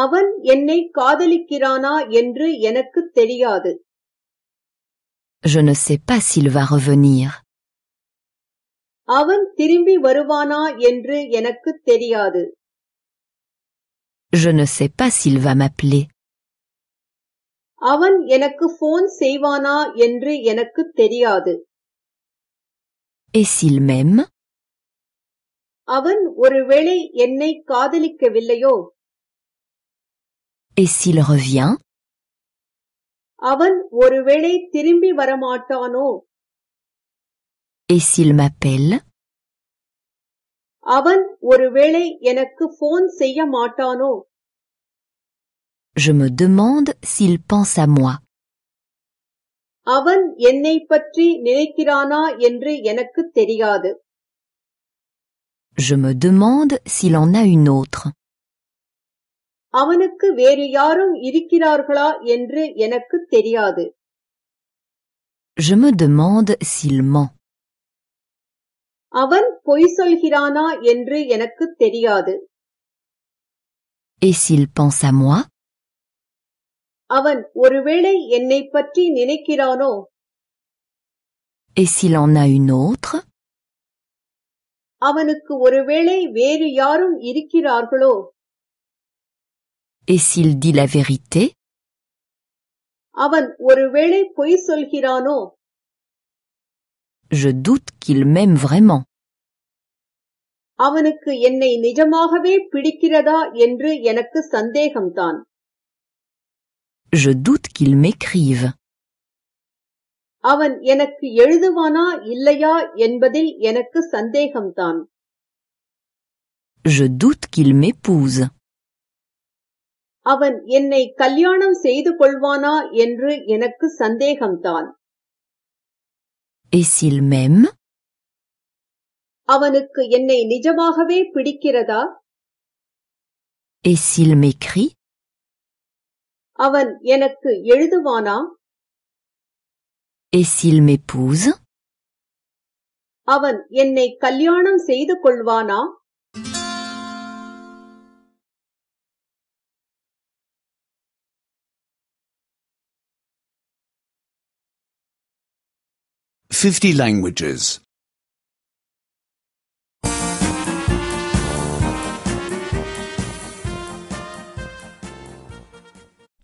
அவன் என்னை காதலிக்கிறானா என்று எனக்கு தெரியாது. Je ne sais pas s'il va revenir. அவன் திரும்பி வருவானா என்று எனக்கு தெரியாது. Je ne sais pas s'il va m'appeler. அவன் எனக்கு போன் செய்வானா என்று எனக்கு தெரியாது. Et s'il m'aime, அவன் ஒருவேளை என்னை காதலிக்கவில்லையோ? et s'il revient, அவன் ஒருவேளை திரும்பி வரமாட்டானோ et s'il m'appelle, அவன் ஒருவேளை எனக்கு போன் செய்ய மாட்டானோ je me demande s'il pense à moi. அவன் என்னை பற்றி நினைக்கிறானா என்று எனக்கு தெரியாது Je me demande s'il en a une autre. அவனுக்கு வேறு யாரும் இருக்கிறார்களா என்று எனக்கு தெரியாது. Je me demande s'il ment. அவன் பொய் சொல்கிறானா என்று எனக்கு தெரியாது. Et s'il pense à moi, அவன் ஒருவேளை என்னை பற்றி நினைக்கிறானோ? Et s'il en a une autre, அவனுக்கு ஒருவேளை வேறு யாரும் இருக்கிறார்களோ? Et s'il dit la vérité அவன் ஒருவேளை பொய் சொல்கிறானோ Je doute qu'il m'aime vraiment. அவனுக்கு என்னை நிஜமாகவே பிடிக்கிறதா என்று எனக்கு சந்தேகம்தான் Je doute qu'il m'écrive. அவன் எனக்கு எழுதுவானா இல்லையா என்பதில் எனக்கு சந்தேகம்தான் Je doute qu'il m'épouse. அவன் என்னை கல்யாணம் செய்து கொள்வானா என்று எனக்கு சந்தேகம்தான். Et s'il m'aime அவனுக்கு என்னை நிஜமாகவே பிடிக்கிறதா? Et s'il m'écrit அவன் எனக்கு எழுதுவானா? Et s'il m'épouse அவன் என்னை கல்யாணம் செய்து கொள்வானா? Fifty languages.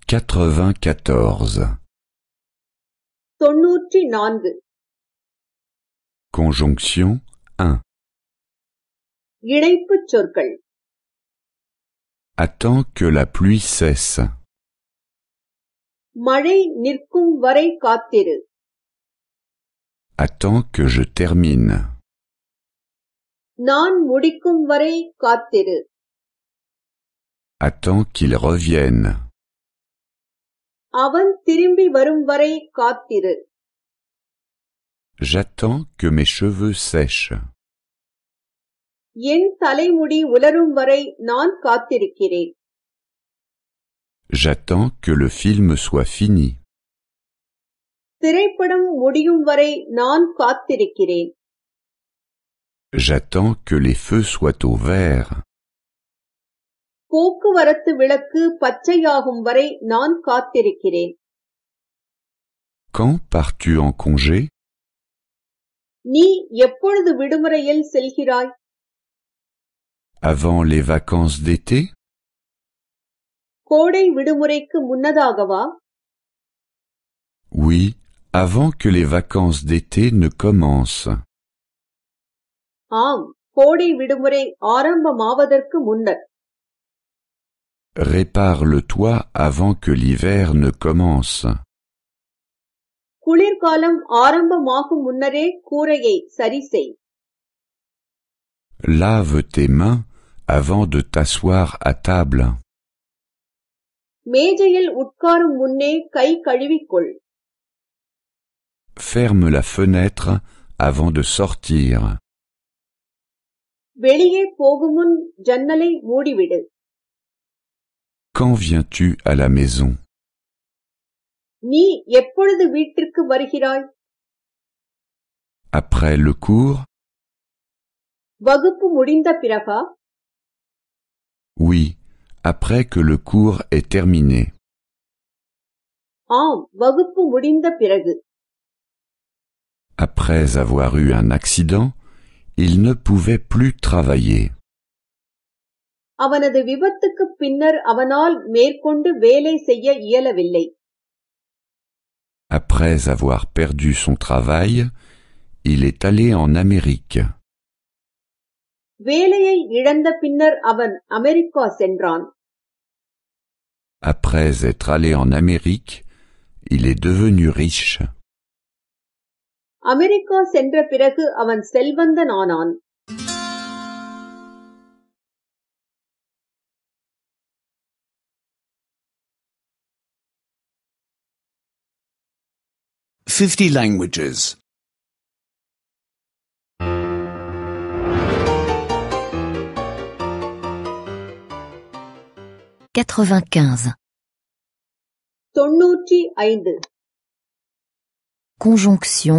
94. தொன்னூற்றி நான்கு Conjonction 1. இணைப்புச் சொற்கள் Attends que la pluie cesse. மழை நிற்கும் வரை காத்திரு Attends que je termine. நான் முடிக்கும் வரை காத்திரு Attends qu'il revienne. அவன் திரும்பி வரும் வரை காத்திரு J'attends que mes cheveux sèchent. என் தலைமுடி உலரும் வரை நான் காத்திருக்கிறேன் J'attends que le film soit fini. திரைப்படம் முடியும் வரை நான் காத்திருக்கிறேன். J'attends que les feux soient au vert. போக்குவரத்து விளக்கு பச்சையாகும் வரை நான் காத்திருக்கிறேன். Quand pars-tu en congé? நீ எப்பொழுது விடுமுறையில் செல்கிறாய்? Avant les vacances d'été? கோடை விடுமுறைக்கு முன்னதாகவா? Oui, avant que les vacances d'été ne commencent. ஆம் கோடை விடுமுறை ஆரம்பமாவதற்கு முன்னர் Répare le toit avant que l'hiver ne commence. குளிர்காலம் ஆரம்பமாகும் முன்னரே கூரையை சரி செய் Lave tes mains avant de t'asseoir à table. மேஜையில் உட்காரும் முன்னே கை கழுவிக்கொள் ferme la fenêtre avant de sortir. Quand viens-tu à la maison? Après le cours? Oui, après que le cours est terminé. Après avoir eu un accident, il ne pouvait plus travailler. அவனது விபத்துக்கு பின்னர் அவனால் மேற்கொண்டு வேலை செய்ய இயலவில்லை Après avoir perdu son travail, il est allé en Amérique. வேலையை இழந்த பின்னர் அவன் அமெரிக்கா சென்றான் Après être allé en Amérique, il est devenu riche. America சென்ற பிறகு அவன் செல்வந்தனானான் Fifty languages. 95. தொன்னூற்றி ஐந்து Conjonction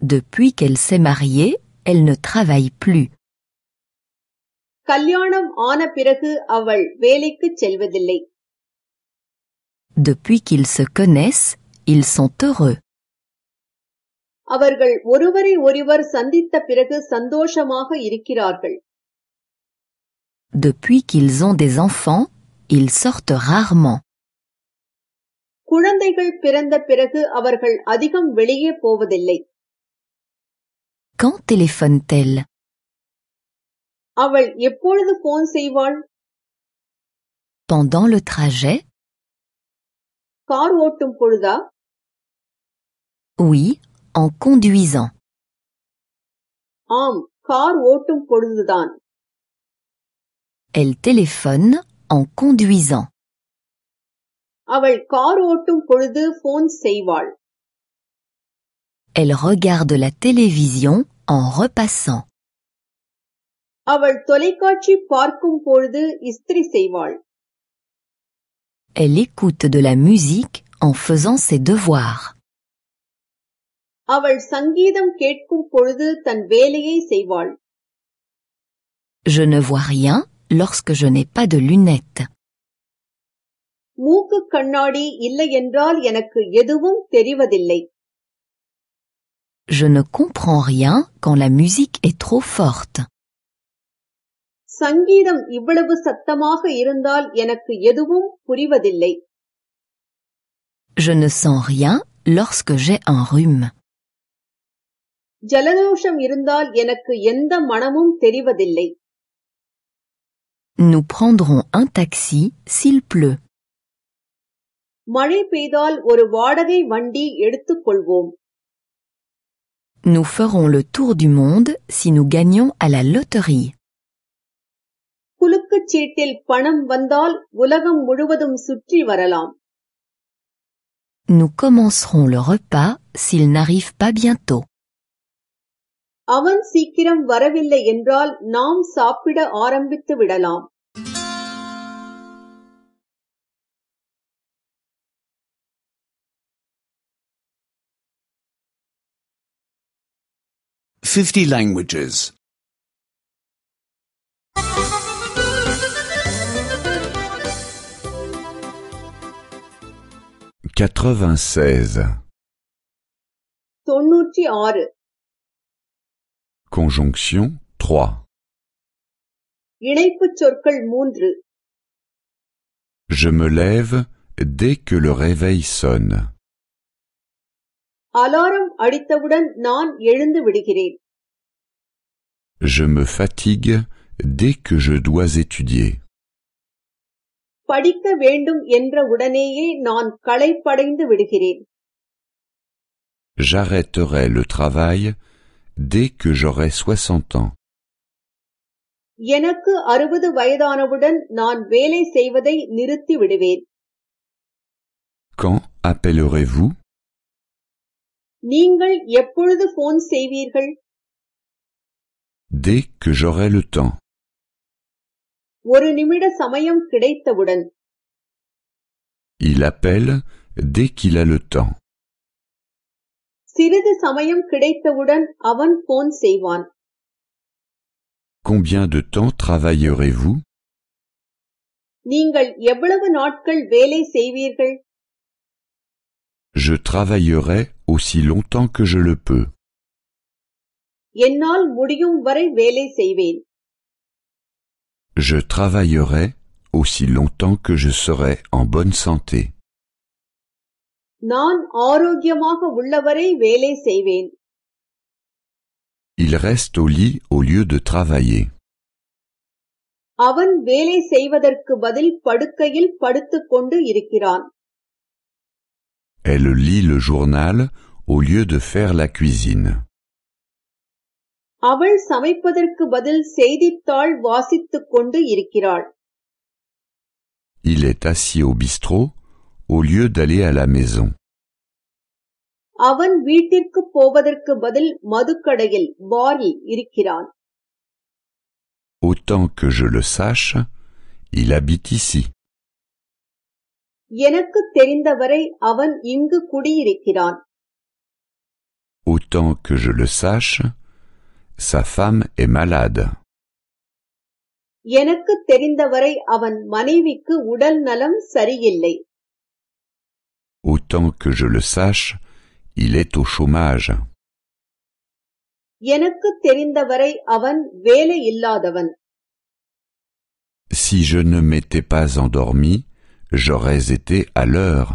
Depuis qu'elle s'est mariée, elle ne travaille plus. கல்யாணம் ஆன பிறகு அவள் வேலைக்கு செல்வதில்லை Depuis qu'ils se connaissent, ils sont heureux. அவர்கள் ஒருவரை ஒருவர் சந்தித்த பிறகு சந்தோஷமாக இருக்கிறார்கள் Depuis qu'ils ont des enfants, ils sortent rarement. குழந்தைகள் பிறந்த பிறகு அவர்கள் அதிகம் வெளியே போவதில்லை Quand téléphone-t-elle அவள் எப்பொழுது போன் செய்வாள் Pendant le trajet கார் ஓட்டும் பொழுதா Oui, en conduisant. ஆம் கார் ஓட்டும் பொழுதுதான் Elle téléphone en conduisant. அவள் கார் ஓட்டும் பொழுது போன் செய்வாள் Elle regarde la télévision en repassant. அவள் தொலைக்காட்சி பார்க்கும் பொழுது இஸ்திரி செய்வாள் Elle écoute de la musique en faisant ses devoirs. அவள் சங்கீதம் கேட்கும் பொழுது தன் வேலையை செய்வாள் Je ne vois rien lorsque je n'ai pas de lunettes. மூக்கு கண்ணாடி இல்லை என்றால் எனக்கு எதுவும் தெரிவதில்லை Je ne comprends rien quand la musique est trop forte. சங்கீதம் இவ்வளவு சத்தமாக இருந்தால் எனக்கு எதுவும் புரிவதில்லை Je ne sens rien lorsque j'ai un rhume. ஜலதோஷம் இருந்தால் எனக்கு எந்த மனமும் தெரிவதில்லை Nous prendrons un taxi s'il pleut. மழை பெய்தால் ஒரு வாடகை வண்டி எடுத்துக் கொள்வோம் Nous ferons le tour du monde si nous gagnons à la loterie. குலுக்குச் சீட்டில் பணம் வந்தால் உலகம் முழுவதும் சுற்றி வரலாம் Nous commencerons le repas s'il n'arrive pas bientôt. அவன் சீக்கிரம் வரவில்லை என்றால் நாம் சாப்பிட ஆரம்பித்து விடலாம் Fifty languages. 96. தொன்னூற்றி ஆறு Conjonction 3. இணைப்புச் சொற்கள் மூன்று Je me lève dès que le réveil sonne. Alarm அடித்தவுடன் நான் எழுந்து விடுகிறேன் Je me fatigue dès que je dois étudier. படிக்க வேண்டும் என்ற உடனேயே நான் களைப்படைந்து விடுகிறேன் J'arrêterai le travail dès que j'aurai 60 ans. எனக்கு அறுபது வயதானவுடன் நான் வேலை செய்வதை நிறுத்தி விடுவேன் Quand appellerez-vous நீங்கள் எப்பொழுது போன் செய்வீர்கள் dès que j'aurai le temps. Il appelle dès qu'il a le temps. Combien de temps travaillerez-vous? Je travaillerai aussi longtemps que je le peux. என்னால் முடியும் வரை வேலை செய்வேன் Je travaillerai aussi longtemps que je serai en bonne santé. நான் ஆரோக்கியமாக உள்ளவரை வேலை செய்வேன் Il reste au lit au lieu de travailler. அவன் வேலை செய்வதற்கு பதில் படுக்கையில் படுத்துக்கொண்டு இருக்கிறான் Elle lit le journal au lieu de faire la cuisine. அவள் சமைப்பதற்கு பதில் செய்தித்தாள் வாசித்துக் கொண்டு இருக்கிறாள் Il est assis au bistrot au lieu d'aller à la maison. அவன் வீட்டிற்கு போவதற்கு பதில் மதுக்கடையில் பாரில் இருக்கிறான் Autant que je le sache, il habite ici. எனக்கு தெரிந்தவரை அவன் இங்கு குடியிருக்கிறான் Autant que je le sache, sa femme est malade. எனக்கு தெரிந்தவரை அவன் மனைவிக்கு உடல் நலம் சரியில்லை Autant que je le sache, il est au chômage. எனக்கு தெரிந்தவரை அவன் வேலை இல்லாதவன் Si je ne m'étais pas endormi, j'aurais été à l'heure.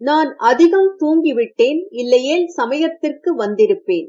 நான் அதிகம் தூங்கிவிட்டேன் இல்லையேல் சமயத்திற்கு வந்திருப்பேன்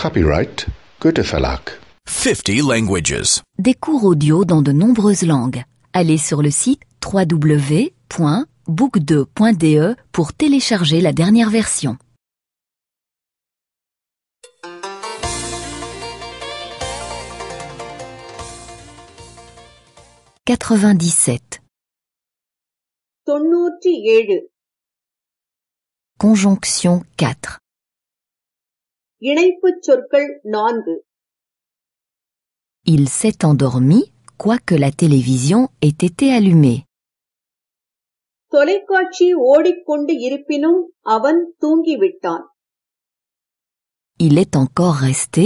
Copyright Goethe Verlag. 50 languages. Des cours audio dans de nombreuses langues. Allez sur le site www.book2.de pour télécharger la dernière version. Quatre-vingt-dix-sept. Conjonction 4 இணைப்புச் சொற்கள் நான்கு Il s'est endormi, quoique la télévision ait été allumée. தொலைக்காட்சி ஓடிக்கொண்டு இருப்பினும் அவன் தூங்கிவிட்டான் Il est encore resté,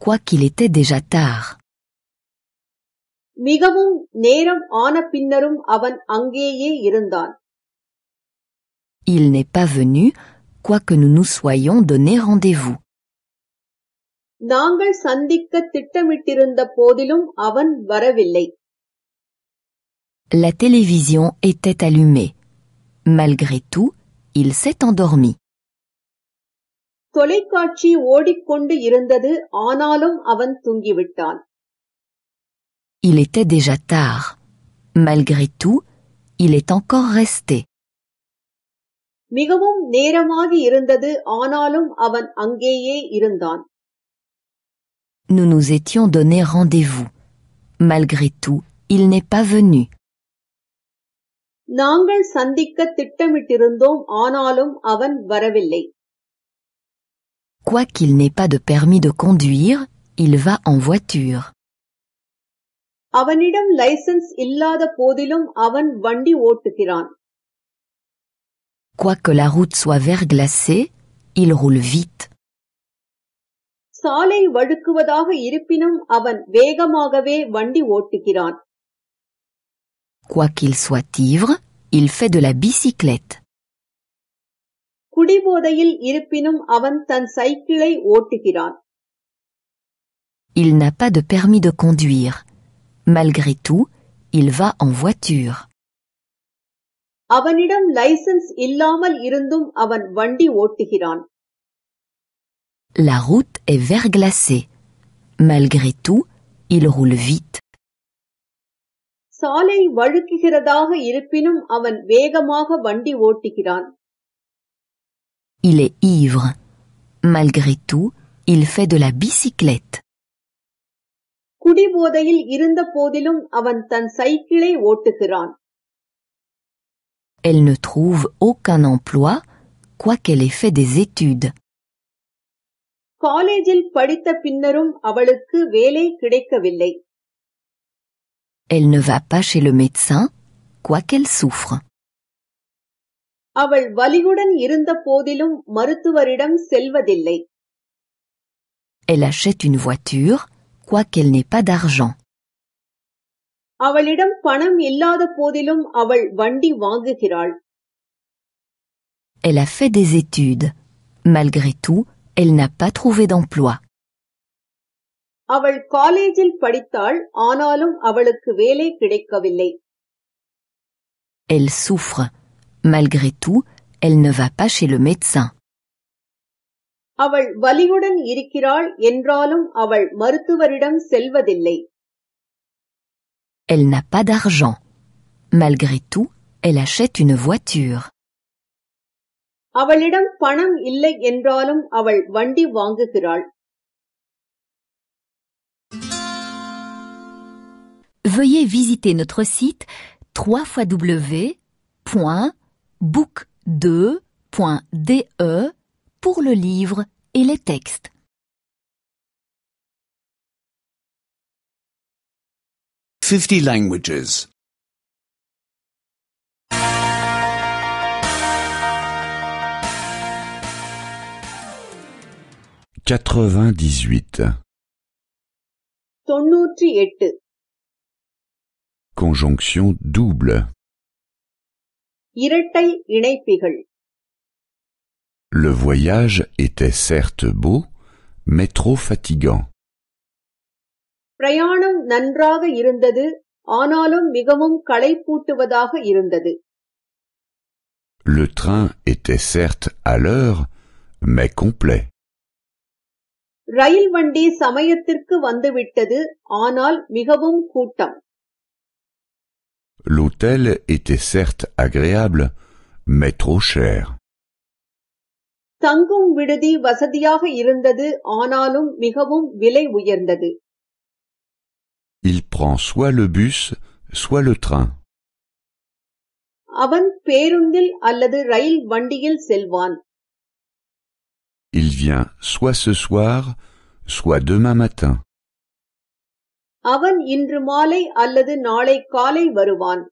quoiqu'il était déjà tard. மிகவும் நேரம் ஆன பின்னரும் அவன் அங்கேயே இருந்தான் Il n'est pas venu, quoique nous nous soyons donné rendez-vous. நாங்கள் சந்திக்க திட்டமிட்டிருந்த போதிலும் அவன் வரவில்லை La télévision était allumée. Malgré tout, il s'est endormi. தொலைக்காட்சி ஓடிக்கொண்டு இருந்தது ஆனாலும் அவன் தூங்கிவிட்டான் Il était déjà tard. Malgré tout, il est encore resté. மிகவும் நேரமாகி இருந்தது ஆனாலும் அவன் அங்கேயே இருந்தான் Nous nous étions donné rendez-vous. Malgré tout, il n'est pas venu. நாங்கள் சந்திக்க திட்டமிட்டிருந்தோம் ஆனாலும் அவன் வரவில்லை Quoiqu'il n'ait pas de permis de conduire, il va en voiture. அவனிடம் லைசென்ஸ் இல்லாத போதிலும் அவன் வண்டி ஓட்டுகிறான் Quoique la route soit verglacée, il roule vite. சாலை வழுக்குவதாக இருப்பினும் அவன் வேகமாகவே வண்டி ஓட்டுகிறான் Quoiqu'il soit ivre, il fait de la bicyclette. குடிபோதையில் இருப்பினும் அவன் தன் சைக்கிளை ஓட்டுகிறான் Il n'a pas de permis de conduire. Malgré tout, il va en voiture. அவனிடம் லைசென்ஸ் இல்லாமல் இருந்தும் அவன் வண்டி ஓட்டுகிறான் La route est verglacée. Malgré tout, il roule vite. சாலை வழுக்குகிறதாக இருப்பினும் அவன் வேகமாக வண்டி ஓட்டுகிறான் Il est ivre. Malgré tout, il fait de la bicyclette. குடிபோதையில் இருந்த போதிலும் அவன் தன் சைக்கிளை ஓட்டுகிறான் Elle ne trouve aucun emploi, quoiqu'elle ait fait des études. காலேஜில் படித்த பின்னரும் அவளுக்கு வேலை கிடைக்கவில்லை Elle ne va pas chez le médecin, quoiqu'elle souffre. அவள் வலியுடன் இருந்த போதிலும் மருத்துவரிடம் செல்வதில்லை Elle achète une voiture, quoiqu'elle n'ait pas d'argent. அவளிடம் பணம் இல்லாத போதிலும் அவள் வண்டி வாங்குகிறாள் Elle a fait des études. Malgré tout, elle n'a pas trouvé d'emploi. அவள் காலேஜில் படித்தாள் ஆனாலும் அவளுக்கு வேலை கிடைக்கவில்லை Elle souffre. Malgré tout, elle ne va pas chez le médecin. அவள் வலியுடன் இருக்கிறாள் என்றாலும் அவள் மருத்துவரிடம் செல்வதில்லை Elle n'a pas d'argent. Malgré tout, elle achète une voiture. அவளிடம் பணம் இல்லை என்றாலும் அவள் வண்டி வாங்குகிறாள் Veuillez visiter notre site www.book2.de pour le livre et les textes. Fifty languages. 98. தொன்னூற்றி எட்டு Conjonction double. இரட்டை இணைப்பிகள் Le voyage était certes beau, mais trop fatigant. பிரயாணம் நன்றாக இருந்தது ஆனாலும் மிகவும் களைப்பூட்டுவதாக இருந்தது Le train était certes à l'heure, mais complet. ரயில் வண்டி சமயத்திற்கு வந்துவிட்டது ஆனால் மிகவும் கூட்டம் L'hôtel était certes agréable, mais trop cher. தங்கும் விடுதி வசதியாக இருந்தது ஆனாலும் மிகவும் விலை உயர்ந்தது Il prend soit le bus, soit le train. அவன் பேருந்தில் அல்லது ரயில் வண்டியில் செல்வான் Il vient soit ce soir, soit demain matin. அவன் இன்று மாலை அல்லது நாளை காலை வருவான்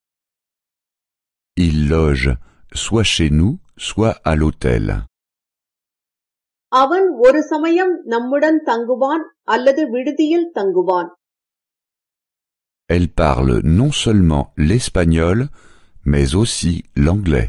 Il loge soit chez nous, soit à l'hôtel. அவன் ஒரு சமயம் நம்முடன் தங்குவான் அல்லது விடுதியில் தங்குவான் Elle parle non seulement l'espagnol, mais aussi l'anglais.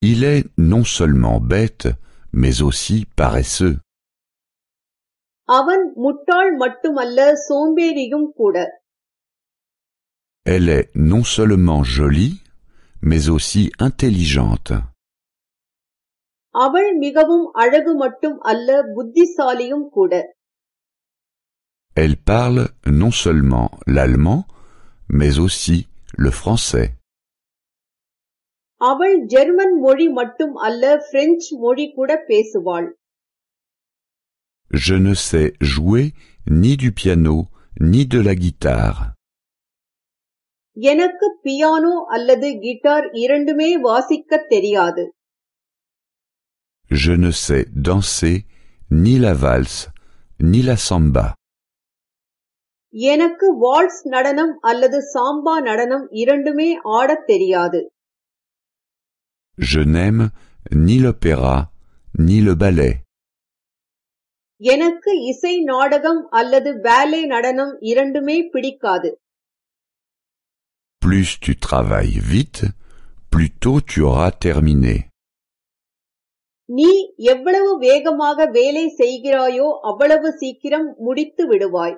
Il est non seulement bête, mais aussi paresseux. Elle est non seulement jolie, mais aussi intelligente. Elle parle non seulement l'allemand, mais aussi le français. அவள் ஜெர்மன் மொழி மட்டும் அல்ல French மொழி கூட பேசுவாள் Je ne sais jouer ni du piano, ni de la guitare. எனக்கு piano அல்லது guitar இரண்டுமே வாசிக்கத் தெரியாது Je ne sais danser ni la valse, ni la samba. எனக்கு வால்ஸ் நடனம் அல்லது சாம்பா நடனம் இரண்டுமே ஆடத் தெரியாது Je n'aime ni l'opéra, ni le ballet. எனக்கு இசை நாடகம் அல்லது பேலே நடனம் இரண்டுமே பிடிக்காது Plus tu travailles vite, plus tôt tu auras terminé. நீ எவ்வளவு வேகமாக வேலை செய்கிறாயோ அவ்வளவு சீக்கிரம் முடித்து விடுவாய்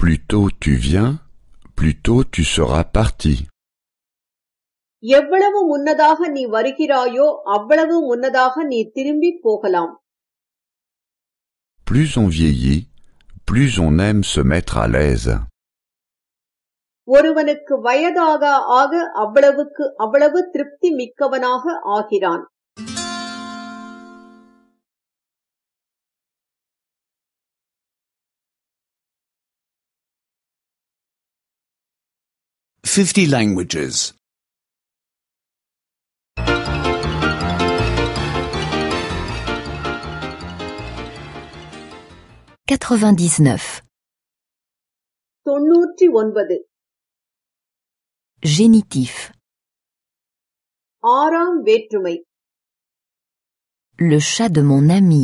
Plus tôt tu viens, plus tôt tu seras parti. எவ்வளவு முன்னதாக நீ வருகிறாயோ அவ்வளவு முன்னதாக நீ திரும்பி போகலாம் Plus on vieillit, plus on aime se mettre à l'aise. ஒருவனுக்கு வயதாக ஆக அவ்வளவுக்கு அவ்வளவு திருப்தி மிக்கவனாக ஆகிறான் Fifty languages. 99. தொன்னூற்றி ஒன்பது Génitif. ஆறாம் வேற்றுமை Le chat de mon ami.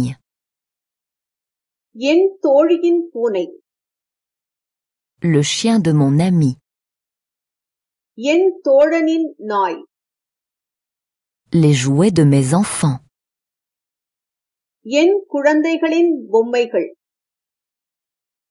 என் தோழியின் பூனை Le chien de mon ami. என் தோழனின் நாய் Les jouets de mes enfants. என் குழந்தைகளின் பொம்மைகள்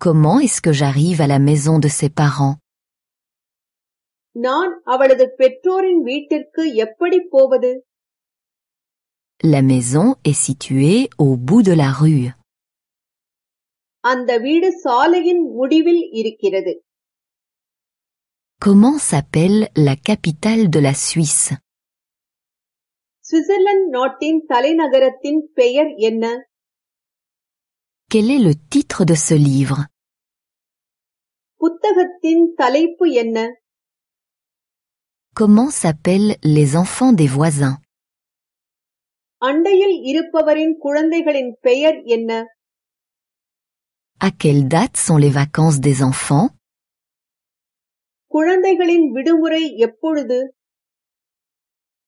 Comment est-ce que j'arrive à la maison de ses parents நான் அவளது பெற்றோரின் வீட்டிற்கு எப்படி போவது La maison est située au bout de la rue. அந்த வீடு சாலையின் முடிவில் இருக்கிறது Comment s'appelle la capitale de la Suisse Switzerland நாட்டின் தலைநகரத்தின் பெயர் என்ன Quel est le titre de ce livre? Comment s'appellent les enfants des voisins? À quelle date sont les vacances des enfants?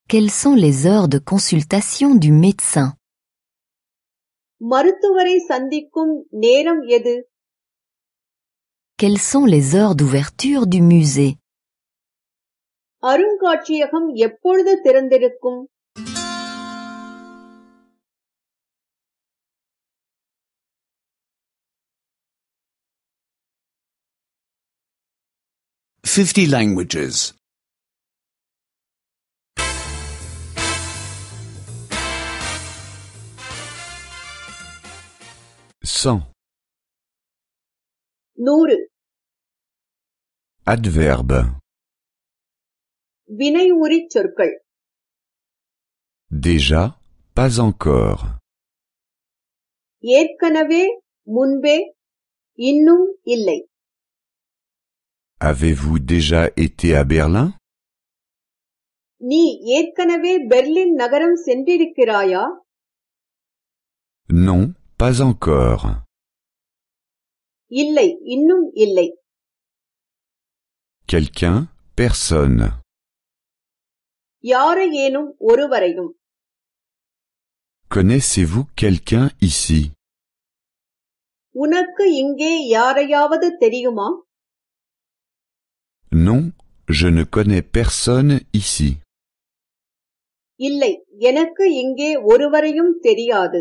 Quelles sont les heures de consultation du médecin? மருத்துவரை சந்திக்கும் நேரம் எது Quelles sont les heures d'ouverture du musée அருங்காட்சியகம் எப்பொழுது திறந்திருக்கும் Fifty languages. 100. நூறு Adverbe. வினையுரிச் சொற்கள் Déjà, pas encore. ஏற்கனவே முன்பே இன்னும் இல்லை Avez-vous déjà été à Berlin நீ ஏற்கனவே பெர்லின் நகரம் சென்றிருக்கிறாயா Non, pas encore. இல்லை இன்னும் இல்லை Quelqu'un, personne. யாரையேனும் ஒருவரையும் Connaissez-vous quelqu'un ici உனக்கு இங்கே யாரையாவது தெரியுமா Non, je ne connais personne ici. இல்லை எனக்கு இங்கே ஒருவரையும் தெரியாது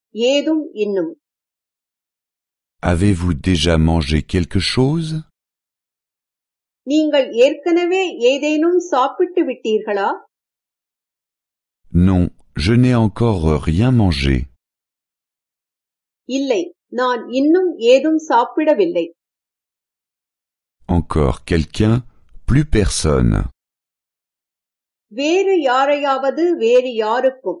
ஏற்கனவே ஏதேனும் ஏதும் இன்னும் Avez-vous déjà mangé quelque chose நீங்கள் ஏற்கனவே ஏதேனும் சாப்பிட்டு விட்டீர்களா Non, je n'ai encore rien mangé. இல்லை நான் இன்னும் ஏதும் சாப்பிடவில்லை Encore quelqu'un, plus personne. வேறு யாரையாவது வேறு யாருக்கும்